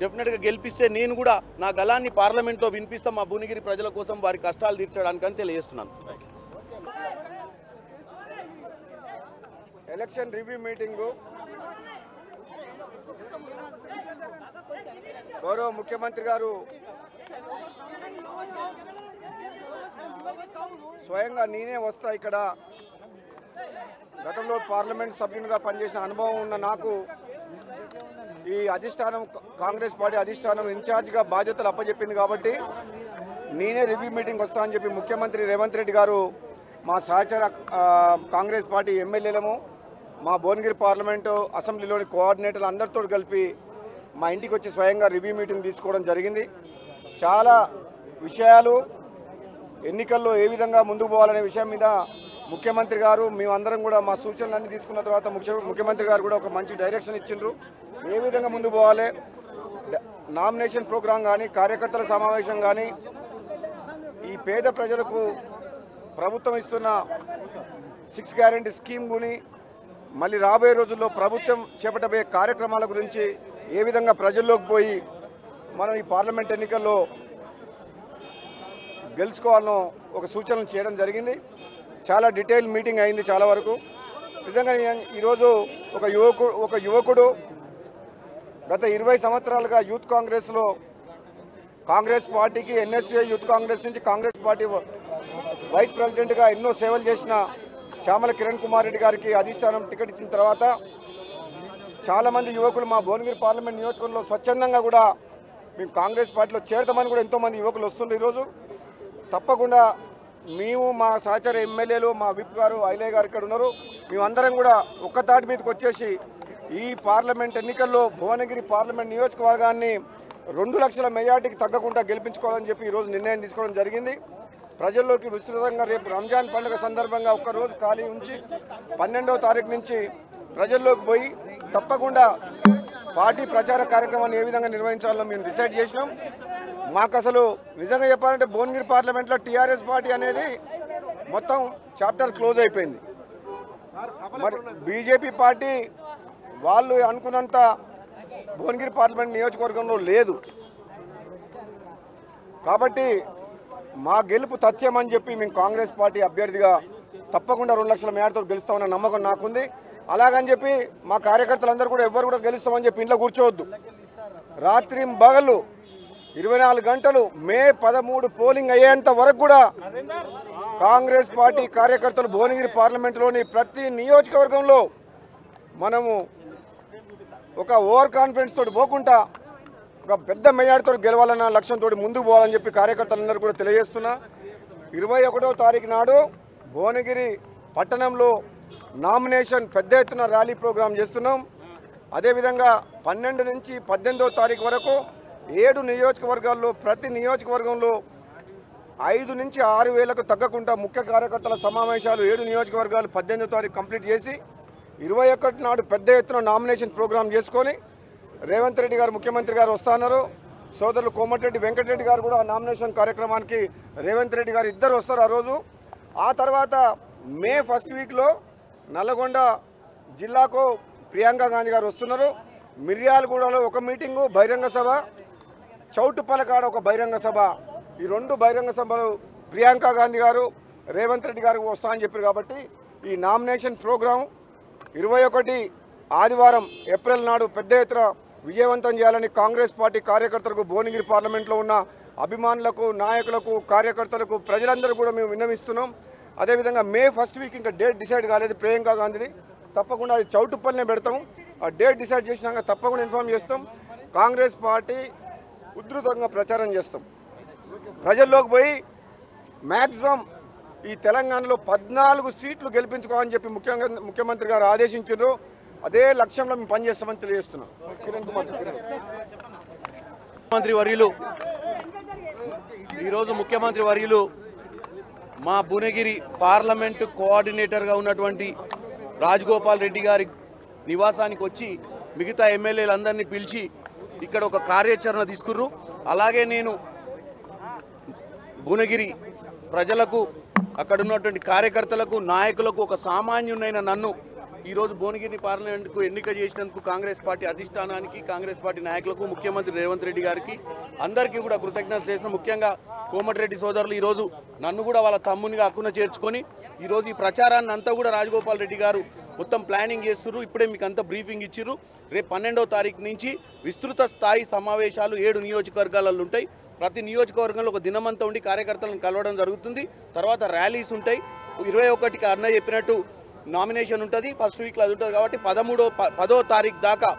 డెఫినెట్గా గెలిపిస్తే నేను కూడా నా గలాన్ని పార్లమెంట్లో వినిపిస్తా మా భువనగిరి ప్రజల కోసం వారి కష్టాలు తీర్చడానికని తెలియజేస్తున్నాను. Election review meeting. గౌరవ ముఖ్యమంత్రి గారు స్వయంగా నేనే వస్తా ఇక్కడ. గతంలో పార్లమెంట్ సభ్యునిగా పనిచేసిన అనుభవం ఉన్న నాకు ఈ అధిష్టానం కాంగ్రెస్ పార్టీ అధిష్టానం ఇన్ఛార్జిగా బాధ్యతలు అప్పచెప్పింది కాబట్టి నేనే రివ్యూ మీటింగ్ వస్తా అని చెప్పి ముఖ్యమంత్రి రేవంత్ రెడ్డి గారు మా సహచర కాంగ్రెస్ పార్టీ ఎమ్మెల్యేలము మా భువనగిరి పార్లమెంటు అసెంబ్లీలోని కోఆర్డినేటర్లు అందరితో కలిపి మా ఇంటికి వచ్చి స్వయంగా రివ్యూ మీటింగ్ తీసుకోవడం జరిగింది. చాలా విషయాలు ఎన్నికల్లో ఏ విధంగా ముందుకు పోవాలనే విషయం మీద ముఖ్యమంత్రి గారు మేమందరం కూడా మా సూచనలన్నీ తీసుకున్న తర్వాత ముఖ్య ముఖ్యమంత్రి గారు కూడా ఒక మంచి డైరెక్షన్ ఇచ్చిండ్రు. ఏ విధంగా ముందుకు పోవాలి? నామినేషన్ ప్రోగ్రాం కానీ కార్యకర్తల సమావేశం కానీ ఈ పేద ప్రజలకు ప్రభుత్వం ఇస్తున్న సిక్స్ గ్యారంటీ స్కీమ్ గుని మళ్ళీ రాబోయే రోజుల్లో ప్రభుత్వం చేపట్టబోయే కార్యక్రమాల గురించి ఏ విధంగా ప్రజల్లోకి పోయి మనం ఈ పార్లమెంట్ ఎన్నికల్లో గెలుచుకోవాలనో ఒక సూచనలు చేయడం జరిగింది. చాలా డీటెయిల్ మీటింగ్ అయింది చాలా వరకు. నిజంగా ఈరోజు ఒక యువకుడు ఒక యువకుడు గత ఇరవై సంవత్సరాలుగా యూత్ కాంగ్రెస్లో కాంగ్రెస్ పార్టీకి ఎన్ఎస్ఏ యూత్ కాంగ్రెస్ నుంచి కాంగ్రెస్ పార్టీ వైస్ ప్రెసిడెంట్గా ఎన్నో సేవలు చేసిన చామల కిరణ్ కుమార్ రెడ్డి గారికి అధిష్టానం టికెట్ ఇచ్చిన తర్వాత చాలామంది యువకులు మా భువనగిరి పార్లమెంట్ నియోజకవర్గంలో స్వచ్ఛందంగా కూడా మేము కాంగ్రెస్ పార్టీలో చేరతామని కూడా ఎంతోమంది యువకులు వస్తుండ్రు ఈరోజు. తప్పకుండా మేము మా సహచర ఎమ్మెల్యేలు మా విప్ గారు ఐలే గారు ఇక్కడ ఉన్నారు. మేమందరం కూడా ఒక్కతాటి మీదకి వచ్చేసి ఈ పార్లమెంట్ ఎన్నికల్లో భువనగిరి పార్లమెంట్ నియోజకవర్గాన్ని రెండు లక్షల మెజార్టీకి తగ్గకుండా గెలిపించుకోవాలని చెప్పి ఈరోజు నిర్ణయం తీసుకోవడం జరిగింది. ప్రజల్లోకి విస్తృతంగా రేపు రంజాన్ పండుగ సందర్భంగా ఒక్కరోజు ఖాళీ ఉంచి పన్నెండవ తారీఖు నుంచి ప్రజల్లోకి పోయి తప్పకుండా పార్టీ ప్రచార కార్యక్రమాన్ని ఏ విధంగా నిర్వహించాలో మేము డిసైడ్ చేసినాం. మాకు అసలు నిజంగా చెప్పాలంటే భువనగిరి పార్లమెంట్లో టీఆర్ఎస్ పార్టీ అనేది మొత్తం చాప్టర్ క్లోజ్ అయిపోయింది. మరి బీజేపీ పార్టీ వాళ్ళు అనుకున్నంత భువనగిరి పార్లమెంట్ నియోజకవర్గంలో లేదు. కాబట్టి మా గెలుపు తథ్యం అని చెప్పి మేము కాంగ్రెస్ పార్టీ అభ్యర్థిగా తప్పకుండా రెండు లక్షల మేడతో గెలుస్తామన్న నమ్మకం నాకుంది. అలాగని చెప్పి మా కార్యకర్తలందరూ కూడా ఎవ్వరు కూడా గెలుస్తామని చెప్పి ఇంట్లో కూర్చోవద్దు. రాత్రి బగళ్ళు ఇరవై నాలుగు గంటలు మే పదమూడు పోలింగ్ అయ్యేంత వరకు కూడా కాంగ్రెస్ పార్టీ కార్యకర్తలు భువనగిరి పార్లమెంటులోని ప్రతి నియోజకవర్గంలో మనము ఒక ఓవర్ కాన్ఫిడెన్స్ తోటి పోకుండా ఒక పెద్ద మెజార్టీతో గెలవాలన్న లక్ష్యంతో ముందుకు పోవాలని చెప్పి కార్యకర్తలందరూ కూడా తెలియజేస్తున్నా. ఇరవై ఒకటో తారీఖు నాడు భువనగిరి పట్టణంలో నామినేషన్ పెద్ద ఎత్తున ర్యాలీ ప్రోగ్రాం చేస్తున్నాం. అదేవిధంగా పన్నెండు నుంచి పద్దెనిమిదో తారీఖు వరకు ఏడు నియోజకవర్గాల్లో ప్రతి నియోజకవర్గంలో ఐదు నుంచి ఆరు వేలకు తగ్గకుండా ముఖ్య కార్యకర్తల సమావేశాలు ఏడు నియోజకవర్గాలు పద్దెనిమిదో తారీఖు కంప్లీట్ చేసి ఇరవై ఒకటి నాడు పెద్ద ఎత్తున నామినేషన్ ప్రోగ్రాం చేసుకొని రేవంత్ రెడ్డి గారు ముఖ్యమంత్రి గారు వస్తున్నారు సోదరులు కోమటిరెడ్డి వెంకటరెడ్డి గారు కూడా నామినేషన్ కార్యక్రమానికి రేవంత్ రెడ్డి గారు ఇద్దరు వస్తారు ఆ రోజు. ఆ తర్వాత మే ఫస్ట్ వీక్లో నల్లగొండ జిల్లాకు ప్రియాంక గాంధీ గారు వస్తున్నారు. మిర్యాలగూడలో ఒక మీటింగు బహిరంగ సభ చౌటుప్పలకాడ ఒక బహిరంగ సభ. ఈ రెండు బహిరంగ సభలు ప్రియాంక గాంధీ గారు రేవంత్ రెడ్డి గారు వస్తా అని చెప్పారు కాబట్టి ఈ నామినేషన్ ప్రోగ్రాం ఇరవై ఒకటి ఆదివారం ఏప్రిల్ నాడు పెద్ద ఎత్తున విజయవంతం చేయాలని కాంగ్రెస్ పార్టీ కార్యకర్తలకు భువనగిరి పార్లమెంట్లో ఉన్న అభిమానులకు నాయకులకు కార్యకర్తలకు ప్రజలందరూ కూడా మేము విన్నవిస్తున్నాం. అదేవిధంగా మే ఫస్ట్ వీక్ ఇంకా డేట్ డిసైడ్ కాలేదు ప్రియాంక గాంధీది. తప్పకుండా అది చౌటుప్పల్నే పెడతాం. ఆ డేట్ డిసైడ్ చేసినాక తప్పకుండా ఇన్ఫామ్ చేస్తాం. కాంగ్రెస్ పార్టీ ఉధృతంగా ప్రచారం చేస్తాం. ప్రజల్లోకి పోయి మ్యాక్సిమం ఈ తెలంగాణలో పద్నాలుగు సీట్లు గెలిపించుకోవాలని చెప్పి ముఖ్యంగా ముఖ్యమంత్రి గారు ఆదేశించారు అదే లక్ష్యంలో మేము పనిచేస్తామని తెలియజేస్తున్నాం. కిరణ్ కుమార్ ముఖ్యమంత్రి వర్యులు ఈరోజు ముఖ్యమంత్రి వర్యులు మా భువనగిరి పార్లమెంటు కోఆర్డినేటర్గా ఉన్నటువంటి రాజగోపాల్ రెడ్డి గారి నివాసానికి వచ్చి మిగతా ఎమ్మెల్యేలందరినీ పిలిచి ఇక్కడ ఒక కార్యాచరణ తీసుకుర్రు. అలాగే నేను భువనగిరి ప్రజలకు అక్కడ ఉన్నటువంటి కార్యకర్తలకు నాయకులకు ఒక సామాన్యునైన నన్ను ఈరోజు భువనగిరి పార్లమెంట్కు ఎన్నిక చేసినందుకు కాంగ్రెస్ పార్టీ అధిష్టానానికి కాంగ్రెస్ పార్టీ నాయకులకు ముఖ్యమంత్రి రేవంత్ రెడ్డి గారికి అందరికీ కూడా కృతజ్ఞతలు చేసిన ముఖ్యంగా కోమటిరెడ్డి సోదరులు ఈరోజు నన్ను కూడా వాళ్ళ తమ్మునిగా హక్కున చేర్చుకొని ఈరోజు ఈ ప్రచారాన్ని అంతా కూడా రాజగోపాల్ రెడ్డి గారు మొత్తం ప్లానింగ్ చేస్తున్నారు. ఇప్పుడే మీకు అంతా బ్రీఫింగ్ ఇచ్చిర్రు. రేపు పన్నెండవ తారీఖు నుంచి విస్తృత స్థాయి సమావేశాలు ఏడు నియోజకవర్గాలలో ఉంటాయి. ప్రతి నియోజకవర్గంలో ఒక దినమంతా ఉండి కార్యకర్తలను కలవడం జరుగుతుంది. తర్వాత ర్యాలీస్ ఉంటాయి. ఇరవై ఒకటికి అన్న చెప్పినట్టు నామినేషన్ ఉంటుంది ఫస్ట్ వీక్లో అది ఉంటుంది కాబట్టి పదమూడో ప- పదో తారీఖు దాకా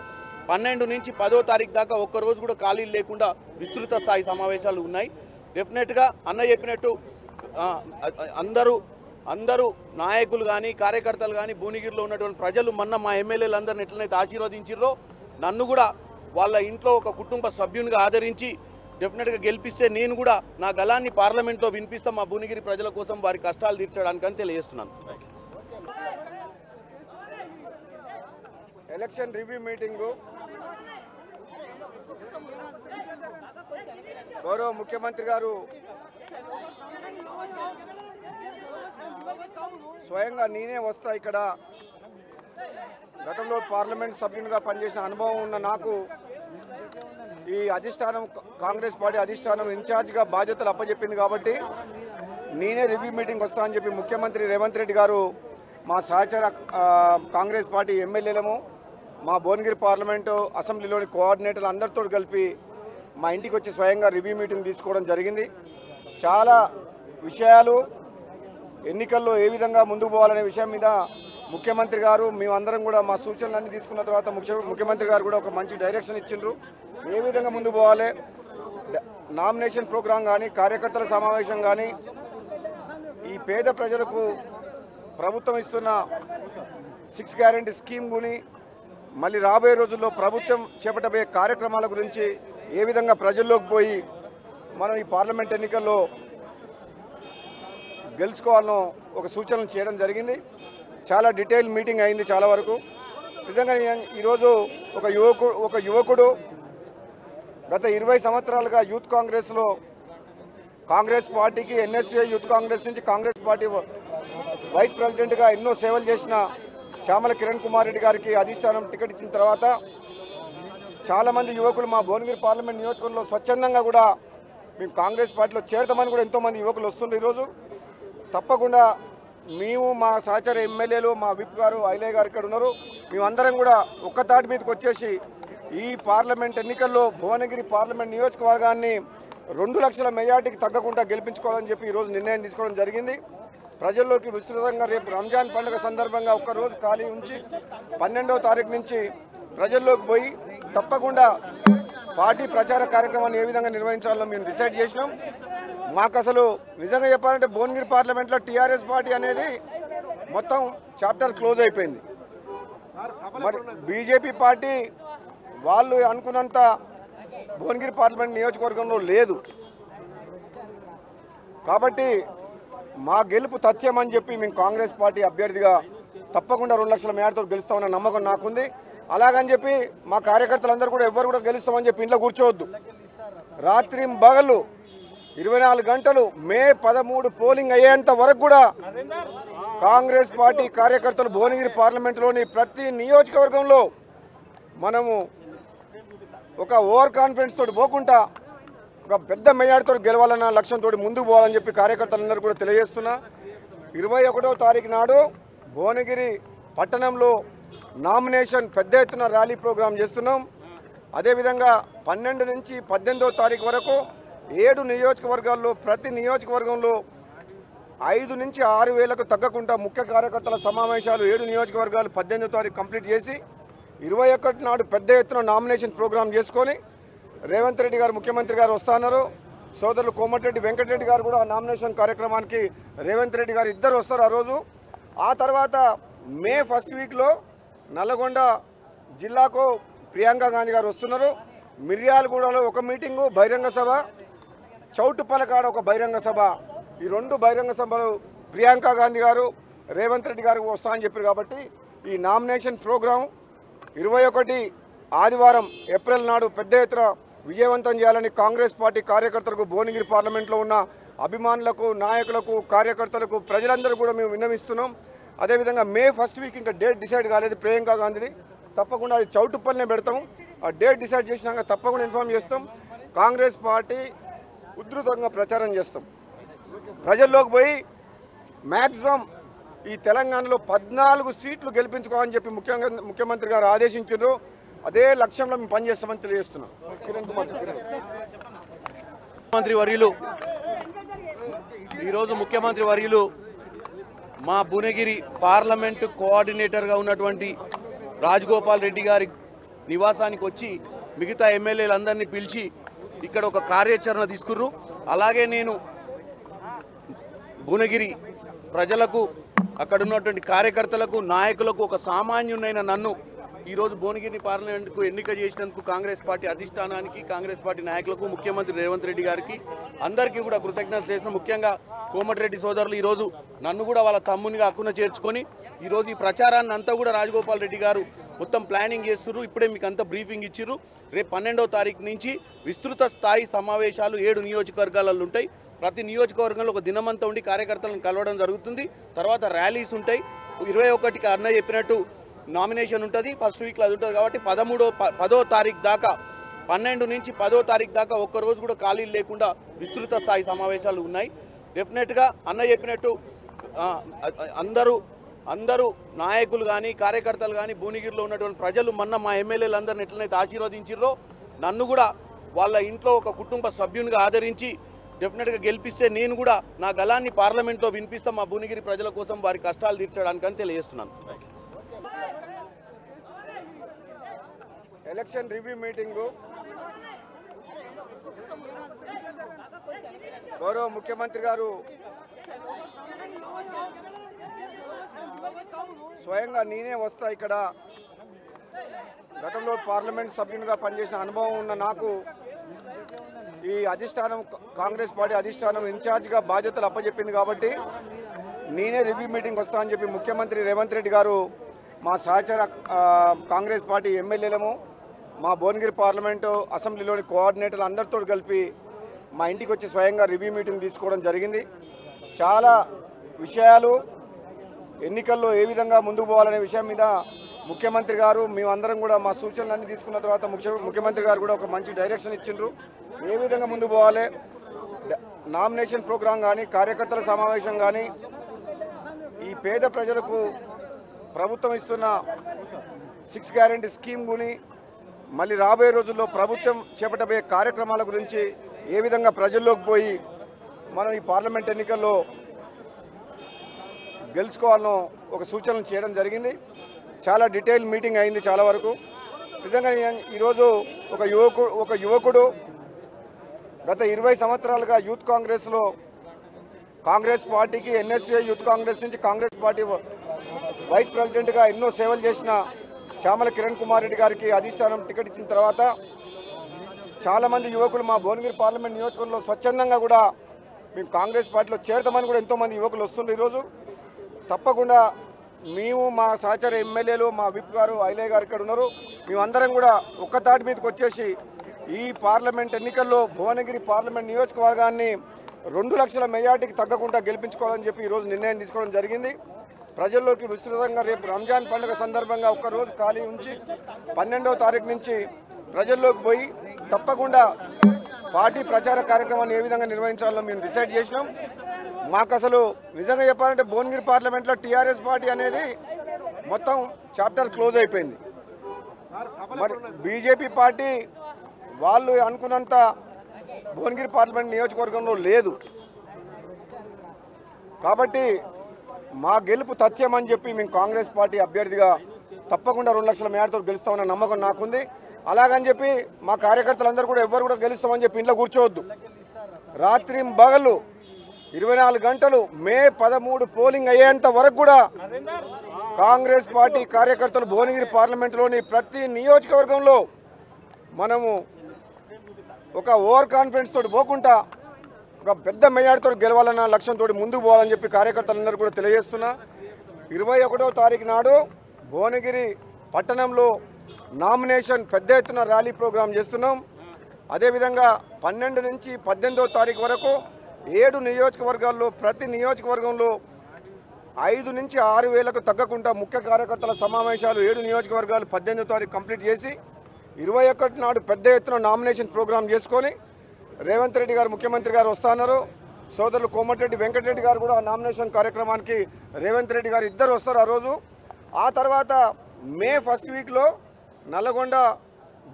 పన్నెండు నుంచి పదో తారీఖు దాకా ఒక్క రోజు కూడా ఖాళీలు లేకుండా విస్తృత స్థాయి సమావేశాలు ఉన్నాయి. డెఫినెట్గా అన్న చెప్పినట్టు అందరూ అందరూ నాయకులు కానీ కార్యకర్తలు కానీ భువనగిరిలో ఉన్నటువంటి ప్రజలు మొన్న మా ఎమ్మెల్యేలు అందరిని ఎట్లనైతే ఆశీర్వదించారో నన్ను కూడా వాళ్ళ ఇంట్లో ఒక కుటుంబ సభ్యునిగా ఆదరించి డెఫినెట్గా గెలిపిస్తే నేను కూడా నా గలాన్ని పార్లమెంట్లో వినిపిస్తా మా భువనగిరి ప్రజల కోసం వారి కష్టాలు తీర్చడానికని తెలియజేస్తున్నాను. Election review meeting. గౌరవ ముఖ్యమంత్రి గారు స్వయంగా నేనే వస్తా ఇక్కడ. గతంలో పార్లమెంట్ సభ్యునిగా పనిచేసిన అనుభవం ఉన్న నాకు ఈ అధిష్టానం కాంగ్రెస్ పార్టీ అధిష్టానం ఇన్ఛార్జ్గా బాధ్యతలు అప్పచెప్పింది కాబట్టి నేనే రివ్యూ మీటింగ్ వస్తా అని చెప్పి ముఖ్యమంత్రి రేవంత్ రెడ్డి గారు మా సహచర కాంగ్రెస్ పార్టీ ఎమ్మెల్యేలము మా భువనగిరి పార్లమెంటు అసెంబ్లీలోని కోఆర్డినేటర్లు అందరితో కలిపి మా ఇంటికి వచ్చి స్వయంగా రివ్యూ మీటింగ్ తీసుకోవడం జరిగింది. చాలా విషయాలు ఎన్నికల్లో ఏ విధంగా ముందుకు పోవాలనే విషయం మీద ముఖ్యమంత్రి గారు మేమందరం కూడా మా సూచనలన్నీ తీసుకున్న తర్వాత ముఖ్య ముఖ్యమంత్రి గారు కూడా ఒక మంచి డైరెక్షన్ ఇచ్చిండ్రు. ఏ విధంగా ముందుకు పోవాలి? డ- నామినేషన్ ప్రోగ్రాం కానీ కార్యకర్తల సమావేశం కానీ ఈ పేద ప్రజలకు ప్రభుత్వం ఇస్తున్న సిక్స్ గ్యారంటీ స్కీమ్ గుని మళ్ళీ రాబోయే రోజుల్లో ప్రభుత్వం చేపట్టబోయే కార్యక్రమాల గురించి ఏ విధంగా ప్రజల్లోకి పోయి మనం ఈ పార్లమెంట్ ఎన్నికల్లో గెలుచుకోవాలనో ఒక సూచనలు చేయడం జరిగింది. చాలా డీటెయిల్ మీటింగ్ అయింది చాలా వరకు. నిజంగా ఈరోజు ఒక యువకుడు ఒక యువకుడు గత ఇరవై సంవత్సరాలుగా యూత్ కాంగ్రెస్లో కాంగ్రెస్ పార్టీకి ఎన్ఎస్ఏ యూత్ కాంగ్రెస్ నుంచి కాంగ్రెస్ పార్టీ వైస్ ప్రెసిడెంట్గా ఎన్నో సేవలు చేసిన చామల కిరణ్ కుమార్ రెడ్డి గారికి అధిష్టానం టికెట్ ఇచ్చిన తర్వాత చాలామంది యువకులు మా భువనగిరి పార్లమెంట్ నియోజకవర్గంలో స్వచ్ఛందంగా కూడా మేము కాంగ్రెస్ పార్టీలో చేరతామని కూడా ఎంతోమంది యువకులు వస్తుండ్రు ఈరోజు. తప్పకుండా మేము మా సహచర ఎమ్మెల్యేలు మా విప్ గారు ఐలయ్య గారు ఇక్కడ ఉన్నారు. మేమందరం కూడా ఒక్కతాటి మీదకి వచ్చేసి ఈ పార్లమెంట్ ఎన్నికల్లో భువనగిరి పార్లమెంట్ నియోజకవర్గాన్ని రెండు లక్షల మెజార్టీకి తగ్గకుండా గెలిపించుకోవాలని చెప్పి ఈరోజు నిర్ణయం తీసుకోవడం జరిగింది. ప్రజల్లోకి విస్తృతంగా రేపు రంజాన్ పండుగ సందర్భంగా ఒక్కరోజు ఖాళీ ఉంచి పన్నెండవ తారీఖు నుంచి ప్రజల్లోకి పోయి తప్పకుండా పార్టీ ప్రచార కార్యక్రమాన్ని ఏ విధంగా నిర్వహించాలో మేము డిసైడ్ చేసినాం. మాకు అసలు నిజంగా చెప్పాలంటే భువనగిరి పార్లమెంట్లో టీఆర్ఎస్ పార్టీ అనేది మొత్తం చాప్టర్ క్లోజ్ అయిపోయింది. మరి బీజేపీ పార్టీ వాళ్ళు అనుకున్నంత భువనగిరి పార్లమెంట్ నియోజకవర్గంలో లేదు. కాబట్టి మా గెలుపు తథ్యం అని చెప్పి మేము కాంగ్రెస్ పార్టీ అభ్యర్థిగా తప్పకుండా రెండు లక్షల మేడతో గెలుస్తామన్న నమ్మకం నాకుంది. అలాగని చెప్పి మా కార్యకర్తలందరూ కూడా ఎవ్వరు కూడా గెలుస్తామని చెప్పి ఇంట్లో కూర్చోవద్దు. రాత్రి బగలు ఇరవై నాలుగు గంటలు మే పదమూడు పోలింగ్ అయ్యేంత వరకు కూడా కాంగ్రెస్ పార్టీ కార్యకర్తలు భువనగిరి పార్లమెంటులోని ప్రతి నియోజకవర్గంలో మనము ఒక ఓవర్ కాన్ఫిడెన్స్ తోటి పోకుండా ఒక పెద్ద మెజార్టీతో గెలవాలన్న లక్ష్యంతో ముందుకు పోవాలని చెప్పి కార్యకర్తలందరూ కూడా తెలియజేస్తున్నా. ఇరవై ఒకటో తారీఖు నాడు భువనగిరి పట్టణంలో నామినేషన్ పెద్ద ఎత్తున ర్యాలీ ప్రోగ్రాం చేస్తున్నాం. అదేవిధంగా పన్నెండు నుంచి పద్దెనిమిదో తారీఖు వరకు ఏడు నియోజకవర్గాల్లో ప్రతి నియోజకవర్గంలో ఐదు నుంచి ఆరు వేలకు తగ్గకుండా ముఖ్య కార్యకర్తల సమావేశాలు ఏడు నియోజకవర్గాలు పద్దెనిమిదో తారీఖు కంప్లీట్ చేసి ఇరవై ఒకటి నాడు పెద్ద ఎత్తున నామినేషన్ ప్రోగ్రాం చేసుకొని రేవంత్ రెడ్డి గారు ముఖ్యమంత్రి గారు వస్తున్నారు సోదరులు కోమటిరెడ్డి వెంకటరెడ్డి గారు కూడా నామినేషన్ కార్యక్రమానికి రేవంత్ రెడ్డి గారు ఇద్దరు వస్తారు ఆ రోజు. ఆ తర్వాత మే ఫస్ట్ వీక్లో నల్లగొండ జిల్లాకు ప్రియాంక గాంధీ గారు వస్తున్నారు. మిర్యాలగూడలో ఒక మీటింగు బహిరంగ సభ చౌటుప్పలకాడ ఒక బహిరంగ సభ. ఈ రెండు బహిరంగ సభలు ప్రియాంక గాంధీ గారు రేవంత్ రెడ్డి గారు వస్తా అని చెప్పారు కాబట్టి ఈ నామినేషన్ ప్రోగ్రాం ఇరవై ఒకటి ఆదివారం ఏప్రిల్ నాడు పెద్ద ఎత్తున విజయవంతం చేయాలని కాంగ్రెస్ పార్టీ కార్యకర్తలకు భువనగిరి పార్లమెంట్లో ఉన్న అభిమానులకు నాయకులకు కార్యకర్తలకు ప్రజలందరూ కూడా మేము విన్నవిస్తున్నాం. అదేవిధంగా మే ఫస్ట్ వీక్ ఇంకా డేట్ డిసైడ్ కాలేదు ప్రియాంక గాంధీది. తప్పకుండా అది చౌటుప్పల్నే పెడతాం. ఆ డేట్ డిసైడ్ చేసినాక తప్పకుండా ఇన్ఫామ్ చేస్తాం. కాంగ్రెస్ పార్టీ ఉధృతంగా ప్రచారం చేస్తాం. ప్రజల్లోకి పోయి మ్యాక్సిమం ఈ తెలంగాణలో పద్నాలుగు సీట్లు గెలిపించుకోవాలని చెప్పి ముఖ్యంగా ముఖ్యమంత్రి గారు ఆదేశించారు అదే లక్ష్యంలో మేము పనిచేస్తామని తెలియజేస్తున్నాం. కిరణ్ కుమార్ ముఖ్యమంత్రి వర్యులు ఈరోజు ముఖ్యమంత్రి వర్యులు మా భువనగిరి పార్లమెంటు కోఆర్డినేటర్గా ఉన్నటువంటి రాజగోపాల్ రెడ్డి గారి నివాసానికి వచ్చి మిగతా ఎమ్మెల్యేలందరినీ పిలిచి ఇక్కడ ఒక కార్యాచరణ తీసుకుర్రు. అలాగే నేను భువనగిరి ప్రజలకు అక్కడ ఉన్నటువంటి కార్యకర్తలకు నాయకులకు ఒక సామాన్యునైన నన్ను ఈరోజు భువనగిరి పార్లమెంట్కు ఎన్నిక చేసినందుకు కాంగ్రెస్ పార్టీ అధిష్టానానికి కాంగ్రెస్ పార్టీ నాయకులకు ముఖ్యమంత్రి రేవంత్ రెడ్డి గారికి అందరికీ కూడా కృతజ్ఞతలు చేసిన ముఖ్యంగా కోమటిరెడ్డి సోదరులు ఈరోజు నన్ను కూడా వాళ్ళ తమ్మునిగా అక్కున చేర్చుకొని ఈరోజు ఈ ప్రచారాన్ని అంతా కూడా రాజగోపాల్ రెడ్డి గారు మొత్తం ప్లానింగ్ చేస్తున్నారు ఇప్పుడే మీకు అంతా బ్రీఫింగ్ ఇచ్చిర్రు. రేపు పన్నెండవ తారీఖు నుంచి విస్తృత స్థాయి సమావేశాలు ఏడు నియోజకవర్గాలలో ఉంటాయి. ప్రతి నియోజకవర్గంలో ఒక దినమంతా ఉండి కార్యకర్తలను కలవడం జరుగుతుంది. తర్వాత ర్యాలీస్ ఉంటాయి. ఇరవై ఒకటికి అన్న చెప్పినట్టు నామినేషన్ ఉంటుంది ఫస్ట్ వీక్లో అది ఉంటుంది కాబట్టి పదమూడో ప- పదో తారీఖు దాకా పన్నెండు నుంచి పదో తారీఖు దాకా ఒక్క రోజు కూడా ఖాళీలు లేకుండా విస్తృత స్థాయి సమావేశాలు ఉన్నాయి. డెఫినెట్గా అన్న చెప్పినట్టు అందరూ అందరూ నాయకులు కానీ కార్యకర్తలు కానీ భువనగిరిలో ఉన్నటువంటి ప్రజలు మొన్న మా ఎమ్మెల్యేలు అందరిని ఎట్లనైతే ఆశీర్వదించారో నన్ను కూడా వాళ్ళ ఇంట్లో ఒక కుటుంబ సభ్యునిగా ఆదరించి డెఫినెట్గా గెలిపిస్తే నేను కూడా నా గలాన్ని పార్లమెంట్లో వినిపిస్తా మా భువనగిరి ప్రజల కోసం వారి కష్టాలు తీర్చడానికని తెలియజేస్తున్నాను. Election review meeting. గౌరవ ముఖ్యమంత్రి గారు స్వయంగా నేనే వస్తా ఇక్కడ. గతంలో పార్లమెంట్ సభ్యునిగా పనిచేసిన అనుభవం ఉన్న నాకు ఈ అధిష్టానం కాంగ్రెస్ పార్టీ అధిష్టానం ఇన్ఛార్జ్గా బాధ్యతలు అప్పచెప్పింది కాబట్టి నేనే రివ్యూ మీటింగ్ వస్తా అని చెప్పి ముఖ్యమంత్రి రేవంత్ రెడ్డి గారు మా సహచర కాంగ్రెస్ పార్టీ ఎమ్మెల్యేలము మా భువనగిరి పార్లమెంటు అసెంబ్లీలోని కోఆర్డినేటర్లు అందరితో కలిపి మా ఇంటికి వచ్చి స్వయంగా రివ్యూ మీటింగ్ తీసుకోవడం జరిగింది. చాలా విషయాలు ఎన్నికల్లో ఏ విధంగా ముందుకు పోవాలనే విషయం మీద ముఖ్యమంత్రి గారు మేమందరం కూడా మా సూచనలన్నీ తీసుకున్న తర్వాత ముఖ్య ముఖ్యమంత్రి గారు కూడా ఒక మంచి డైరెక్షన్ ఇచ్చిండ్రు. ఏ విధంగా ముందుకు పోవాలి? నామినేషన్ ప్రోగ్రాం కానీ కార్యకర్తల సమావేశం కానీ ఈ పేద ప్రజలకు ప్రభుత్వం ఇస్తున్న సిక్స్ గ్యారెంటీ స్కీమ్ గుని మళ్ళీ రాబోయే రోజుల్లో ప్రభుత్వం చేపట్టబోయే కార్యక్రమాల గురించి ఏ విధంగా ప్రజల్లోకి పోయి మనం ఈ పార్లమెంట్ ఎన్నికల్లో గెలుచుకోవాలనో ఒక సూచనలు చేయడం జరిగింది. చాలా డీటెయిల్ మీటింగ్ అయింది చాలా వరకు. నిజంగా ఈరోజు ఒక యువకుడు ఒక యువకుడు గత ఇరవై సంవత్సరాలుగా యూత్ కాంగ్రెస్లో కాంగ్రెస్ పార్టీకి ఎన్ఎస్ఏ యూత్ కాంగ్రెస్ నుంచి కాంగ్రెస్ పార్టీ వైస్ ప్రెసిడెంట్గా ఎన్నో సేవలు చేసిన చామల కిరణ్ కుమార్ రెడ్డి గారికి అధిష్టానం టికెట్ ఇచ్చిన తర్వాత చాలామంది యువకులు మా భువనగిరి పార్లమెంట్ నియోజకవర్గంలో స్వచ్ఛందంగా కూడా మేము కాంగ్రెస్ పార్టీలో చేరతామని కూడా ఎంతోమంది యువకులు వస్తుండ్రు ఈరోజు. తప్పకుండా మేము మా సహచర ఎమ్మెల్యేలు మా విప్ గారు ఐలయ్య గారు ఇక్కడ ఉన్నారు. మేమందరం కూడా ఒక్క తాటి మీదకి వచ్చేసి ఈ పార్లమెంట్ ఎన్నికల్లో భువనగిరి పార్లమెంట్ నియోజకవర్గాన్ని రెండు లక్షల మెజార్టీకి తగ్గకుండా గెలిపించుకోవాలని చెప్పి ఈరోజు నిర్ణయం తీసుకోవడం జరిగింది. ప్రజల్లోకి విస్తృతంగా రేపు రంజాన్ పండుగ సందర్భంగా ఒక్క రోజు ఖాళీ ఉంచి పన్నెండవ తారీఖు నుంచి ప్రజల్లోకి పోయి తప్పకుండా పార్టీ ప్రచార కార్యక్రమాన్ని ఏ విధంగా నిర్వహించాలో మేము డిసైడ్ చేసినాం. మాకు అసలు నిజంగా చెప్పాలంటే భువనగిరి పార్లమెంట్లో టీఆర్ఎస్ పార్టీ అనేది మొత్తం చాప్టర్ క్లోజ్ అయిపోయింది. మరి బీజేపీ పార్టీ వాళ్ళు అనుకున్నంత భువనగిరి పార్లమెంట్ నియోజకవర్గంలో లేదు. కాబట్టి మా గెలుపు తథ్యం అని చెప్పి మేము కాంగ్రెస్ పార్టీ అభ్యర్థిగా తప్పకుండా రెండు లక్షల మేడతో గెలుస్తామన్న నమ్మకం నాకుంది. అలాగని చెప్పి మా కార్యకర్తలందరూ కూడా ఎవరు కూడా గెలుస్తామని చెప్పి ఇంట్లో కూర్చోవద్దు. రాత్రి బగలు ఇరవై నాలుగు గంటలు మే పదమూడు పోలింగ్ అయ్యేంత వరకు కూడా కాంగ్రెస్ పార్టీ కార్యకర్తలు భువనగిరి పార్లమెంటులోని ప్రతి నియోజకవర్గంలో మనము ఒక ఓవర్ కాన్ఫిడెన్స్ తోటి పోకుండా ఒక పెద్ద మెజార్టీతో గెలవాలన్న లక్ష్యంతో ముందుకు పోవాలని చెప్పి కార్యకర్తలందరూ కూడా తెలియజేస్తున్నా. ఇరవై ఒకటో తారీఖు నాడు భువనగిరి పట్టణంలో నామినేషన్ పెద్ద ఎత్తున ర్యాలీ ప్రోగ్రాం చేస్తున్నాం. అదేవిధంగా పన్నెండు నుంచి పద్దెనిమిదో తారీఖు వరకు ఏడు నియోజకవర్గాల్లో ప్రతి నియోజకవర్గంలో ఐదు నుంచి ఆరు వేలకు తగ్గకుండా ముఖ్య కార్యకర్తల సమావేశాలు ఏడు నియోజకవర్గాలు పద్దెనిమిదో తారీఖు కంప్లీట్ చేసి ఇరవై ఒకటి నాడు పెద్ద ఎత్తున నామినేషన్ ప్రోగ్రాం చేసుకొని రేవంత్ రెడ్డి గారు ముఖ్యమంత్రి గారు వస్తున్నారు సోదరులు కోమటిరెడ్డి వెంకటరెడ్డి గారు కూడా నామినేషన్ కార్యక్రమానికి రేవంత్ రెడ్డి గారు ఇద్దరు వస్తారు ఆ రోజు. ఆ తర్వాత మే ఫస్ట్ వీక్లో నల్గొండ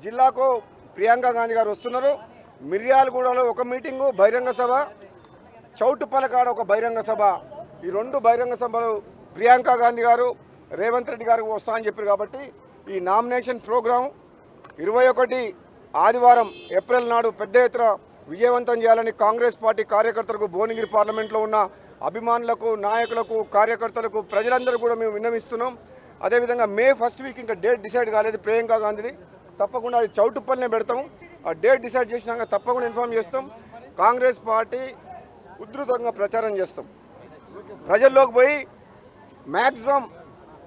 జిల్లాకు ప్రియాంక గాంధీ గారు వస్తున్నారు. మిర్యాలగూడలో ఒక మీటింగు బహిరంగ సభ. చౌటుపలకాడ ఒక బహిరంగ సభ. ఈ రెండు బహిరంగ సభలు ప్రియాంక గాంధీ గారు రేవంత్ రెడ్డి గారు వస్తా అని చెప్పారు కాబట్టి ఈ నామినేషన్ ప్రోగ్రాం ఇరవై ఒకటి ఆదివారం ఏప్రిల్ నాడు పెద్ద ఎత్తున విజయవంతం చేయాలని కాంగ్రెస్ పార్టీ కార్యకర్తలకు భువనగిరి పార్లమెంట్లో ఉన్న అభిమానులకు నాయకులకు కార్యకర్తలకు ప్రజలందరూ కూడా మేము విన్నవిస్తున్నాం. అదేవిధంగా మే ఫస్ట్ వీక్ ఇంకా డేట్ డిసైడ్ కాలేదు ప్రియాంక గాంధీది. తప్పకుండా అది చౌటుప్పల్నే పెడతాం. ఆ డేట్ డిసైడ్ చేసినాక తప్పకుండా ఇన్ఫామ్ చేస్తాం. కాంగ్రెస్ పార్టీ ఉధృతంగా ప్రచారం చేస్తాం. ప్రజల్లోకి పోయి మ్యాక్సిమం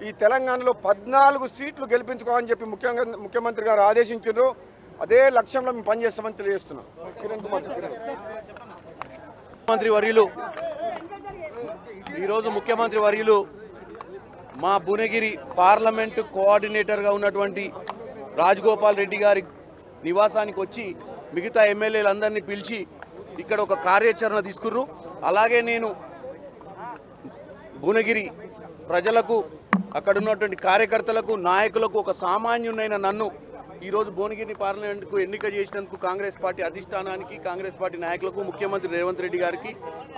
ఈ తెలంగాణలో పద్నాలుగు సీట్లు గెలిపించుకోవాలని చెప్పి ముఖ్యంగా ముఖ్యమంత్రి గారు ఆదేశించారు అదే లక్ష్యంలో మేము పనిచేస్తామని తెలియజేస్తున్నాం. కిరణ్ కుమార్ ముఖ్యమంత్రి వర్యులు ఈరోజు ముఖ్యమంత్రి వర్యులు మా భువనగిరి పార్లమెంటు కోఆర్డినేటర్గా ఉన్నటువంటి రాజగోపాల్ రెడ్డి గారి నివాసానికి వచ్చి మిగతా ఎమ్మెల్యేలందరినీ పిలిచి ఇక్కడ ఒక కార్యాచరణ తీసుకుర్రు. అలాగే నేను భువనగిరి ప్రజలకు అక్కడ ఉన్నటువంటి కార్యకర్తలకు నాయకులకు ఒక సామాన్యునైన నన్ను ఈరోజు భువనగిరి పార్లమెంట్కు ఎన్నిక చేసినందుకు కాంగ్రెస్ పార్టీ అధిష్టానానికి కాంగ్రెస్ పార్టీ నాయకులకు ముఖ్యమంత్రి రేవంత్ రెడ్డి గారికి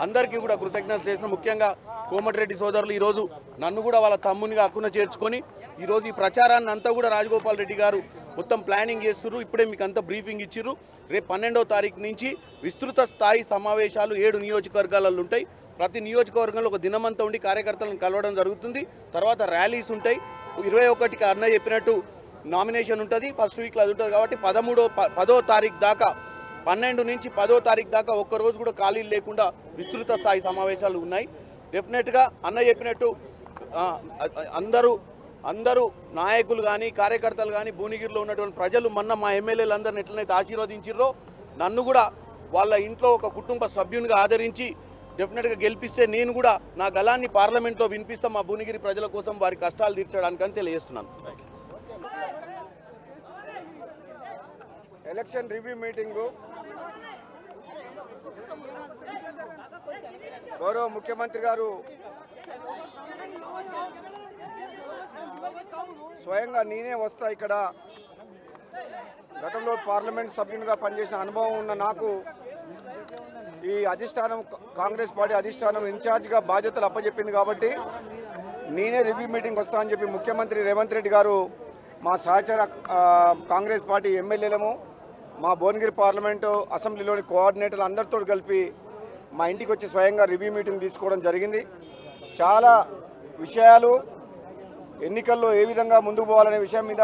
అందరికీ కూడా కృతజ్ఞతలు చేసిన ముఖ్యంగా కోమటిరెడ్డి సోదరులు ఈరోజు నన్ను కూడా వాళ్ళ తమ్మునిగా అక్కున చేర్చుకొని ఈరోజు ఈ ప్రచారాన్ని అంతా కూడా రాజగోపాల్ రెడ్డి గారు మొత్తం ప్లానింగ్ చేస్తుర్రు. ఇప్పుడే మీకు అంతా బ్రీఫింగ్ ఇచ్చిర్రు. రేపు పన్నెండవ తారీఖు నుంచి విస్తృత స్థాయి సమావేశాలు ఏడు నియోజకవర్గాలలో ఉంటాయి. ప్రతి నియోజకవర్గంలో ఒక దినమంతా ఉండి కార్యకర్తలను కలవడం జరుగుతుంది. తర్వాత ర్యాలీస్ ఉంటాయి. ఇరవై ఒకటికి అన్న చెప్పినట్టు నామినేషన్ ఉంటుంది ఫస్ట్ వీక్లో అది ఉంటుంది కాబట్టి పదమూడో ప- పదో తారీఖు దాకా పన్నెండు నుంచి పదో తారీఖు దాకా ఒక్క రోజు కూడా ఖాళీలు లేకుండా విస్తృత స్థాయి సమావేశాలు ఉన్నాయి. డెఫినెట్గా అన్న చెప్పినట్టు అందరూ అందరూ నాయకులు కానీ కార్యకర్తలు కానీ భువనగిరిలో ఉన్నటువంటి ప్రజలు మొన్న మా ఎమ్మెల్యేలు అందరిని ఎట్లనైతే ఆశీర్వదించారో నన్ను కూడా వాళ్ళ ఇంట్లో ఒక కుటుంబ సభ్యునిగా ఆదరించి డెఫినెట్గా గెలిపిస్తే నేను కూడా నా గలాన్ని పార్లమెంట్లో వినిపిస్తాం మా భువనగిరి ప్రజల కోసం వారి కష్టాలు తీర్చడానికని తెలియజేస్తున్నాను. Election review meeting. గౌరవ ముఖ్యమంత్రి గారు స్వయంగా నేనే వస్తా ఇక్కడ. గతంలో పార్లమెంట్ సభ్యునిగా పనిచేసిన అనుభవం ఉన్న నాకు ఈ అధిష్టానం కాంగ్రెస్ పార్టీ అధిష్టానం ఇన్ఛార్జ్గా బాధ్యతలు అప్పచెప్పింది కాబట్టి నేనే రివ్యూ మీటింగ్ వస్తా అని చెప్పి ముఖ్యమంత్రి రేవంత్ రెడ్డి గారు మా సహచర కాంగ్రెస్ పార్టీ ఎమ్మెల్యేలము మా భువనగిరి పార్లమెంటు అసెంబ్లీలోని కోఆర్డినేటర్లు అందరితో కలిపి మా ఇంటికి వచ్చి స్వయంగా రివ్యూ మీటింగ్ తీసుకోవడం జరిగింది. చాలా విషయాలు ఎన్నికల్లో ఏ విధంగా ముందుకు పోవాలనే విషయం మీద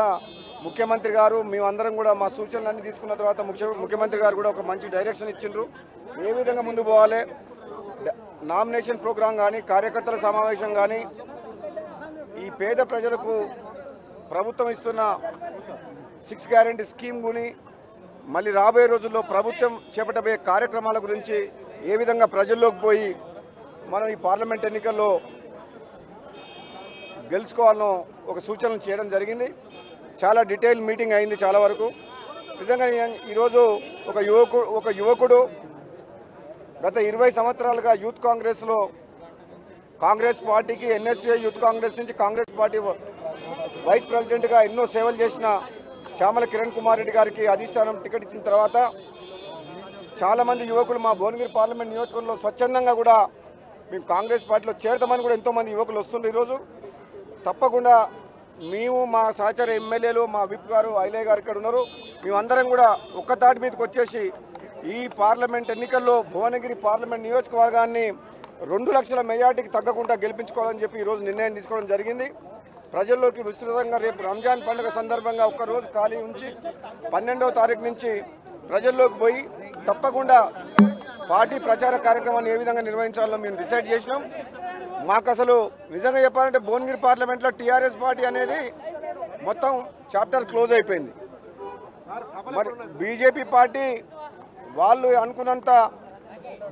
ముఖ్యమంత్రి గారు మేమందరం కూడా మా సూచనలన్నీ తీసుకున్న తర్వాత ముఖ్య ముఖ్యమంత్రి గారు కూడా ఒక మంచి డైరెక్షన్ ఇచ్చిండ్రు. ఏ విధంగా ముందుకు పోవాలి? నామినేషన్ ప్రోగ్రాం కానీ కార్యకర్తల సమావేశం కానీ ఈ పేద ప్రజలకు ప్రభుత్వం ఇస్తున్న సిక్స్ గ్యారెంటీ స్కీమ్ గుని మళ్ళీ రాబోయే రోజుల్లో ప్రభుత్వం చేపట్టబోయే కార్యక్రమాల గురించి ఏ విధంగా ప్రజల్లోకి పోయి మనం ఈ పార్లమెంట్ ఎన్నికల్లో గెలుచుకోవాలనో ఒక సూచనలు చేయడం జరిగింది. చాలా డీటెయిల్ మీటింగ్ అయింది చాలా వరకు. నిజంగా ఈరోజు ఒక యువకుడు ఒక యువకుడు గత ఇరవై సంవత్సరాలుగా యూత్ కాంగ్రెస్లో కాంగ్రెస్ పార్టీకి ఎన్ఎస్ఏ యూత్ కాంగ్రెస్ నుంచి కాంగ్రెస్ పార్టీ వైస్ ప్రెసిడెంట్గా ఎన్నో సేవలు చేసిన చామల కిరణ్ కుమార్ రెడ్డి గారికి అధిష్టానం టికెట్ ఇచ్చిన తర్వాత చాలామంది యువకులు మా భువనగిరి పార్లమెంట్ నియోజకవర్గంలో స్వచ్ఛందంగా కూడా మేము కాంగ్రెస్ పార్టీలో చేరతామని కూడా ఎంతోమంది యువకులు వస్తుండ్రు ఈరోజు. తప్పకుండా మేము మా సహచర ఎమ్మెల్యేలు మా విప్ గారు ఐలయ్య గారు ఇక్కడ ఉన్నారు. మేమందరం కూడా ఒక్క తాటి మీదకి వచ్చేసి ఈ పార్లమెంట్ ఎన్నికల్లో భువనగిరి పార్లమెంట్ నియోజకవర్గాన్ని రెండు లక్షల మెజార్టీకి తగ్గకుండా గెలిపించుకోవాలని చెప్పి ఈరోజు నిర్ణయం తీసుకోవడం జరిగింది. ప్రజల్లోకి విస్తృతంగా రేపు రంజాన్ పండుగ సందర్భంగా ఒక్క రోజు ఖాళీ ఉంచి పన్నెండవ తారీఖు నుంచి ప్రజల్లోకి పోయి తప్పకుండా పార్టీ ప్రచార కార్యక్రమాన్ని ఏ విధంగా నిర్వహించాలో మేము డిసైడ్ చేసినాం. మాకు అసలు నిజంగా చెప్పాలంటే భువనగిరి పార్లమెంట్లో టీఆర్ఎస్ పార్టీ అనేది మొత్తం చాప్టర్ క్లోజ్ అయిపోయింది. మరి బీజేపీ పార్టీ వాళ్ళు అనుకున్నంత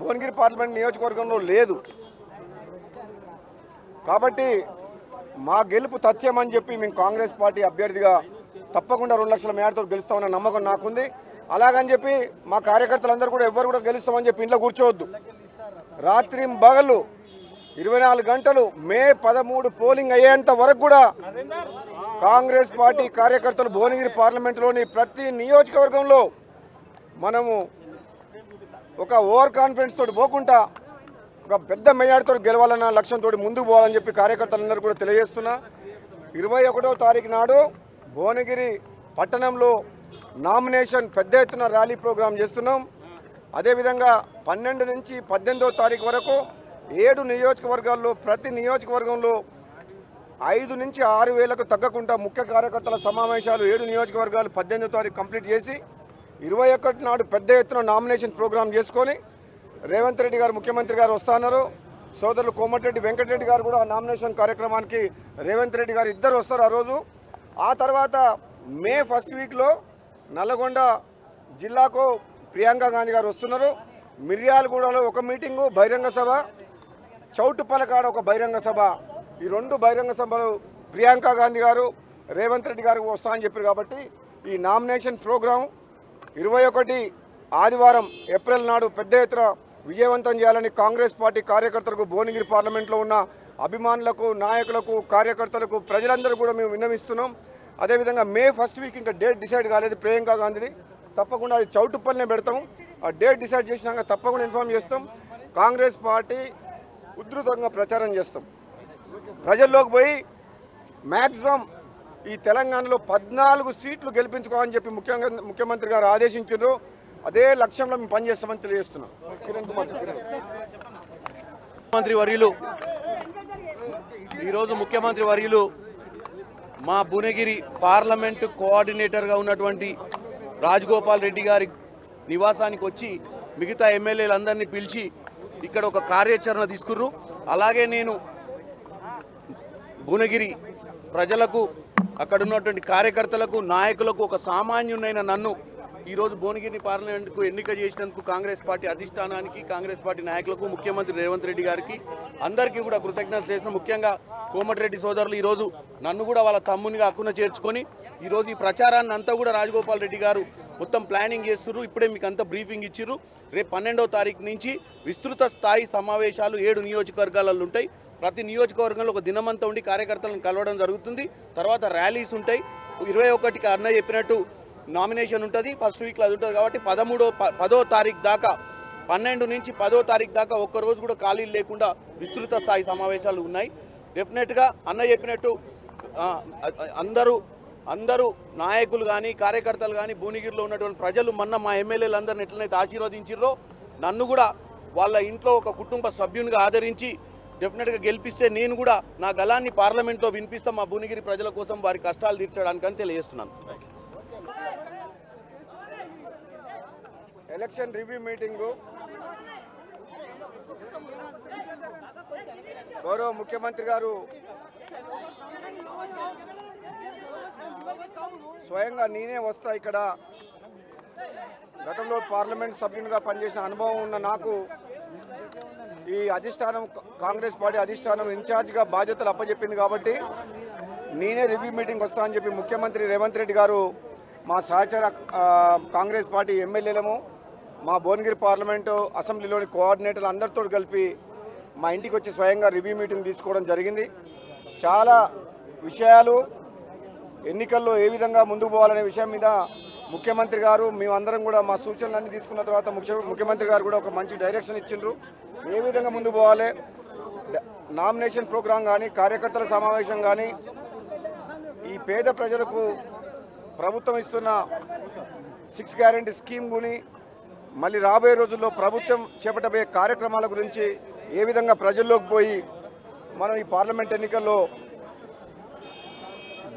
భువనగిరి పార్లమెంట్ నియోజకవర్గంలో లేదు. కాబట్టి మా గెలుపు తథ్యమని చెప్పి మేము కాంగ్రెస్ పార్టీ అభ్యర్థిగా తప్పకుండా రెండు లక్షల మేడతో గెలుస్తామన్న నమ్మకం నాకుంది. అలాగని చెప్పి మా కార్యకర్తలందరూ కూడా ఎవరు కూడా గెలుస్తామని చెప్పి ఇంట్లో కూర్చోవద్దు. రాత్రి బగలు ఇరవై నాలుగు గంటలు మే పదమూడు పోలింగ్ అయ్యేంత వరకు కూడా కాంగ్రెస్ పార్టీ కార్యకర్తలు భువనగిరి పార్లమెంటులోని ప్రతి నియోజకవర్గంలో మనము ఒక ఓవర్ కాన్ఫిడెన్స్ తోటి పోకుండా ఒక పెద్ద మెజార్టీతో గెలవాలన్న లక్ష్యంతో ముందుకు పోవాలని చెప్పి కార్యకర్తలందరూ కూడా తెలియజేస్తున్నా. ఇరవై ఒకటో తారీఖు నాడు భువనగిరి పట్టణంలో నామినేషన్ పెద్ద ఎత్తున ర్యాలీ ప్రోగ్రాం చేస్తున్నాం. అదేవిధంగా పన్నెండు నుంచి పద్దెనిమిదో తారీఖు వరకు ఏడు నియోజకవర్గాల్లో ప్రతి నియోజకవర్గంలో ఐదు నుంచి ఆరు వేలకు తగ్గకుండా ముఖ్య కార్యకర్తల సమావేశాలు ఏడు నియోజకవర్గాలు పద్దెనిమిదో తారీఖు కంప్లీట్ చేసి ఇరవై ఒకటి నాడు పెద్ద ఎత్తున నామినేషన్ ప్రోగ్రాం చేసుకొని రేవంత్ రెడ్డి గారు ముఖ్యమంత్రి గారు వస్తున్నారు సోదరులు కోమటిరెడ్డి వెంకటరెడ్డి గారు కూడా నామినేషన్ కార్యక్రమానికి రేవంత్ రెడ్డి గారు ఇద్దరు వస్తారు ఆ రోజు. ఆ తర్వాత మే ఫస్ట్ వీక్లో నల్లగొండ జిల్లాకు ప్రియాంక గాంధీ గారు వస్తున్నారు. మిర్యాలగూడలో ఒక మీటింగు బహిరంగ సభ. చౌటుపలకాడ ఒక బహిరంగ సభ. ఈ రెండు బహిరంగ సభలు ప్రియాంక గాంధీ గారు రేవంత్ రెడ్డి గారు వస్తా అని చెప్పారు కాబట్టి ఈ నామినేషన్ ప్రోగ్రాం ఇరవై ఒకటి ఆదివారం ఏప్రిల్ నాడు పెద్ద ఎత్తున విజయవంతం చేయాలని కాంగ్రెస్ పార్టీ కార్యకర్తలకు భువనగిరి పార్లమెంట్లో ఉన్న అభిమానులకు నాయకులకు కార్యకర్తలకు ప్రజలందరూ కూడా మేము విన్నవిస్తున్నాం. అదేవిధంగా మే ఫస్ట్ వీక్ ఇంకా డేట్ డిసైడ్ కాలేదు ప్రియాంక గాంధీది. తప్పకుండా అది చౌటుప్పల్నే పెడతాం. ఆ డేట్ డిసైడ్ చేసినాక తప్పకుండా ఇన్ఫామ్ చేస్తాం. కాంగ్రెస్ పార్టీ ఉధృతంగా ప్రచారం చేస్తాం. ప్రజల్లోకి పోయి మ్యాక్సిమం ఈ తెలంగాణలో పద్నాలుగు సీట్లు గెలిపించుకోవాలని చెప్పి ముఖ్యంగా ముఖ్యమంత్రి గారు ఆదేశించారు అదే లక్ష్యంలో మేము పనిచేస్తామని తెలియజేస్తున్నాం. కిరణ్ కుమార్ ముఖ్యమంత్రి వర్యులు ఈరోజు ముఖ్యమంత్రి వర్యులు మా భువనగిరి పార్లమెంటు కోఆర్డినేటర్గా ఉన్నటువంటి రాజగోపాల్ రెడ్డి గారి నివాసానికి వచ్చి మిగతా ఎమ్మెల్యేలందరినీ పిలిచి ఇక్కడ ఒక కార్యాచరణ తీసుకుర్రు. అలాగే నేను భువనగిరి ప్రజలకు అక్కడ ఉన్నటువంటి కార్యకర్తలకు నాయకులకు ఒక సామాన్యునైన నన్ను ఈరోజు భువనగిరిని పార్లమెంట్కు ఎన్నిక చేసినందుకు కాంగ్రెస్ పార్టీ అధిష్టానానికి కాంగ్రెస్ పార్టీ నాయకులకు ముఖ్యమంత్రి రేవంత్ రెడ్డి గారికి అందరికీ కూడా కృతజ్ఞతలు చేసిన ముఖ్యంగా కోమటిరెడ్డి సోదరులు ఈరోజు నన్ను కూడా వాళ్ళ తమ్మునిగా అక్కున చేర్చుకొని ఈరోజు ఈ ప్రచారాన్ని అంతా కూడా రాజగోపాల్ రెడ్డి గారు మొత్తం ప్లానింగ్ చేస్తున్నారు ఇప్పుడే మీకు అంతా బ్రీఫింగ్ ఇచ్చిర్రు. రేపు పన్నెండవ తారీఖు నుంచి విస్తృత స్థాయి సమావేశాలు ఏడు నియోజకవర్గాలలో ఉంటాయి. ప్రతి నియోజకవర్గంలో ఒక దినమంతా ఉండి కార్యకర్తలను కలవడం జరుగుతుంది. తర్వాత ర్యాలీస్ ఉంటాయి. ఇరవై ఒకటికి అన్న చెప్పినట్టు నామినేషన్ ఉంటుంది ఫస్ట్ వీక్లో అది ఉంటుంది కాబట్టి పదమూడో ప- పదో తారీఖు దాకా పన్నెండు నుంచి పదో తారీఖు దాకా ఒక్క రోజు కూడా ఖాళీలు లేకుండా విస్తృత స్థాయి సమావేశాలు ఉన్నాయి. డెఫినెట్గా అన్న చెప్పినట్టు అందరూ అందరూ నాయకులు కానీ కార్యకర్తలు కానీ భువనగిరిలో ఉన్నటువంటి ప్రజలు మొన్న మా ఎమ్మెల్యేలు అందరిని ఎట్లనైతే ఆశీర్వదించారో నన్ను కూడా వాళ్ళ ఇంట్లో ఒక కుటుంబ సభ్యునిగా ఆదరించి డెఫినెట్గా గెలిపిస్తే నేను కూడా నా గలాన్ని పార్లమెంట్లో వినిపిస్తాం మా భువనగిరి ప్రజల కోసం వారి కష్టాలు తీర్చడానికని తెలియజేస్తున్నాను. Election review meeting. గౌరవ ముఖ్యమంత్రి గారు స్వయంగా నేనే వస్తా ఇక్కడ. గతంలో పార్లమెంట్ సభ్యునిగా పనిచేసిన అనుభవం ఉన్న నాకు ఈ అధిష్టానం కాంగ్రెస్ పార్టీ అధిష్టానం ఇన్ఛార్జ్గా బాధ్యతలు అప్పచెప్పింది కాబట్టి నేనే రివ్యూ మీటింగ్ వస్తా అని చెప్పి ముఖ్యమంత్రి రేవంత్ రెడ్డి గారు మా సహచర కాంగ్రెస్ పార్టీ ఎమ్మెల్యేలము మా భువనగిరి పార్లమెంటు అసెంబ్లీలోని కోఆర్డినేటర్లు అందరితో కలిపి మా ఇంటికి వచ్చి స్వయంగా రివ్యూ మీటింగ్ తీసుకోవడం జరిగింది. చాలా విషయాలు ఎన్నికల్లో ఏ విధంగా ముందుకు పోవాలనే విషయం మీద ముఖ్యమంత్రి గారు మేమందరం కూడా మా సూచనలన్నీ తీసుకున్న తర్వాత ముఖ్య ముఖ్యమంత్రి గారు కూడా ఒక మంచి డైరెక్షన్ ఇచ్చిండ్రు. ఏ విధంగా ముందుకు పోవాలి? డ- నామినేషన్ ప్రోగ్రాం కానీ కార్యకర్తల సమావేశం కానీ ఈ పేద ప్రజలకు ప్రభుత్వం ఇస్తున్న సిక్స్ గ్యారెంటీ స్కీమ్ గుని మళ్ళీ రాబోయే రోజుల్లో ప్రభుత్వం చేపట్టబోయే కార్యక్రమాల గురించి ఏ విధంగా ప్రజల్లోకి పోయి మనం ఈ పార్లమెంట్ ఎన్నికల్లో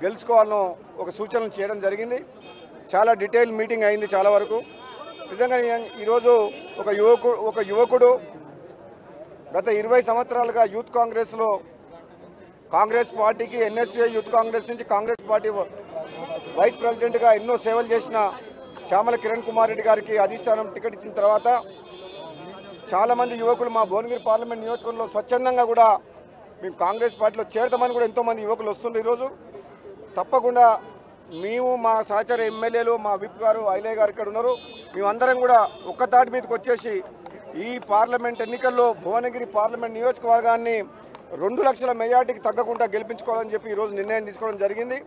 గెలుచుకోవాలనో ఒక సూచనలు చేయడం జరిగింది. చాలా డీటెయిల్ మీటింగ్ అయింది చాలా వరకు. నిజంగా ఈరోజు ఒక యువకుడు ఒక యువకుడు గత ఇరవై సంవత్సరాలుగా యూత్ కాంగ్రెస్లో కాంగ్రెస్ పార్టీకి ఎన్ఎస్ఏ యూత్ కాంగ్రెస్ నుంచి కాంగ్రెస్ పార్టీ వైస్ ప్రెసిడెంట్గా ఎన్నో సేవలు చేసిన చామల కిరణ్ కుమార్ రెడ్డి గారికి అధిష్టానం టికెట్ ఇచ్చిన తర్వాత చాలామంది యువకులు మా భువనగిరి పార్లమెంట్ నియోజకవర్గంలో స్వచ్ఛందంగా కూడా మేము కాంగ్రెస్ పార్టీలో చేరతామని కూడా ఎంతోమంది యువకులు వస్తుండ్రు ఈరోజు. తప్పకుండా మేము మా సహచర ఎమ్మెల్యేలు మా విప్ గారు ఐలయ్య గారు ఇక్కడ ఉన్నారు. మేమందరం కూడా ఒక్క తాటి మీదకి వచ్చేసి ఈ పార్లమెంట్ ఎన్నికల్లో భువనగిరి పార్లమెంట్ నియోజకవర్గాన్ని రెండు లక్షల మెజార్టీకి తగ్గకుండా గెలిపించుకోవాలని చెప్పి ఈరోజు నిర్ణయం తీసుకోవడం జరిగింది.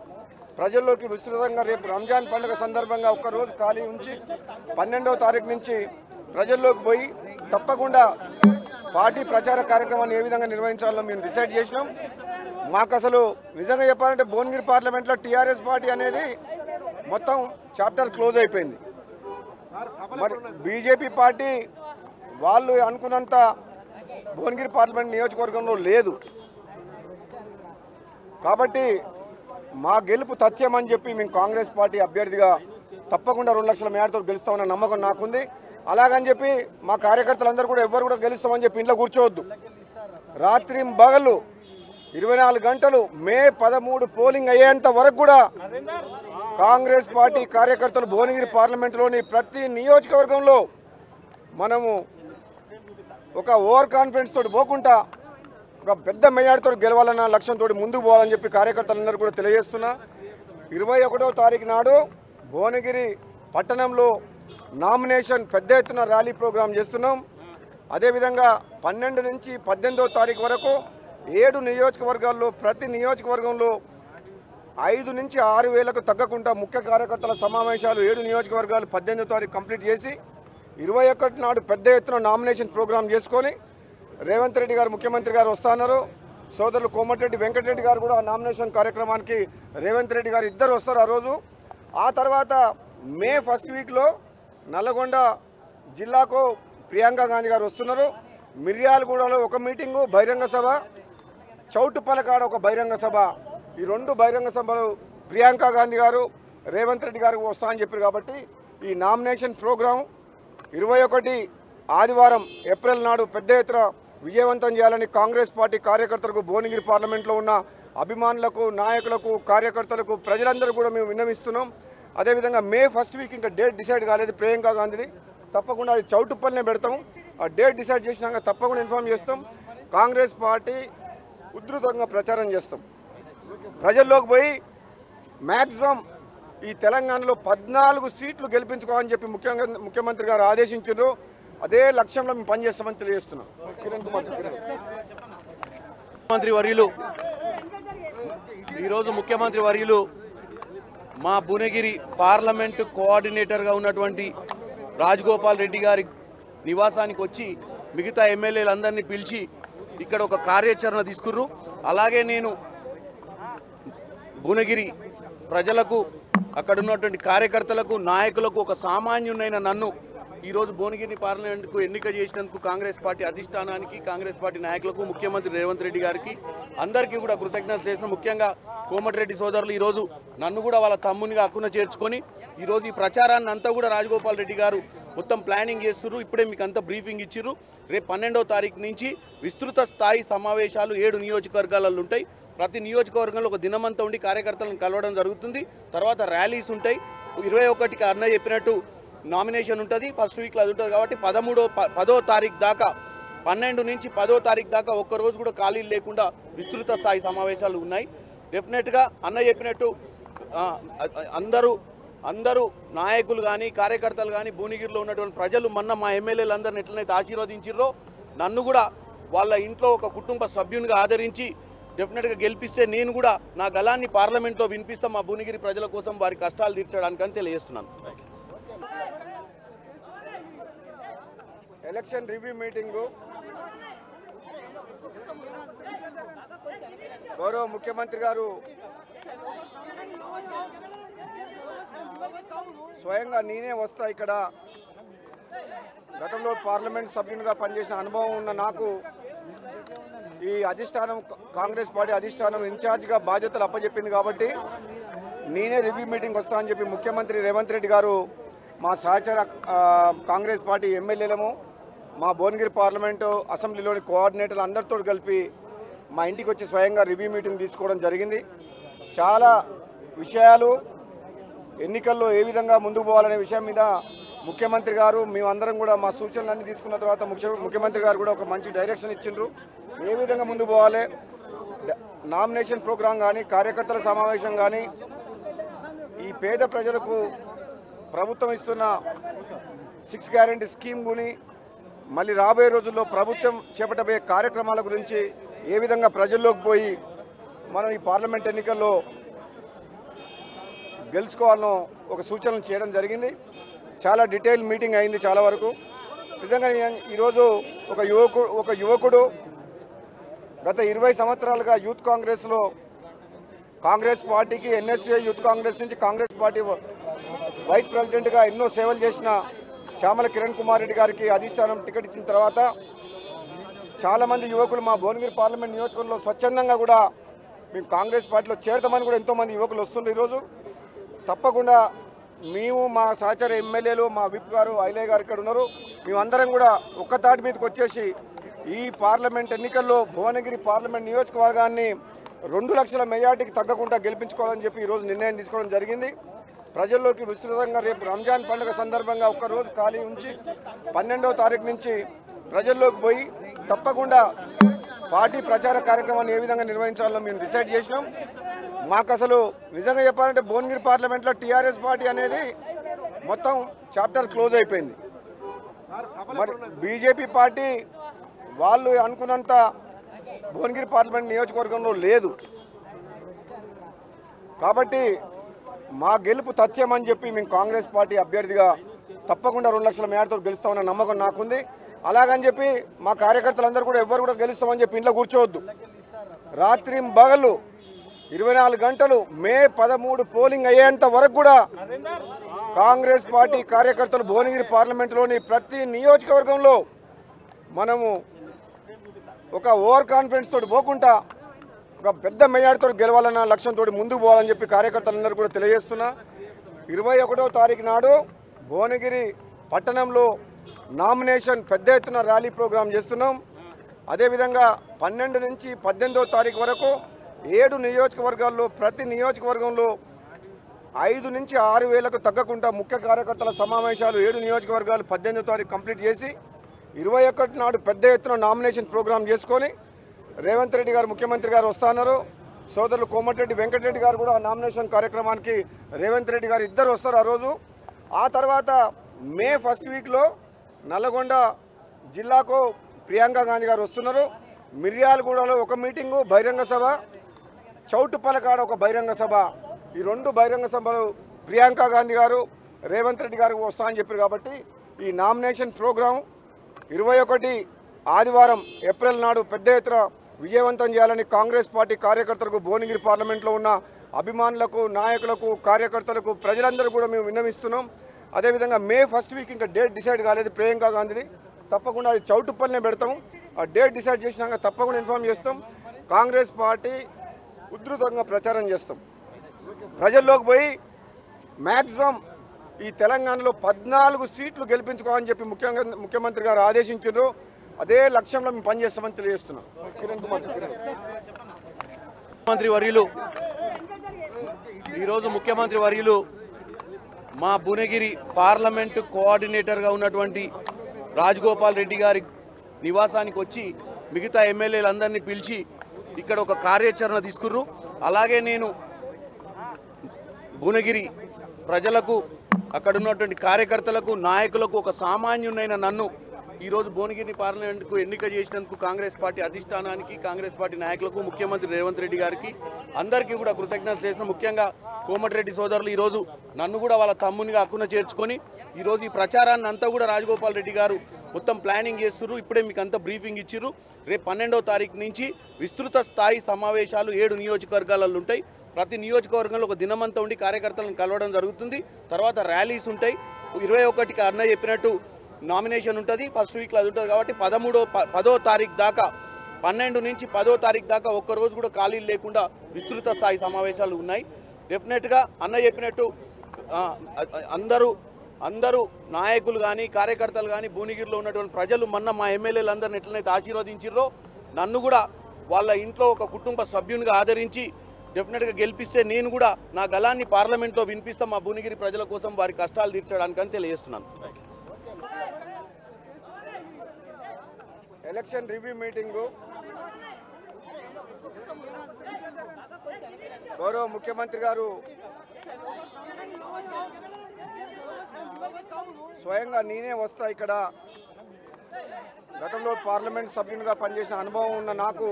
ప్రజల్లోకి విస్తృతంగా రేపు రంజాన్ పండుగ సందర్భంగా ఒక్కరోజు ఖాళీ ఉంచి పన్నెండవ తారీఖు నుంచి ప్రజల్లోకి పోయి తప్పకుండా పార్టీ ప్రచార కార్యక్రమాన్ని ఏ విధంగా నిర్వహించాలో మేము డిసైడ్ చేసినాం. మాకు అసలు నిజంగా చెప్పాలంటే భువనగిరి పార్లమెంట్లో టీఆర్ఎస్ పార్టీ అనేది మొత్తం చాప్టర్ క్లోజ్ అయిపోయింది. మరి బీజేపీ పార్టీ వాళ్ళు అనుకున్నంత భువనగిరి పార్లమెంట్ నియోజకవర్గంలో లేదు. కాబట్టి మా గెలుపు తథ్యమని చెప్పి మేము కాంగ్రెస్ పార్టీ అభ్యర్థిగా తప్పకుండా రెండు లక్షల మేడతో గెలుస్తామన్న నమ్మకం నాకుంది. అలాగని చెప్పి మా కార్యకర్తలందరూ కూడా ఎవరు కూడా గెలుస్తామని చెప్పి ఇంట్లో కూర్చోవద్దు. రాత్రి బగలు ఇరవై నాలుగు గంటలు మే పదమూడు పోలింగ్ అయ్యేంత వరకు కూడా కాంగ్రెస్ పార్టీ కార్యకర్తలు భువనగిరి పార్లమెంటులోని ప్రతి నియోజకవర్గంలో మనము ఒక ఓవర్ కాన్ఫిడెన్స్ తోటి పోకుండా ఒక పెద్ద మెజార్టీతో గెలవాలన్న లక్ష్యంతో ముందుకు పోవాలని చెప్పి కార్యకర్తలందరూ కూడా తెలియజేస్తున్నా. ఇరవై ఒకటో తారీఖు నాడు భువనగిరి పట్టణంలో నామినేషన్ పెద్ద ఎత్తున ర్యాలీ ప్రోగ్రాం చేస్తున్నాం. అదేవిధంగా పన్నెండు నుంచి పద్దెనిమిదో తారీఖు వరకు ఏడు నియోజకవర్గాల్లో ప్రతి నియోజకవర్గంలో ఐదు నుంచి ఆరు వేలకు తగ్గకుండా ముఖ్య కార్యకర్తల సమావేశాలు ఏడు నియోజకవర్గాలు పద్దెనిమిదో తారీఖు కంప్లీట్ చేసి ఇరవై ఒకటి నాడు పెద్ద ఎత్తున నామినేషన్ ప్రోగ్రాం చేసుకొని రేవంత్ రెడ్డి గారు ముఖ్యమంత్రి గారు వస్తున్నారు సోదరులు కోమటిరెడ్డి వెంకటరెడ్డి గారు కూడా నామినేషన్ కార్యక్రమానికి రేవంత్ రెడ్డి గారు ఇద్దరు వస్తారు ఆ రోజు. ఆ తర్వాత మే ఫస్ట్ వీక్లో నల్లగొండ జిల్లాకు ప్రియాంక గాంధీ గారు వస్తున్నారు. మిర్యాలగూడలో ఒక మీటింగు బహిరంగ సభ. చౌటుపలకాడ ఒక బహిరంగ సభ. ఈ రెండు బహిరంగ సభలు ప్రియాంక గాంధీ గారు రేవంత్ రెడ్డి గారు వస్తా అని చెప్పారు కాబట్టి ఈ నామినేషన్ ప్రోగ్రాం ఇరవై ఒకటి ఆదివారం ఏప్రిల్ నాడు పెద్ద ఎత్తున విజయవంతం చేయాలని కాంగ్రెస్ పార్టీ కార్యకర్తలకు భువనగిరి పార్లమెంట్లో ఉన్న అభిమానులకు నాయకులకు కార్యకర్తలకు ప్రజలందరూ కూడా మేము విన్నవిస్తున్నాం. అదేవిధంగా మే ఫస్ట్ వీక్ ఇంకా డేట్ డిసైడ్ కాలేదు ప్రియాంక గాంధీది. తప్పకుండా అది చౌటుప్పల్నే పెడతాం. ఆ డేట్ డిసైడ్ చేసినాక తప్పకుండా ఇన్ఫామ్ చేస్తాం. కాంగ్రెస్ పార్టీ ఉధృతంగా ప్రచారం చేస్తాం. ప్రజల్లోకి పోయి మ్యాక్సిమం ఈ తెలంగాణలో పద్నాలుగు సీట్లు గెలిపించుకోవాలని చెప్పి ముఖ్యంగా ముఖ్యమంత్రి గారు ఆదేశించారు అదే లక్ష్యంలో మేము పనిచేస్తామని తెలియజేస్తున్నాం. కిరణ్ కుమార్ కిరణ్. ముఖ్యమంత్రి వర్యులు ఈరోజు ముఖ్యమంత్రి వర్యులు మా భువనగిరి పార్లమెంటు కోఆర్డినేటర్గా ఉన్నటువంటి రాజగోపాల్ రెడ్డి గారి నివాసానికి వచ్చి మిగతా ఎమ్మెల్యేలందరినీ పిలిచి ఇక్కడ ఒక కార్యాచరణ తీసుకుర్రు. అలాగే నేను భువనగిరి ప్రజలకు అక్కడ ఉన్నటువంటి కార్యకర్తలకు నాయకులకు ఒక సామాన్యునైన నన్ను ఈరోజు భువనగిరిని పార్లమెంట్కు ఎన్నిక చేసినందుకు కాంగ్రెస్ పార్టీ అధిష్టానానికి కాంగ్రెస్ పార్టీ నాయకులకు ముఖ్యమంత్రి రేవంత్ రెడ్డి గారికి అందరికీ కూడా కృతజ్ఞతలు చేసిన ముఖ్యంగా కోమటిరెడ్డి సోదరులు ఈరోజు నన్ను కూడా వాళ్ళ తమ్మునిగా అక్కున చేర్చుకొని ఈరోజు ఈ ప్రచారాన్ని అంతా కూడా రాజగోపాల్ రెడ్డి గారు మొత్తం ప్లానింగ్ చేస్తున్నారు ఇప్పుడే మీకు అంతా బ్రీఫింగ్ ఇచ్చిర్రు. రేపు పన్నెండవ తారీఖు నుంచి విస్తృత స్థాయి సమావేశాలు ఏడు నియోజకవర్గాలలో ఉంటాయి. ప్రతి నియోజకవర్గంలో ఒక దినమంతా ఉండి కార్యకర్తలను కలవడం జరుగుతుంది. తర్వాత ర్యాలీస్ ఉంటాయి. ఇరవై ఒకటికి అన్న చెప్పినట్టు నామినేషన్ ఉంటుంది ఫస్ట్ వీక్లో అది ఉంటుంది కాబట్టి పదమూడో ప- పదో తారీఖు దాకా పన్నెండు నుంచి పదో తారీఖు దాకా ఒక్క రోజు కూడా ఖాళీలు లేకుండా విస్తృత స్థాయి సమావేశాలు ఉన్నాయి. డెఫినెట్గా అన్న చెప్పినట్టు అందరూ అందరూ నాయకులు కానీ కార్యకర్తలు కానీ భువనగిరిలో ఉన్నటువంటి ప్రజలు మొన్న మా ఎమ్మెల్యేలు అందరిని ఎట్లనైతే ఆశీర్వదించారో నన్ను కూడా వాళ్ళ ఇంట్లో ఒక కుటుంబ సభ్యునిగా ఆదరించి డెఫినెట్గా గెలిపిస్తే నేను కూడా నా గలాన్ని పార్లమెంట్లో వినిపిస్తాం మా భువనగిరి ప్రజల కోసం వారి కష్టాలు తీర్చడానికని తెలియజేస్తున్నాను. Election review meeting. గౌరవ ముఖ్యమంత్రి గారు స్వయంగా నేనే వస్తా ఇక్కడ. గతంలో పార్లమెంట్ సభ్యునిగా పనిచేసిన అనుభవం ఉన్న నాకు ఈ అధిష్టానం కాంగ్రెస్ పార్టీ అధిష్టానం ఇన్ఛార్జ్గా బాధ్యతలు అప్పచెప్పింది కాబట్టి నేనే రివ్యూ మీటింగ్ వస్తా అని చెప్పి ముఖ్యమంత్రి రేవంత్ రెడ్డి గారు మా సహచర కాంగ్రెస్ పార్టీ ఎమ్మెల్యేలము మా భువనగిరి పార్లమెంటు అసెంబ్లీలోని కోఆర్డినేటర్లు అందరితో కలిపి మా ఇంటికి వచ్చి స్వయంగా రివ్యూ మీటింగ్ తీసుకోవడం జరిగింది. చాలా విషయాలు ఎన్నికల్లో ఏ విధంగా ముందుకు పోవాలనే విషయం మీద ముఖ్యమంత్రి గారు మేమందరం కూడా మా సూచనలన్నీ తీసుకున్న తర్వాత ముఖ్య ముఖ్యమంత్రి గారు కూడా ఒక మంచి డైరెక్షన్ ఇచ్చిండ్రు. ఏ విధంగా ముందుకు పోవాలి? డ- నామినేషన్ ప్రోగ్రాం కానీ కార్యకర్తల సమావేశం కానీ ఈ పేద ప్రజలకు ప్రభుత్వం ఇస్తున్న సిక్స్ గ్యారంటీ స్కీమ్ గుని మళ్ళీ రాబోయే రోజుల్లో ప్రభుత్వం చేపట్టబోయే కార్యక్రమాల గురించి ఏ విధంగా ప్రజల్లోకి పోయి మనం ఈ పార్లమెంట్ ఎన్నికల్లో గెలుచుకోవాలనో ఒక సూచనలు చేయడం జరిగింది. చాలా డీటెయిల్ మీటింగ్ అయింది చాలా వరకు. నిజంగా ఈరోజు ఒక యువకుడు ఒక యువకుడు గత ఇరవై సంవత్సరాలుగా యూత్ కాంగ్రెస్లో కాంగ్రెస్ పార్టీకి ఎన్ఎస్ఏ యూత్ కాంగ్రెస్ నుంచి కాంగ్రెస్ పార్టీ వైస్ ప్రెసిడెంట్గా ఎన్నో సేవలు చేసిన శ్యామల కిరణ్ కుమార్ రెడ్డి గారికి అధిష్టానం టికెట్ ఇచ్చిన తర్వాత చాలామంది యువకులు మా భువనగిరి పార్లమెంట్ నియోజకవర్గంలో స్వచ్ఛందంగా కూడా మేము కాంగ్రెస్ పార్టీలో చేరతామని కూడా ఎంతోమంది యువకులు వస్తుండ్రు ఈరోజు. తప్పకుండా మేము మా సహచర ఎమ్మెల్యేలు మా విప్ గారు ఐలయ్య గారు ఇక్కడ ఉన్నారు. మేమందరం కూడా ఒక్క తాటి మీదకి వచ్చేసి ఈ పార్లమెంట్ ఎన్నికల్లో భువనగిరి పార్లమెంట్ నియోజకవర్గాన్ని రెండు లక్షల మెజార్టీకి తగ్గకుండా గెలిపించుకోవాలని చెప్పి ఈరోజు నిర్ణయం తీసుకోవడం జరిగింది. ప్రజల్లోకి విస్తృతంగా రేపు రంజాన్ పండుగ సందర్భంగా ఒక్కరోజు ఖాళీ ఉంచి పన్నెండవ తారీఖు నుంచి ప్రజల్లోకి పోయి తప్పకుండా పార్టీ ప్రచార కార్యక్రమాన్ని ఏ విధంగా నిర్వహించాలో మేము డిసైడ్ చేసినాం. మాకు అసలు నిజంగా చెప్పాలంటే భువనగిరి పార్లమెంట్లో టీఆర్ఎస్ పార్టీ అనేది మొత్తం చాప్టర్ క్లోజ్ అయిపోయింది. మరి బీజేపీ పార్టీ వాళ్ళు అనుకున్నంత భువనగిరి పార్లమెంట్ నియోజకవర్గంలో లేదు. కాబట్టి మా గెలుపు తథ్యమని చెప్పి మేము కాంగ్రెస్ పార్టీ అభ్యర్థిగా తప్పకుండా రెండు లక్షల మేడతో గెలుస్తామన్న నమ్మకం నాకుంది. అలాగని చెప్పి మా కార్యకర్తలందరూ కూడా ఎవరు కూడా గెలుస్తామని చెప్పి ఇంట్లో కూర్చోవద్దు. రాత్రి బగలు ఇరవై నాలుగు గంటలు మే పదమూడు పోలింగ్ అయ్యేంత వరకు కూడా కాంగ్రెస్ పార్టీ కార్యకర్తలు భువనగిరి పార్లమెంటులోని ప్రతి నియోజకవర్గంలో మనము ఒక ఓవర్ కాన్ఫిడెన్స్ తోటి పోకుండా ఒక పెద్ద మెజార్టీతో గెలవాలన్న లక్ష్యంతో ముందుకు పోవాలని చెప్పి కార్యకర్తలందరూ కూడా తెలియజేస్తున్నా. ఇరవై ఒకటో తారీఖు నాడు భువనగిరి పట్టణంలో నామినేషన్ పెద్ద ఎత్తున ర్యాలీ ప్రోగ్రాం చేస్తున్నాం. అదేవిధంగా పన్నెండు నుంచి పద్దెనిమిదో తారీఖు వరకు ఏడు నియోజకవర్గాల్లో ప్రతి నియోజకవర్గంలో ఐదు నుంచి ఆరు వేలకు తగ్గకుండా ముఖ్య కార్యకర్తల సమావేశాలు ఏడు నియోజకవర్గాలు పద్దెనిమిదో తారీఖు కంప్లీట్ చేసి ఇరవై ఒకటి నాడు పెద్ద ఎత్తున నామినేషన్ ప్రోగ్రాం చేసుకొని రేవంత్ రెడ్డి గారు ముఖ్యమంత్రి గారు వస్తున్నారు సోదరులు కోమటిరెడ్డి వెంకటరెడ్డి గారు కూడా నామినేషన్ కార్యక్రమానికి రేవంత్ రెడ్డి గారు ఇద్దరు వస్తారు ఆ రోజు. ఆ తర్వాత మే ఫస్ట్ వీక్లో నల్లగొండ జిల్లాకు ప్రియాంక గాంధీ గారు వస్తున్నారు. మిర్యాలగూడలో ఒక మీటింగు బహిరంగ సభ. చౌటుప్పలకాడ ఒక బహిరంగ సభ. ఈ రెండు బహిరంగ సభలు ప్రియాంక గాంధీ గారు రేవంత్ రెడ్డి గారు వస్తా అని చెప్పారు కాబట్టి ఈ నామినేషన్ ప్రోగ్రాం ఇరవై ఒకటి ఆదివారం ఏప్రిల్ నాడు పెద్ద ఎత్తున విజయవంతం చేయాలని కాంగ్రెస్ పార్టీ కార్యకర్తలకు భువనగిరి పార్లమెంట్లో ఉన్న అభిమానులకు నాయకులకు కార్యకర్తలకు ప్రజలందరూ కూడా మేము విన్నవిస్తున్నాం. అదేవిధంగా మే ఫస్ట్ వీక్ ఇంకా డేట్ డిసైడ్ కాలేదు ప్రియాంక గాంధీది. తప్పకుండా అది చౌటుప్పల్నే పెడతాం ఆ డేట్ డిసైడ్ చేసినాక తప్పకుండా ఇన్ఫామ్ చేస్తాం. కాంగ్రెస్ పార్టీ ఉధృతంగా ప్రచారం చేస్తాం. ప్రజల్లోకి పోయి మ్యాక్సిమం ఈ తెలంగాణలో పద్నాలుగు సీట్లు గెలిపించుకోవాలని చెప్పి ముఖ్యంగా ముఖ్యమంత్రి గారు ఆదేశించారు అదే లక్ష్యంలో మేము పనిచేస్తామని తెలియజేస్తున్నాం. కిరణ్ కుమార్ ముఖ్యమంత్రి వర్యులు ఈరోజు ముఖ్యమంత్రి వర్యులు మా భువనగిరి పార్లమెంటు కోఆర్డినేటర్గా ఉన్నటువంటి రాజగోపాల్ రెడ్డి గారి నివాసానికి వచ్చి మిగతా ఎమ్మెల్యేలందరినీ పిలిచి ఇక్కడ ఒక కార్యాచరణ తీసుకుర్రు. అలాగే నేను భువనగిరి ప్రజలకు అక్కడ ఉన్నటువంటి కార్యకర్తలకు నాయకులకు ఒక సామాన్యునైన నన్ను ఈరోజు భువనగిరి పార్లమెంట్కు ఎన్నిక చేసినందుకు కాంగ్రెస్ పార్టీ అధిష్టానానికి కాంగ్రెస్ పార్టీ నాయకులకు ముఖ్యమంత్రి రేవంత్ రెడ్డి గారికి అందరికీ కూడా కృతజ్ఞతలు చేసిన ముఖ్యంగా కోమటిరెడ్డి సోదరులు ఈరోజు నన్ను కూడా వాళ్ళ తమ్మునిగా అక్కున చేర్చుకొని ఈరోజు ఈ ప్రచారాన్ని అంతా కూడా రాజగోపాల్ రెడ్డి గారు మొత్తం ప్లానింగ్ చేస్తున్నారు ఇప్పుడే మీకు అంతా బ్రీఫింగ్ ఇచ్చిర్రు. రేపు పన్నెండవ తారీఖు నుంచి విస్తృత స్థాయి సమావేశాలు ఏడు నియోజకవర్గాలలో ఉంటాయి. ప్రతి నియోజకవర్గంలో ఒక దినమంతా ఉండి కార్యకర్తలను కలవడం జరుగుతుంది. తర్వాత ర్యాలీస్ ఉంటాయి. ఇరవై ఒకటికి అన్న చెప్పినట్టు నామినేషన్ ఉంటుంది ఫస్ట్ వీక్లో అది ఉంటుంది కాబట్టి పదమూడో ప- పదో తారీఖు దాకా పన్నెండు నుంచి పదో తారీఖు దాకా ఒక్క రోజు కూడా ఖాళీలు లేకుండా విస్తృత స్థాయి సమావేశాలు ఉన్నాయి. డెఫినెట్గా అన్న చెప్పినట్టు అందరూ అందరూ నాయకులు కానీ కార్యకర్తలు కానీ భువనగిరిలో ఉన్నటువంటి ప్రజలు మొన్న మా ఎమ్మెల్యేలు అందరిని ఎట్లనైతే ఆశీర్వదించారో నన్ను కూడా వాళ్ళ ఇంట్లో ఒక కుటుంబ సభ్యునిగా ఆదరించి డెఫినెట్గా గెలిపిస్తే నేను కూడా నా గలాన్ని పార్లమెంట్లో వినిపిస్తా మా భువనగిరి ప్రజల కోసం వారి కష్టాలు తీర్చడానికని తెలియజేస్తున్నాను. Election review meeting. గౌరవ ముఖ్యమంత్రి గారు స్వయంగా నేనే వస్తా ఇక్కడ. గతంలో పార్లమెంట్ సభ్యునిగా పనిచేసిన అనుభవం ఉన్న నాకు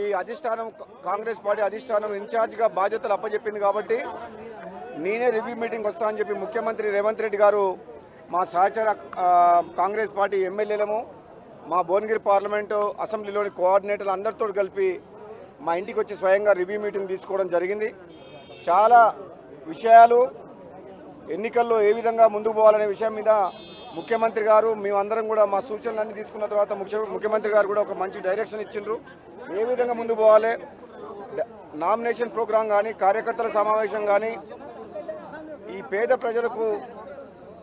ఈ అధిష్టానం కాంగ్రెస్ పార్టీ అధిష్టానం ఇన్ఛార్జ్గా బాధ్యతలు అప్పచెప్పింది కాబట్టి నేనే రివ్యూ మీటింగ్ వస్తా అని చెప్పి ముఖ్యమంత్రి రేవంత్ రెడ్డి గారు మా సహచర కాంగ్రెస్ పార్టీ ఎమ్మెల్యేలము మా భువనగిరి పార్లమెంటు అసెంబ్లీలోని కోఆర్డినేటర్లు అందరితో కలిపి మా ఇంటికి వచ్చి స్వయంగా రివ్యూ మీటింగ్ తీసుకోవడం జరిగింది. చాలా విషయాలు ఎన్నికల్లో ఏ విధంగా ముందుకు పోవాలనే విషయం మీద ముఖ్యమంత్రి గారు మేమందరం కూడా మా సూచనలన్నీ తీసుకున్న తర్వాత ముఖ్య ముఖ్యమంత్రి గారు కూడా ఒక మంచి డైరెక్షన్ ఇచ్చిండ్రు. ఏ విధంగా ముందుకు పోవాలి? నామినేషన్ ప్రోగ్రాం కానీ కార్యకర్తల సమావేశం కానీ ఈ పేద ప్రజలకు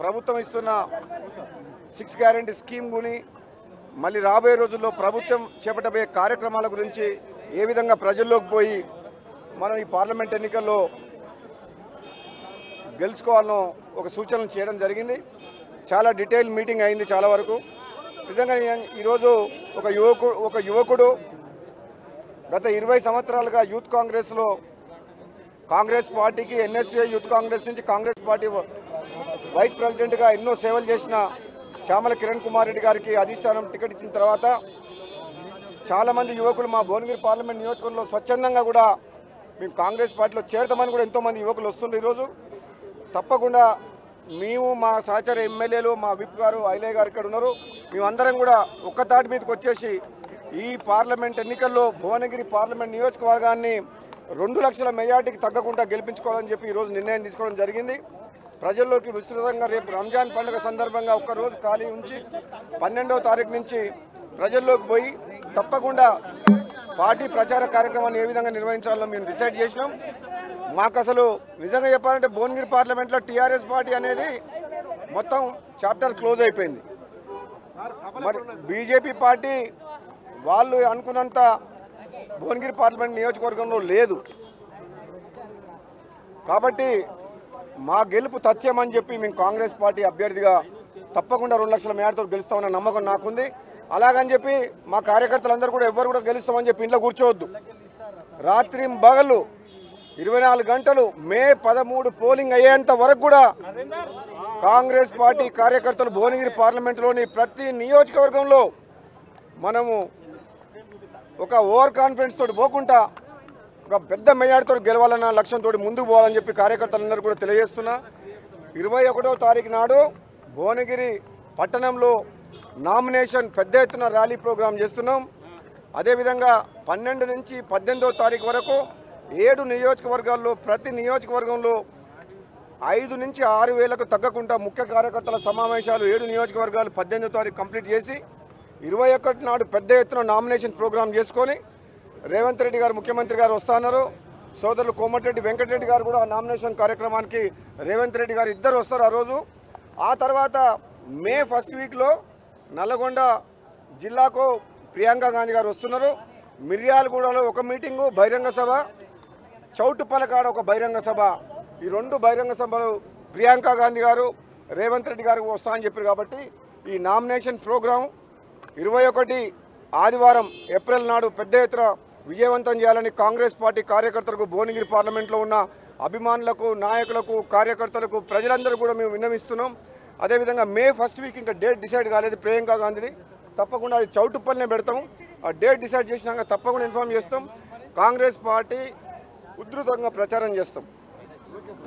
ప్రభుత్వం ఇస్తున్న సిక్స్ గ్యారంటీ స్కీమ్ గుని మళ్ళీ రాబోయే రోజుల్లో ప్రభుత్వం చేపట్టబోయే కార్యక్రమాల గురించి ఏ విధంగా ప్రజల్లోకి పోయి మనం ఈ పార్లమెంట్ ఎన్నికల్లో గెలుచుకోవాలనో ఒక సూచనలు చేయడం జరిగింది. చాలా డీటెయిల్ మీటింగ్ అయింది చాలా వరకు. నిజంగా ఈరోజు ఒక యువకుడు ఒక యువకుడు గత ఇరవై సంవత్సరాలుగా యూత్ కాంగ్రెస్లో కాంగ్రెస్ పార్టీకి ఎన్ఎస్ఏ యూత్ కాంగ్రెస్ నుంచి కాంగ్రెస్ పార్టీ వైస్ ప్రెసిడెంట్గా ఎన్నో సేవలు చేసిన శ్యామల కిరణ్ కుమార్ రెడ్డి గారికి అధిష్టానం టికెట్ ఇచ్చిన తర్వాత చాలామంది యువకులు మా భువనగిరి పార్లమెంట్ నియోజకవర్గంలో స్వచ్ఛందంగా కూడా మేము కాంగ్రెస్ పార్టీలో చేరతామని కూడా ఎంతోమంది యువకులు వస్తుండ్రు ఈరోజు. తప్పకుండా మేము మా సహచర ఎమ్మెల్యేలు మా విప్ గారు ఐలయ్య గారు ఇక్కడ ఉన్నారు. మేమందరం కూడా ఒక్క తాటి మీదకి వచ్చేసి ఈ పార్లమెంట్ ఎన్నికల్లో భువనగిరి పార్లమెంట్ నియోజకవర్గాన్ని రెండు లక్షల మెజార్టీకి తగ్గకుండా గెలిపించుకోవాలని చెప్పి ఈరోజు నిర్ణయం తీసుకోవడం జరిగింది. ప్రజల్లోకి విస్తృతంగా రేపు రంజాన్ పండుగ సందర్భంగా ఒక్కరోజు ఖాళీ ఉంచి పన్నెండవ తారీఖు నుంచి ప్రజల్లోకి పోయి తప్పకుండా పార్టీ ప్రచార కార్యక్రమాన్ని ఏ విధంగా నిర్వహించాలో మేము డిసైడ్ చేసినాం. మాకు అసలు నిజంగా చెప్పాలంటే భువనగిరి పార్లమెంట్లో టీఆర్ఎస్ పార్టీ అనేది మొత్తం చాప్టర్ క్లోజ్ అయిపోయింది. మరి బీజేపీ పార్టీ వాళ్ళు అనుకున్నంత భువనగిరి పార్లమెంట్ నియోజకవర్గంలో లేదు. కాబట్టి మా గెలుపు తథ్యమని చెప్పి మేము కాంగ్రెస్ పార్టీ అభ్యర్థిగా తప్పకుండా రెండు లక్షల మేడతో గెలుస్తామన్న నమ్మకం నాకుంది. అలాగని చెప్పి మా కార్యకర్తలందరూ కూడా ఎవరు కూడా గెలుస్తామని చెప్పి ఇంట్లో కూర్చోవద్దు. రాత్రి బగళ్ళు ఇరవై నాలుగు గంటలు మే పదమూడు పోలింగ్ అయ్యేంత వరకు కూడా కాంగ్రెస్ పార్టీ కార్యకర్తలు భువనగిరి పార్లమెంటులోని ప్రతి నియోజకవర్గంలో మనము ఒక ఓవర్ కాన్ఫిడెన్స్ తోటి పోకుండా ఒక పెద్ద మెజార్టీతో గెలవాలన్న లక్ష్యంతో ముందుకు పోవాలని చెప్పి కార్యకర్తలందరూ కూడా తెలియజేస్తున్నా. ఇరవై ఒకటో తారీఖు నాడు భువనగిరి పట్టణంలో నామినేషన్ పెద్ద ఎత్తున ర్యాలీ ప్రోగ్రాం చేస్తున్నాం. అదేవిధంగా పన్నెండు నుంచి పద్దెనిమిదో తారీఖు వరకు ఏడు నియోజకవర్గాల్లో ప్రతి నియోజకవర్గంలో ఐదు నుంచి ఆరు వేలకు తగ్గకుండా ముఖ్య కార్యకర్తల సమావేశాలు ఏడు నియోజకవర్గాలు పద్దెనిమిదో తారీఖు కంప్లీట్ చేసి ఇరవై ఒకటి నాడు పెద్ద ఎత్తున నామినేషన్ ప్రోగ్రాం చేసుకొని రేవంత్ రెడ్డి గారు ముఖ్యమంత్రి గారు వస్తున్నారు సోదరులు కోమటిరెడ్డి వెంకటరెడ్డి గారు కూడా నామినేషన్ కార్యక్రమానికి రేవంత్ రెడ్డి గారు ఇద్దరు వస్తారు ఆ రోజు. ఆ తర్వాత మే ఫస్ట్ వీక్లో నల్లగొండ జిల్లాకు ప్రియాంక గాంధీ గారు వస్తున్నారు. మిర్యాలగూడలో ఒక మీటింగు బహిరంగ సభ. చౌటుపలకాడ ఒక బహిరంగ సభ. ఈ రెండు బహిరంగ సభలు ప్రియాంక గాంధీ గారు రేవంత్ రెడ్డి గారు వస్తా అని చెప్పారు కాబట్టి ఈ నామినేషన్ ప్రోగ్రాం ఇరవై ఒకటి ఆదివారం ఏప్రిల్ నాడు పెద్ద ఎత్తున విజయవంతం చేయాలని కాంగ్రెస్ పార్టీ కార్యకర్తలకు భువనగిరి పార్లమెంట్లో ఉన్న అభిమానులకు నాయకులకు కార్యకర్తలకు ప్రజలందరూ కూడా మేము విన్నవిస్తున్నాం. అదేవిధంగా మే ఫస్ట్ వీక్ ఇంకా డేట్ డిసైడ్ కాలేదు ప్రియాంక గాంధీది. తప్పకుండా అది చౌటుప్పల్నే పెడతాం. ఆ డేట్ డిసైడ్ చేసినాక తప్పకుండా ఇన్ఫామ్ చేస్తాం. కాంగ్రెస్ పార్టీ ఉధృతంగా ప్రచారం చేస్తాం.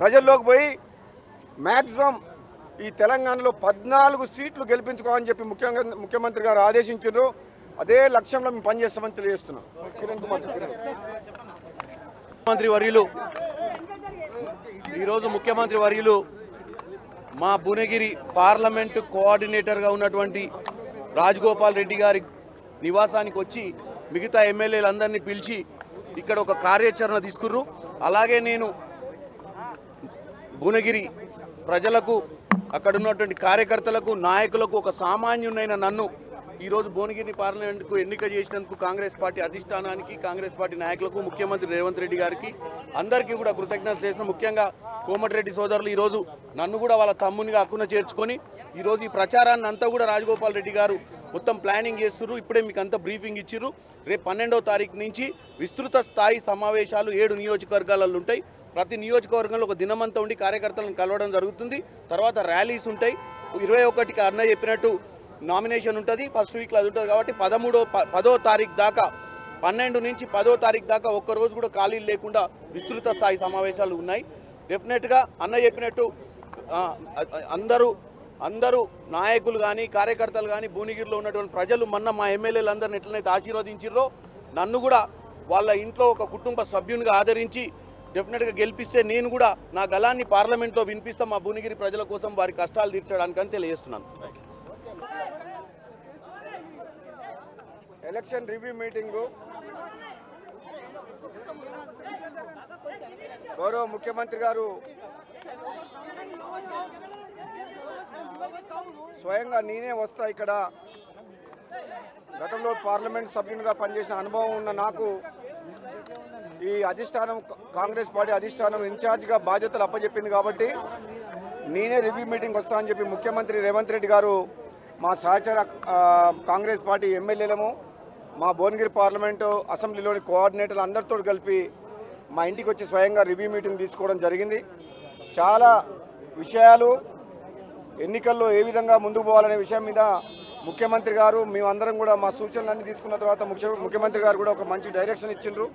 ప్రజల్లోకి పోయి మ్యాక్సిమం ఈ తెలంగాణలో పద్నాలుగు సీట్లు గెలిపించుకోవాలని చెప్పి ముఖ్యంగా ముఖ్యమంత్రి గారు ఆదేశించారు అదే లక్ష్యంలో మేము పనిచేస్తామని తెలియజేస్తున్నాం. కిరణ్ కుమార్ ముఖ్యమంత్రి వర్యులు ఈరోజు ముఖ్యమంత్రి వర్యులు మా భువనగిరి పార్లమెంట్ కోఆర్డినేటర్గా ఉన్నటువంటి రాజగోపాల్ రెడ్డి గారి నివాసానికి వచ్చి మిగతా ఎమ్మెల్యేలందరినీ పిలిచి ఇక్కడ ఒక కార్యాచరణ తీసుకుర్రు. అలాగే నేను భువనగిరి ప్రజలకు అక్కడ ఉన్నటువంటి కార్యకర్తలకు నాయకులకు ఒక సామాన్యునైన నన్ను ఈరోజు భువనగిరి పార్లమెంట్కు ఎన్నిక చేసినందుకు కాంగ్రెస్ పార్టీ అధిష్టానానికి కాంగ్రెస్ పార్టీ నాయకులకు ముఖ్యమంత్రి రేవంత్ రెడ్డి గారికి అందరికీ కూడా కృతజ్ఞతలు చేసిన ముఖ్యంగా కోమటిరెడ్డి సోదరులు ఈరోజు నన్ను కూడా వాళ్ళ తమ్మునిగా అక్కున చేర్చుకొని ఈరోజు ఈ ప్రచారాన్ని అంతా కూడా రాజగోపాల్ రెడ్డి గారు మొత్తం ప్లానింగ్ చేస్తున్నారు ఇప్పుడే మీకు అంతా బ్రీఫింగ్ ఇచ్చిర్రు. రేపు పన్నెండవ తారీఖు నుంచి విస్తృత స్థాయి సమావేశాలు ఏడు నియోజకవర్గాలలో ఉంటాయి. ప్రతి నియోజకవర్గంలో ఒక దినమంతా ఉండి కార్యకర్తలను కలవడం జరుగుతుంది. తర్వాత ర్యాలీస్ ఉంటాయి. ఇరవై ఒకటికి అన్న చెప్పినట్టు నామినేషన్ ఉంటుంది ఫస్ట్ వీక్లో అది ఉంటుంది కాబట్టి పదమూడో ప- పదో తారీఖు దాకా పన్నెండు నుంచి పదో తారీఖు దాకా ఒక్క రోజు కూడా ఖాళీలు లేకుండా విస్తృత స్థాయి సమావేశాలు ఉన్నాయి. డెఫినెట్గా అన్న చెప్పినట్టు అందరూ అందరూ నాయకులు కానీ కార్యకర్తలు కానీ భువనగిరిలో ఉన్నటువంటి ప్రజలు మొన్న మా ఎమ్మెల్యేలు అందరిని ఎట్లనైతే ఆశీర్వదించారో నన్ను కూడా వాళ్ళ ఇంట్లో ఒక కుటుంబ సభ్యునిగా ఆదరించి డెఫినెట్గా గెలిపిస్తే నేను కూడా నా గలాన్ని పార్లమెంట్లో వినిపిస్తా మా భువనగిరి ప్రజల కోసం వారి కష్టాలు తీర్చడానికని తెలియజేస్తున్నాను. Election review meeting. గౌరవ ముఖ్యమంత్రి గారు స్వయంగా నేనే వస్తా ఇక్కడ. గతంలో పార్లమెంట్ సభ్యునిగా పనిచేసిన అనుభవం ఉన్న నాకు ఈ అధిష్టానం కాంగ్రెస్ పార్టీ అధిష్టానం ఇన్ఛార్జ్గా బాధ్యతలు అప్పచెప్పింది కాబట్టి నేనే రివ్యూ మీటింగ్ వస్తా అని చెప్పి ముఖ్యమంత్రి రేవంత్ రెడ్డి గారు మా సహచర కాంగ్రెస్ పార్టీ ఎమ్మెల్యేలము మా భువనగిరి పార్లమెంటు అసెంబ్లీలోని కోఆర్డినేటర్లు అందరితో కలిపి మా ఇంటికి వచ్చి స్వయంగా రివ్యూ మీటింగ్ తీసుకోవడం జరిగింది. చాలా విషయాలు ఎన్నికల్లో ఏ విధంగా ముందుకు పోవాలనే విషయం మీద ముఖ్యమంత్రి గారు మేమందరం కూడా మా సూచనలన్నీ తీసుకున్న తర్వాత ముఖ్య ముఖ్యమంత్రి గారు కూడా ఒక మంచి డైరెక్షన్ ఇచ్చిండ్రు.